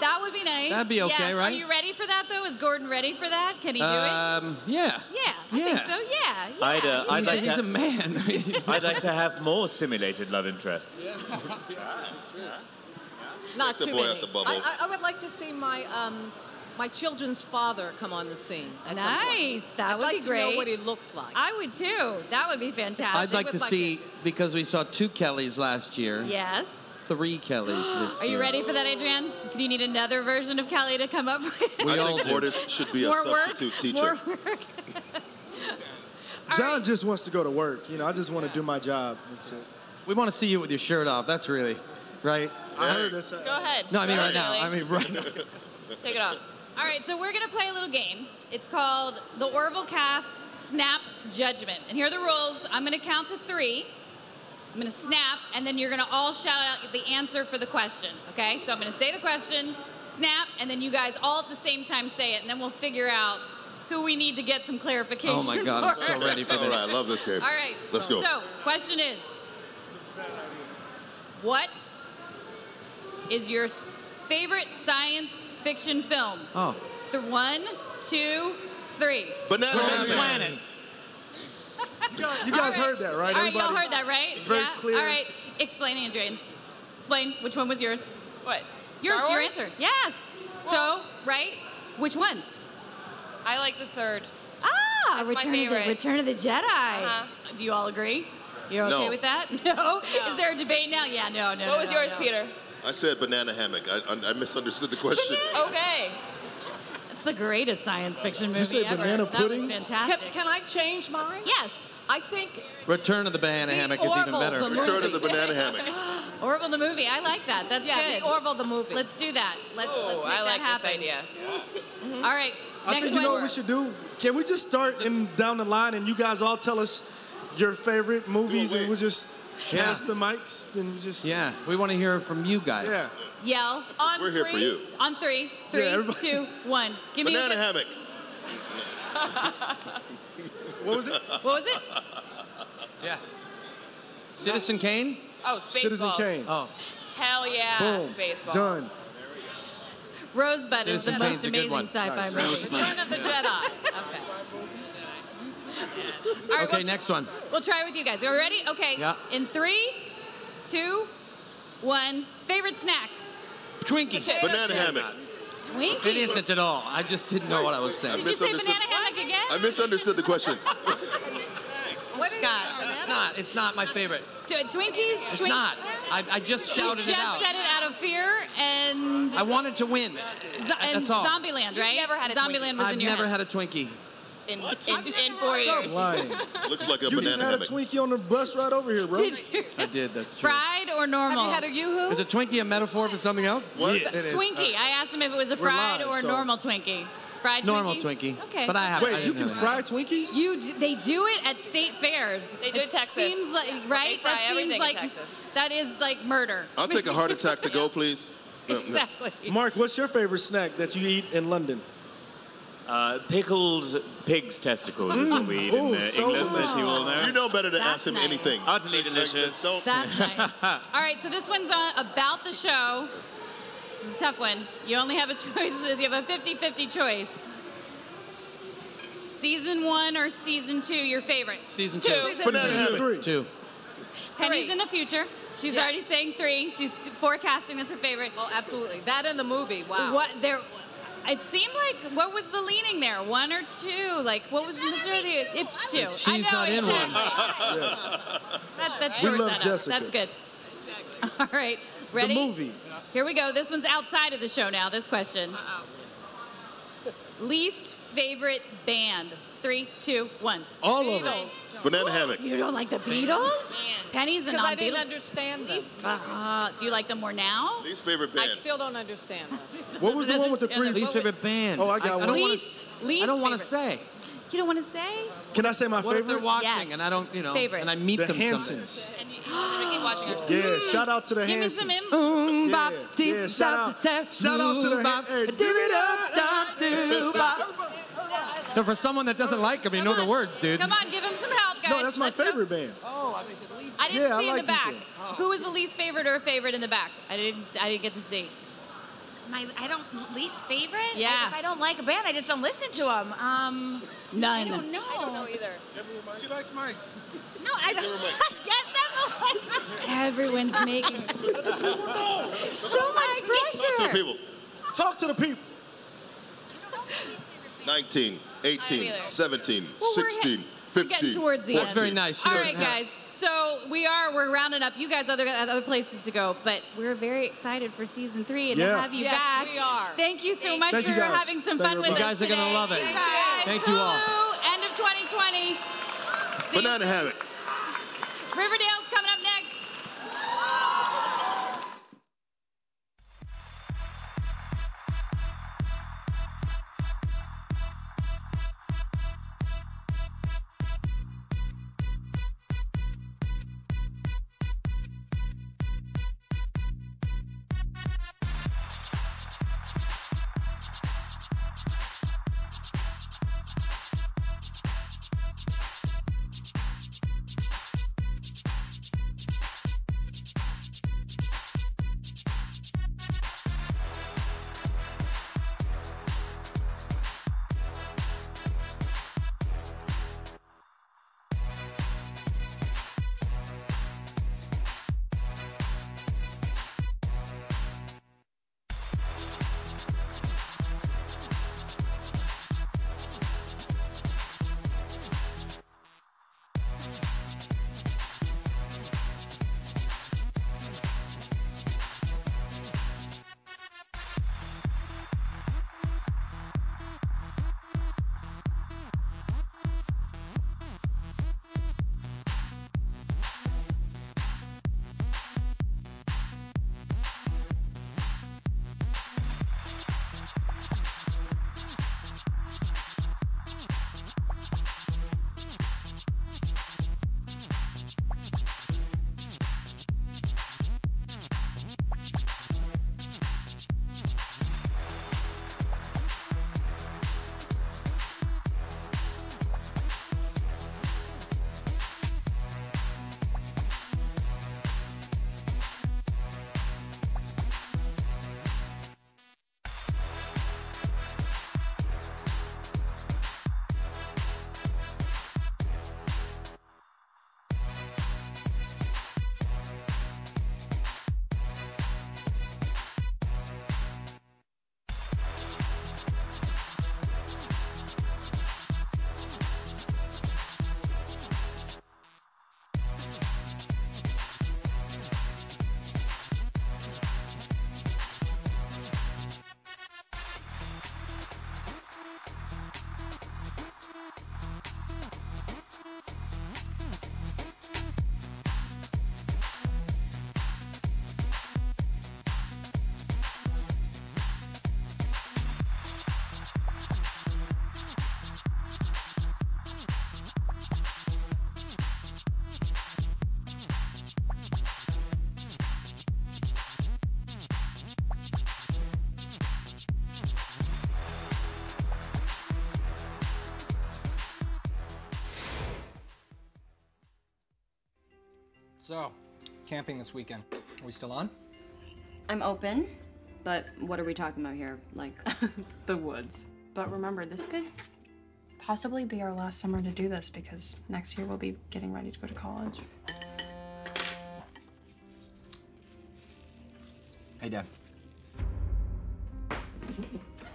That would be nice.
That'd be okay,
yes. Are you ready for that though? Is Gordon ready for that? Can he do it?
Um, yeah.
Yeah, I think
yeah.
so. Yeah, yeah.
I'd, uh, I'd like
a, he's
to,
a man.
I'd like to have more simulated love interests.
Not
Take the
too
boy
many.
out the bubble.
I, I, I would like to see my um, my children's father come on the scene. at some point.
Nice. That
I'd
would
like
be
to
great.
know what he looks like.
I would too. That would be fantastic.
I'd like to see because we saw two Kellys last year.
Yes.
Three Kellys this
Are you ready for that, Adrianne? Do you need another version of Kelly to come up with?
I think Bortus should be a
More work?
substitute teacher.
More work?
John just wants to go to work. You know, I just want to do my job. That's it.
We want to see you with your shirt off. That's really right.
I heard this.
Go ahead.
No, I mean
Go
right now.
ahead,
I mean right now.
Take it off.
All right, so we're going to play a little game. It's called the Orville Cast Snap Judgment. And here are the rules. I'm going to count to three. I'm going to snap, and then you're going to all shout out the answer for the question, okay? So I'm going to say the question, snap, and then you guys all at the same time say it, and then we'll figure out who we need to get some clarification
Oh my God, I'm so ready for this.
right, I love this game.
All right.
Let's go.
So, question is What is your favorite science fiction film?
Oh.
Th- one, two, three.
Banana
Planet.
Hammock.
You guys heard that, right?
All right, y'all
Everybody?
heard that, right?
It's very
yeah?
clear.
All right. Explain, Adrianne. Explain which one was yours.
What?
Yours,
Star
your answer. Yes. so, right? Which one?
I like the third.
Ah,
That's my
Return of, the. Return of the Jedi.
Uh-huh.
Do you all agree? You're okay
No.
with that? No? Is there a debate now? Yeah, no, no.
What
no,
was
no,
yours,
no.
Peter?
I said banana hammock. I, I, I misunderstood the question.
Okay.
It's the greatest science fiction movie
you say
ever.
banana
that
pudding?
was
Can,
fantastic.
can I change mine?
yes.
I think
Return of the banana
The
hammock is even better.
Return of the banana hammock.
Orville the movie. I like that. That's
yeah,
good.
the Orville the movie.
Let's do that. Let's
Oh,
let's make
I
that
like
happen.
this idea. Mm-hmm.
All right.
I
Next
think you know what we should do. Can we just start in down the line and you guys all tell us your favorite movies and we'll just
Yeah.
pass the mics and we just
Yeah, we want to hear from you guys.
yeah.
Yell
on
We're here for
three.
you.
on three. Three,
everybody-
two, one. Give me.
Banana
a,
hammock.
What was it?
What was it?
Yeah. Citizen Kane.
Oh, Spaceballs.
Citizen Kane.
Oh,
Hell yeah,
Boom.
Spaceballs.
Done.
Rosebud is the
Citizen
most
Kane's a good
amazing sci-fi
Nice.
movie.
Return of the Jedi. Okay.
All right,
okay.
we'll,
Next one.
we'll try it with you guys. Are we ready? Okay.
Yeah.
In three, two, one. Favorite snack?
Twinkies.
Banana hammock.
Twinkies.
It isn't at all. I just didn't know what I was saying.
Did you say banana hammock again?
I misunderstood the question.
what Scott.
It's not. It's not my favorite.
T- Twinkies?
It's
Twink-
not. I, I just shouted
just
it out.
said it out of fear and,
I wanted to win.
zo- and
That's all.
Zombieland, right?
never had a
Zombieland was
I've
in your
never
head.
had a Twinkie.
In, in, in four
Stop
years.
lying.
Looks like a
You just
banana
had a. Twinkie on the bus right over here, bro.
Did you?
I did. That's true.
Fried or normal?
Have you had a yoo-hoo?
Is a Twinkie a metaphor for something else?
What?
Yes.
It is.
Twinkie. Uh, I asked him if it was a fried
live,
or
so-
normal Twinkie. Fried
Normal
Twinkie.
Twinkie.
Okay.
But I have. I
Wait, you
didn't
can
that.
fry Twinkies?
You d- they do it at state fairs.
They do it
it
Texas.
Seems like right.
fry
that seems
everything in
like
Texas.
that is like murder.
I'll take a heart attack to go, please. No, no.
Exactly.
Mark, what's your favorite snack that you eat in London?
Uh, pickled pig's testicles is what we eat in uh,
so
England, as you all know.
You know better to
That's
ask him
nice.
anything.
Utterly delicious.
Don't-
That's nice. All right, so this one's uh, about the show. This is a tough one. You only have a choice. You have a 50-50 choice. S- Season one or season two, your favorite?
Season
Two.
two.
Season
Banana
two.
Three.
Two.
Penny's
Three.
in the future. She's
Yes.
already saying three. She's forecasting that's her favorite.
Oh, absolutely. That in the movie. Wow.
What there? It seemed like what was the leaning there? One or two? Like what was the majority? It's two. I know
not
it's
in
two.
one.
That, that
We
shores
love
that up.
Jessica.
That's good. All right, ready?
The movie.
Here we go. This one's outside of the show now. This question. Least favorite band. Three, two, one.
All of them.
Beatles.
Banana hammock.
You don't like the Beatles? Penny's a
Because I didn't understand them.
Uh, do you like them more now?
Least favorite band.
I
band.
still don't understand them.
What was the one with the three?
Least favorite band.
Oh, I got
I,
one.
don't want
Least-
to.
least
I don't want to say.
You don't want to say?
Can I say my
What if they're
favorite?
watching
Yes.
and I don't, you know,
Favorite.
and I meet
The
them someday?
Hansons.
And you, you want to keep watching our
Yeah, shout out to the
Give me
Hansons.
some im-
Boom,
Yeah,
bop,
yeah, shout
bop,
out-
tap,
shout out to the
boom, bop,
Hey,
dip it up, dop, doo, bop. So for someone that doesn't like them, you know the words, dude.
Come on, give him some help, guys.
No, that's my
Let's go.
favorite band.
Oh, I said leave.
I didn't
Yeah, I
see in the back.
people.
Who was the least favorite or a favorite in the back? I didn't. I didn't get to see.
My, I don't least favorite.
Yeah.
If I don't like a band, I just don't listen to them. Um,
None.
I don't know.
I don't know either.
She likes mics.
No, I don't get them.
Everyone's making so much pressure.
Talk to the people.
Talk to the people.
19, 18, 17,
Well, we're
16,
We're
15,
getting towards the
14.
end.
very nice. She
All
doesn't
right,
have-
guys. So we are we're rounding up. You guys other other places to go, but we're very excited for season three and to have you
Yes,
back.
we are.
Thank you so much
Thank
for
you, guys.
having some
Thank
fun with
everybody.
us
You guys are gonna love it.
Thank you, guys.
Thank you all.
Woo! End of 2020.
Banana hammock.
Riverdale's coming up next.
So, camping this weekend. Are we still on?
I'm open, but what are we talking about here? Like,
the woods. But remember, this could possibly be our last summer to do this because next year we'll be getting ready to go to college.
Hey, Dad.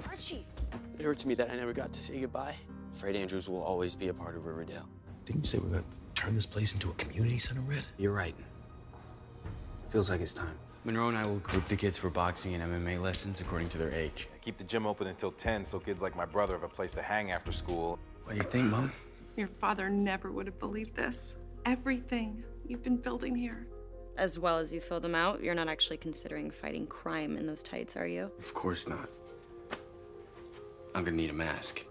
Archie.
It hurts me that I never got to say goodbye. Fred Andrews will always be a part of Riverdale.
Didn't you say we're gonna turn this place into a community center, Red?
You're right. Feels like it's time. Monroe and I will group the kids for boxing and MMA lessons according to their age.
I keep the gym open until 10 so kids like my brother have a place to hang after school.
What do you think, Mom?
Your father never would have believed this. Everything you've been building here.
As well as you fill them out, you're not actually considering fighting crime in those tights, are you?
Of course not. I'm gonna need a mask.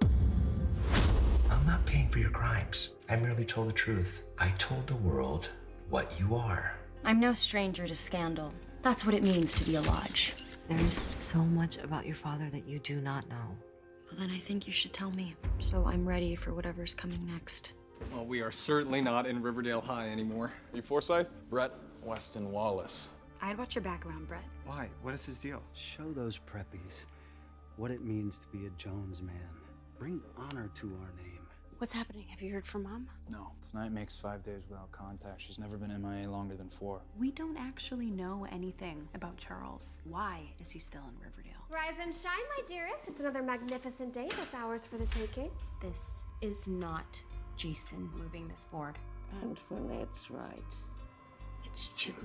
I'm not paying for your crimes. I merely told the truth. I told the world what you are.
I'm no stranger to scandal. That's what it means to be a lodge.
There's so much about your father that you do not know.
Well, then I think you should tell me. So I'm ready for whatever's coming next.
Well, we are certainly not in Riverdale High anymore.
You Forsythe? Brett Weston Wallace.
I'd watch your back around, Brett.
Why? What is his deal?
Show those preppies what it means to be a Jones man. Bring honor to our name.
What's happening? Have you heard from mom?
No. Tonight makes five days without contact. She's never been MIA longer than four.
We don't actually know anything about Charles. Why is he still in Riverdale?
Rise and shine, my dearest. It's another magnificent day that's ours for the taking.
This is not Jason moving this board.
And when it's right, it's Julian.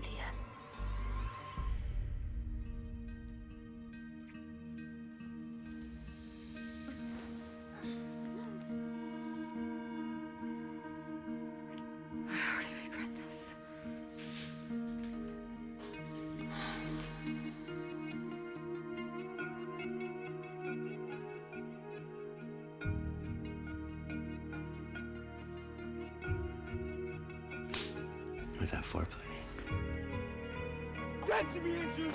Foreplay?
Get to me, Andrew!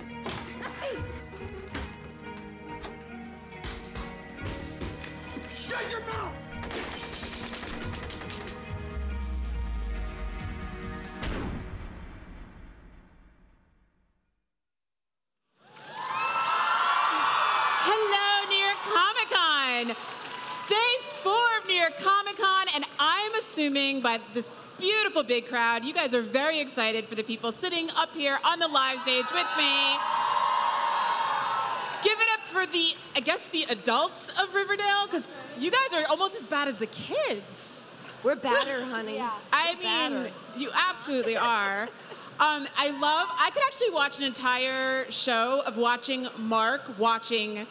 Shut your mouth!
Hello, New York Comic Con. Day four of New York Comic Con, and I'm assuming by this beautiful big crowd, you guys are very excited for the people sitting up here on the live stage with me. Give it up for the, I guess, the adults of Riverdale, because you guys are almost as bad as the kids.
We're badder, honey.
Yeah, I
We're
mean,
badder.
you absolutely are. Um, I love. I could actually watch an entire show of watching Mark watching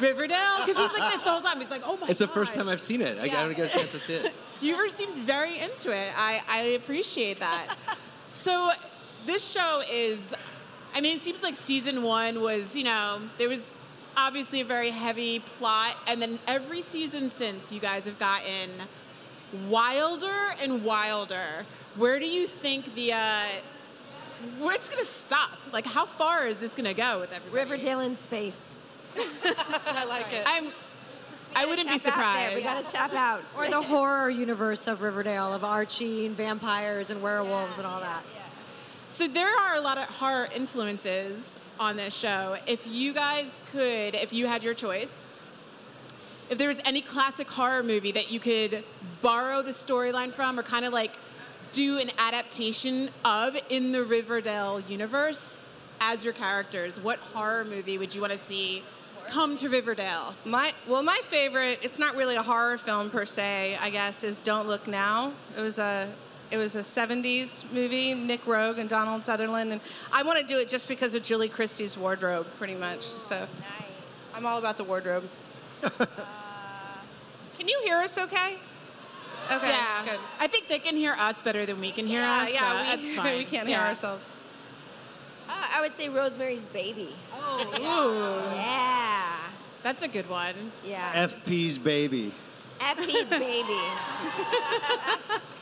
Riverdale because he's like this the whole time. He's like, "Oh my
It's the first time I've seen it. I, I don't get a chance to see it.
You were seemed very into it. I, I appreciate that. so this show is, I mean, it seems like season one was, you know, there was obviously a very heavy plot, and then every season since you guys have gotten wilder and wilder. Where do you think the uh, where it's gonna stop? Like, how far is this gonna go with everybody?
Riverdale in space.
I like it. I'm. I wouldn't be
tap out there.
surprised.
We gotta tap out.
Or the horror universe of Riverdale, of Archie and vampires and werewolves and all that.
So there are a lot of horror influences on this show. If you guys could, if you had your choice, if there was any classic horror movie that you could borrow the storyline from or kind of like do an adaptation of in the Riverdale universe as your characters, what horror movie would you want to see come to Riverdale?
My well, my favorite. It's not really a horror film per se. I guess is Don't Look Now. It was a it was a '70s movie. Nick Roeg and Donald Sutherland, and I want to do it just because of Julie Christie's wardrobe, pretty much. So I'm all about the wardrobe. Uh, can you hear us? Okay. Okay.
Yeah.
Good.
I think they can hear us better than we can hear
Yeah,
us.
yeah,
so
we-
that's fine.
we can't hear ourselves.
Uh, I would say Rosemary's Baby.
Oh,
Ooh. Yeah.
That's a good one.
Yeah.
FP's baby.
FP's Baby.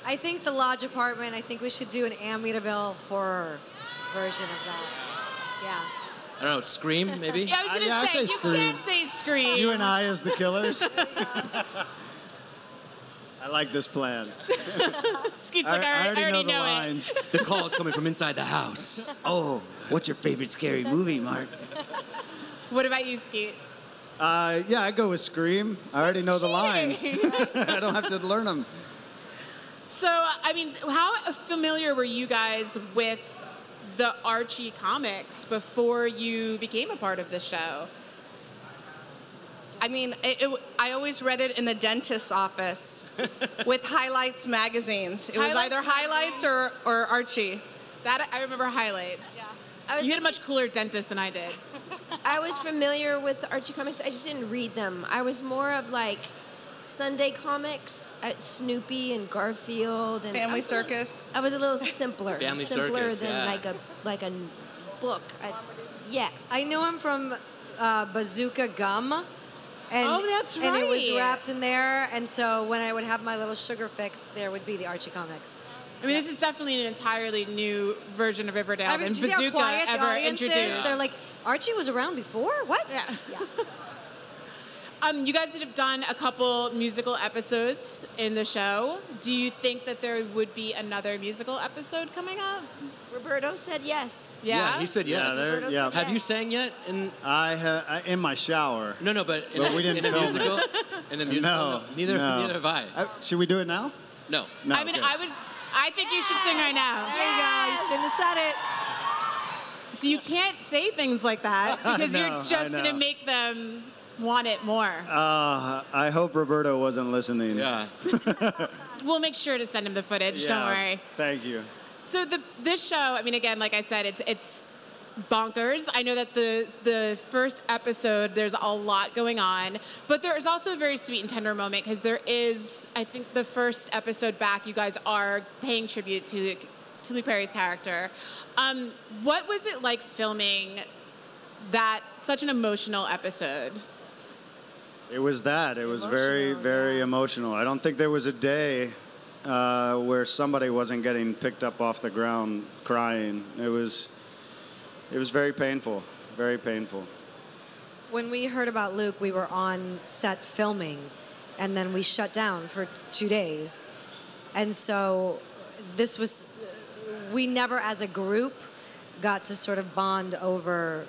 I think the Lodge Apartment, I think we should do an Amityville horror version of that. Yeah.
I don't know, Scream, maybe?
Yeah, I was gonna
yeah,
say,
say
you
Scream.
can't say scream.
You and I as the killers. I like this plan.
Skeet's
I,
like, I,
I already, know, the
it.
lines.
The call is coming from inside the house.
Oh, what's your favorite scary movie, Mark?
What about you, Skeet?
Uh, yeah, I go with Scream. I already know the lines. I don't have to learn them.
So, I mean, how familiar were you guys with the Archie comics before you became a part of the show?
I mean, it, it, I always read it in the dentist's office with Highlights magazines. It was either Highlights or, or Archie.
That I remember highlights. You had a much cooler dentist than I did.
I was familiar with Archie comics. I just didn't read them. I was more of like Sunday comics at Snoopy and Garfield and
Family
was a little-
Circus.
I was a little simpler,
Family
simpler
Circus,
than
yeah.
like a like a book. I, yeah.
I knew him from uh, Bazooka Gum. And,
Oh, that's right.
And it was wrapped in there. And so when I would have my little sugar fix, there would be the Archie comics.
I mean, this is definitely an entirely new version of Riverdale
I mean,
than
do see how
Bazooka
quiet the
ever
audience is?
introduced.
They're like, Archie was around before? What?
Yeah. Um, you guys did have done a couple musical episodes in the show. Do you think that there would be another musical episode coming up?
Roberto said yes.
Yeah.
he said yes.
there- Roberto yeah. said
Have you sang yet? In
I, ha- I in my shower.
no, no, but in,
But we didn't
in a
film it.
musical. In the musical?
No.
No, neither-
no.
neither have I.
Uh, should we do it now?
No.
No.
I mean,
okay.
I would. I think you should sing right now.
There you go. You shouldn't have said it.
So you can't say things like that because
know,
you're just gonna make them want it more.
Uh, I hope Roberto wasn't listening.
Yeah.
We'll make sure to send him the footage. Don't worry.
Thank you.
So the this show, I mean, again, like I said, it's it's bonkers. I know that the the first episode there's a lot going on, but there is also a very sweet and tender moment because there is, I think, the first episode back, you guys are paying tribute to to Luke Perry's character. Um, what was it like filming that such an emotional episode?
It was that. It was very, very emotional. I don't think there was a day uh, where somebody wasn't getting picked up off the ground crying. It was, it was very painful. Very painful.
When we heard about Luke, we were on set filming, and then we shut down for two days. And so this was, we never as a group got to sort of bond over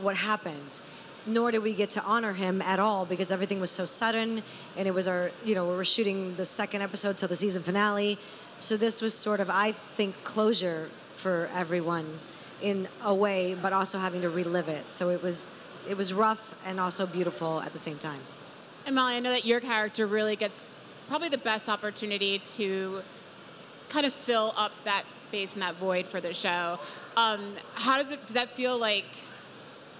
what happened. Nor did we get to honor him at all because everything was so sudden, and it was our, you know, we were shooting the second episode till the season finale. So this was sort of, I think, closure for everyone in a way, but also having to relive it. So it was, it was rough and also beautiful at the same time.
And Molly, I know that your character really gets probably the best opportunity to kind of fill up that space and that void for the show. Um, how does it? Does that feel like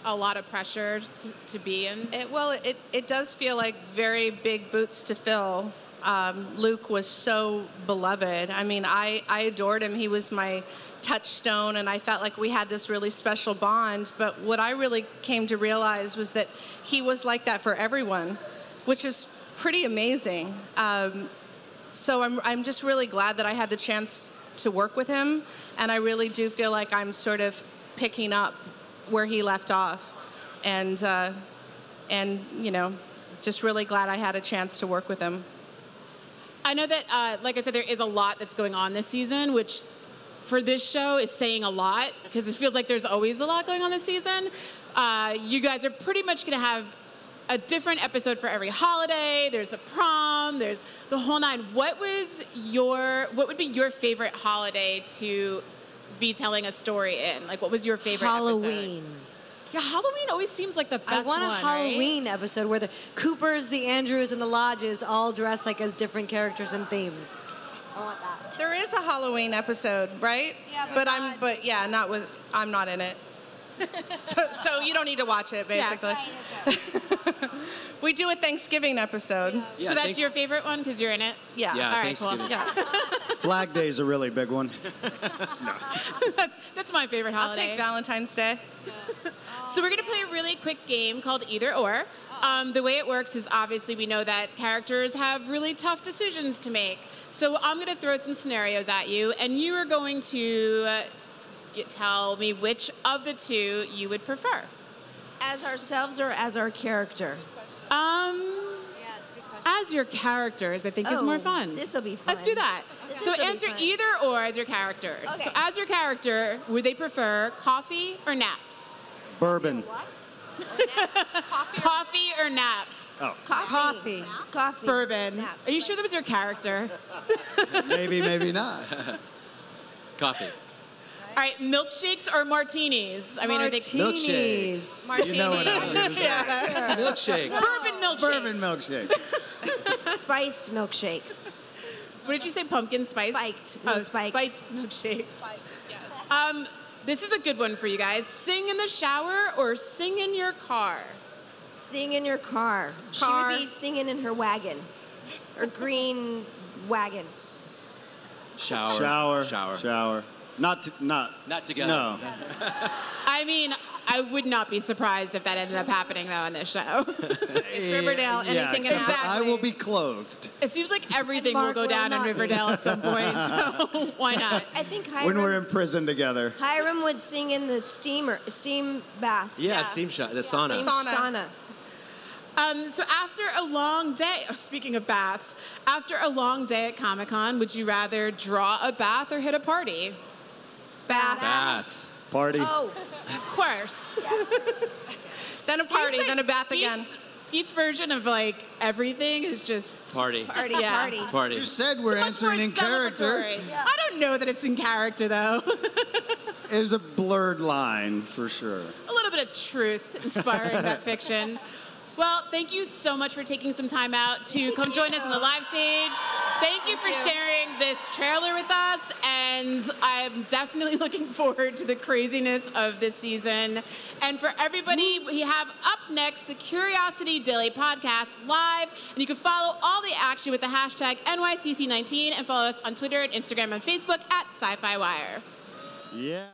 a lot of pressure to, to be in?
It, well, it, it does feel like very big boots to fill. Um, Luke was so beloved. I mean, I, I adored him. He was my touchstone, and I felt like we had this really special bond. But what I really came to realize was that he was like that for everyone, which is pretty amazing. Um, so I'm, I'm just really glad that I had the chance to work with him, and I really do feel like I'm sort of picking up where he left off, and uh, and you know, just really glad I had a chance to work with him.
I know that, uh, like I said, there is a lot that's going on this season, which for this show is saying a lot because it feels like there's always a lot going on this season. Uh, you guys are pretty much going to have a different episode for every holiday. There's a prom. There's the whole nine. What was your? What would be your favorite holiday to be telling a story in? Like, what was your favorite? episode?
Halloween.
Yeah, Halloween always seems like the best
I want a
one, right?
Halloween episode where the Coopers, the Andrews, and the Lodges all dress like as different characters and themes. I want that.
There is a Halloween episode, right?
Yeah,
but, I'm but yeah, not with I'm not in it. so, so you don't need to watch it basically. Yeah, we do a Thanksgiving episode.
Yeah,
so that's
thanks-
your favorite one because you're in it.
Yeah.
Yeah,
All right. Cool. Yeah.
Flag Day is a really big one.
That's my favorite
I'll
holiday.
take Valentine's Day.
So we're gonna play a really quick game called Either Or. Um, the way it works is obviously we know that characters have really tough decisions to make. So I'm gonna throw some scenarios at you, and you are going to uh, get, tell me which of the two you would prefer.
As ourselves or as our character?
Um, as your characters, I think is more
Oh,
fun.
this'll be fun.
Let's do that.
This'll
So answer either or as your characters.
Okay.
So as your character, would they prefer coffee or naps?
Bourbon.
Coffee or naps?
Oh.
Coffee.
Coffee.
Bourbon. Are you sure that was your character?
Maybe, maybe not.
Coffee.
All right, milkshakes or martinis? I mean, are they
Milkshakes.
Martinis.
You know what I mean.
yeah.
Milkshakes.
Bourbon milkshakes.
Bourbon milkshake.
Spiced milkshakes.
What did you say? Pumpkin spice?
Spiked. No,
oh,
spiked.
spiked milkshakes. Um, this is a good one for you guys. Sing in the shower or sing in your car?
Sing in your car. She
Car.
would be singing in her wagon. Or green wagon.
Shower.
Shower.
Shower.
Shower. Not, t- not.
Not together.
No.
I mean, I would not be surprised if that ended up happening though in this show.
it's Riverdale.
Yeah,
Anything can
except
happen.
I will be clothed
It seems like everything will go
will
down in
not be.
Riverdale at some point, so why not?
I think
when we're in prison together.
Hiram would sing in the steamer, steam bath.
Yeah, steam shot. The sauna.
Steam sauna.
Um, so after a long day, oh, speaking of baths, after a long day at Comic Con, would you rather draw a bath or hit a party?
Bath.
Bath.
Party.
Oh,
Of course.
Then a party,
Seems
then a
like-
bath again.
Skeet's version of like everything is just
Party.
Party, yeah.
Party.
Party.
You said we're
Much
answering in character.
celebratory. I don't know that it's in character though.
There's a blurred line for sure.
a little bit of truth inspiring that fiction. Well, thank you so much for taking some time out to come join us on the live stage. Thank you for sharing this trailer with us, and I'm definitely looking forward to the craziness of this season. And for everybody, we have up next the Curiosity Daily podcast live, and you can follow all the action with the hashtag NYCC19 and follow us on Twitter and Instagram and Facebook at SYFY WIRE.
Yeah.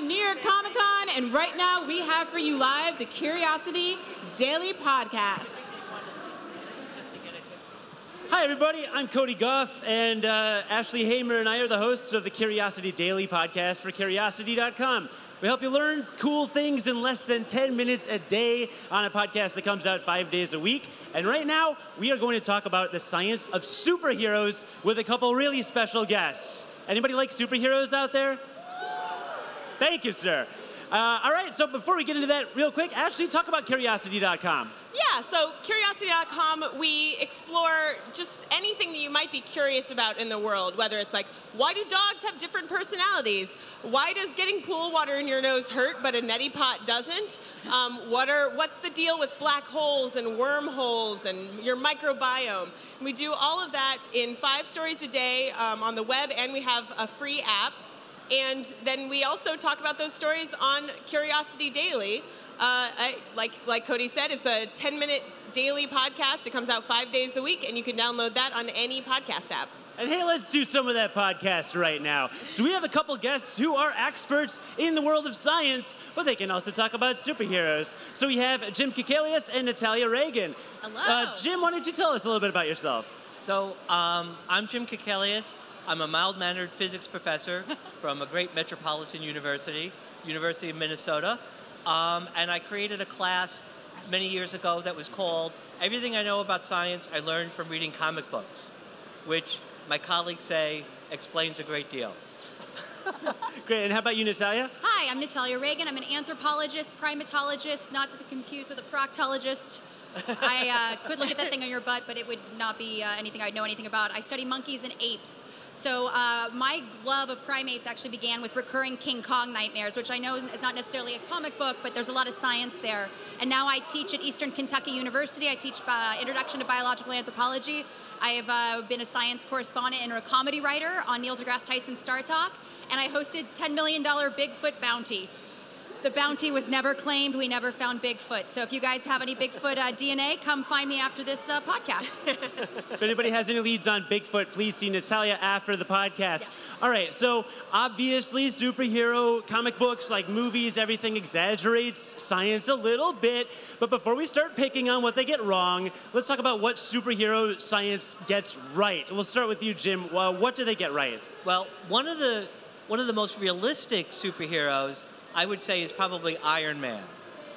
To New York Comic Con, and right now we have for you live the Curiosity Daily Podcast.
Hi, everybody. I'm Cody Gough, and uh, Ashley Hamer and I are the hosts of the Curiosity Daily podcast for Curiosity.com.
We help you learn cool things in less than 10 minutes a day on a podcast that comes out five days a week. And right now, we are going to talk about the science of superheroes with a couple really special guests. Anybody like superheroes out there? Thank you, sir. Uh, all right, so before we get into that, real quick, Ashley, talk about curiosity.com.
Yeah, so curiosity.com, we explore just anything that you might be curious about in the world, whether it's like, why do dogs have different personalities? Why does getting pool water in your nose hurt, but a neti pot doesn't? Um, what are, what's the deal with black holes and wormholes and your microbiome? And we do all of that in five stories a day um, on the web, and we have a free app. And then we also talk about those stories on Curiosity Daily. Uh, I, like, like Cody said, it's a 10 minute daily podcast. It comes out five days a week, and you can download that on any podcast app.
And hey, let's do some of that podcast right now. So we have a couple guests who are experts in the world of science, but they can also talk about superheroes. So we have Jim Kakalios and Natalia Reagan.
Hello.
Uh, Jim, why don't you tell us a little bit about yourself?
So, um, I'm Jim Kakalios. I'm a mild mannered physics professor from a great metropolitan university, University of Minnesota. Um, and I created a class many years ago that was called Everything I Know About Science I Learned from Reading Comic Books, which my colleagues say explains a great deal.
Great, and how about you, Natalia?
Hi, I'm Natalia Reagan. I'm an anthropologist, primatologist, not to be confused with a proctologist. I uh, could look at that thing on your butt, but it would not be uh, anything I'd know anything about. I study monkeys and apes. So uh, my love of primates actually began with recurring King Kong nightmares, which I know is not necessarily a comic book, but there's a lot of science there. And now I teach at Eastern Kentucky University. I teach uh, Introduction to Biological Anthropology. I have uh, been a science correspondent and a comedy writer on Neil deGrasse Tyson's Star Talk, and I hosted $10 million Bigfoot Bounty. The bounty was never claimed. We never found Bigfoot. So if you guys have any Bigfoot uh, DNA, come find me after this uh, podcast.
If anybody has any leads on Bigfoot, please see Natalia after the podcast. All right, so obviously, superhero comic books, like movies, everything exaggerates science a little bit. But before we start picking on what they get wrong, let's talk about what superhero science gets right. We'll start with you, Jim. Well, what do they get right?
Well, one of the one of the most realistic superheroes, I would say, is probably Iron Man,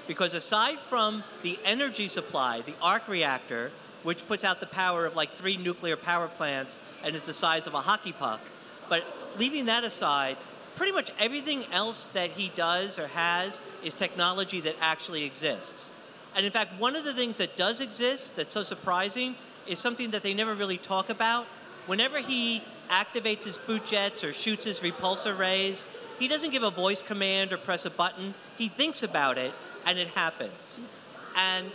because aside from the energy supply, the arc reactor, which puts out the power of like three nuclear power plants and is the size of a hockey puck, but leaving that aside, pretty much everything else that he does or has is technology that actually exists. And in fact, one of the things that does exist that's so surprising is something that they never really talk about. Whenever he activates his boot jets or shoots his repulsor rays, he doesn't give a voice command or press a button. He thinks about it and it happens. And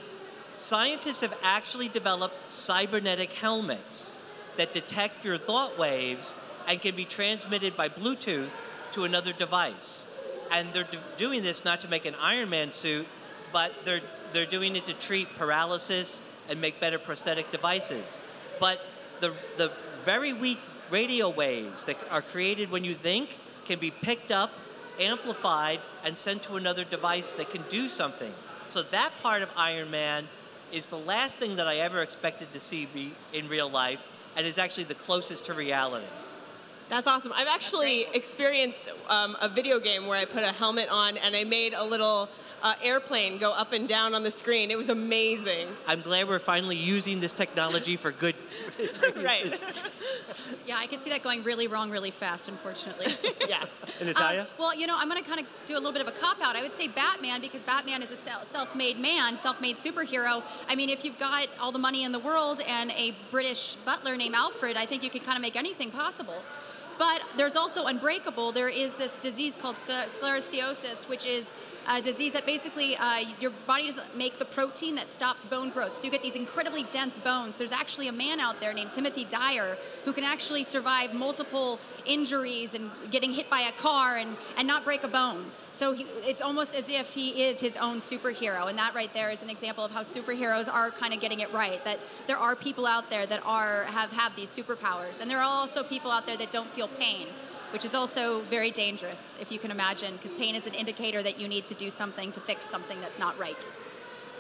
scientists have actually developed cybernetic helmets that detect your thought waves and can be transmitted by Bluetooth to another device. And they're do- doing this not to make an Iron Man suit, but they're, they're doing it to treat paralysis and make better prosthetic devices. But the, the very weak radio waves that are created when you think can be picked up, amplified, and sent to another device that can do something. So that part of Iron Man is the last thing that I ever expected to see be in real life, and is actually the closest to reality.
That's awesome. I've actually experienced um, a video game where I put a helmet on and I made a little uh, airplane go up and down on the screen. It was amazing.
I'm glad we're finally using this technology for good
right.
yeah, I can see that going really wrong really fast, unfortunately.
yeah.
And Natalia?
Well, you know, I'm going to kind of do a little bit of a cop out. I would say Batman because Batman is a self made man, self made superhero. I mean, if you've got all the money in the world and a British butler named Alfred, I think you can kind of make anything possible. But there's also Unbreakable. There is this disease called scler- sclerosteosis, which is a disease that basically uh, your body doesn't make the protein that stops bone growth. So you get these incredibly dense bones. There's actually a man out there named Timothy Dreyer who can actually survive multiple injuries and getting hit by a car and, and not break a bone. So he, it's almost as if he is his own superhero. And that right there is an example of how superheroes are kind of getting it right. That there are people out there that are have, have these superpowers. And there are also people out there that don't feel pain which is also very dangerous, if you can imagine, because pain is an indicator that you need to do something to fix something that's not right.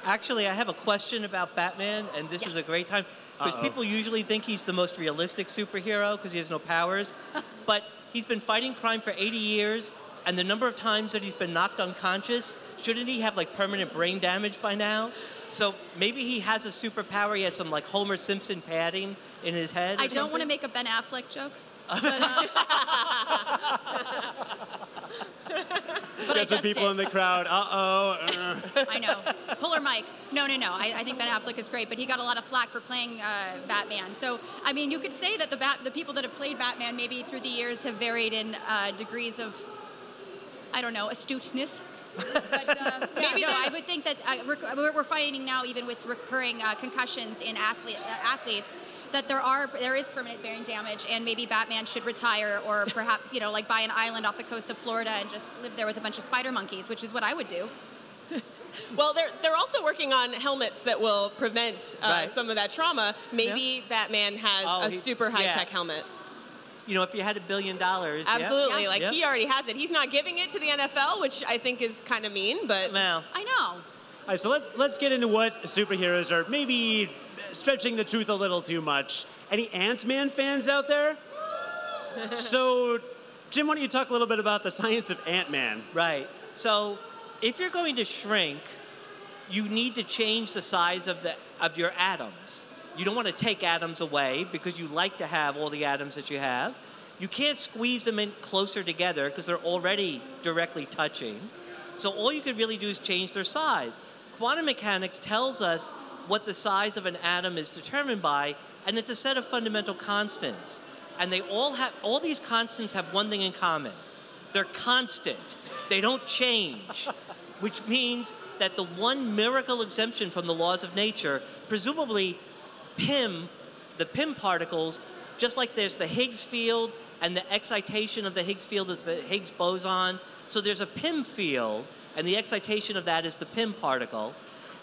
Actually, I have a question about Batman, and this is a great time because Uh-oh. people usually think he's the most realistic superhero because he has no powers, but he's been fighting crime for 80 years.
and the number of times that he's been knocked unconscious, shouldn't he have like permanent brain damage by now? So maybe he has a superpower. He has some like Homer Simpson padding in his head.
I don't want to make a Ben Affleck joke. But
Got some people
did.
in the crowd. Uh oh.
I know. Pull Puller Mike. No, no, no. I, I think Ben Affleck is great, but he got a lot of flack for playing uh, Batman. So, I mean, you could say that the bat, the people that have played Batman maybe through the years have varied in uh, degrees of, I don't know, astuteness. But uh, yeah,
Maybe
no, I would think that uh, we're, we're finding now, even with recurring uh, concussions in athlete, uh, athletes, that there are there is permanent brain damage, and maybe Batman should retire, or perhaps you know, like buy an island off the coast of Florida and just live there with a bunch of spider monkeys, which is what I would do.
Well, they're they're also working on helmets that will prevent uh,
Right.
some of that trauma. Maybe Batman has
Oh,
a
he-
super high
yeah.
tech helmet.
You know, if you had a billion dollars. yeah.
Absolutely, like
Yeah.
he already has it. He's not giving it to the NFL, which I think is kind of mean, but
Now,
I know.
All right, so let's let's get into what superheroes are maybe stretching the truth a little too much. Any Ant-Man fans out there? so, Jim, why don't you talk a little bit about the science of Ant-Man?
Right. So, if you're going to shrink, you need to change the size of the of your atoms. You don't want to take atoms away because you like to have all the atoms that you have. You can't squeeze them in closer together because they're already directly touching. So all you can really do is change their size. Quantum mechanics tells us what the size of an atom is determined by, and it's a set of fundamental constants. And they all have all these constants have one thing in common. They're constant. They don't change. Which means that the one miracle exemption from the laws of nature, presumably Pym, the Pym particles, just like there's the Higgs field and the excitation of the Higgs field is the Higgs boson. So there's a Pym field, and the excitation of that is the Pym particle.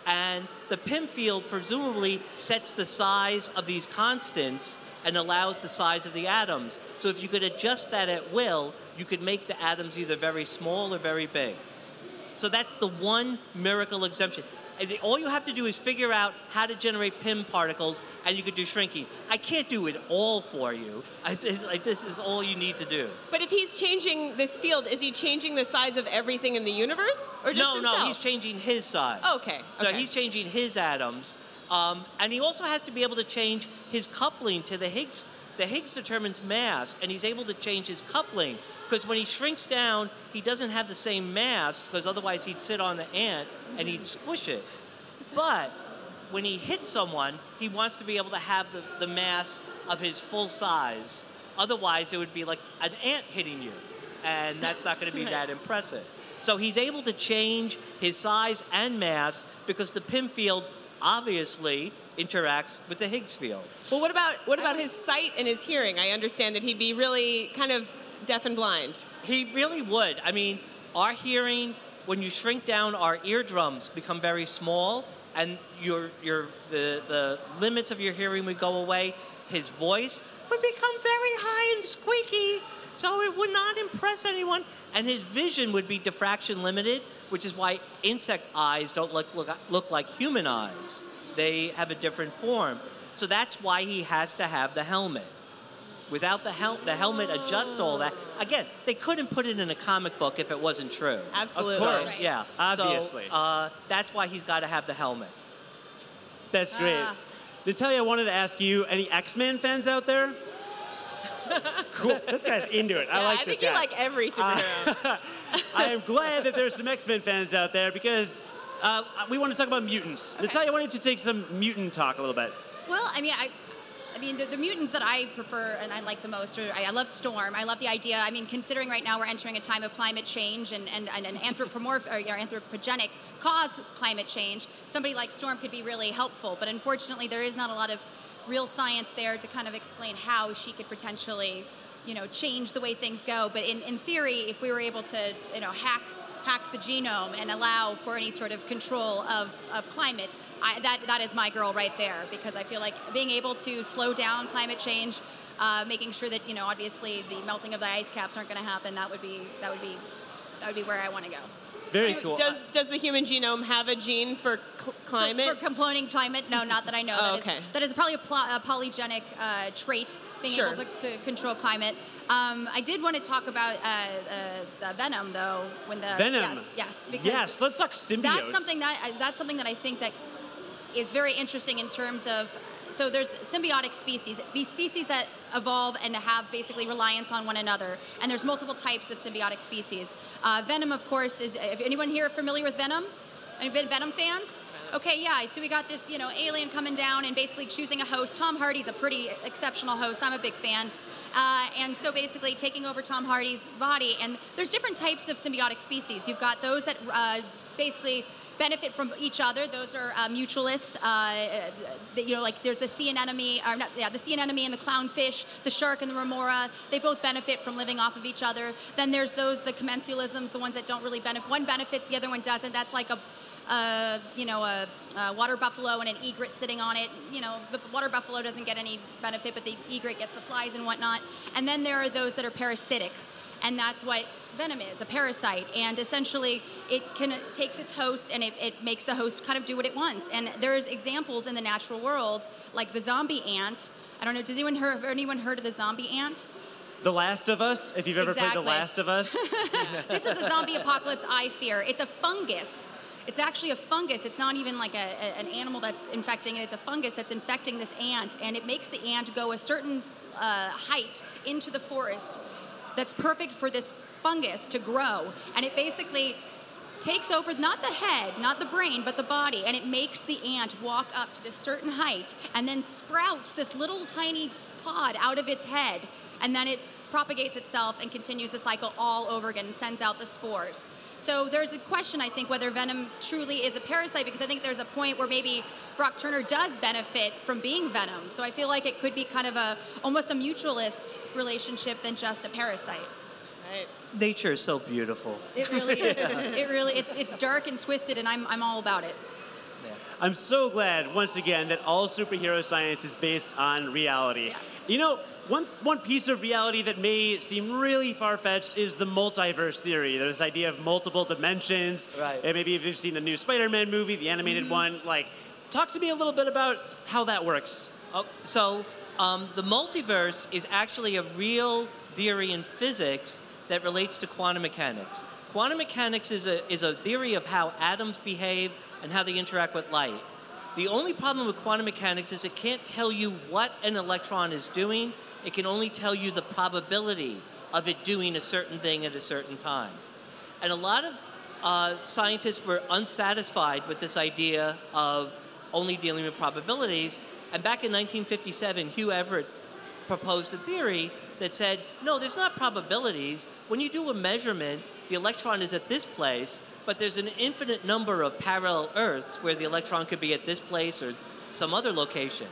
And the Pym field presumably sets the size of these constants and allows the size of the atoms. So if you could adjust that at will, you could make the atoms either very small or very big. So that's the one miracle exemption. All you have to do is figure out how to generate Pym particles, and you could do shrinking. I can't do it all for you. It's like this is all you need to do.
but if he's changing this field, is he changing the size of everything in the universe, or just
no,
himself?
no, he's changing his size.
Okay,
So
okay.
he's changing his atoms, um, and he also has to be able to change his coupling to the Higgs. The Higgs determines mass, and he's able to change his coupling because when he shrinks down, he doesn't have the same mass because otherwise he'd sit on the ant and he'd squish it. But when he hits someone, he wants to be able to have the, the mass of his full size. Otherwise, it would be like an ant hitting you, and that's not going to be that impressive. So he's able to change his size and mass because the Pym field obviously interacts with the Higgs field.
Well, what about what about his sight and his hearing? I understand that he'd be really kind of deaf and blind.
He really would. I mean, our hearing, when you shrink down, our eardrums become very small, and your your the the limits of your hearing would go away. His voice would become very high and squeaky, so it would not impress anyone. And his vision would be diffraction limited, which is why insect eyes don't look look, look like human eyes. They have a different form. So that's why he has to have the helmet. Without the hel- the helmet adjust all that. Again, they couldn't put it in a comic book if it wasn't true.
Absolutely.
Of course.
Yeah.
Obviously.
So, uh, that's why he's got to have the helmet.
That's great.
Ah.
Natalia, I wanted to ask you, any X-Men fans out there? cool. This guy's into it. I
Yeah,
like
I
this
think you like every superhero.
I am glad that there's some X-Men fans out there because uh, we want to talk about mutants. Natalia, why don't you take some mutant talk a little bit?
Well, I mean, I, I mean, the, the mutants that I prefer and I like the most are I, I love Storm. I love the idea. I mean, considering right now we're entering a time of climate change and, and, and an anthropomorph or, you know, anthropogenic cause climate change, somebody like Storm could be really helpful. But unfortunately, there is not a lot of real science there to kind of explain how she could potentially, you know, change the way things go. But in, in theory, if we were able to, you know, hack hack the genome and allow for any sort of control of, of climate, I, that, that is my girl right there because I feel like being able to slow down climate change, uh, making sure that, you know, obviously the melting of the ice caps aren't going to happen, that would be, that would be, that would be where I want to go.
Very
Do-
cool.
Does does the human genome have a gene for cl- climate?
For, for complaining climate? No, not that I know.
Oh,
That is-
okay.
that is probably a, pl- a polygenic uh, trait, being
Sure.
able to, to control climate. Um, I did want to talk about uh, uh, Venom, though. When the
Venom.
yes, yes, because
Yes, let's talk symbiotes.
that's something that I- that's something that I think that is very interesting in terms of so there's symbiotic species, be species that evolve and have basically reliance on one another, and there's multiple types of symbiotic species. Uh, Venom, of course, is. If anyone here familiar with Venom? Any been Venom fans? Okay, yeah. So we got this, you know, alien coming down and basically choosing a host. Tom Hardy's a pretty exceptional host. I'm a big fan. Uh, and so basically taking over Tom Hardy's body. And there's different types of symbiotic species. You've got those that uh, basically benefit from each other. Those are uh, mutualists. Uh, you know, like there's the sea anemone, or not, yeah, the sea anemone and the clownfish, the shark and the remora. They both benefit from living off of each other. Then there's those the commensalisms, the ones that don't really benefit. One benefits, the other one doesn't. That's like a uh, you know, a, a water buffalo and an egret sitting on it. You know, the water buffalo doesn't get any benefit, but the egret gets the flies and whatnot. And then there are those that are parasitic, and that's what venom is, a parasite. And essentially, it can it takes its host and it, it makes the host kind of do what it wants. And there's examples in the natural world, like the zombie ant. I don't know, does anyone heard, have anyone heard of the zombie ant?
The Last of Us. If you've ever played The Last of Us,
this is the zombie apocalypse I fear. It's a fungus. It's actually a fungus. It's not even like a, a- an animal that's infecting it. It's a fungus that's infecting this ant, and it makes the ant go a certain uh, height into the forest that's perfect for this fungus to grow. And it basically takes over not the head, not the brain, but the body, and it makes the ant walk up to this certain height and then sprouts this little tiny pod out of its head, and then it propagates itself and continues the cycle all over again and sends out the spores. So there's a question, I think, whether venom truly is a parasite, because I think there's a point where maybe Brock Turner does benefit from being venom. So I feel like it could be kind of a almost a mutualist relationship than just a parasite.
Right.
Nature is so beautiful.
It really is. It really it's it's dark and twisted, and I'm I'm all about it.
I'm so glad once again that all superhero science is based on reality. Yeah. You know, one one piece of reality that may seem really far fetched is the multiverse theory. There's this idea of multiple dimensions.
Right.
And maybe if you've seen the new Spider-Man movie, the animated
Mhm.
one, like, talk to me a little bit about how that works.
Oh, so um, the multiverse is actually a real theory in physics that relates to quantum mechanics. Quantum mechanics is a, is a theory of how atoms behave and how they interact with light. The only problem with quantum mechanics is it can't tell you what an electron is doing. It can only tell you the probability of it doing a certain thing at a certain time. And a lot of uh, scientists were unsatisfied with this idea of only dealing with probabilities. And back in 1957, Hugh Everett proposed a theory that said, no, there's not probabilities. When you do a measurement, the electron is at this place, but there's an infinite number of parallel Earths where the electron could be at this place or some other location.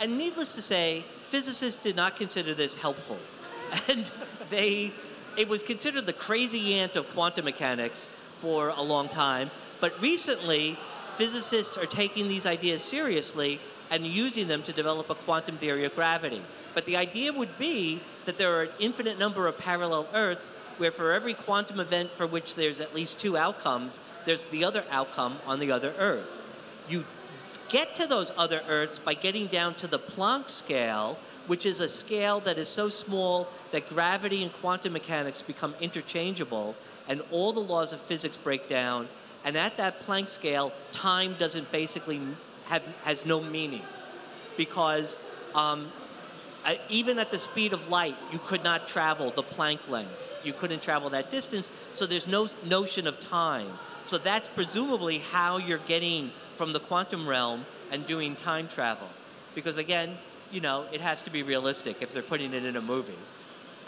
And needless to say, physicists did not consider this helpful. And they, it was considered the crazy ant of quantum mechanics for a long time. But recently, physicists are taking these ideas seriously and using them to develop a quantum theory of gravity. But the idea would be that there are an infinite number of parallel Earths where for every quantum event for which there's at least two outcomes, there's the other outcome on the other Earth. You get to those other Earths by getting down to the Planck scale, which is a scale that is so small that gravity and quantum mechanics become interchangeable, and all the laws of physics break down. And at that Planck scale, time doesn't basically have has no meaning, because um, even at the speed of light, you could not travel the Planck length. You couldn't travel that distance, so there's no notion of time. So that's presumably how you're getting from the quantum realm and doing time travel. Because again, you know, it has to be realistic if they're putting it in a movie.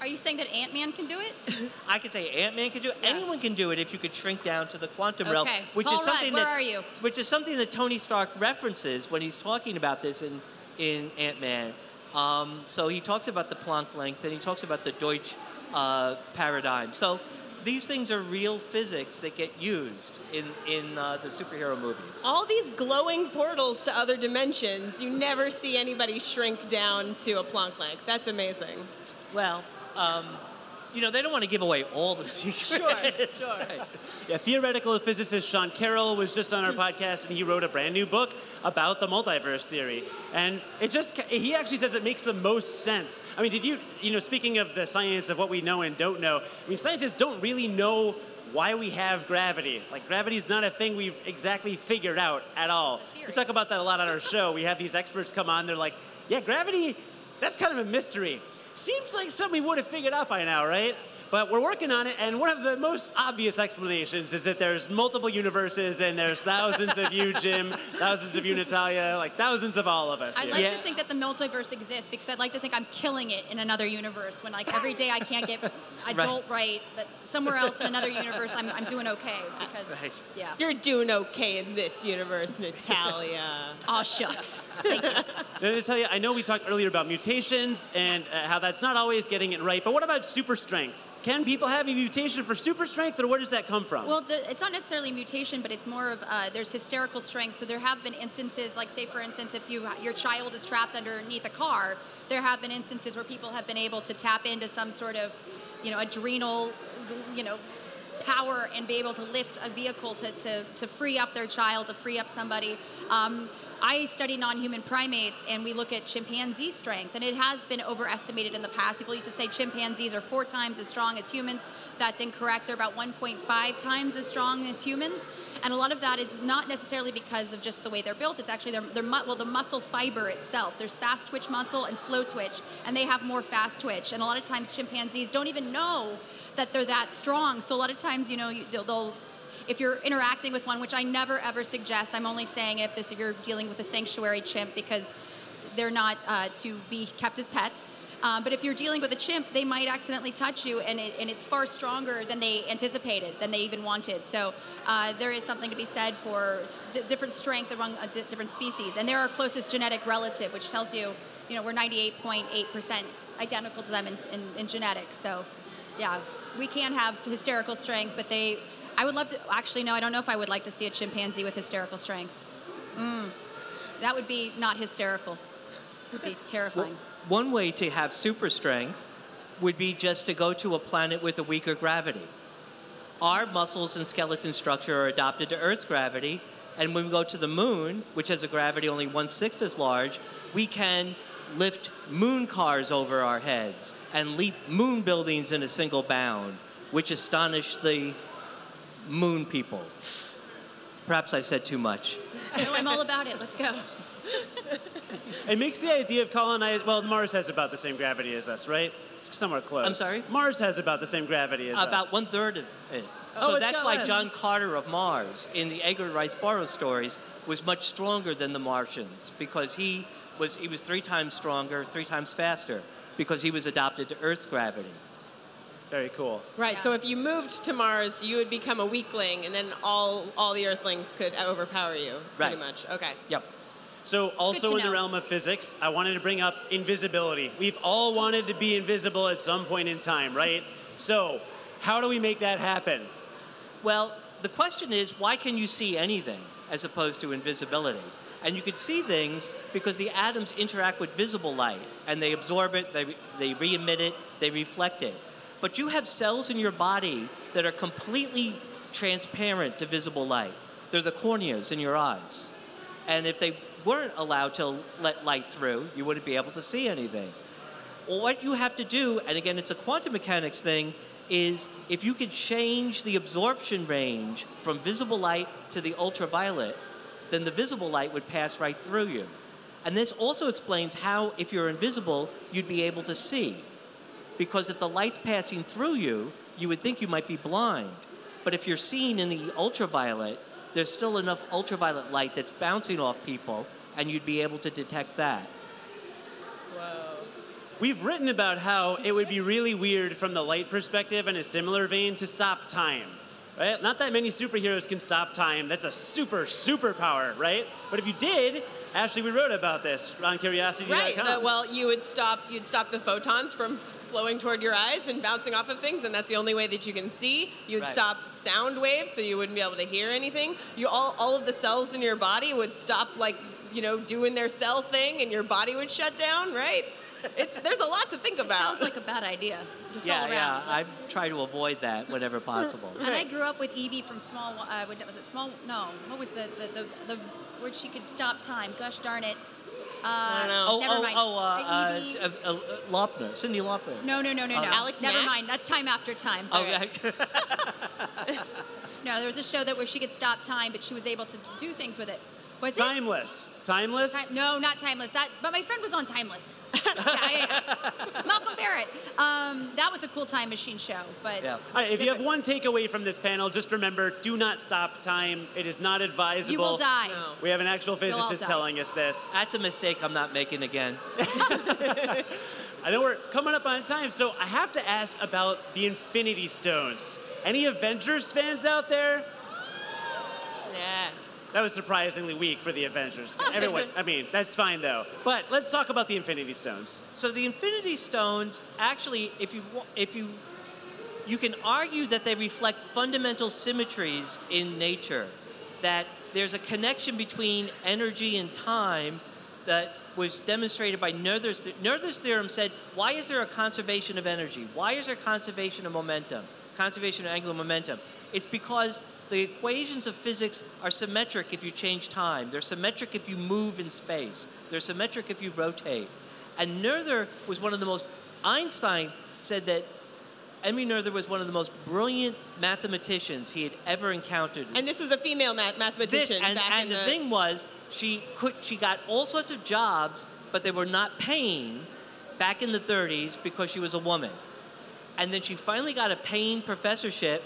Are you saying that Ant Man can do it?
I could say Ant-Man can do it. Anyone can do it if you could shrink down to the quantum realm, which
Paul
is something
Rudd, where
that
are you?
which is something that Tony Stark references when he's talking about this in in Ant-Man. Um, so he talks about the Planck length and he talks about the Deutsch uh, paradigm. So these things are real physics that get used in in uh, the superhero movies.
All these glowing portals to other dimensions, you never see anybody shrink down to a Planck length. That's amazing.
Well, um, You know, they don't want to give away all the secrets.
Sure, sure. Yeah, theoretical physicist Sean Carroll was just on our podcast, and he wrote a brand new book about the multiverse theory. And it just, he actually says it makes the most sense. I mean, did you, you know, speaking of the science of what we know and don't know, I mean, scientists don't really know why we have gravity. Like, gravity is not a thing we've exactly figured out at all. We talk about that a lot on our show. We have these experts come on, they're like, yeah, gravity, that's kind of a mystery. Seems like something we would have figured out by now, right? But we're working on it, and one of the most obvious explanations is that there's multiple universes, and there's thousands of you, Jim, thousands of you, Natalia, like thousands of all of us.
I'd
here.
like to think that the multiverse exists because I'd like to think I'm killing it in another universe when like every day I can't get adult right, but somewhere else in another universe I'm, I'm doing okay because
Right.
yeah.
You're doing okay in this universe, Natalia.
oh shucks. Thank you.
Now, Natalia, I know we talked earlier about mutations and uh, how that's not always getting it right, but what about super strength? Can people have a mutation for super strength, or where does that come from?
Well, the, it's not necessarily mutation, but it's more of uh, there's hysterical strength. So there have been instances, like say for instance, if you your child is trapped underneath a car, there have been instances where people have been able to tap into some sort of, you know, adrenal, you know, power and be able to lift a vehicle to, to, to free up their child, to free up somebody. Um, I study non-human primates, and we look at chimpanzee strength, and it has been overestimated in the past. People used to say chimpanzees are four times as strong as humans. That's incorrect. They're about 1.5 times as strong as humans, and a lot of that is not necessarily because of just the way they're built. It's actually their, their well, the muscle fiber itself. There's fast twitch muscle and slow twitch, and they have more fast twitch. And a lot of times, chimpanzees don't even know that they're that strong. So a lot of times, you know, they'll, they'll if you're interacting with one, which I never ever suggest, I'm only saying if this if you're dealing with a sanctuary chimp because they're not uh, to be kept as pets. Um, but if you're dealing with a chimp, they might accidentally touch you, and, it, and it's far stronger than they anticipated, than they even wanted. So uh, there is something to be said for different strength among uh, different species. And they're our closest genetic relative, which tells you, you know, we're 98.8% identical to them in, in, in genetics. So, yeah, we can have hysterical strength, but they, I would love to, actually, no, I don't know if I would like to see a chimpanzee with hysterical strength. Mm, that would be not hysterical. It would be terrifying.
One way to have super strength would be just to go to a planet with a weaker gravity. Our muscles and skeleton structure are adapted to Earth's gravity, and when we go to the moon, which has a gravity only one sixth as large, we can lift moon cars over our heads and leap moon buildings in a single bound, which astonish the moon people. Perhaps I've said too much.
no, I'm all about it. Let's go.
It makes the idea of colonizing. Well, Mars has about the same gravity as us, right? It's somewhere close.
I'm sorry?
Mars has about the same gravity as us.
About one third of it.
Oh,
So
it's
that's why
less.
John Carter of Mars in the Edgar Rice Burroughs stories was much stronger than the Martians because he was he was three times stronger, three times faster because he was adapted to Earth's gravity.
Very cool.
Right. So if you moved to Mars, you would become a weakling, and then all all the Earthlings could overpower you.
Right.
Pretty much. Okay.
Yep.
So, also
to
in the realm of physics, I wanted to bring up invisibility. We've all wanted to be invisible at some point in time, right? So, how do we make that happen?
Well, the question is, why can you see anything as opposed to invisibility? And you could see things because the atoms interact with visible light and they absorb it, they, they re emit it, they reflect it. But you have cells in your body that are completely transparent to visible light. They're the corneas in your eyes. And if they weren't allowed to let light through, you wouldn't be able to see anything. What you have to do, and again, it's a quantum mechanics thing, is if you could change the absorption range from visible light to the ultraviolet, then the visible light would pass right through you. And this also explains how, if you're invisible, you'd be able to see. Because if the light's passing through you, you would think you might be blind. But if you're seeing in the ultraviolet, there's still enough ultraviolet light that's bouncing off people, and you'd be able to detect that.
We've written about how it would be really weird from the light perspective in a similar vein to stop time. Right? Not that many superheroes can stop time. That's a super superpower, right? But if you did, Ashley, we wrote about this on Curiosity.com.
Right. the- well, you would stop. You'd stop the photons from flowing toward your eyes and bouncing off of things, and that's the only way that you can see. You'd
Right.
stop sound waves, so you wouldn't be able to hear anything. You all all of the cells in your body would stop, like you know, doing their cell thing, and your body would shut down. Right. It's there's a lot to think about.
Sounds like a bad idea. Just
yeah,
all around.
yeah.
Let's-
I've tried to avoid that whenever possible.
And I grew up with Evie from Small. Uh, was it Small? No. What was the the, the, the where she could stop time? Gosh darn it. Uh,
Oh,
Never
oh,
mind.
oh, uh, uh, uh, uh, Laupner, Cyndi Lauper.
no, no, no, no,
uh,
no.
Alex
Never
Mack?
mind. That's time after time.
Oh,
All right.
yeah.
No, there was a show that where she could stop time, but she was able to do things with it. Was it?
Timeless. Timeless?
Ti- no, not Timeless. That, but my friend was on Timeless. yeah, yeah. Malcolm Barrett. Um, that was a cool time machine show, but
All right, if you have one takeaway from this panel, just remember do not stop time. It is not advisable.
You will die. No.
We have an actual physicist telling us this.
That's a mistake I'm not making again.
I know we're coming up on time, so I have to ask about the Infinity Stones. Any Avengers fans out there?
Yeah.
That was surprisingly weak for the Avengers. Everyone, I mean, that's fine though. But let's talk about the Infinity Stones.
So the Infinity Stones, actually, if you if you you can argue that they reflect fundamental symmetries in nature, that there's a connection between energy and time that was demonstrated by Noether's. The- Noether's theorem said, why is there a conservation of energy? Why is there conservation of momentum? Conservation of angular momentum. It's because the equations of physics are symmetric if you change time. They're symmetric if you move in space. They're symmetric if you rotate. And Noether was one of the most, Einstein said that Emmy Noether was one of the most brilliant mathematicians he had ever encountered.
And this was a female math-
This,
mathematician.
and, and
in
the, thing was, she could she got all sorts of jobs, but they were not paying back in the 30s because she was a woman. And then she finally got a paying professorship,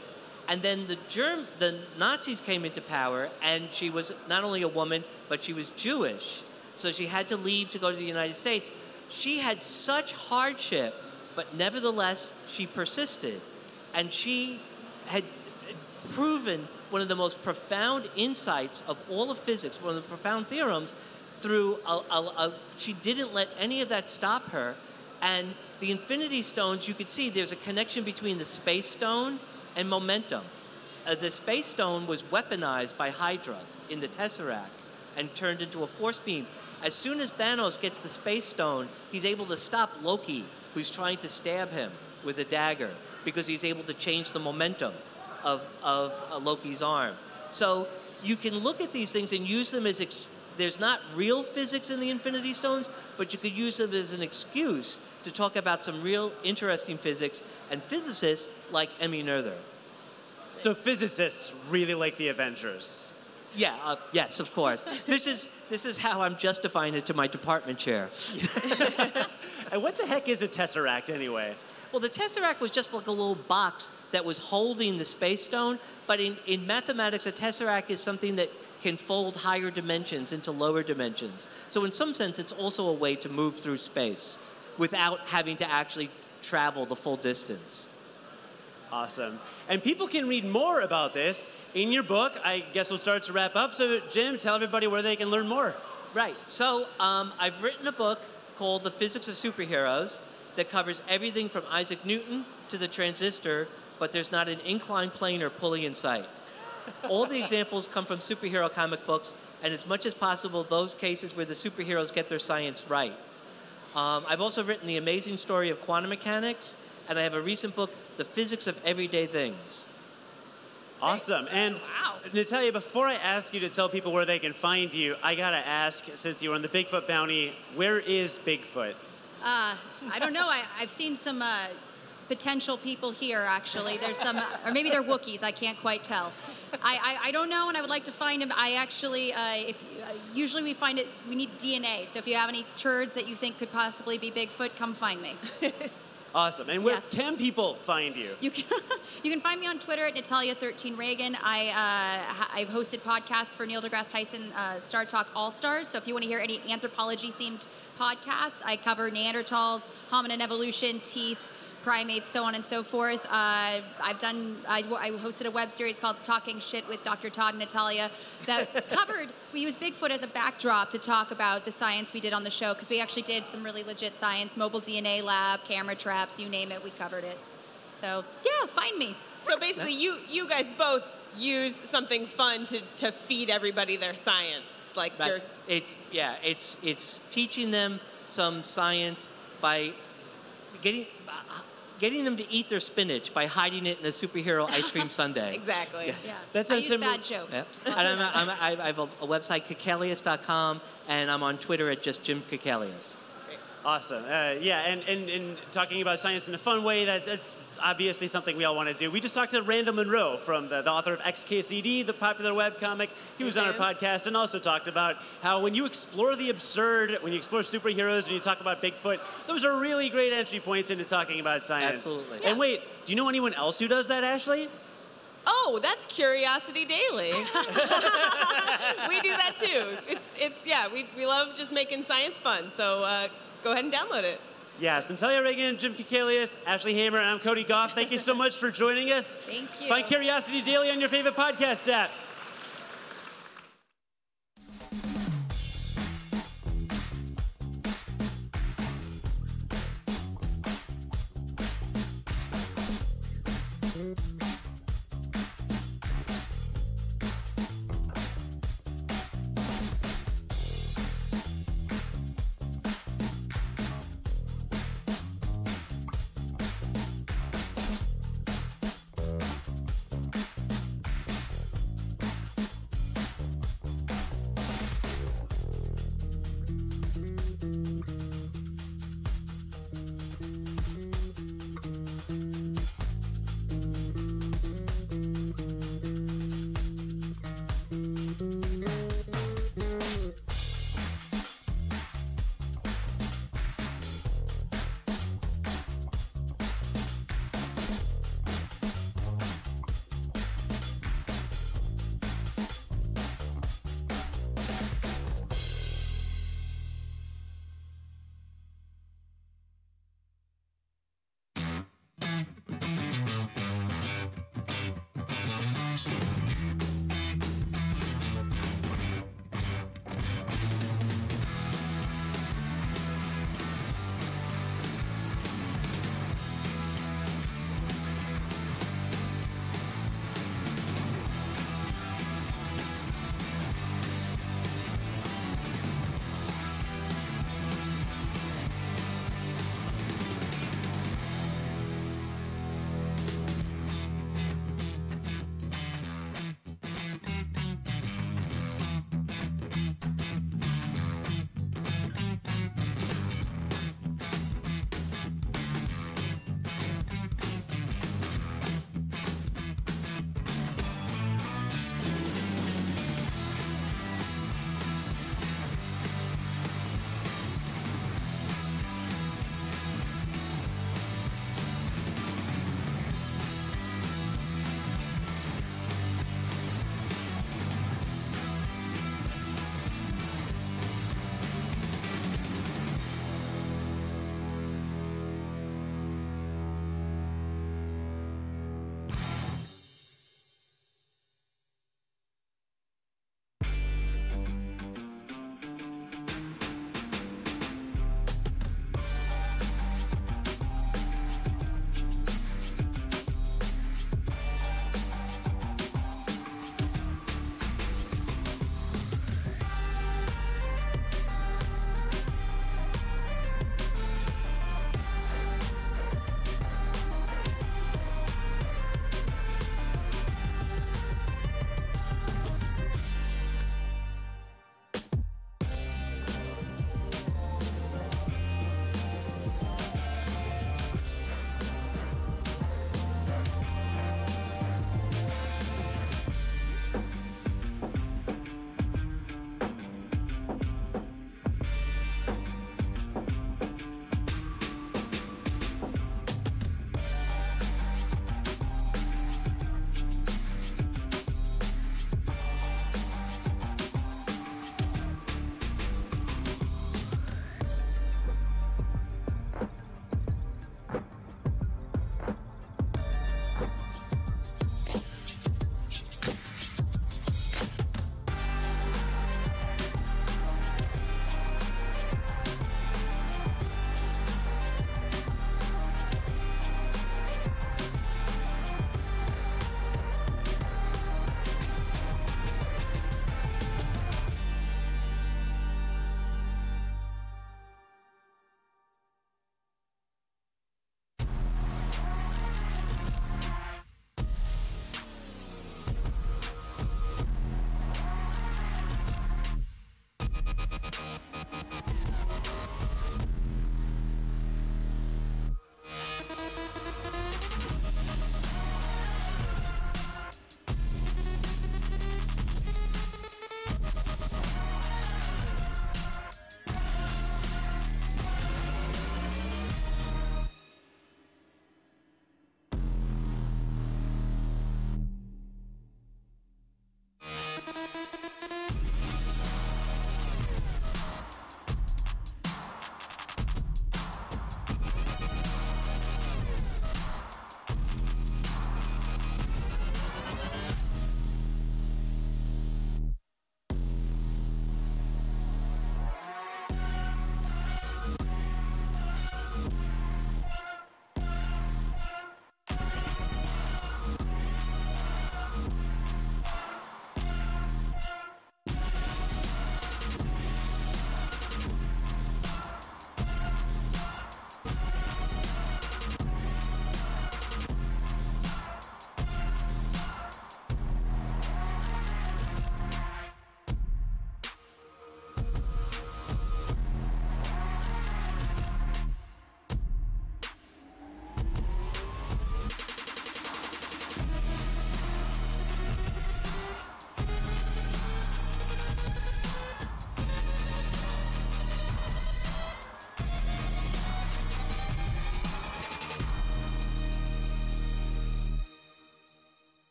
and then the Germ the Nazis came into power, and she was not only a woman, but she was Jewish. So she had to leave to go to the United States. She had such hardship, but nevertheless, she persisted. And she had proven one of the most profound insights of all of physics, one of the profound theorems, through a, a, a, she didn't let any of that stop her. And the Infinity Stones, you could see there's a connection between the Space Stone and momentum. Uh, the Space Stone was weaponized by Hydra in the Tesseract and turned into a force beam. As soon as Thanos gets the Space Stone, he's able to stop Loki, who's trying to stab him with a dagger, because he's able to change the momentum of, of uh, Loki's arm. So you can look at these things and use them as ex- there's not real physics in the Infinity Stones, but you could use them as an excuse to talk about some real interesting physics and physicists like Emmy Noether.
So physicists really like the Avengers.
Yeah, uh, yes, of course. this is this is how I'm justifying it to my department chair.
and what the heck is a tesseract anyway?
Well, the tesseract was just like a little box that was holding the space stone. But in, in mathematics, a tesseract is something that can fold higher dimensions into lower dimensions. So, in some sense, it's also a way to move through space without having to actually travel the full distance.
Awesome. And people can read more about this in your book. I guess we'll start to wrap up. So, Jim, tell everybody where they can learn more.
Right. So, um, I've written a book called The Physics of Superheroes that covers everything from Isaac Newton to the transistor, but there's not an inclined plane or pulley in sight. All the examples come from superhero comic books, and as much as possible, those cases where the superheroes get their science right. Um, I've also written The Amazing Story of Quantum Mechanics, and I have a recent book, The Physics of Everyday Things.
Awesome. And Natalia, before I ask you to tell people where they can find you, I gotta ask, since you were on the Bigfoot bounty, where is Bigfoot?
Uh, I don't know. I, I've seen some uh, potential people here, actually. There's some, or maybe they're Wookiees. I can't quite tell. I, I, I don't know, and I would like to find him. I actually, uh, if usually we find it, we need DNA. So if you have any turds that you think could possibly be Bigfoot, come find me.
Awesome. And where
Yes.
can people find you?
You can you can find me on Twitter at Natalia13 Reagan. I, uh, I've hosted podcasts for Neil deGrasse Tyson, uh, Star Talk All Stars. So if you want to hear any anthropology themed podcasts, I cover Neanderthals, hominin evolution, teeth. Primates, so on and so forth. Uh, I've done. I, I hosted a web series called "Talking Shit" with Dr. Todd and Natalia that covered. We used Bigfoot as a backdrop to talk about the science we did on the show because we actually did some really legit science, mobile DNA lab, camera traps, you name it, we covered it. So yeah, find me.
So basically, you you guys both use something fun to, to feed everybody their science. Like
Right. It's yeah, it's it's teaching them some science by getting uh, getting them to eat their spinach by hiding it in a superhero ice cream sundae.
exactly.
Yes.
Yeah.
That
I
sounds
use
simple.
bad jokes.
Yeah. And I'm. I'm, I have a, a website, Kakalios.com, and I'm on Twitter at just Jim Kakalios.
Awesome. Uh, yeah, and, and, and talking about science in a fun way, that, that's obviously something we all want to do. We just talked to Randall Munroe from the, the author of XKCD, the popular webcomic. He was on our podcast and also talked about how when you explore the absurd, when you explore superheroes, when you talk about Bigfoot, those are really great entry points into talking about science.
Absolutely.
And wait, do you know anyone else who does that, Ashley?
Oh, that's Curiosity Daily. we do that too. It's it's yeah. We we love just making science fun. So uh, go ahead and download it.
Yes, Natalia Reagan, Jim Kakalios, Ashley Hamer, and I'm Cody Gough. Thank you so much for joining us.
Thank you.
Find Curiosity Daily on your favorite podcast app.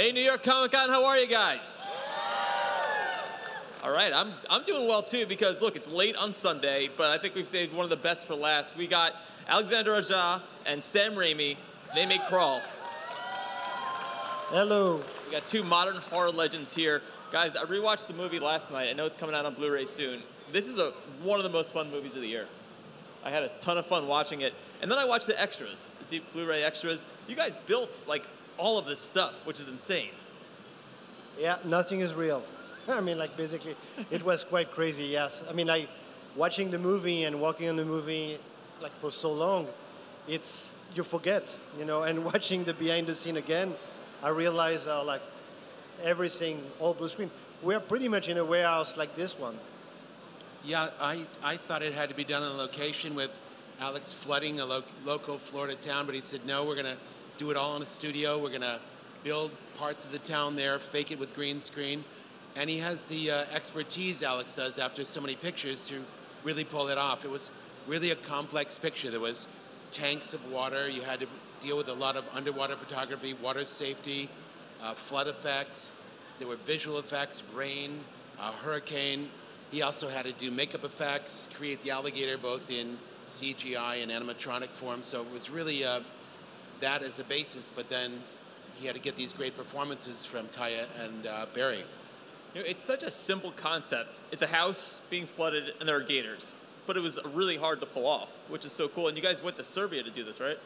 Hey, New York Comic Con, how are you guys? All right, I'm, I'm doing well too because look, it's late on Sunday, but I think we've saved one of the best for last. We got Alexandre Aja and Sam Raimi. They make Crawl.
Hello.
We got two modern horror legends here. Guys, I rewatched the movie last night. I know it's coming out on Blu-ray soon. This is a, one of the most fun movies of the year. I had a ton of fun watching it. And then I watched the extras, the Blu-ray extras. You guys built like all of this stuff, which is insane.
Yeah, nothing is real. I mean, like basically, it was quite crazy. Yes, I mean, like watching the movie and walking on the movie, like for so long, it's you forget, you know. And watching the behind the scene again, I realized how like everything all blue screen. We're pretty much in a warehouse like this one.
Yeah, I, I thought it had to be done on location with Alex flooding a lo- local Florida town, but he said, no, we're going to do it all in a studio. We're going to build parts of the town there, fake it with green screen. And he has the uh, expertise, Alex does, after so many pictures to really pull it off. It was really a complex picture. There was tanks of water. You had to deal with a lot of underwater photography, water safety, uh, flood effects. There were visual effects, rain, hurricane. He also had to do makeup effects, create the alligator both in CGI and animatronic form. So it was really uh, that as a basis, but then he had to get these great performances from Kaya and uh, Barry.
You know, it's such a simple concept. It's a house being flooded and there are gators, but it was really hard to pull off, which is so cool. And you guys went to Serbia to do this, right?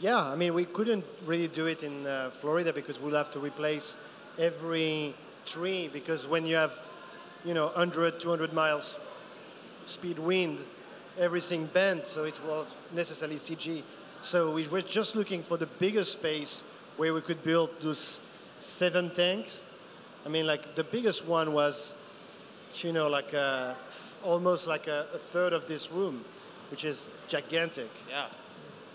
Yeah, I mean, we couldn't really do it in uh, Florida because we'll have to replace every tree because when you have, you know, 100, 200 miles speed wind, everything bent, so it was necessarily CG. So we were just looking for the bigger space where we could build those seven tanks. I mean, like the biggest one was, you know, like a, almost like a, a third of this room, which is gigantic.
Yeah.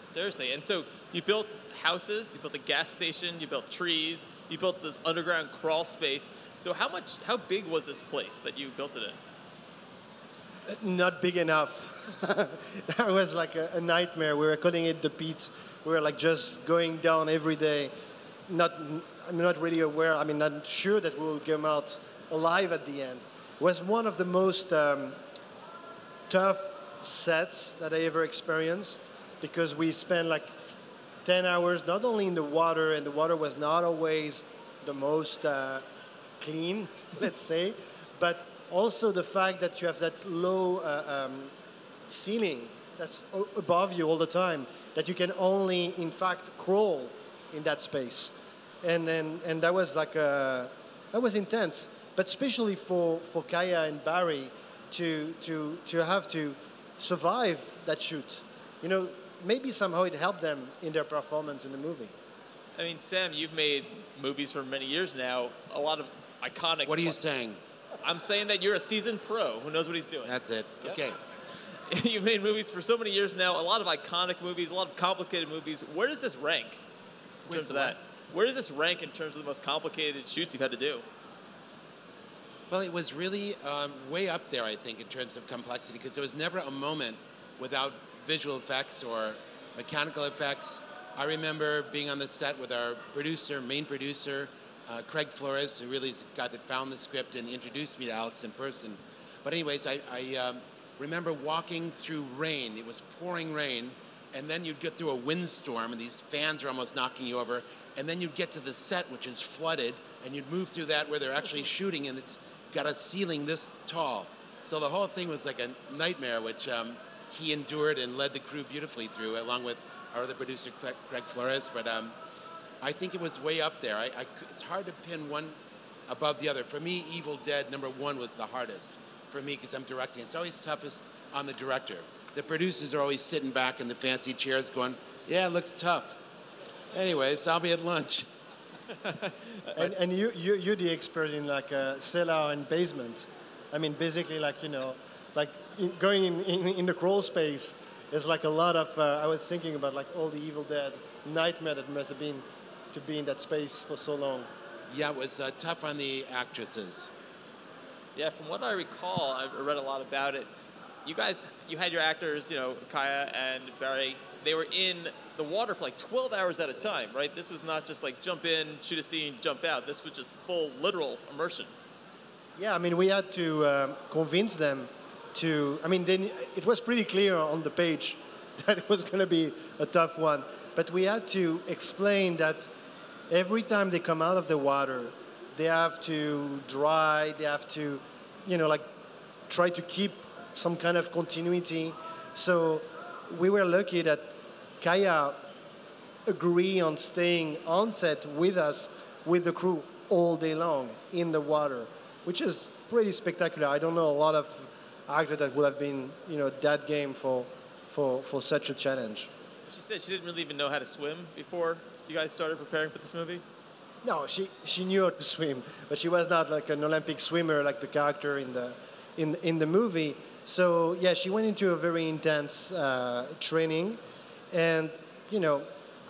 Seriously. And so you built houses, you built a gas station, you built trees, you built this underground crawl space. So how much, how big was this place that you built it in?
Not big enough. that was like a, a nightmare. We were calling it the pit. We were like just going down every day. Not, I'm not really aware. I mean, not sure that we'll come out alive at the end. It was one of the most um, tough sets that I ever experienced because we spent like 10 hours not only in the water, and the water was not always the most uh, clean, let's say, but also the fact that you have that low uh, um, ceiling that's o- above you all the time, that you can only, in fact, crawl in that space. And, and, and that was like, a, that was intense. But especially for, for Kaya and Barry to, to, to have to survive that shoot. You know, maybe somehow it helped them in their performance in the movie.
I mean, Sam, you've made movies for many years now, a lot of iconic.
What are you saying?
I'm saying that you're a seasoned pro who knows what he's doing.
That's it.
Yep.
Okay.
You've made movies for so many years now, a lot of iconic movies, a lot of complicated movies. Where does this rank in terms of that? Where does this rank in terms of the most complicated shoots you've had to do?
Well, it was really um, way up there, I think, in terms of complexity, because there was never a moment without visual effects or mechanical effects. I remember being on the set with our producer, main producer, uh, Craig Flores, who really is the guy that found the script and introduced me to Alex in person. But anyways, I, I um, remember walking through rain. It was pouring rain, and then you'd get through a windstorm, and these fans are almost knocking you over. And then you'd get to the set, which is flooded, and you'd move through that where they're actually shooting, and it's got a ceiling this tall. So the whole thing was like a nightmare, which um, he endured and led the crew beautifully through, along with our other producer, Craig Craig Flores. But um, I think it was way up there. I, I it's hard to pin one above the other. For me, Evil Dead number one was the hardest for me because I'm directing. It's always toughest on the director. The producers are always sitting back in the fancy chairs going, yeah, it looks tough. Anyways, I'll be at lunch.
and and you, you, you're the expert in like uh, cellar and basement. I mean, basically, like, you know, like in, going in, in, in the crawl space is like a lot of, uh, I was thinking about like all the Evil Dead nightmare that must have been to be in that space for so long.
Yeah, it was uh, tough on the actresses.
Yeah, from what I recall, I read a lot about it. You guys, you had your actors, you know, Kaya and Barry. They were in the water for like 12 hours at a time, right? This was not just like jump in, shoot a scene, jump out. This was just full literal immersion.
Yeah, I mean, we had to uh, convince them to. I mean, then it was pretty clear on the page that it was going to be a tough one. But we had to explain that every time they come out of the water, they have to dry, they have to, you know, like try to keep some kind of continuity. So we were lucky that Kaya agreed on staying on set with us, with the crew, all day long in the water, which is pretty spectacular. I don't know a lot of actors that would have been, you know, that game for, for, for such a challenge.
She said she didn't really even know how to swim before you guys started preparing for this movie.
No, she, she knew how to swim, but she was not like an Olympic swimmer like the character in the, in, in the movie. So, yeah, she went into a very intense uh, training. And, you know,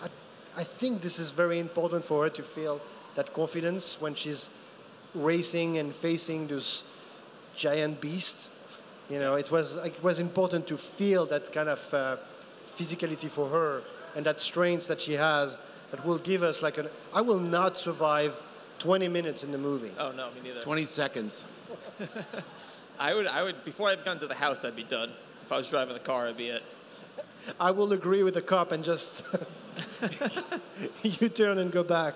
I, I think this is very important for her to feel that confidence when she's racing and facing those giant beasts. You know, it was, it was important to feel that kind of uh, physicality for her and that strength that she has that will give us like an. I will not survive 20 minutes in the movie.
Oh no, me neither.
20 seconds.
I would, I would, before I'd gone to the house, I'd be done. If I was driving the car, I'd be it.
I will agree with the cop and just you turn and go back.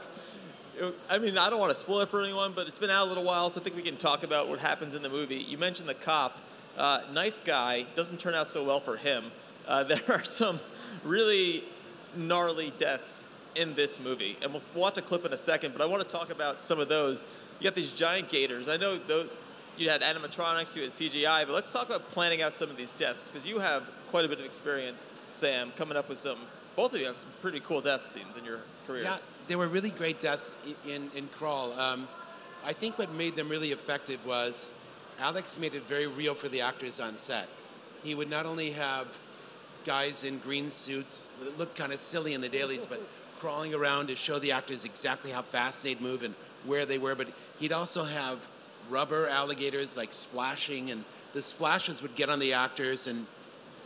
I mean, I don't want to spoil it for anyone, but it's been out a little while, so I think we can talk about what happens in the movie. You mentioned the cop. Uh, nice guy, doesn't turn out so well for him. Uh, there are some really gnarly deaths in this movie, and we'll watch a clip in a second, but I want to talk about some of those. You got these giant gators. I know those, you had animatronics, you had CGI, but let's talk about planning out some of these deaths, because you have quite a bit of experience, Sam, coming up with some, both of you have some pretty cool death scenes in your careers.
Yeah, there were really great deaths in, in Crawl. Um, I think what made them really effective was Alex made it very real for the actors on set. He would not only have guys in green suits that looked kind of silly in the dailies, but crawling around to show the actors exactly how fast they'd move and where they were. But he'd also have rubber alligators like splashing, and the splashes would get on the actors, and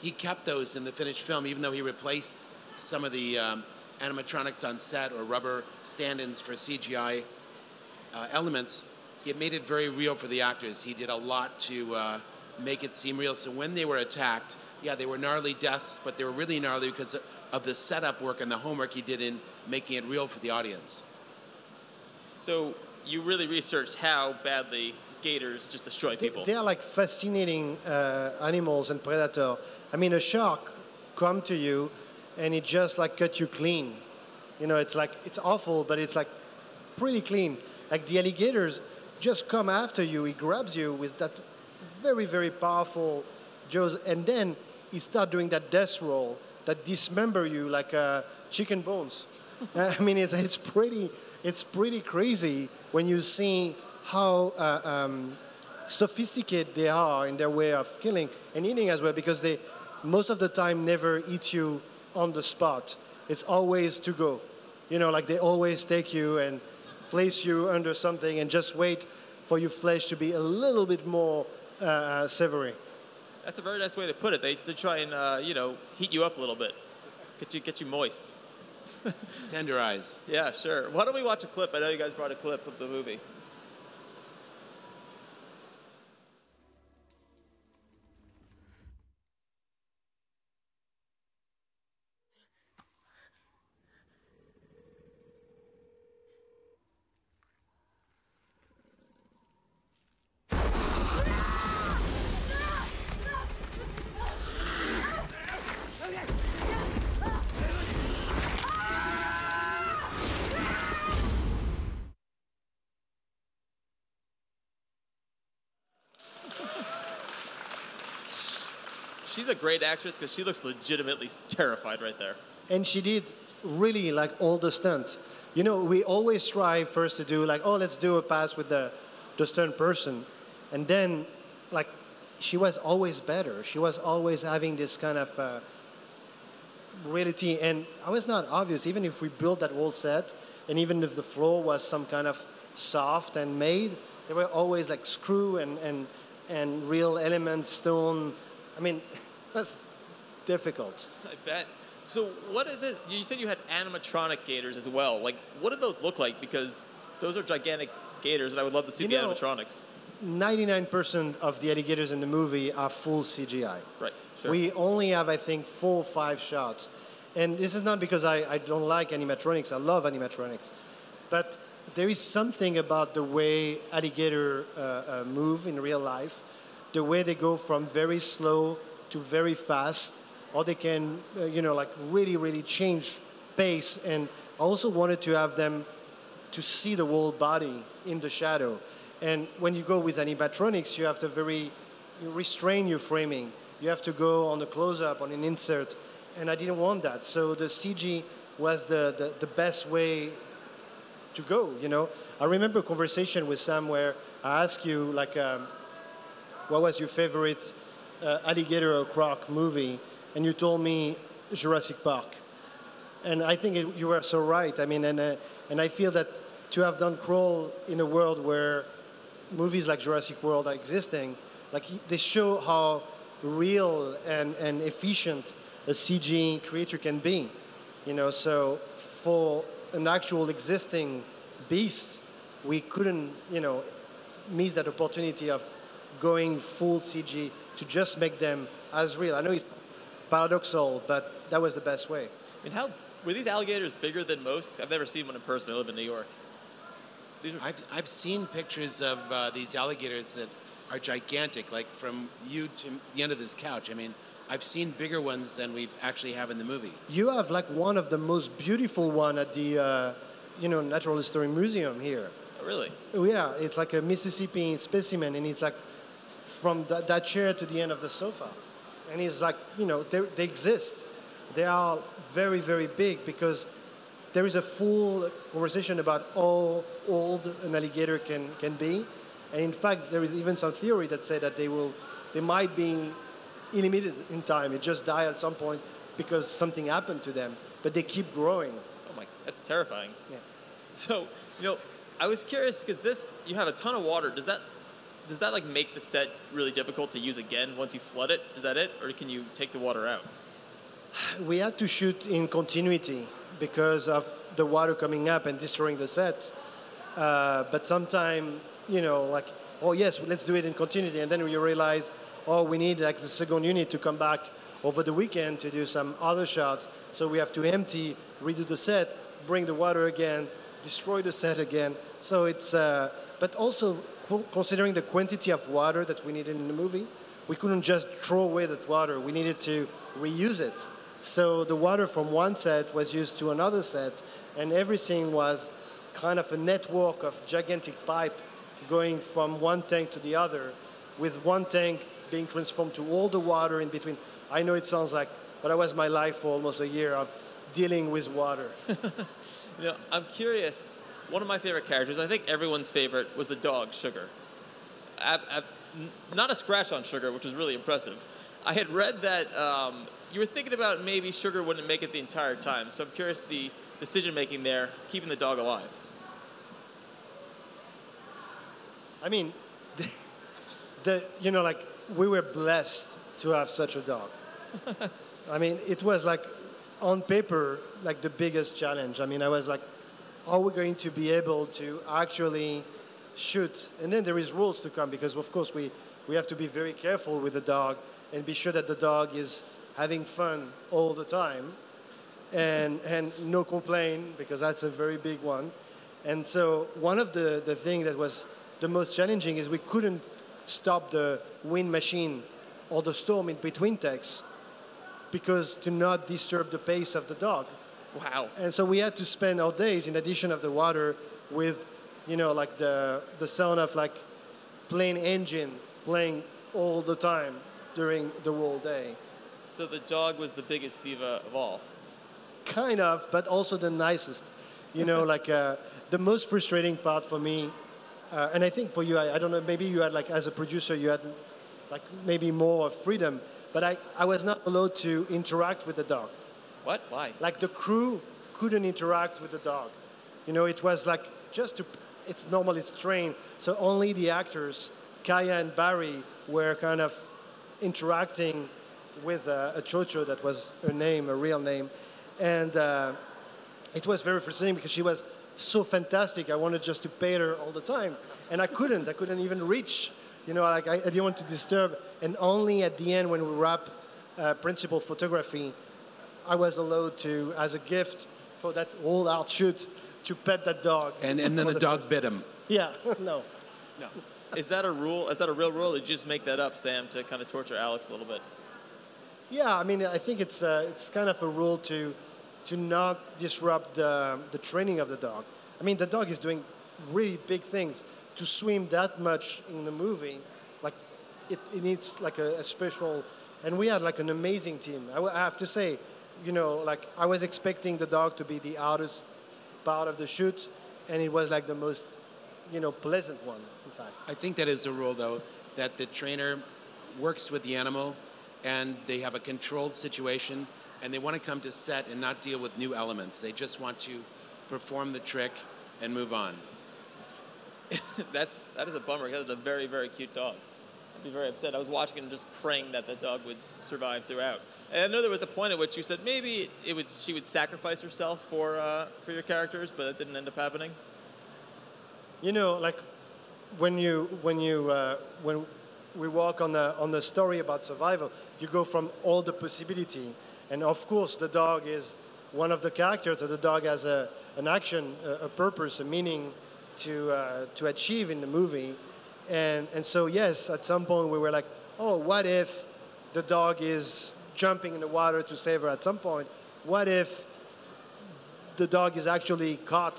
he kept those in the finished film, even though he replaced some of the um, animatronics on set or rubber stand-ins for CGI uh, elements. It made it very real for the actors. He did a lot to uh, make it seem real. So when they were attacked, yeah, they were gnarly deaths, but they were really gnarly because of the setup work and the homework he did in making it real for the audience.
So you really researched how badly gators just destroy
They,
people.
they are like fascinating uh, animals and predator. I mean, a shark come to you and it just like cut you clean. You know, it's like it's awful, but it's like pretty clean. Like the alligators just come after you. He grabs you with that very very powerful jaws, and then he start doing that death roll that dismember you like uh, chicken bones. I mean, it's it's pretty it's pretty crazy when you see how uh, um, sophisticated they are in their way of killing and eating as well, because they most of the time never eat you on the spot. It's always to go. You know, like they always take you and place you under something and just wait for your flesh to be a little bit more uh, savory.
That's a very nice way to put it. They, they try and, uh, you know, heat you up a little bit, get you, get you moist.
Tenderize.
Yeah, sure. Why don't we watch a clip? I know you guys brought a clip of the movie. She's a great actress because she looks legitimately terrified right there.
and she did really like all the stunts. You know, we always try first to do like, oh, let's do a pass with the, the stunt person, and then like she was always better. She was always having this kind of uh, reality, and it was not obvious. Even if we built that whole set, and even if the floor was some kind of soft and made, there were always like screw and and and real elements, stone. I mean, that's difficult.
I bet. So what is it? You said you had animatronic gators as well. Like, what do those look like? Because those are gigantic gators, and I would love to see
You
the
know-
animatronics.
99% of the alligators in the movie are full CGI.
Right. Sure.
We only have, I think, four or five shots. And this is not because I, I don't like animatronics, I love animatronics. But there is something about the way alligator uh, uh, move in real life, the way they go from very slow to very fast, or they can, uh, you know, like really, really change pace. And I also wanted to have them to see the whole body in the shadow. And when you go with animatronics, you have to very restrain your framing. You have to go on a close-up, on an insert, and I didn't want that. So the CG was the, the, the best way to go, you know. I remember a conversation with Sam where I asked you, like, um, what was your favorite uh, alligator or croc movie? And you told me Jurassic Park. And I think it, you were so right. I mean, and, uh, and I feel that to have done Crawl in a world where movies like Jurassic World are existing, like they show how real and, and efficient a CG creature can be. You know, so for an actual existing beast, we couldn't, you know, miss that opportunity of going full CG to just make them as real. I know it's paradoxal, but that was the best way.
I mean, how were these alligators bigger than most? I've never seen one in person. I live in New York. These are
I've, I've seen pictures of uh, these alligators that are gigantic, like from you to the end of this couch. I mean, I've seen bigger ones than we actually have in the movie.
You have like one of the most beautiful one at the, uh, you know, Natural History Museum here.
Oh, really?
Oh, yeah, it's like a Mississippi specimen, and it's like from that, that chair to the end of the sofa. And it's like, you know, they, they exist. They are very, very big because there is a full conversation about how old an alligator can, can be. And in fact, there is even some theory that say that they will, they might be unlimited in time. It just die at some point because something happened to them. But they keep growing.
Oh my, that's terrifying.
Yeah.
So, you know, I was curious because this, you have a ton of water. Does that, does that like make the set really difficult to use again once you flood it? Is that it, or can you take the water out?
We had to shoot in continuity because of the water coming up and destroying the set. Uh, but sometime, you know, like, oh yes, let's do it in continuity, and then we realize, oh, we need like the second unit to come back over the weekend to do some other shots. So we have to empty, redo the set, bring the water again, destroy the set again. So it's, uh, but also considering the quantity of water that we needed in the movie, we couldn't just throw away that water. We needed to reuse it. So the water from one set was used to another set, and everything was kind of a network of gigantic pipe going from one tank to the other, with one tank being transformed to all the water in between. I know it sounds like, but that was my life for almost a year of dealing with water.
You know, I'm curious. One of my favorite characters, I think everyone's favorite, was the dog Sugar. Ab- n- not a scratch on Sugar, which was really impressive. I had read that um, you were thinking about maybe Sugar wouldn't make it the entire time. So I'm curious the decision making there, keeping the dog alive.
I mean, the, the, you know, like we were blessed to have such a dog. I mean, it was like on paper, like the biggest challenge. I mean, I was like, are we going to be able to actually shoot? And then there is rules to come because, of course, we, we have to be very careful with the dog and be sure that the dog is having fun all the time and, and no complaint because that's a very big one. And so one of the, the things that was the most challenging is we couldn't stop the wind machine or the storm in between takes because to not disturb the pace of the dog.
Wow.
And so we had to spend our days, in addition of the water, with, you know, like the, the sound of like plane engine playing all the time during the whole day.
So the dog was the biggest diva of all.
Kind of, but also the nicest. You know, like uh, the most frustrating part for me, uh, and I think for you, I, I don't know, maybe you had like, as a producer, you had like maybe more of freedom, but I, I was not allowed to interact with the dog.
What? Why?
Like the crew couldn't interact with the dog. You know, it was like just to, it's normal, it's trained. So only the actors, Kaya and Barry, were kind of interacting with uh, a chocho that was her name, a real name, and uh, it was very frustrating because she was so fantastic. I wanted just to pay her all the time, and I couldn't. I couldn't even reach. You know, like I, I didn't want to disturb. And only at the end, when we wrap uh, principal photography, I was allowed to, as a gift for that whole art shoot, to pet that dog.
And, and then
for
the dog bit him.
Yeah, no.
No. Is that a rule? Is that a real rule? Or did you just make that up, Sam, to kind of torture Alex a little bit?
Yeah, I mean, I think it's uh, it's kind of a rule to to not disrupt the, the training of the dog. I mean, the dog is doing really big things. To swim that much in the movie, like it, it needs like a, a special. And we had like an amazing team. I, w- I have to say, you know, like I was expecting the dog to be the hardest part of the shoot, and it was like the most, you know, pleasant one. In fact.
I think that is a rule, though, that the trainer works with the animal and they have a controlled situation and they want to come to set and not deal with new elements. They just want to perform the trick and move on.
That's that is a bummer because it's a very very cute dog. Be very upset. I was watching it and just praying that the dog would survive throughout. And I know there was a point at which you said maybe it would she would sacrifice herself for uh, for your characters, but it didn't end up happening.
You know, like when you when you uh, when we work on the on the story about survival, you go from all the possibility, and of course the dog is one of the characters. The dog has a an action, a, a purpose, a meaning to uh, to achieve in the movie, and and so yes, at some point we were like, oh, what if the dog is jumping in the water to save her? At some point? What if the dog is actually caught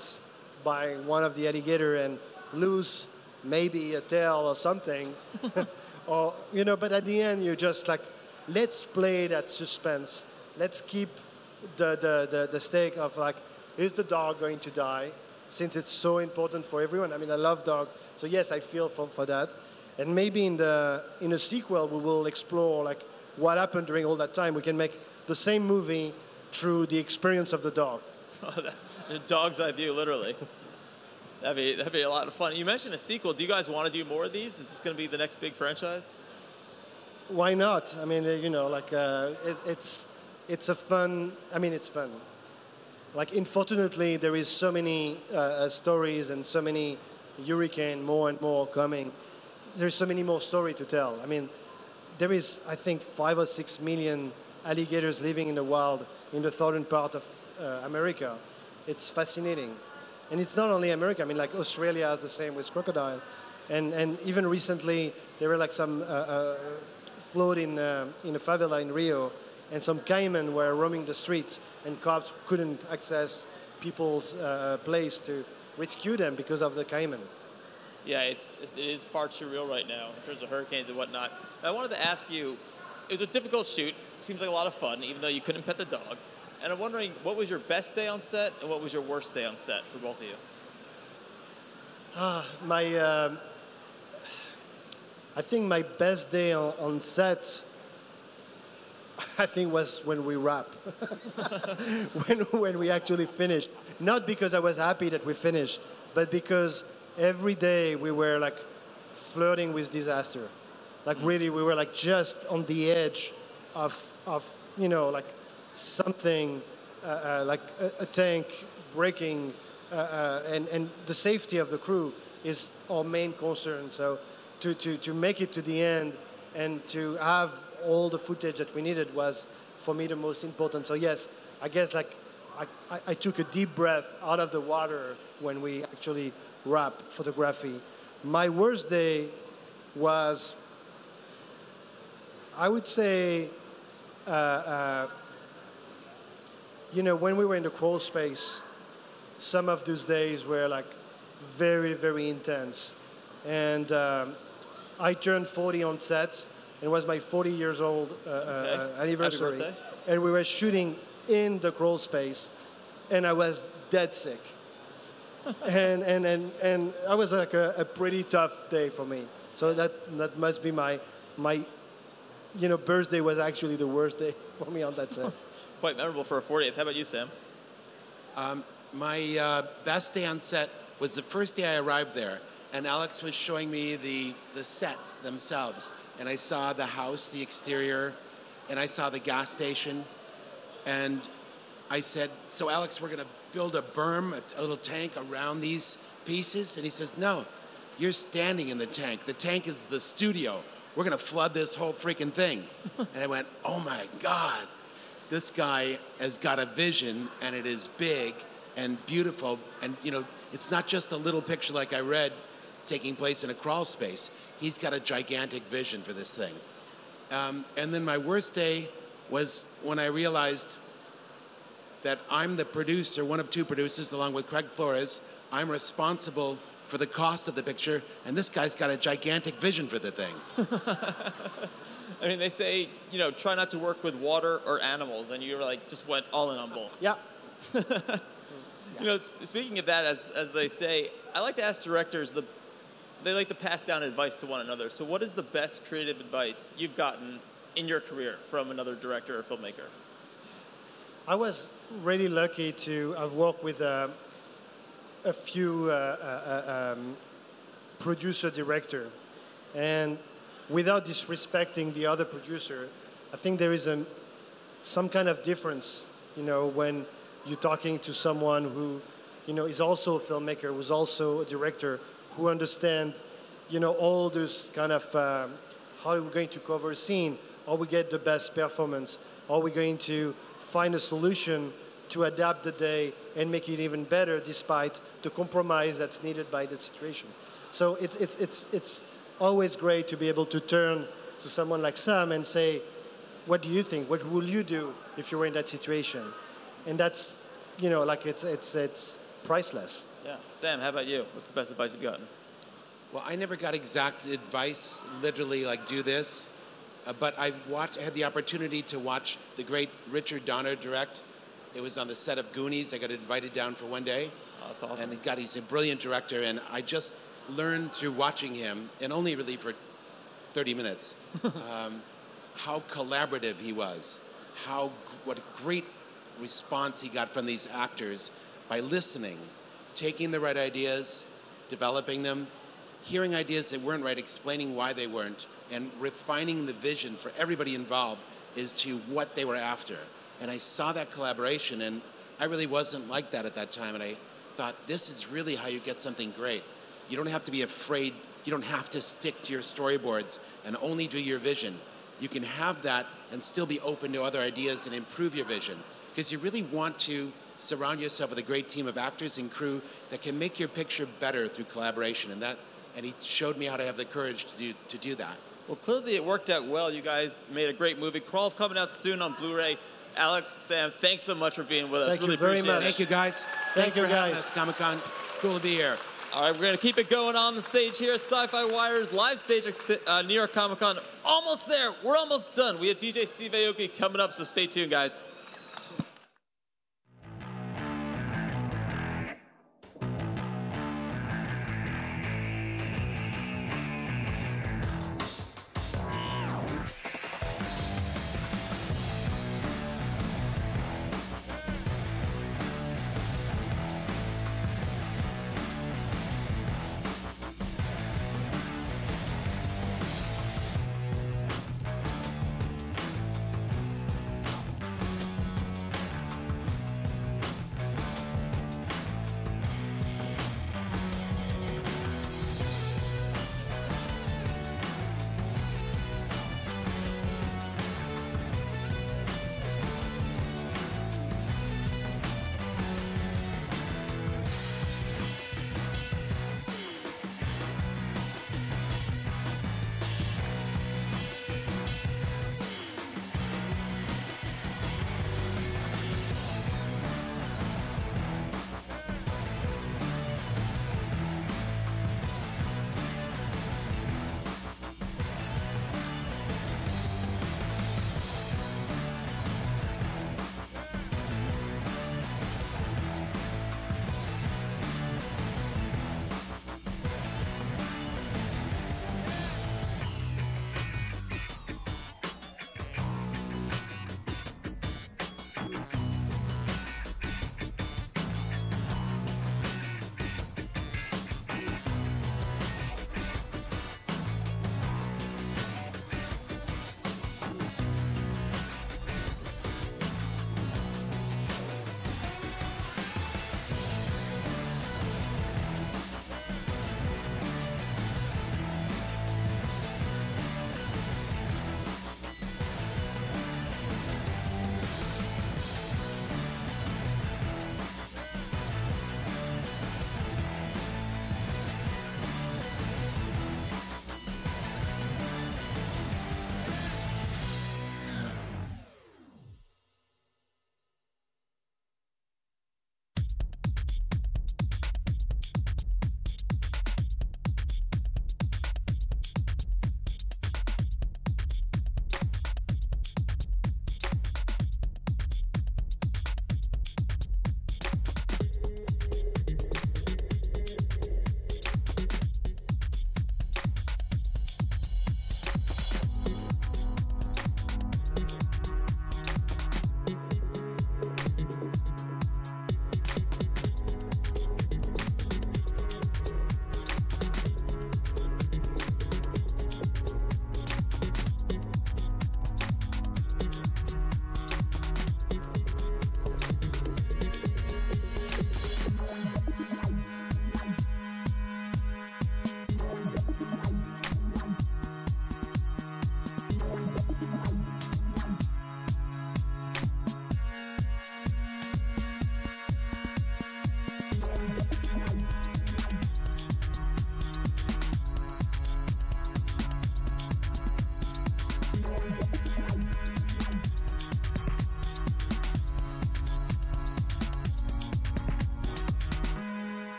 by one of the alligator and lose maybe a tail or something? Or you know but at the end you're just like let's play that suspense. Let's keep the, the, the, the stake of like is the dog going to die since it's so important for everyone i mean i love dog so yes i feel for, for that and maybe in the in a sequel we will explore like what happened during all that time we can make the same movie through the experience of the dog
the dog's eye view, literally. That'd be that'd be a lot of fun. You mentioned a sequel. Do you guys want to do more of these? Is this going to be the next big franchise?
why not? I mean, you know, like uh, it, it's it's a fun. I mean, it's fun. Like, unfortunately, there is so many uh, uh, stories and so many hurricane, more and more coming. There's so many more story to tell. I mean, there is, I think, five or six million alligators living in the wild in the southern part of uh, America. It's fascinating, and it's not only America. I mean, like Australia has the same with crocodile, and and even recently there were like some uh, uh, flood in uh, in a favela in Rio, and some caiman were roaming the streets, and cops couldn't access people's uh, place to rescue them because of the caiman.
Yeah, it's it is far too real right now in terms of hurricanes and whatnot. I wanted to ask you, it was a difficult shoot. Seems like a lot of fun, even though you couldn't pet the dog. And I'm wondering, what was your best day on set, and what was your worst day on set for both of you?
Ah, my, um I think my best day on, on set, I think was when we wrap, when when we actually finished. Not because I was happy that we finished, but because every day we were like flirting with disaster. Like really, we were like just on the edge of of you know like something uh, uh, like a, a tank breaking, uh, uh, and and the safety of the crew is our main concern. So to, to, to make it to the end and to have all the footage that we needed was for me the most important. So yes, I guess like I, I, took a deep breath out of the water when we actually wrap photography. My worst day was, I would say, uh, uh, you know, when we were in the crawl space, some of those days were like very, very intense. And um, I turned 40 on set. It was my 40 years old uh, uh, anniversary. And we were shooting in the crawl space. And I was dead sick. and, and, and, and that was like a, a pretty tough day for me. So that, that must be my, my, you know, birthday was actually the worst day for me on that set.
Quite memorable for a 40th. How about you, Sam?
Um, my uh, best day on set was the first day I arrived there, and Alex was showing me the, the sets themselves. And I saw the house, the exterior, and I saw the gas station, and I said, "So Alex, we're gonna build a berm, a, a little tank around these pieces," and he says, "No, you're standing in the tank. The tank is the studio. We're gonna flood this whole freaking thing." and I went, "Oh my God, this guy has got a vision, and it is big and beautiful, and you know, it's not just a little picture like I read." Taking place in a crawl space. He's got a gigantic vision for this thing. Um, and then my worst day was when I realized that I'm the producer, one of two producers, along with Craig Flores. I'm responsible for the cost of the picture, and this guy's got a gigantic vision for the thing.
I mean, they say, you know, try not to work with water or animals, and you were like, just went all in on both.
Yeah.
You know, speaking of that, as, as they say, I like to ask directors, the, they like to pass down advice to one another. So, what is the best creative advice you've gotten in your career from another director or filmmaker?
I was really lucky to have worked with uh, a few uh, uh, um, producer director, and without disrespecting the other producer, I think there is a some kind of difference, you know, when you're talking to someone who, you know, is also a filmmaker, who's also a director, who understand, you know, all those kind of um, how are we going to cover a scene, how we get the best performance, how are we going to find a solution to adapt the day and make it even better despite the compromise that's needed by the situation. So it's, it's, it's, it's always great to be able to turn to someone like Sam and say, what do you think? What will you do if you were in that situation? And that's, you know, like it's, it's, it's priceless.
Yeah. Sam, how about you? What's the best advice you've gotten?
Well, I never got exact advice, literally like do this, uh, but I watched. I had the opportunity to watch the great Richard Donner direct. It was on the set of Goonies. I got invited down for one day.
Oh, that's awesome.
And God, he's a brilliant director, and I just learned through watching him, and only really for 30 minutes, um, how collaborative he was, how what a great response he got from these actors by listening, taking the right ideas, developing them, hearing ideas that weren't right, explaining why they weren't, and refining the vision for everybody involved as to what they were after. And I saw that collaboration, and I really wasn't like that at that time. And I thought, this is really how you get something great. You don't have to be afraid, you don't have to stick to your storyboards and only do your vision. You can have that and still be open to other ideas and improve your vision. Because you really want to surround yourself with a great team of actors and crew that can make your picture better through collaboration. And that and he showed me how to have the courage to do to do that.
Well, clearly it worked out well. You guys made a great movie. Crawl's coming out soon on Blu-ray. Alex, Sam, thanks so much for being with us.
Thank
really
you very
appreciate
much.
it.
Thank you, guys.
Thank
Thanks
you,
for having us, Comic Con. It's cool to be here.
All right, we're going to keep it going on the stage here. SYFY WIRE's live stage at uh, New York Comic Con. Almost there. We're almost done. We have DJ Steve Aoki coming up, so stay tuned, guys.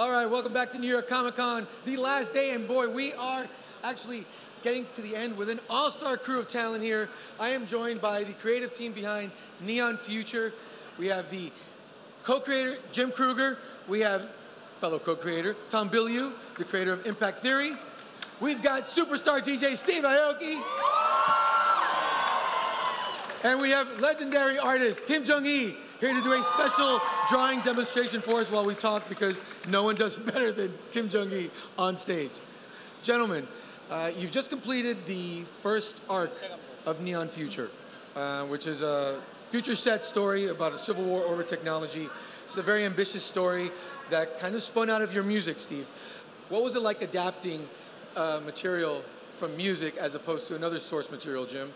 All right, welcome back to New York Comic Con, the last day, and boy, we are actually getting to the end with an all-star crew of talent here. I am joined by the creative team behind Neon Future. We have the co-creator Jim Krueger. We have fellow co-creator Tom Bilyeu, the creator of Impact Theory. We've got superstar DJ Steve Aoki. And we have legendary artist Kim Jung Gi here to do a special drawing demonstration for us while we talk because no one does better than Kim Jung Gi on stage. Gentlemen, uh, you've just completed the first arc of Neon Future, uh, which is a future set story about a Civil War over technology. It's a very ambitious story that kind of spun out of your music, Steve. What was it like adapting uh, material from music as opposed to another source material, Jim?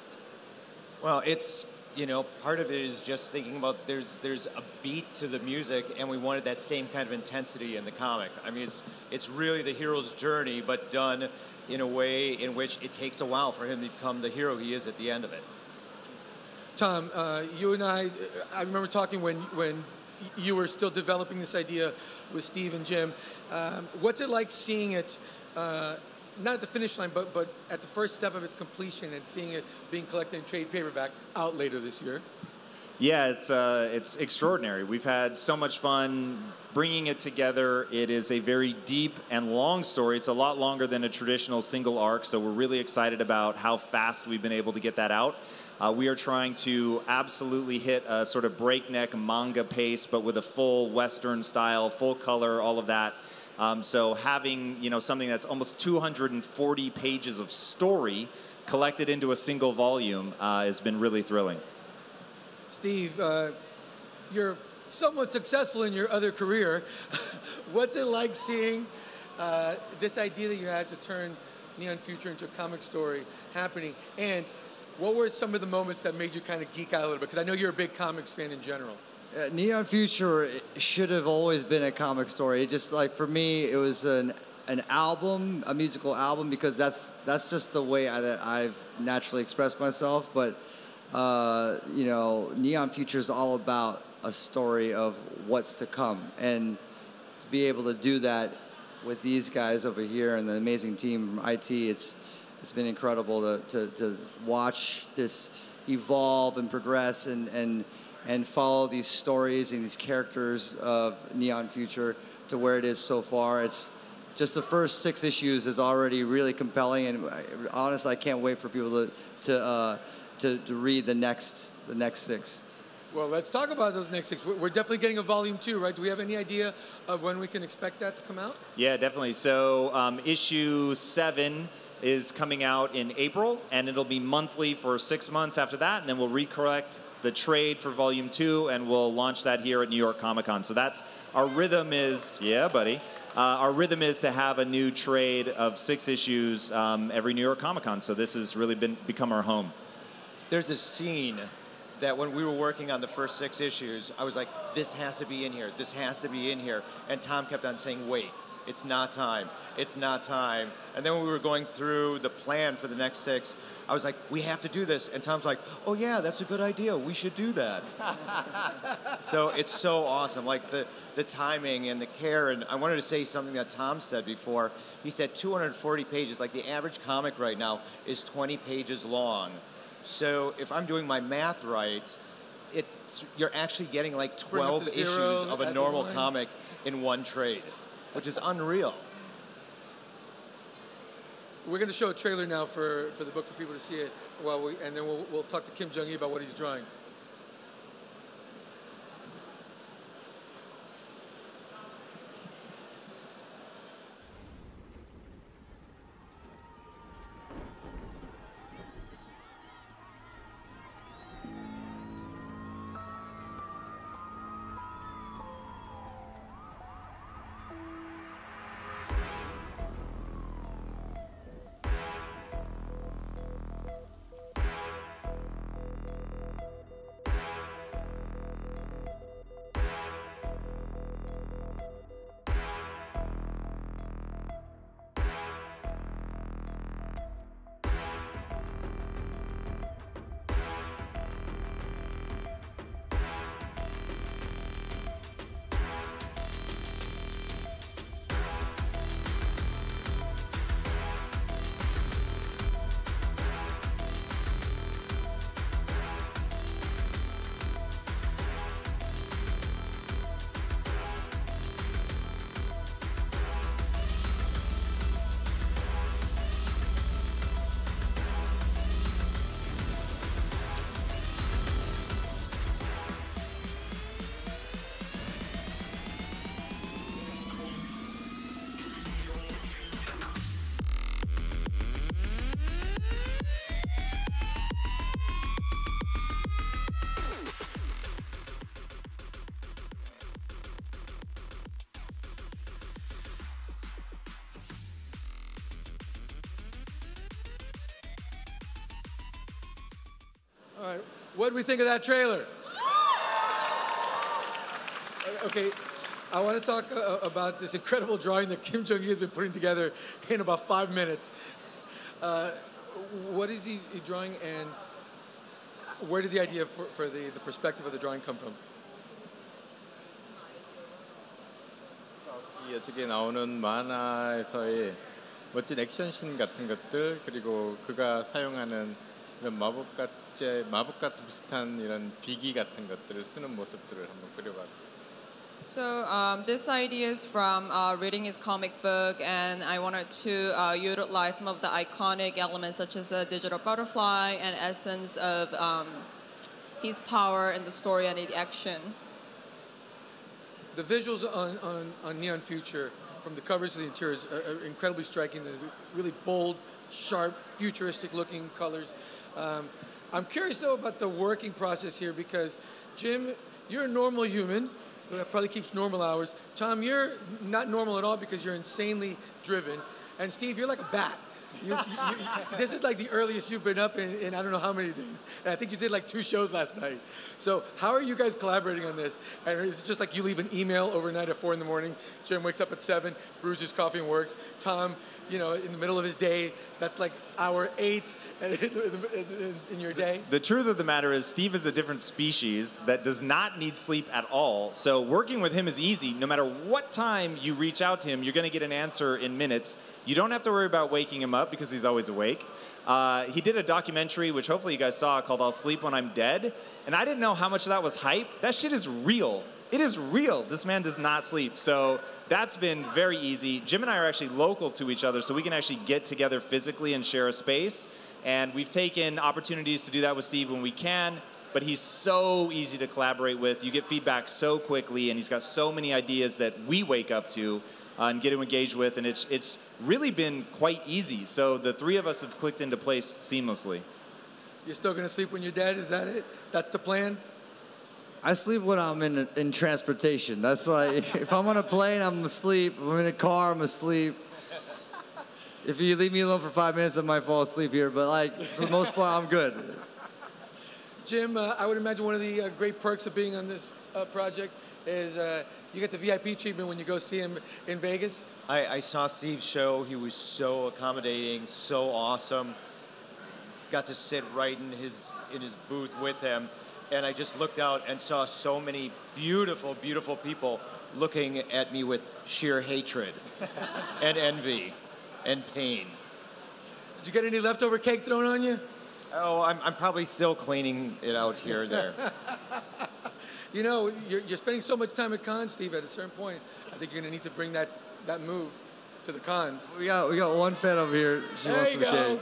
Well, it's you know part of it is just thinking about there's there's a beat to the music, and we wanted that same kind of intensity in the comic. I mean, it's it's really the hero's journey, but done in a way in which it takes a while for him to become the hero he is at the end of it.
Tom, uh, you and I, I remember talking when, when you were still developing this idea with Steve and Jim. Um, what's it like seeing it, uh, not at the finish line, but, but at the first step of its completion and seeing it being collected in trade paperback out later this year?
Yeah, it's uh, it's extraordinary. We've had so much fun bringing it together. It is a very deep and long story. It's a lot longer than a traditional single arc, so we're really excited about how fast we've been able to get that out. Uh, we are trying to absolutely hit a sort of breakneck manga pace, but with a full Western style, full color, all of that. Um, so having you know something that's almost 240 pages of story collected into a single volume uh, has been really thrilling.
Steve, uh, you're somewhat successful in your other career. What's it like seeing uh, this idea that you had to turn Neon Future into a comic story happening? And what were some of the moments that made you kind of geek out a little bit? Because I know you're a big comics fan in general.
Uh, Neon Future should have always been a comic story. It just like for me, it was an an album, a musical album, because that's that's just the way I, that I've naturally expressed myself. But uh, you know, Neon Future is all about a story of what's to come, and to be able to do that with these guys over here and the amazing team from IT, it's it's been incredible to, to, to watch this evolve and progress and, and and follow these stories and these characters of Neon Future to where it is so far. It's just the first six issues is already really compelling, and I, honestly, I can't wait for people to to, uh, to to read the next the next six.
Well, let's talk about those next six. We're definitely getting a volume two, right? Do we have any idea of when we can expect that to come out?
Yeah, definitely. So um, issue seven is coming out in April, and it'll be monthly for six months after that, and then we'll recorrect the trade for volume two, and we'll launch that here at New York Comic Con. So that's our rhythm is, yeah, buddy. Uh, our rhythm is to have a new trade of six issues um, every New York Comic Con. So this has really been become our home.
There's a scene that when we were working on the first six issues, I was like, this has to be in here, this has to be in here. And Tom kept on saying, wait, it's not time, it's not time. And then when we were going through the plan for the next six, I was like, we have to do this. And Tom's like, oh yeah, that's a good idea, we should do that. so it's so awesome, like the, the timing and the care. And I wanted to say something that Tom said before. He said 240 pages, like the average comic right now is 20 pages long. So if I'm doing my math right, it's you're actually getting like 12 issues of a normal comic in one trade, which is unreal.
We're going to show a trailer now for, for the book for people to see it, while we, and then we'll, we'll talk to Kim Jung Gi about what he's drawing. What do we think of that trailer? Okay, I want to talk uh, uh, about this incredible drawing that Kim Jung Gi has been putting together in about five minutes. Uh, what is he drawing, and where did the idea for, for the, the perspective of the drawing come from?
여쪽에 나오는 만화에서의 멋진 액션씬 같은 것들 그리고 그가 사용하는 이런 마법 같제 마법 같은 비슷한 이런 비기 같은 것들을 쓰는 모습들을 한번 그려봤어요.
So um, this idea is from uh, reading his comic book, and I wanted to uh, utilize some of the iconic elements such as a digital butterfly and essence of um, his power and the story and the action.
The visuals on, on, on Neon Future, from the covers to the interiors, are, are incredibly striking. They're really bold, sharp, futuristic looking colors. Um, I'm curious though about the working process here because, Jim, you're a normal human who probably keeps normal hours. Tom, you're not normal at all because you're insanely driven. And Steve, you're like a bat. You, you, this is like the earliest you've been up in, in I don't know how many days. And I think you did like two shows last night. So how are you guys collaborating on this? And is it just like you leave an email overnight at four in the morning? Jim wakes up at seven, brews his coffee and works. Tom, you know, in the middle of his day, that's like hour eight in, your day.
The truth of the matter is, Steve is a different species that does not need sleep at all. So working with him is easy. No matter what time you reach out to him, you're going to get an answer in minutes. You don't have to worry about waking him up because he's always awake. Uh, he did a documentary, which hopefully you guys saw, called I'll Sleep When I'm Dead. And I didn't know how much of that was hype. That shit is real. It is real. This man does not sleep. So that's been very easy. Jim and I are actually local to each other, so we can actually get together physically and share a space. And we've taken opportunities to do that with Steve when we can. But he's so easy to collaborate with. You get feedback so quickly, and he's got so many ideas that we wake up to uh, and get to engage with. And it's, it's really been quite easy. So the three of us have clicked into place seamlessly.
You're still going to sleep when you're dead? Is that it? That's the plan?
I sleep when I'm in in transportation. That's like if I'm on a plane, I'm asleep. If I'm in a car, I'm asleep. If you leave me alone for five minutes, I might fall asleep here. But like for the most part, I'm good.
Jim, uh, I would imagine one of the uh, great perks of being on this uh, project is uh, you get the VIP treatment when you go see him in Vegas.
I, I saw Steve's show. He was so accommodating, so awesome. Got to sit right in his in his booth with him, and I just looked out and saw so many beautiful, beautiful people looking at me with sheer hatred and envy and pain.
Did you get any leftover cake thrown on you?
Oh, I'm, I'm probably still cleaning it out here and there.
you know, you're, you're spending so much time at cons, Steve. At a certain point, I think you're going to need to bring that, that move to the cons.
We got we got one fan over here. She
There
wants
you
some
go.
cake.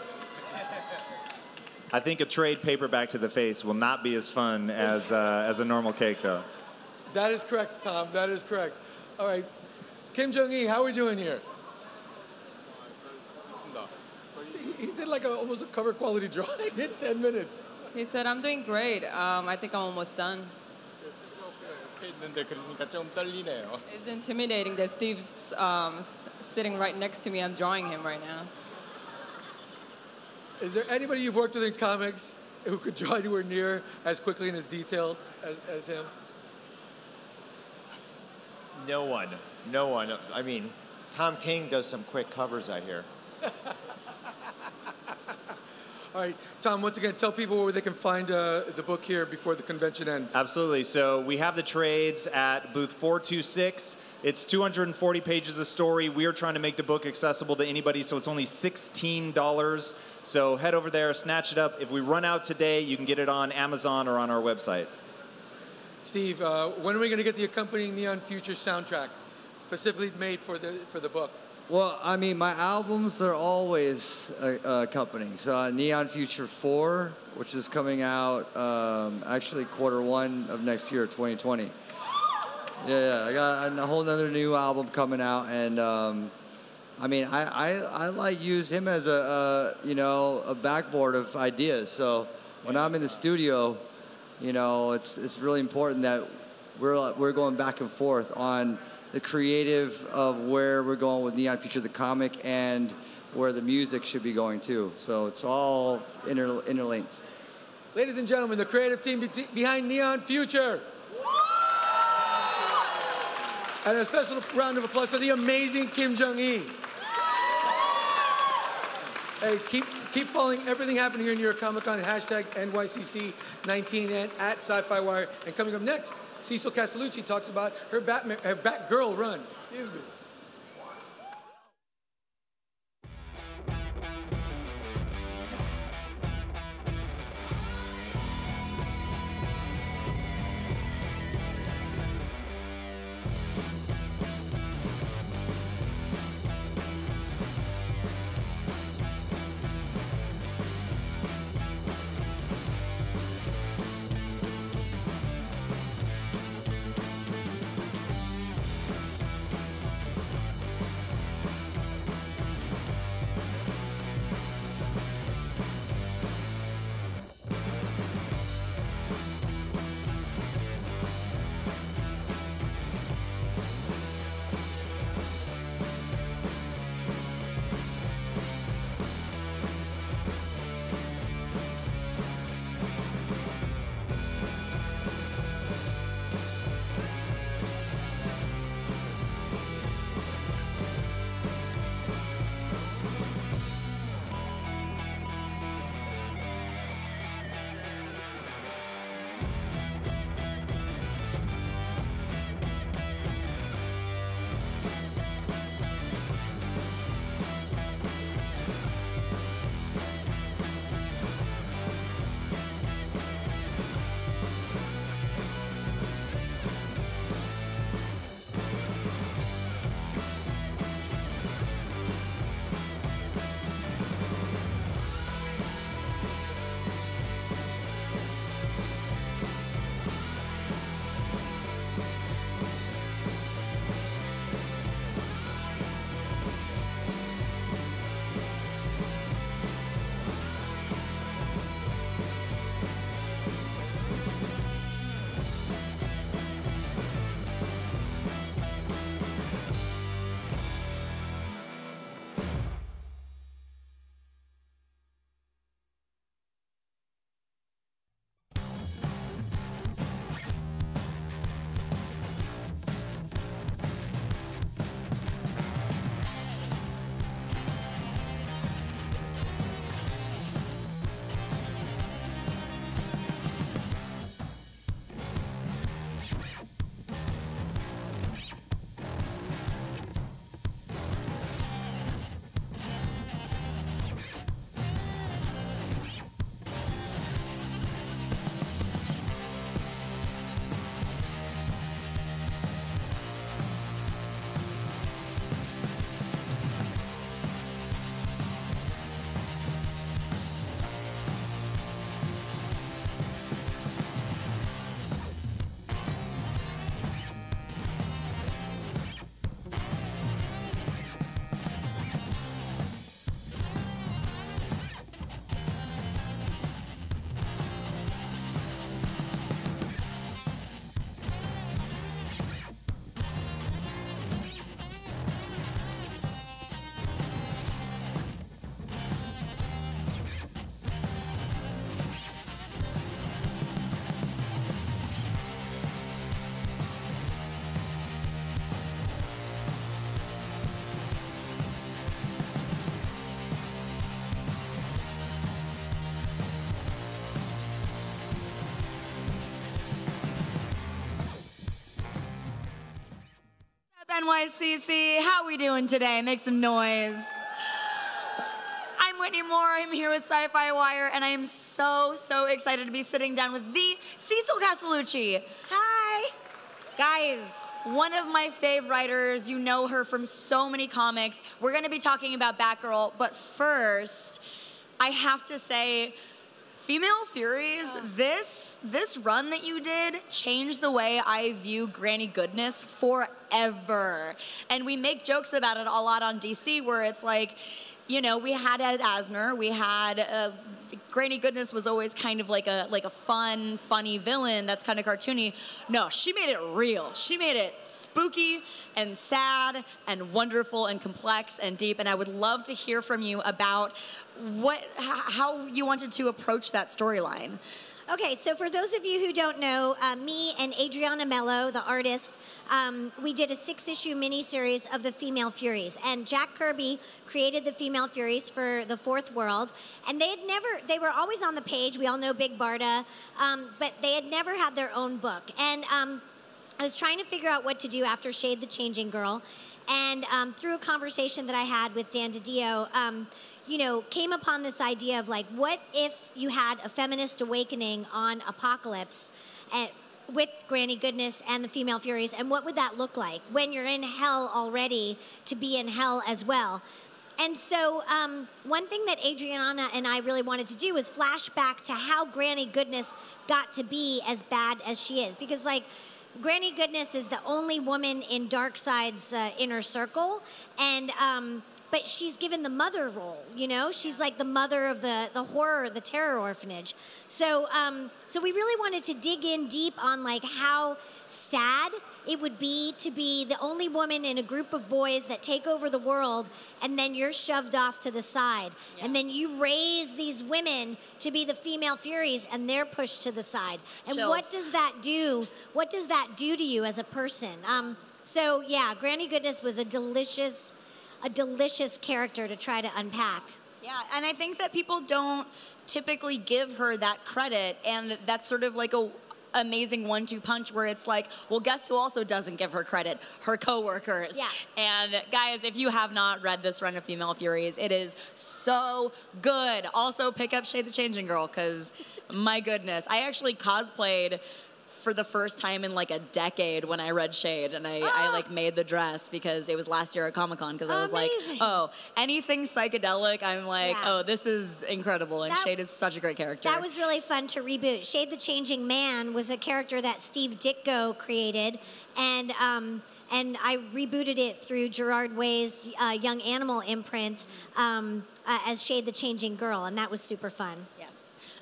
I think a trade paperback to the face will not be as fun as, uh, as a normal cake, though.
That is correct, Tom. That is correct. All right. Kim Jung Gi, how are we doing here? He did like a, almost a cover quality drawing in 10 minutes.
He said, I'm doing great. Um, I think I'm almost done. It's intimidating that Steve's um, sitting right next to me. I'm drawing him right now.
Is there anybody you've worked with in comics who could draw anywhere near as quickly and as detailed as, as him?
No one. No one. I mean, Tom King does some quick covers, I hear.
All right, Tom, once again, tell people where they can find uh, the book here before the convention ends.
Absolutely. So we have the trades at booth 426. It's 240 pages of story. We are trying to make the book accessible to anybody, so it's only $16. So head over there, snatch it up. If we run out today, you can get it on Amazon or on our website.
Steve, uh, when are we going to get the accompanying Neon Future soundtrack, specifically made for the for the book?
Well, I mean, my albums are always uh, uh, accompanying. So uh, Neon Future 4, which is coming out um, actually quarter one of next year, 2020. Yeah, yeah, I got a whole other new album coming out, and um, I mean, I, I, I like use him as a, a you know a backboard of ideas. So when I'm in the studio, you know, it's it's really important that we're we're going back and forth on the creative of where we're going with Neon Future the comic and where the music should be going too. So it's all inter, interlinked.
Ladies and gentlemen, the creative team be- behind Neon Future. And a special round of applause for the amazing Kim Jong E. Hey, keep keep following everything happening here in New York Comic Con. Hashtag NYCC19 and at SYFY WIRE. And coming up next, Cecil Castellucci talks about her Batman, her Batgirl run. Excuse me.
NYCC. How we doing today? Make some noise. I'm Whitney Moore. I'm here with SYFY WIRE, and I am so, so excited to be sitting down with the Cecil Castellucci. Hi. Guys, one of my fave writers. You know her from so many comics. We're going to be talking about Batgirl, but first, I have to say, Female Furies, oh. this this run that you did changed the way I view Granny Goodness forever. And we make jokes about it a lot on DC where it's like you know, we had Ed Asner, we had uh, Granny Goodness was always kind of like a like a fun, funny villain that's kind of cartoony. No, she made it real. She made it spooky and sad and wonderful and complex and deep. And I would love to hear from you about what how you wanted to approach that storyline.
Okay, so for those of you who don't know, uh, me and Adriana Melo, the artist, um, we did a six issue miniseries of the Female Furies. And Jack Kirby created the Female Furies for the Fourth World. And they had never, they were always on the page. We all know Big Barda, um, but they had never had their own book. And um, I was trying to figure out what to do after Shade the Changing Girl. And um, through a conversation that I had with Dan DiDio, um, you know, came upon this idea of like, what if you had a feminist awakening on Apokolips and, with Granny Goodness and the Female Furies, and what would that look like when you're in hell already to be in hell as well? And so, um, one thing that Adriana and I really wanted to do was flash back to how Granny Goodness got to be as bad as she is. Because, like, Granny Goodness is the only woman in Darkseid's uh, inner circle, and um, but she's given the mother role. You know, she's like the mother of the the horror, the terror orphanage. So, um, so we really wanted to dig in deep on like how sad it would be to be the only woman in a group of boys that take over the world, and then you're shoved off to the side, and then you raise these women to be the female furies, and they're pushed to the side. And what does that do? What does that do to you as a person? Um, so yeah, Granny Goodness was a delicious, a delicious character to try to unpack.
Yeah, and I think that people don't typically give her that credit, and that's sort of like a amazing one-two punch where it's like, well, guess who also doesn't give her credit? Her coworkers.
Yeah.
And guys, if you have not read this run of Female Furies, it is so good. Also, pick up Shade the Changing Girl because, my goodness, I actually cosplayed for the first time in like a decade when I read Shade, and I, I like made the dress because it was last year at Comic Con because I was like, oh, anything psychedelic, I'm like,
Yeah.
oh, this is incredible, and
That-
Shade is such a great character.
That was really fun to reboot. Shade the Changing Man was a character that Steve Ditko created, and um, and I rebooted it through Gerard Way's uh, Young Animal imprint um, uh, as Shade the Changing Girl, and that was super fun.
Yes.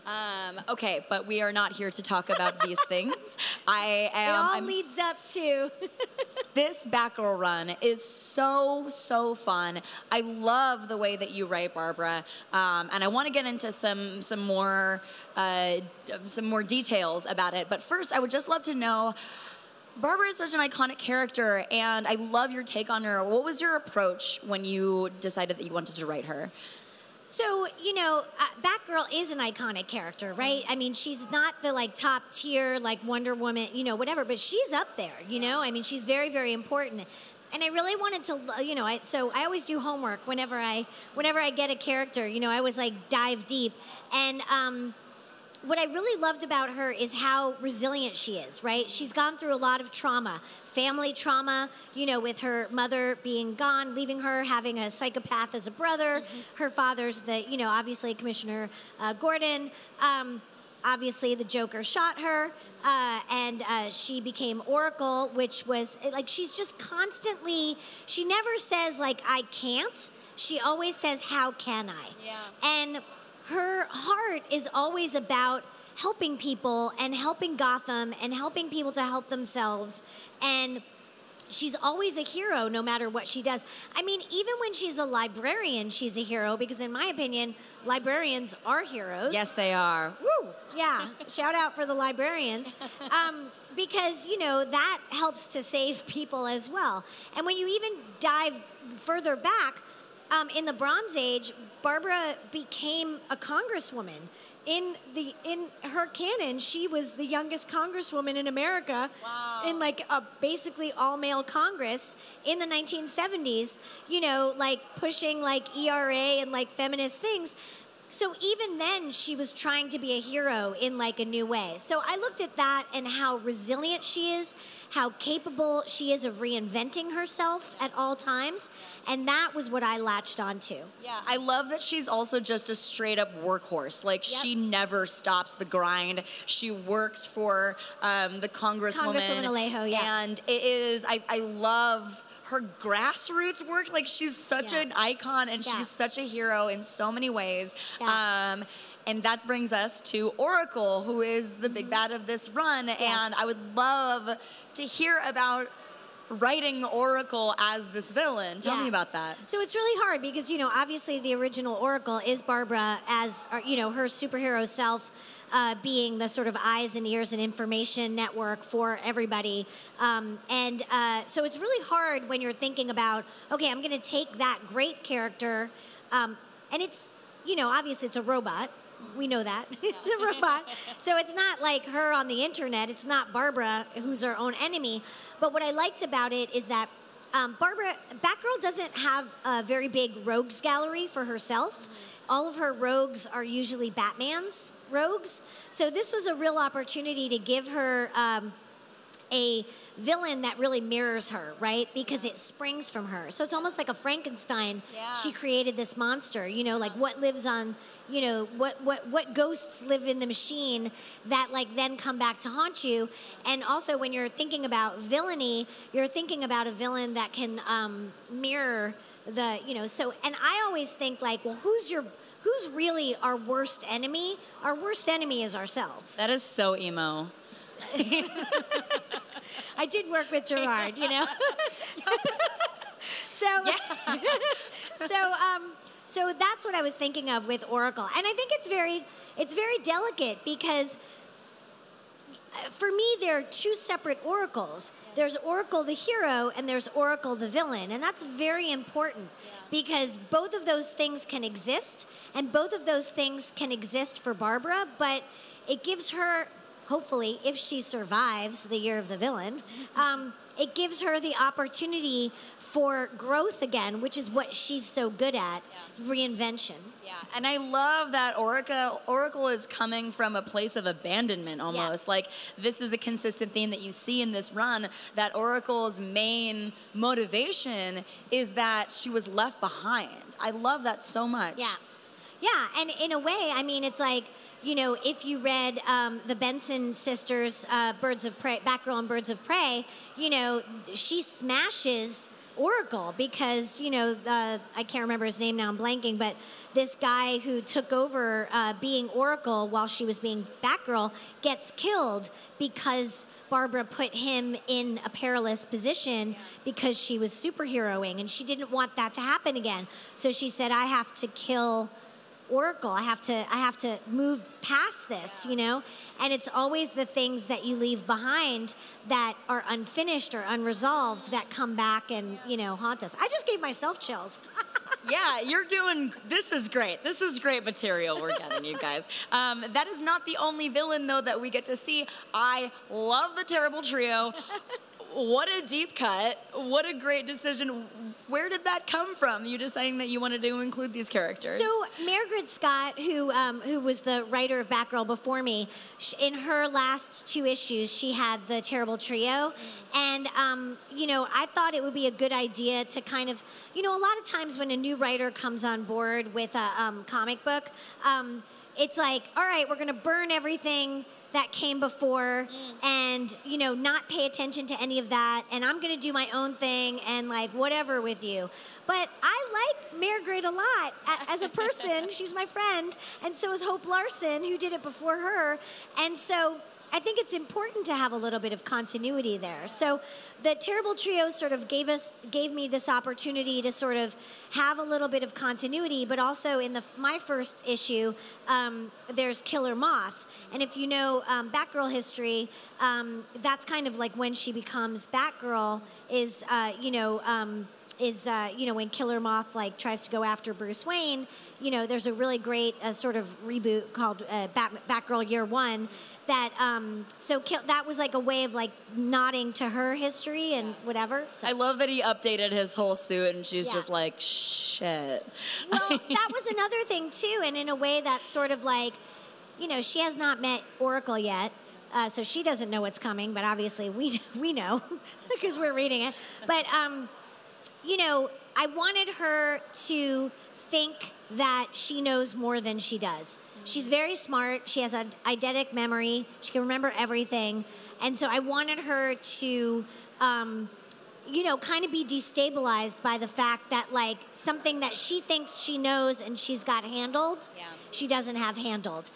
Um, okay, but we are not here to talk about these things. I am.
it all
I'm
leads up to.
this Batgirl run is so so fun. I love the way that you write, Barbara, um, and I want to get into some some more uh, some more details about it. But first, I would just love to know. Barbara is such an iconic character, and I love your take on her. What was your approach when you decided that you wanted to write her?
So, you know, uh, Batgirl is an iconic character, right? I mean, she's not the like top tier, like Wonder Woman, you know, whatever, but she's up there, you know? I mean, she's very, very important. And I really wanted to, you know, I, so I always do homework whenever I, whenever I get a character, you know, I was like dive deep. And, um, what I really loved about her is how resilient she is, right? She's gone through a lot of trauma, family trauma, you know, with her mother being gone, leaving her, having a psychopath as a brother. Her father's the, you know, obviously Commissioner uh, Gordon. Um, obviously, the Joker shot her. Uh, and uh, she became Oracle, which was like she's just constantly. She never says like I can't. She always says how can I?
Yeah.
And her heart is always about helping people and helping Gotham and helping people to help themselves. And she's always a hero no matter what she does. I mean, even when she's a librarian, she's a hero because, in my opinion, librarians are heroes.
Yes, they are.
Woo! Yeah, shout out for the librarians. Um, because, you know, that helps to save people as well. And when you even dive further back, um, in the Bronze Age, Barbara became a congresswoman. In the in her canon, she was the youngest congresswoman in America in like a basically all male Congress in the 1970s. You know, like pushing like ERA and like feminist things. So even then, she was trying to be a hero in like a new way. So I looked at that and how resilient she is, how capable she is of reinventing herself at all times, and that was what I latched onto.
Yeah, I love that she's also just a straight up workhorse. Like she never stops the grind. She works for um, the congresswoman.
Congresswoman Alejo, yeah.
And it is, I, I love her grassroots work. Like she's such
Yeah.
an icon and
Yeah.
she's such a hero in so many ways. Um, and that brings us to Oracle, who is the big bad of this run. And I would love to hear about writing Oracle as this villain. Tell
Yeah.
me about that.
So it's really hard because you know obviously the original Oracle is Barbara as uh, you know her superhero self. Uh, being the sort of eyes and ears and information network for everybody. Um, and uh, so it's really hard when you're thinking about, okay, I'm going to take that great character, um, and it's, you know, obviously it's a robot. We know that. it's a robot. So it's not like her on the internet. It's not Barbara, who's her own enemy. But what I liked about it is that um, Barbara, Batgirl doesn't have a very big rogues gallery for herself. All of her rogues are usually Batman's rogues. So this was a real opportunity to give her um, a villain that really mirrors her, right? Because it springs from her. So it's almost like a Frankenstein.
Yeah.
She created this monster, you know, like what lives on, you know, what what what ghosts live in the machine that like then come back to haunt you. And also when you're thinking about villainy, you're thinking about a villain that can um, mirror the, you know, so and I always think like, well, who's your who's really our worst enemy? Our worst enemy is ourselves.
That is so emo.
I did work with Gerard, you know. so, so, um, so that's what I was thinking of with Oracle, and I think it's very, it's very delicate because for me there are two separate oracles. There's Oracle the hero, and there's Oracle the villain, and that's very important because both of those things can exist, and both of those things can exist for Barbara, but it gives her hopefully, if she survives the year of the villain, um, it gives her the opportunity for growth again, which is what she's so good at reinvention.
Yeah, and I love that Oracle Oracle is coming from a place of abandonment almost. Like this is a consistent theme that you see in this run that Oracle's main motivation is that she was left behind. I love that so much.
Yeah. Yeah, and in a way, I mean, it's like, you know, if you read um, the Benson sisters, uh, Birds of Prey, Batgirl and Birds of Prey, you know, she smashes Oracle because, you know, I can't remember his name now, I'm blanking, but this guy who took over uh, being Oracle while she was being Batgirl gets killed because Barbara put him in a perilous position because she was superheroing and she didn't want that to happen again. So she said, I have to kill Oracle. I have to I have to move past this, you know? And it's always the things that you leave behind that are unfinished or unresolved that come back and, you know, haunt us. I just gave myself chills.
yeah, you're doing. This is great. This is great material we're getting, you guys. Um, that is not the only villain though that we get to see. I love the terrible trio. What a deep cut. What a great decision. Where did that come from? You deciding that you wanted to include these characters?
So Mairghread Scott, who um, who was the writer of Batgirl before me, in her last two issues, she had the terrible trio, and um, you know I thought it would be a good idea to kind of, you know, a lot of times when a new writer comes on board with a um, comic book, um, it's like, all right, we're going to burn everything that came before and you know not pay attention to any of that and i'm going to do my own thing and like whatever with you but i like Mairghread a lot as a person she's my friend and so is hope larson who did it before her and so I think it's important to have a little bit of continuity there. So the terrible trio sort of gave us gave me this opportunity to sort of have a little bit of continuity, but also in the my first issue, um, there's Killer Moth. And if you know um, Batgirl history, um, that's kind of like when she becomes Batgirl is, uh, you know, um, is uh, you know when Killer Moth like tries to go after Bruce Wayne. You know, there's a really great uh, sort of reboot called uh, Bat- Batgirl Year One. That um, so Kill- that was like a way of like nodding to her history and whatever. So.
I love that he updated his whole suit and she's
Yeah.
just like, shit.
Well, that was another thing too, and in a way that's sort of like, you know, she has not met Oracle yet, uh, so she doesn't know what's coming. But obviously, we we know because we're reading it. But um, you know, I wanted her to think that she knows more than she does. She's very smart. She has an eidetic memory. She can remember everything, and so I wanted her to. Um, you know, kind of be destabilized by the fact that like something that she thinks she knows and she's got handled, she doesn't have handled.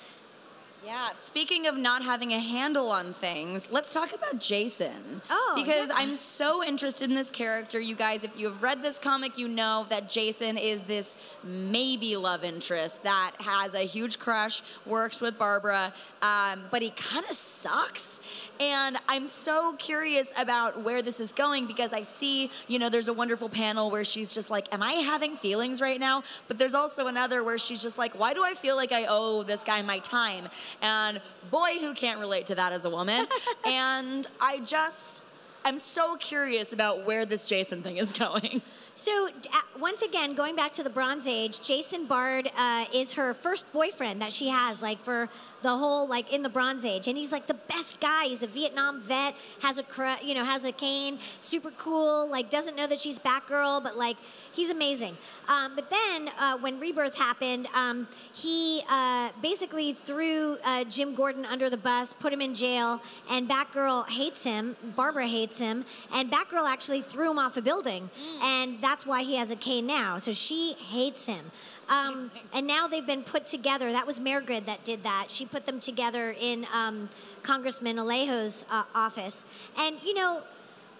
Yeah, speaking of not having a handle on things, let's talk about Jason.
Oh,
Because
yeah.
I'm so interested in this character. You guys, if you have read this comic, you know that Jason is this maybe love interest that has a huge crush, works with Barbara, um, but he kind of sucks. And I'm so curious about where this is going because I see, you know, there's a wonderful panel where she's just like, Am I having feelings right now? But there's also another where she's just like, Why do I feel like I owe this guy my time? And boy, who can't relate to that as a woman? and I just, I'm so curious about where this Jason thing is going.
So, uh, once again, going back to the Bronze Age, Jason Bard uh, is her first boyfriend that she has, like for the whole, like in the Bronze Age, and he's like the best guy. He's a Vietnam vet, has a, you know, has a cane, super cool. Like doesn't know that she's Batgirl, but like he's amazing. Um, but then uh, when Rebirth happened, um, he uh, basically threw uh, Jim Gordon under the bus, put him in jail, and Batgirl hates him. Barbara hates him, and Batgirl actually threw him off a building, and that's why he has a cane now. So she hates him. Um, and now they've been put together. That was Mairghread that did that. She put them together in um, Congressman Alejo's uh, office. And you know,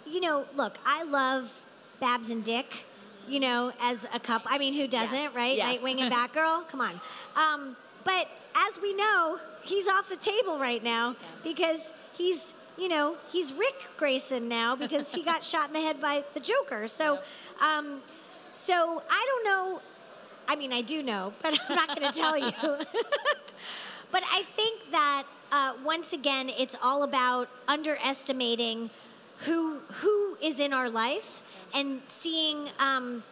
you know, look, I love Babs and Dick. You know, as a couple. I mean, who doesn't,
Yes,
right?
yes.
Nightwing and Batgirl. Come on. Um, but as we know, he's off the table right now because he's, you know, he's Ric Grayson now because he got shot in the head by the Joker. So, um, so I don't know. I mean, I do know, but I'm not going to tell you. but I think that uh, once again, it's all about underestimating who who is in our life and seeing um,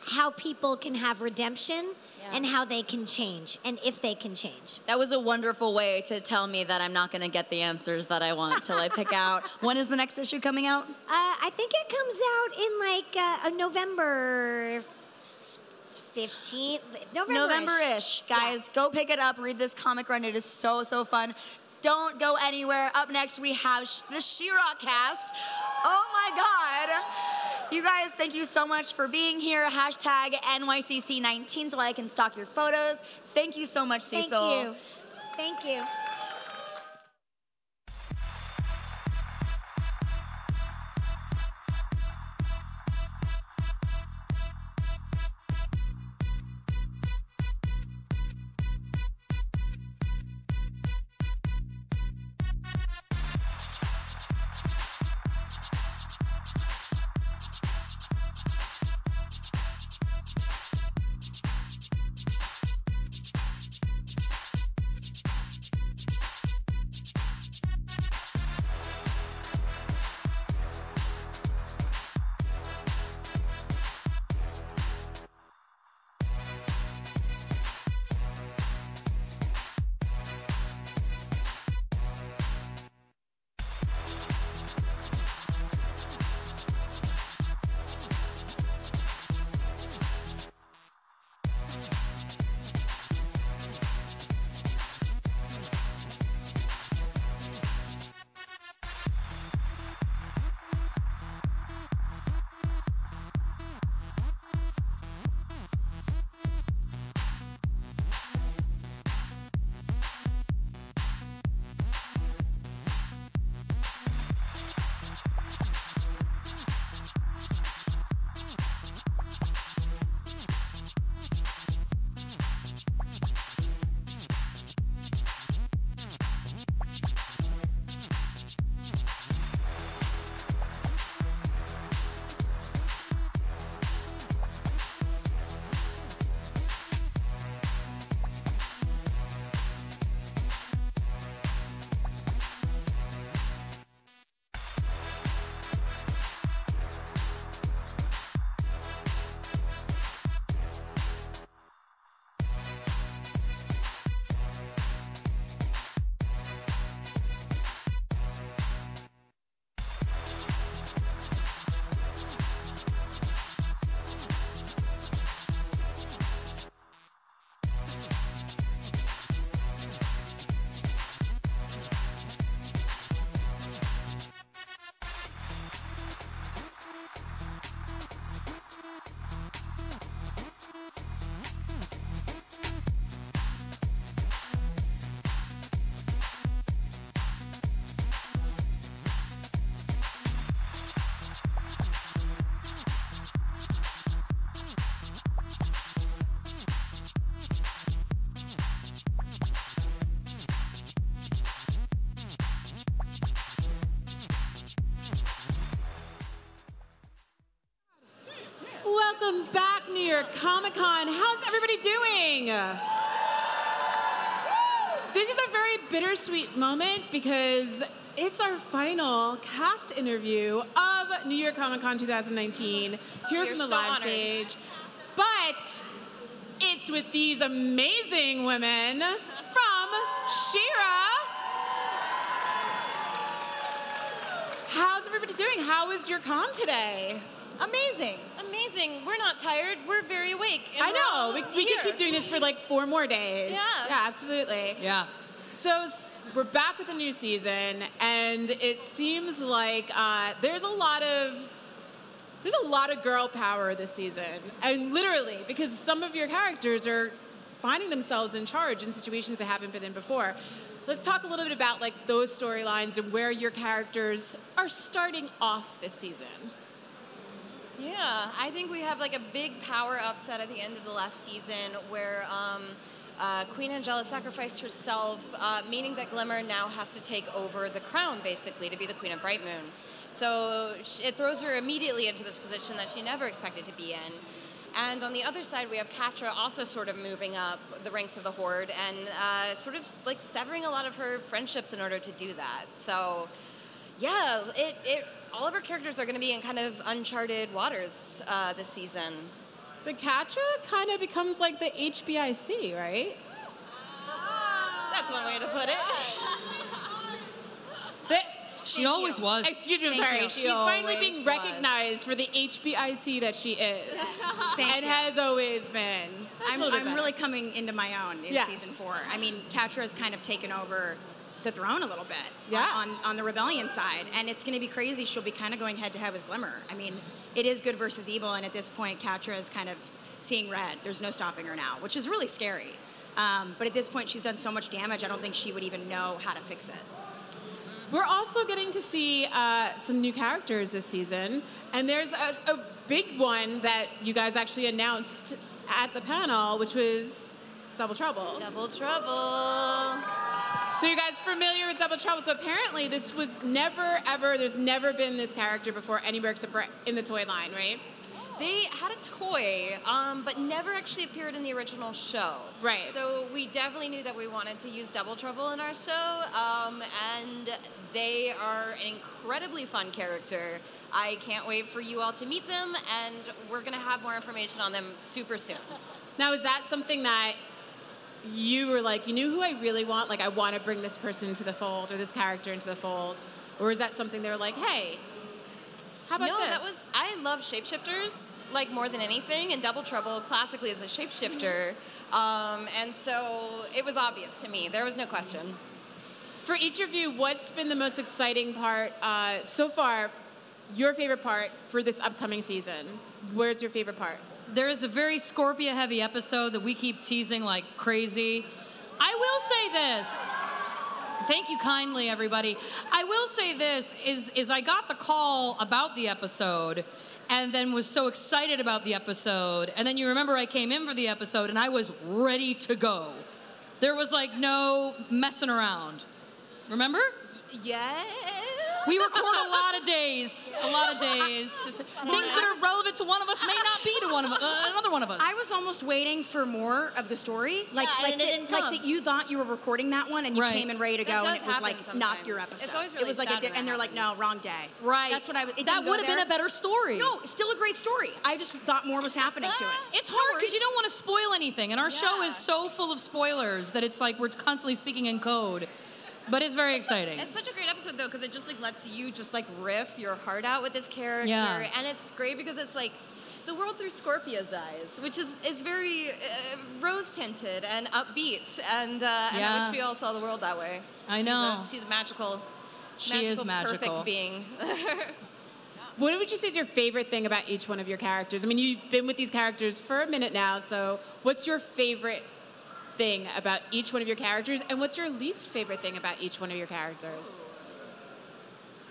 how people can have redemption and how they can change and if they can change.
That was a wonderful way to tell me that I'm not going to get the answers that I want till I pick out. When is the next issue coming out?
Uh, I think it comes out in like uh, November fifteenth. November.
November-ish, guys. Go pick it up. Read this comic run. It is so so fun. Don't go anywhere. Up next, we have the She-Ra cast. Oh my God. You guys, thank you so much for being here. Hashtag NYCC19 so I can stalk your photos. Thank you so much, Cecil.
Thank you. Thank you.
Welcome back, New York Comic Con. How's everybody doing? This is a very bittersweet moment because it's our final cast interview of New York Comic Con 2019 here from the
so
live
honored.
stage. But it's with these amazing women from She-Ra. How's everybody doing? How was your con today?
Amazing. Amazing. We're not tired. We're very awake.
I know. We, we could keep doing this for like four more days.
Yeah.
Yeah, absolutely.
Yeah.
So we're back with a new season, and it seems like uh, there's a lot of there's a lot of girl power this season, and literally because some of your characters are finding themselves in charge in situations they haven't been in before. Let's talk a little bit about like those storylines and where your characters are starting off this season.
Yeah, I think we have like a big power upset at the end of the last season where um, uh, Queen Angela sacrificed herself, uh, meaning that Glimmer now has to take over the crown, basically, to be the Queen of Bright Moon. So it throws her immediately into this position that she never expected to be in. And on the other side, we have Catra also sort of moving up the ranks of the Horde and uh, sort of like severing a lot of her friendships in order to do that. So, yeah, it, it all of our characters are going to be in kind of uncharted waters uh, this season.
The Catra kind of becomes like the HBIC, right?
That's one way to put it.
She
always was.
Excuse me, I'm
Thank
sorry.
you.
She's
She
finally being
was.
recognized for the HBIC that she is,
Thank
and
you.
has always been. That's a
I'm, I'm really coming into my own in
Yes.
season four. I mean, Catra has kind of taken over the throne a little bit
Yeah.
on, on the rebellion side, and it's going to be crazy. She'll be kind of going head to head with Glimmer. I mean, it is good versus evil, and at this point, Catra is kind of seeing red. There's no stopping her now, which is really scary. Um, but at this point, she's done so much damage. I don't think she would even know how to fix it.
We're also getting to see uh, some new characters this season, and there's a, a big one that you guys actually announced at the panel, which was Double Trouble.
Double Trouble.
So you guys familiar with Double Trouble? So apparently this was never ever. There's never been this character before anywhere except for in the toy line, right?
They had a toy, um, but never actually appeared in the original show.
Right.
So we definitely knew that we wanted to use Double Trouble in our show, um, and they are an incredibly fun character. I can't wait for you all to meet them, and we're gonna have more information on them super soon.
Now is that something that you were like, you knew who I really want? Like I want to bring this person into the fold or this character into the fold, or is that something they were like, hey? How about
no,
this?
that was I love shapeshifters like more than anything, and Double Trouble classically is a shapeshifter, um, and so it was obvious to me. There was no question.
For each of you, what's been the most exciting part uh, so far? Your favorite part for this upcoming season? Where's your favorite part?
There is a very Scorpia heavy episode that we keep teasing like crazy. I will say this. Thank you kindly, everybody. I will say this is is I got the call about the episode and then was so excited about the episode. And then you remember I came in for the episode and I was ready to go. There was like no messing around. Remember?
Yeah.
We record a lot of days, a lot of days. Things that are relevant to one of us may not be to one of uh, another one of us.
I was almost waiting for more of the story, like
Yeah,
like
and it
that-
didn't
like that you thought you were recording that one and you
Right.
came in ready to go, and it was
happen
like not
sometimes.
your
It's
episode.
always
it
really
was like a
sad
di- and they're like, no, wrong day.
Right.
That's what I. It
That would have been a better story.
No, still a great story. I just thought more was happening to it.
It's hard because you don't want to spoil anything, and our show is so full of spoilers that it's like we're constantly speaking in code. But it's very exciting.
It's such a great episode though because it just like lets you just like riff your heart out with this character,
Yeah.
and it's great because it's like the world through Scorpia's eyes, which is is very uh, rose tinted and upbeat, and uh, and I wish we all saw the world that way.
I
She's
know.
A, she's magical.
She is magical.
Perfect being.
What would you say is your favorite thing about each one of your characters? I mean, you've been with these characters for a minute now, so what's your favorite thing about each one of your characters, and what's your least favorite thing about each one of your characters?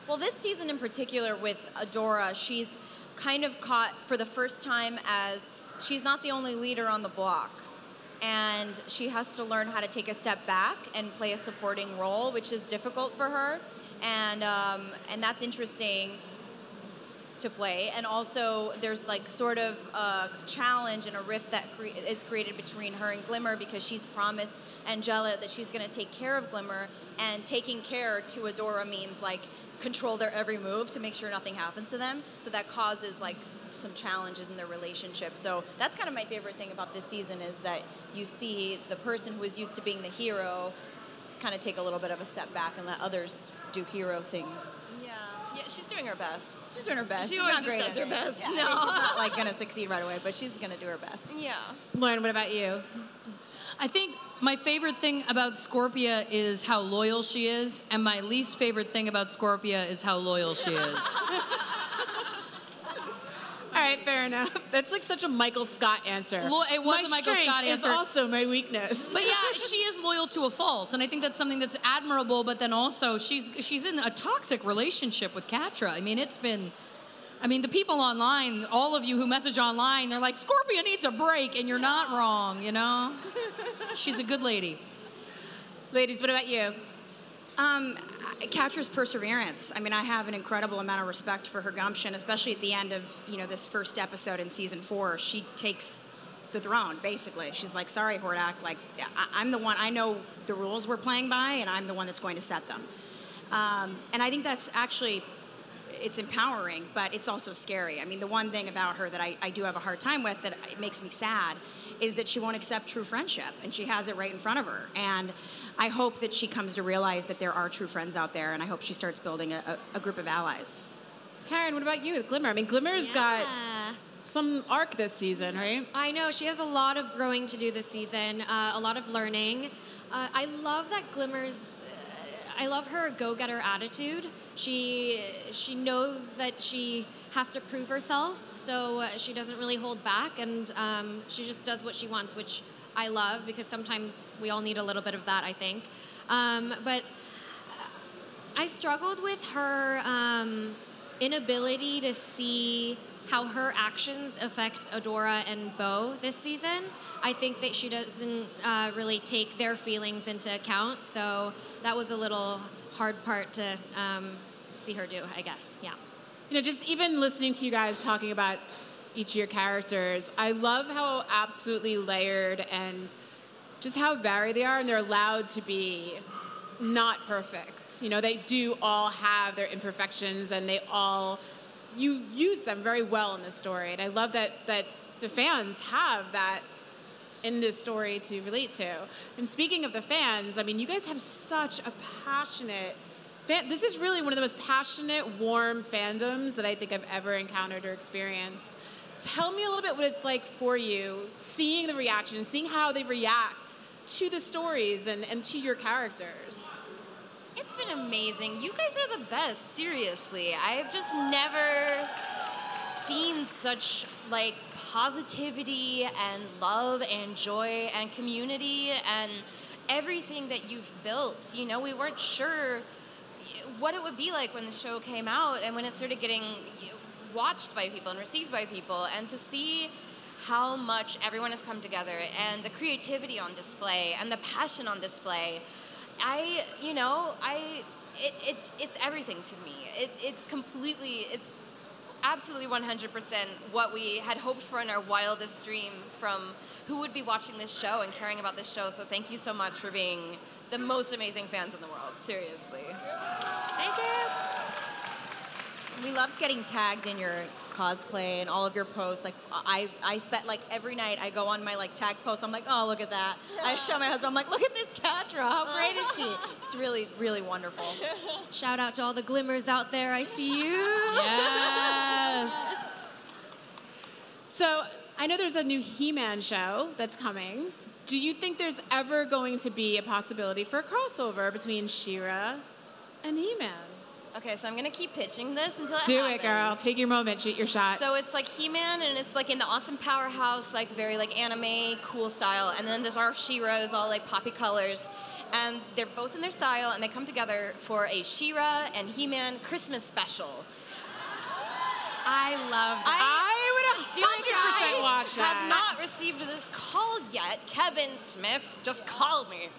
Well, this season in particular with Adora, she's kind of caught for the first time as she's not the only leader on the block. And she has to learn how to take a step back and play a supporting role, which is difficult for her. And, um, and that's interesting to play, and also there's like sort of a challenge and a rift that cre- is created between her and Glimmer because she's promised Angela that she's going to take care of Glimmer, and taking care to Adora means like control their every move to make sure nothing happens to them. So that causes like some challenges in their relationship. So that's kind of my favorite thing about this season is that you see the person who is used to being the hero kind of take a little bit of a step back and let others do hero things.
Yeah, yeah, she's doing her best.
She's doing her best.
She
she's
always
not
just
great
does her best.
Yeah,
No.
she's not like gonna succeed right away, but she's gonna do her best.
Yeah.
Lauren, what about you?
I think my favorite thing about Scorpia is how loyal she is, and my least favorite thing about Scorpia is how loyal she is.
All right, fair enough. That's like such a Michael Scott answer.
Lo- it was
my
a Michael Scott
is
answer.
also my weakness.
But yeah, she is loyal to a fault, and I think that's something that's admirable. But then also, she's she's in a toxic relationship with Catra. I mean, it's been. I mean, the people online, all of you who message online, they're like, Scorpia needs a break, and you're not wrong, you know? She's a good lady.
Ladies, what about you?
Um, Catra's perseverance. I mean, I have an incredible amount of respect for her gumption, especially at the end of you know this first episode in season four. She takes the throne basically. She's like, "Sorry, Hordak. Like, I- I'm the one. I know the rules we're playing by, and I'm the one that's going to set them." Um, and I think that's actually it's empowering, but it's also scary. I mean, the one thing about her that I, I do have a hard time with that makes me sad is that she won't accept true friendship, and she has it right in front of her. And I hope that she comes to realize that there are true friends out there, and I hope she starts building a, a, a group of allies.
Karen, what about you with Glimmer? I mean, Glimmer's got some arc this season, right?
I know she has a lot of growing to do this season, uh, a lot of learning. Uh, I love that Glimmer's. Uh, I love her go-getter attitude. She she knows that she has to prove herself, so uh, she doesn't really hold back, and um, she just does what she wants, which I love because sometimes we all need a little bit of that. I think, um, but I struggled with her um, inability to see how her actions affect Adora and Bow this season. I think that she doesn't uh, really take their feelings into account, so that was a little hard part to um, see her do, I guess. Yeah.
You know, just even listening to you guys talking about each of your characters, I love how absolutely layered and just how varied they are, and they're allowed to be not perfect. You know, they do all have their imperfections, and they all you use them very well in the story. And I love that that the fans have that in this story to relate to. And speaking of the fans, I mean, you guys have such a passionate fan. This is really one of the most passionate, warm fandoms that I think I've ever encountered or experienced. Tell me a little bit what it's like for you, seeing the reaction, seeing how they react to the stories and, and to your characters.
It's been amazing. You guys are the best, seriously. I've just never seen such like positivity and love and joy and community and everything that you've built. You know, we weren't sure what it would be like when the show came out and when it started getting watched by people and received by people and to see how much everyone has come together and the creativity on display and the passion on display. I you know i it, it it's everything to me. It, it's completely it's absolutely 100% what we had hoped for in our wildest dreams from who would be watching this show and caring about this show. So thank you so much for being the most amazing fans in the world. Seriously.
Thank you. We loved getting tagged in your cosplay and all of your posts. Like I, I spent like every night I go on my like tag posts. I'm like, oh look at that. I show my husband. I'm like, look at this Catra. How uh-huh. great is she? It's really, really wonderful.
Shout out to all the glimmers out there. I see you.
Yes. So I know there's a new He-Man show that's coming. Do you think there's ever going to be a possibility for a crossover between She-Ra and He-Man?
Okay so i'm gonna keep pitching this until it
Do
happens.
it, girl. Take your moment. Shoot your shot.
So it's like He-Man, and it's like in the awesome powerhouse, like very like anime, cool style. And then there's our She-Ra, all like poppy colors, and they're both in their style, and they come together for a She-Ra and He-Man Christmas special.
I love
I,
would
100%
watch that.
have not received this call yet, Kevin Smith, just call me,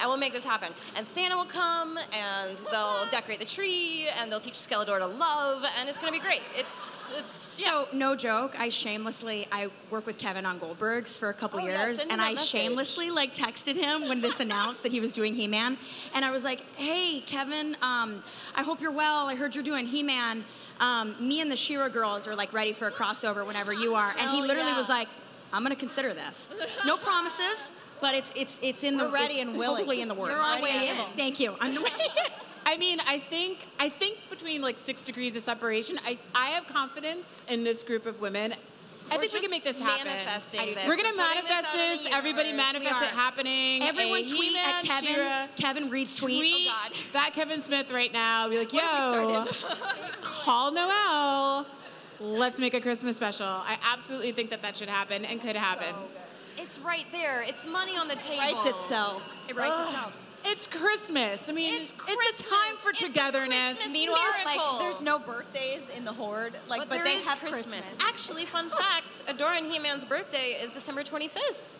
and we'll make this happen. And Santa will come, and they'll decorate the tree, and they'll teach Skeletor to love, and it's gonna be great. It's it's yeah.
So no joke, I shamelessly I work with Kevin on Goldbergs for a couple
Oh,
years,
him
and I
message.
shamelessly like texted him when this announced that he was doing He-Man, and I was like, "Hey, Kevin, um, I hope you're well. I heard you're doing He-Man. Um, me and the She-Ra girls are like ready for a crossover whenever you are." And he literally
yeah.
was like, "I'm gonna consider this. No promises." But it's it's it's in the
We're ready and willing.
Hopefully in the works.
You're on way in.
Thank you. I'm the way.
I mean, I think I think between like six degrees of separation, I, I have confidence in this group of women. I think we can make this happen.
manifesting this.
We're gonna
We're this
manifest this. Everybody manifest it happening.
Everyone
A
tweet at Kevin.
She-Ra.
Kevin reads tweets.
Tweet
Oh, God.
that Kevin Smith right now. Be like, yo, call Noelle. Let's make a Christmas special. I absolutely think that that should happen and could happen.
It's right there. It's money on the table.
writes itself. It writes
Ugh.
itself.
It's Christmas. I mean,
It's
it's, a time for
It's
togetherness.
Christmas
Meanwhile,
miracle.
like, there's no birthdays in the horde. Like,
but,
but, they have
Christmas.
Christmas.
Actually, fun fact: Adora and He-Man's birthday is December 25th.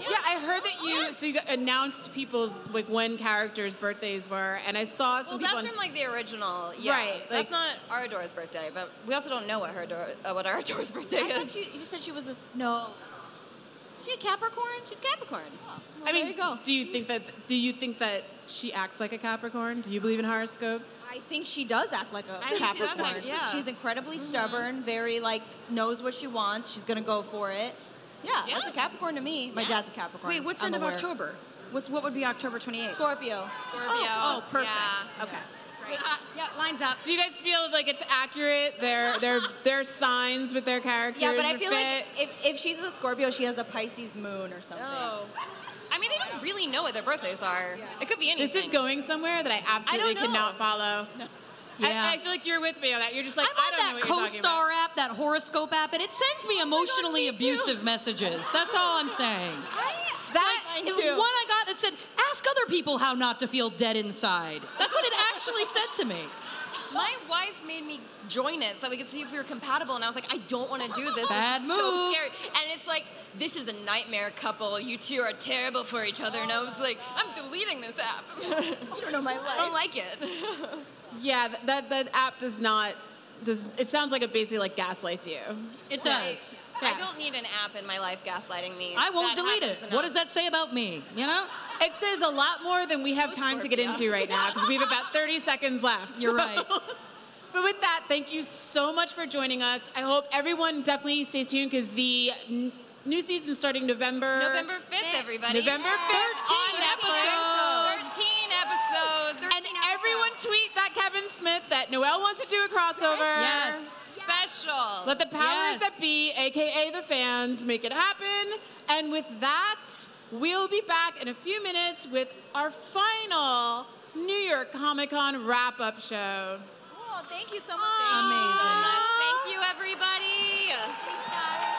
Yeah, I heard that you so you got announced people's like when characters' birthdays were, and I saw some
Well,
people.
that's
on-
from like the original. Yeah,
Right,
That's
like-
not our Adora's birthday, but we also don't know what her Adora, uh, what our Adora's birthday
I thought
is.
you, you said she was a no. Is she a Capricorn?
She's Capricorn.
Oh, I mean, do you think that do you think that she acts like a Capricorn? Do you believe in horoscopes?
I think she does act like a
I think she does
Capricorn.
yeah.
She's incredibly mm-hmm. stubborn, very like knows what she wants. She's gonna go for it. Yeah,
Yeah.
that's a Capricorn to me. My
Yeah.
dad's a Capricorn. Wait, what's I'm end of. October? What's what would be October 28th? Scorpio.
Scorpio.
Oh, oh, perfect.
Yeah.
Okay. Great. Yeah, lines up.
Do you guys feel like it's accurate? Their their their signs with their characters.
Yeah, but I feel
fit?
like if, if she's a Scorpio, she has a Pisces moon or something.
Oh. I mean, they don't really know what their birthdays are. It could be anything.
this is going somewhere that I absolutely
know.
cannot follow.
Yeah.
I, I feel like you're with me on that. You're just like
I'm
I
on
don't know
that
what you're
co-star app, that horoscope app, and it sends me oh emotionally abusive messages. That's all I'm saying.
That
It was one I got that said, "Ask other people how not to feel dead inside." That's what it actually said to me.
My wife made me join it so we could see if we were compatible, and I was like, I don't want to do this.
Bad
this is so scary. And it's like, this is a nightmare couple. You two are terrible for each other. And I was like, I'm deleting this app.
You don't know my life.
I don't like it.
Yeah, that, that that app does not does. It sounds like it basically like gaslights you.
It does.
I don't need an app in my life gaslighting me.
I won't
That
delete it.
enough.
What does that say about me? You know?
It says a lot more than we have oh, time to get into right now because we have about 30 seconds left.
You're
So-
right.
But with that, thank you so much for joining us. I hope everyone definitely stays tuned because the n- new season starting November.
November 5th, everybody.
November 5th on Netflix.
13 episodes. 13
And everyone tweet that Kevin Smith that Noelle wants to do a crossover.
Yes. Special.
Let the powers
Yes.
that be, aka the fans, make it happen. And with that, we'll be back in a few minutes with our final New York Comic Con wrap up show.
Oh, thank you so much.
Thank you so much. Thank you, everybody.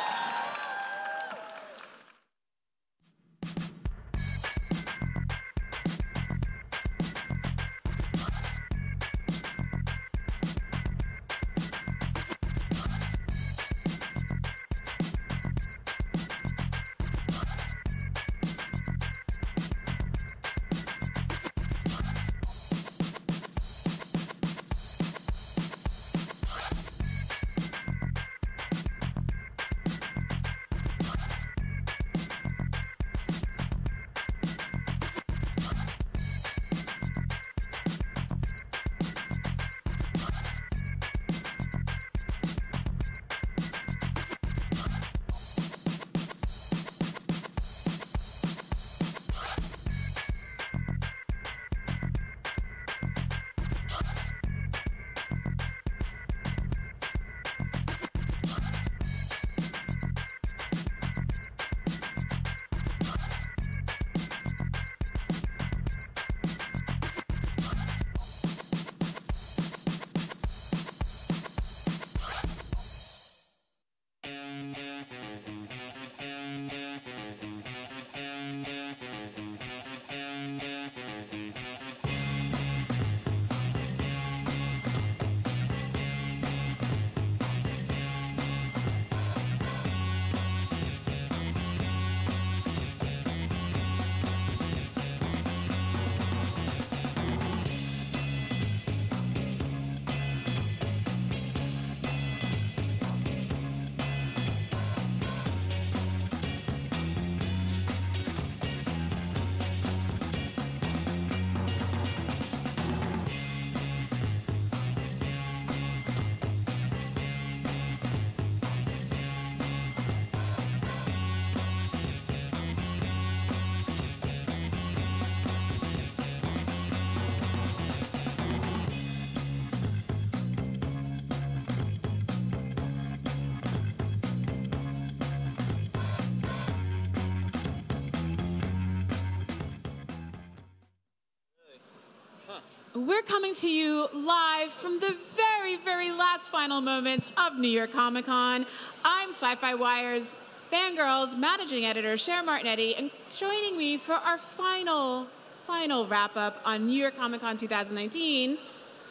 We're coming to you live from the very, very last final moments of New York Comic Con. I'm Sci Fi Wire's FANGRRLS managing editor Cher Martinetti, and joining me for our final, final wrap up on New York Comic Con 2019,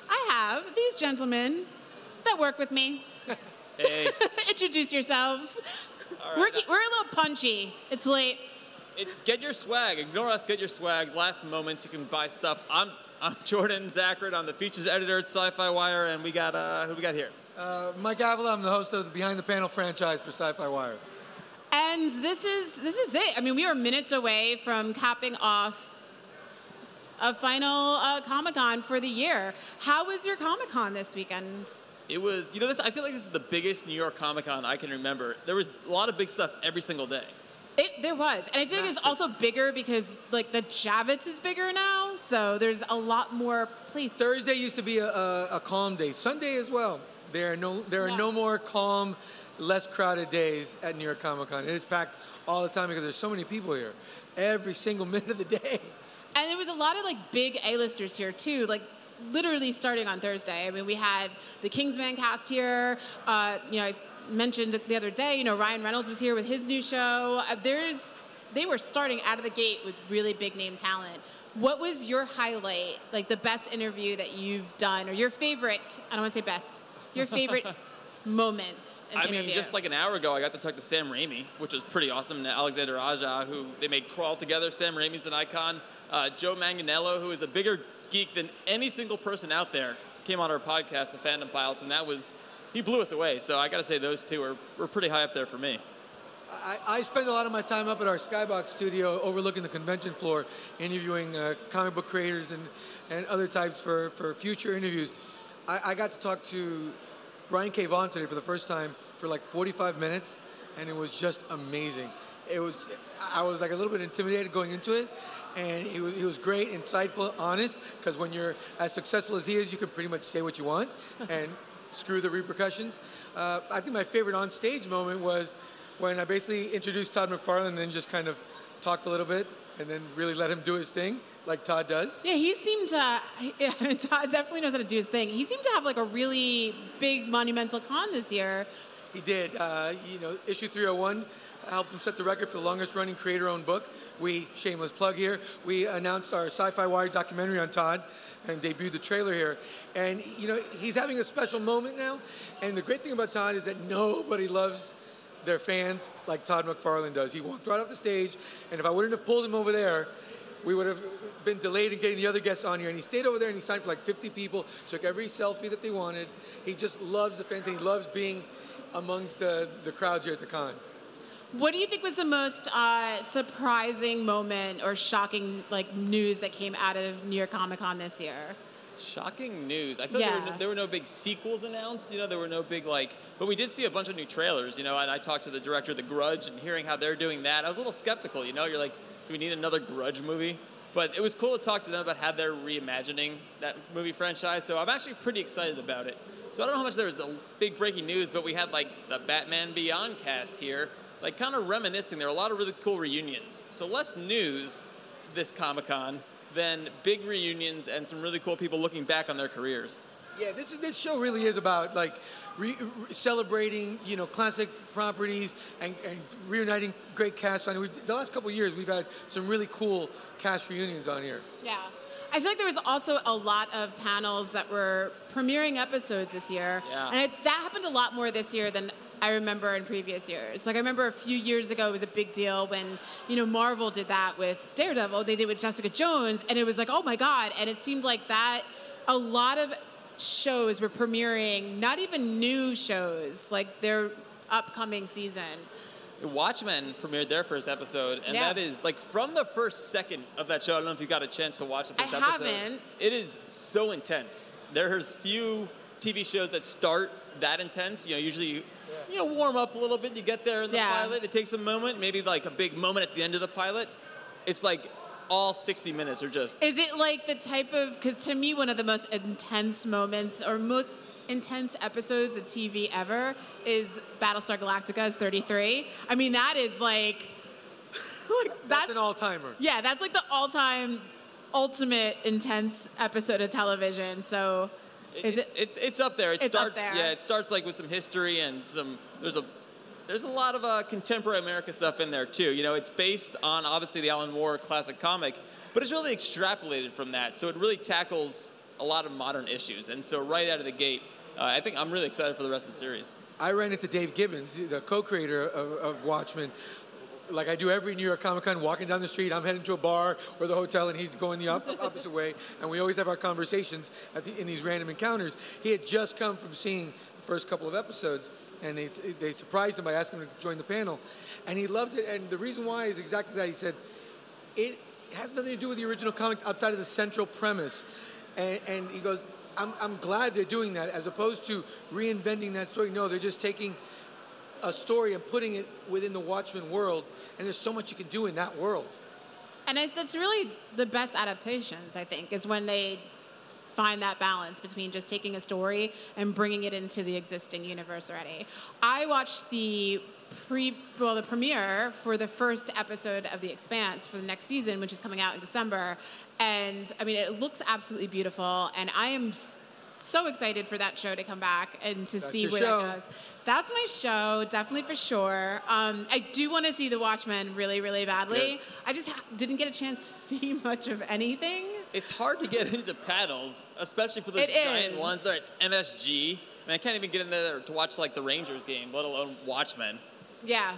I have these gentlemen that work with me.
Hey.
Introduce yourselves. We're, we're a little punchy. It's late.
It, get your swag. Ignore us. Get your swag. Last moment, you can buy stuff. I'm I'm Jordan Zakarin. I'm the features editor at SYFY WIRE, and we got uh, who we got here?
Uh, Mike Avila, I'm the host of the Behind the Panel franchise for SYFY WIRE.
And this is this is it. I mean, we are minutes away from capping off a final uh, Comic Con for the year. How was your Comic Con this weekend?
It was, you know, this. I feel like this is the biggest New York Comic Con I can remember. There was a lot of big stuff every single day.
It, there was, and I feel like it's also bigger because like the Javits is bigger now, so there's a lot more place.
Thursday used to be a, a, a calm day. Sunday as well. There are no there are no more calm, less crowded days at New York Comic Con. It is packed all the time because there's so many people here, every single minute of the day.
And there was a lot of like big A-listers here too, like literally starting on Thursday. I mean, we had the Kingsman cast here. Uh, you know, I mentioned the other day, you know, Ryan Reynolds was here with his new show. Uh, there's, they were starting out of the gate with really big name talent. What was your highlight, like the best interview that you've done, or your favorite? I don't want to say best. Your favorite moment. in
I mean, just like an hour ago, I got to talk to Sam Raimi, which was pretty awesome. And Alexandre Aja, who they made crawl together. Sam Raimi's an icon. Uh, Joe Manganiello, who is a bigger geek than any single person out there, came on our podcast, The Fandom Files, and that was he blew us away. So I got to say, those two are, were pretty high up there for me.
I, I spend a lot of my time up at our Skybox studio overlooking the convention floor, interviewing uh, comic book creators and, and other types for, for future interviews. I, I got to talk to Brian K. Vaughan today for the first time for like 45 minutes, and it was just amazing. It was, I was like a little bit intimidated going into it, and he was, he was great, insightful, honest, because when you're as successful as he is, you can pretty much say what you want and screw the repercussions. Uh, I think my favorite on stage moment was when I basically introduced Todd McFarlane and then just kind of talked a little bit and then really let him do his thing like Todd does.
Yeah, he seemed to. Yeah, Todd definitely knows how to do his thing. He seemed to have like a really big monumental con this year.
He did. Uh, you know, issue 301 helped him set the record for the longest running creator owned book. We, shameless plug here, we announced our SYFY WIRE documentary on Todd and debuted the trailer here. And, you know, he's having a special moment now. And the great thing about Todd is that nobody loves their fans like Todd McFarlane does. He walked right off the stage, and if I wouldn't have pulled him over there, we would have been delayed in getting the other guests on here. And he stayed over there and he signed for like 50 people, took every selfie that they wanted. He just loves the fans and he loves being amongst the, the crowds here at the con.
What do you think was the most uh, surprising moment or shocking like news that came out of New York Comic Con this year?
Shocking news. I feel like there, were
Yeah.
no, there were no big sequels announced. You know, there were no big like, but we did see a bunch of new trailers. You know, and I talked to the director of The Grudge and hearing how they're doing that, I was a little skeptical. You know, you're like, do we need another Grudge movie? But it was cool to talk to them about how they're reimagining that movie franchise. So I'm actually pretty excited about it. So I don't know how much there was a big breaking news, but we had like the Batman Beyond cast here, like kind of reminiscing. There are a lot of really cool reunions. So less news this Comic Con than big reunions and some really cool people looking back on their careers.
Yeah, this is, this show really is about like re, re- celebrating, you know, classic properties and, and reuniting great casts. I mean, we've, the last couple of years, we've had some really cool cast reunions on here.
Yeah. I feel like there was also a lot of panels that were premiering episodes this year.
Yeah.
And it, that happened a lot more this year than I remember in previous years. Like I remember a few years ago it was a big deal when, you know, Marvel did that with Daredevil, they did with Jessica Jones, and it was like, oh my God. And it seemed like that a lot of shows were premiering, not even new shows, like their upcoming season.
Watchmen premiered their first episode, and
Yeah.
that is like from the first second of that show. I don't know if you got a chance to watch the first
I
episode.
haven't.
It is so intense. There's few TV shows that start that intense. You know, usually you, you know warm up a little bit. You get there in the
Yeah.
pilot. It takes a moment, maybe like a big moment at the end of the pilot. It's like all 60 minutes are just
Is it like the type of because to me one of the most intense moments or most intense episodes of TV ever is Battlestar Galactica's 33. I mean that is like, like that's,
an all-timer.
Yeah, that's like the all-time ultimate intense episode of television. So, is
it's,
it?
It's it's up there. It
It's up
starts
there.
yeah. It starts like with some history and some. There's a there's a lot of uh, contemporary America stuff in there too. You know, it's based on obviously the Alan Moore classic comic, but it's really extrapolated from that. So it really tackles a lot of modern issues. And so right out of the gate, uh, I think I'm really excited for the rest of the series.
I ran into Dave Gibbons, the co-creator of, of Watchmen. Like I do every New York Comic Con, walking down the street, I'm heading to a bar or the hotel, and he's going the op- opposite way. And we always have our conversations at the, in these random encounters. He had just come from seeing the first couple of episodes, and they, they surprised him by asking him to join the panel. And he loved it. And the reason why is exactly that. He said, it has nothing to do with the original comic outside of the central premise. And, and he goes, I'm, I'm glad they're doing that as opposed to reinventing that story. No, they're just taking a story and putting it within the Watchmen world. And there's so much you can do in that world.
And it, that's really the best adaptations, I think, is when they find that balance between just taking a story and bringing it into the existing universe already. I watched the pre well the premiere for the first episode of The Expanse for the next season, which is coming out in December, and I mean it looks absolutely beautiful, and I am so excited for that show to come back and to
That's
see where
show.
that goes. That's my show, definitely for sure. Um, I do want to see The Watchmen really, really badly. I just ha- didn't get a chance to see much of anything.
It's hard to get into paddles, especially for those
It
giant
is.
ones that are at MSG. I mean, I can't even get in there to watch like the Rangers game, let alone Watchmen.
Yeah.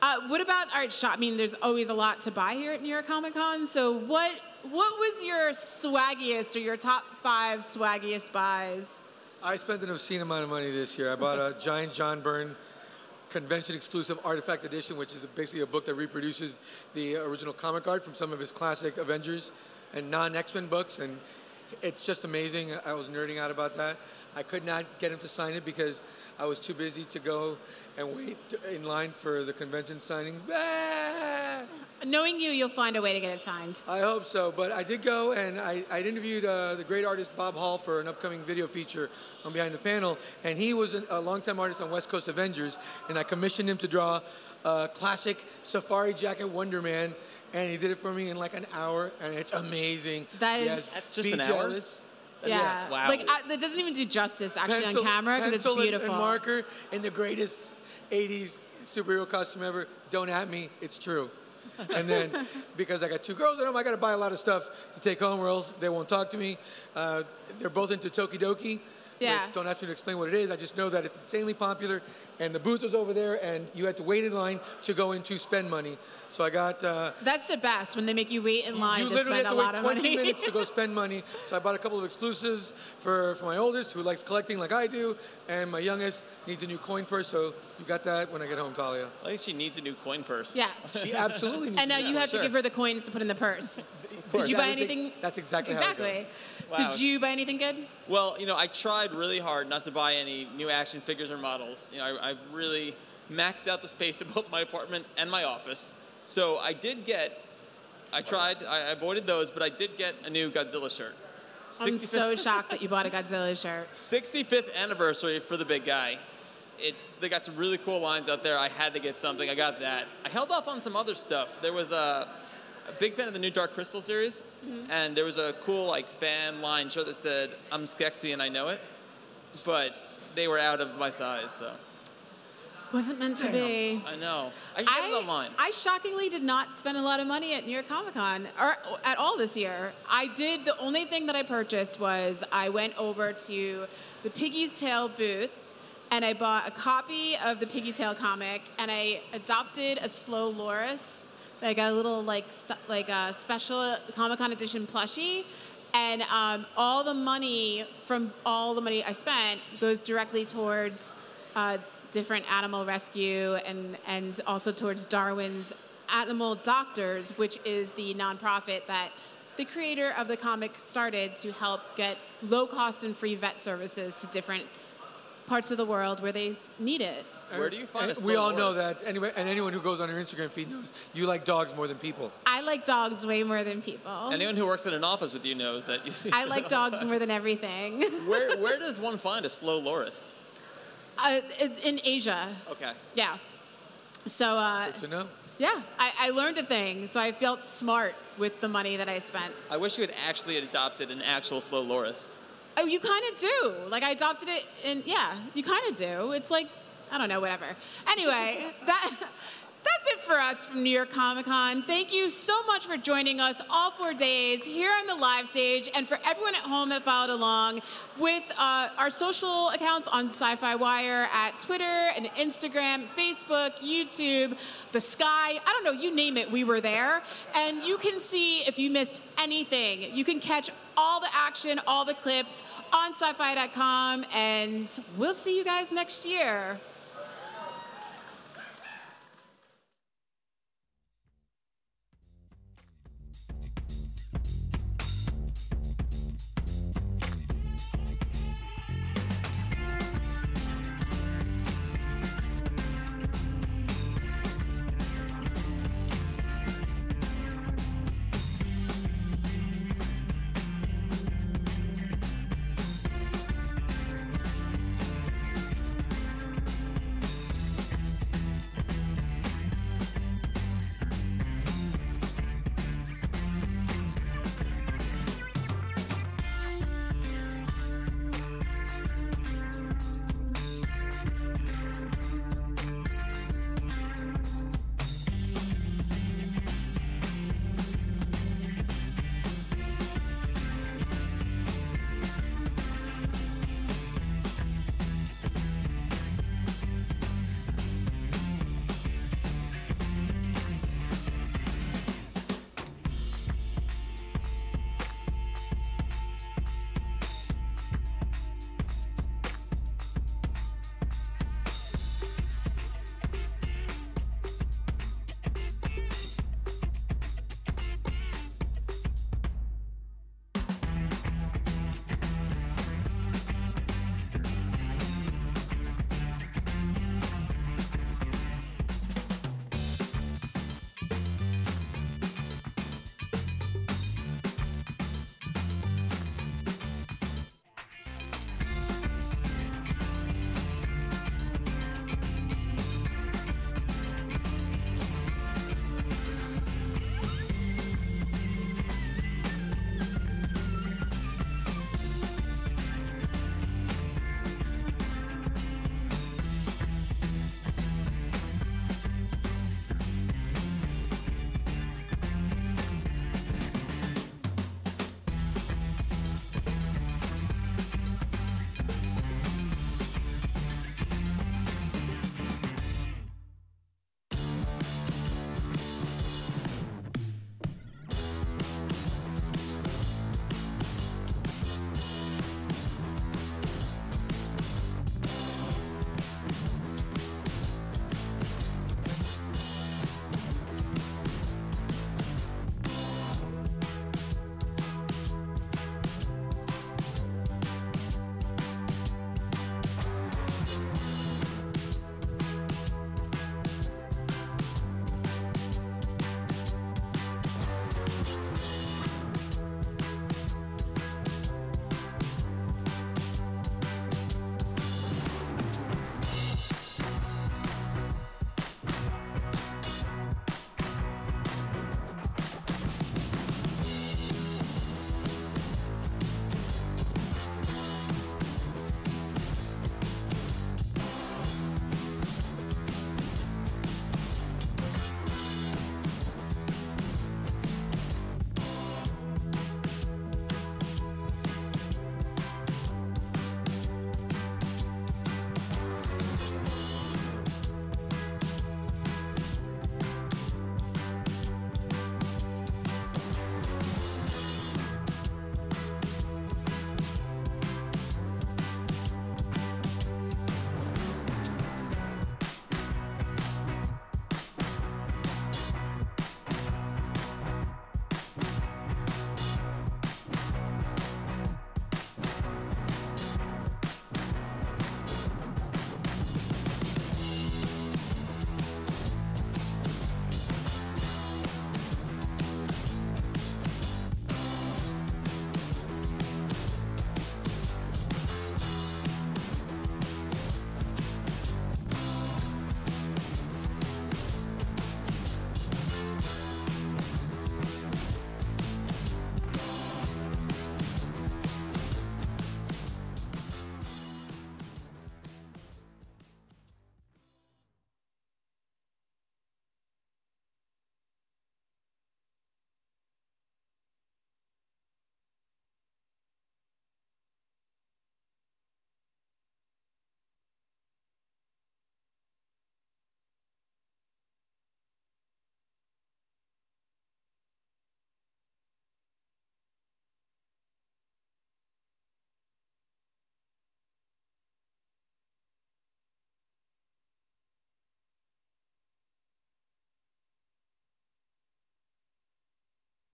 Uh, what about art Shop. I mean, there's always a lot to buy here at New York Comic Con. So, what what was your swaggiest or your top five swaggiest buys?
I spent an obscene amount of money this year. I bought a giant John Byrne convention exclusive artifact edition, which is basically a book that reproduces the original comic art from some of his classic Avengers and non X Men books. And it's just amazing. I was nerding out about that. I could not get him to sign it because I was too busy to go and wait in line for the convention signings. Bah!
Knowing you, you'll find a way to get it signed.
I hope so, but I did go and I, I interviewed uh, the great artist Bob Hall for an upcoming video feature on Behind the Panel, and he was an, a longtime artist on West Coast Avengers, and I commissioned him to draw a classic safari jacket Wonder Man, and he did it for me in like an hour, and it's amazing.
That is-
yes,
That's just
be
an hour?
jealous.
Yeah. Wow. Like I, that doesn't even do justice actually
Pencil-
on camera because it's
pencil and-
beautiful.
And marker in the greatest 80s superhero costume ever. Don't at me, it's true. and then because I got two girls at home, I got to buy a lot of stuff to take home, or else they won't talk to me. Uh, they're both into Tokidoki.
Yeah.
Don't ask me to explain what it is. I just know that it's insanely popular. And the booth was over there, and you had to wait in line to go in to spend money. So I got. Uh,
That's the best when they make you wait in line
you
to
literally
spend
have
a
to wait 20
money.
minutes to go spend money. So I bought a couple of exclusives for, for my oldest, who likes collecting like I do, and my youngest needs a new coin purse. So you got that when I get home, Talia.
At least she needs a new coin purse.
Yes.
She absolutely needs
And now
to.
you have to give her the coins to put in the purse. Did you buy anything?
That's exactly how it
Exactly.
Wow.
Did you buy anything good?
Well, you know, I tried really hard not to buy any new action figures or models. You know, I, I've really maxed out the space in both my apartment and my office. So I did get, I tried, I avoided those, but I did get a new Godzilla shirt.
I'm so shocked that you bought a Godzilla shirt.
65th anniversary for the big guy. It's they got some really cool lines out there. I had to get something. I got that. I held off on some other stuff. There was a, a big fan of the new Dark Crystal series,
Mhm.
and there was a cool like fan line shirt that said "I'm Skeksis and I know it," but they were out of my size. So
Wasn't meant to be.
I know. I can get it online.
I shockingly did not spend a lot of money at New York Comic Con or at all this year. I did. The only thing that I purchased was I went over to the Piggy's Tail booth and I bought a copy of the Piggy Tail comic and I adopted a Slow Loris. I got a little like like a special Comic Con edition plushie. And um, all the money from all the money I spent goes directly towards uh, different animal rescue and, and also towards Darwin's Animal Doctors, which is the nonprofit that the creator of the comic started to help get low cost and free vet services to different parts of the world where they need it.
Where do you find
And
a
we
Slow
all know that anyway, and anyone who goes on your Instagram feed knows you like dogs more than people.
I like dogs way more than people.
Anyone who works in an office with you knows that you see.
I like dogs more than everything.
where where does one find a slow loris?
uh, in- in Asia,
Okay.
yeah. So uh,
Good to know.
Yeah, I, I learned a thing, so I felt smart with the money that I spent.
I wish you had actually adopted an actual slow loris.
Oh, you kind of do. Like I adopted it, and yeah, you kind of do. It's like I don't know, whatever. Anyway, that. That's it for us from New York Comic Con. Thank you so much for joining us all four days here on the live stage, and for everyone at home that followed along with uh, our social accounts on SYFY WIRE at Twitter and Instagram, Facebook, YouTube, the Sky. I don't know, you name it, we were there. And you can see if you missed anything, you can catch all the action, all the clips on syfy.com, and we'll see you guys next year.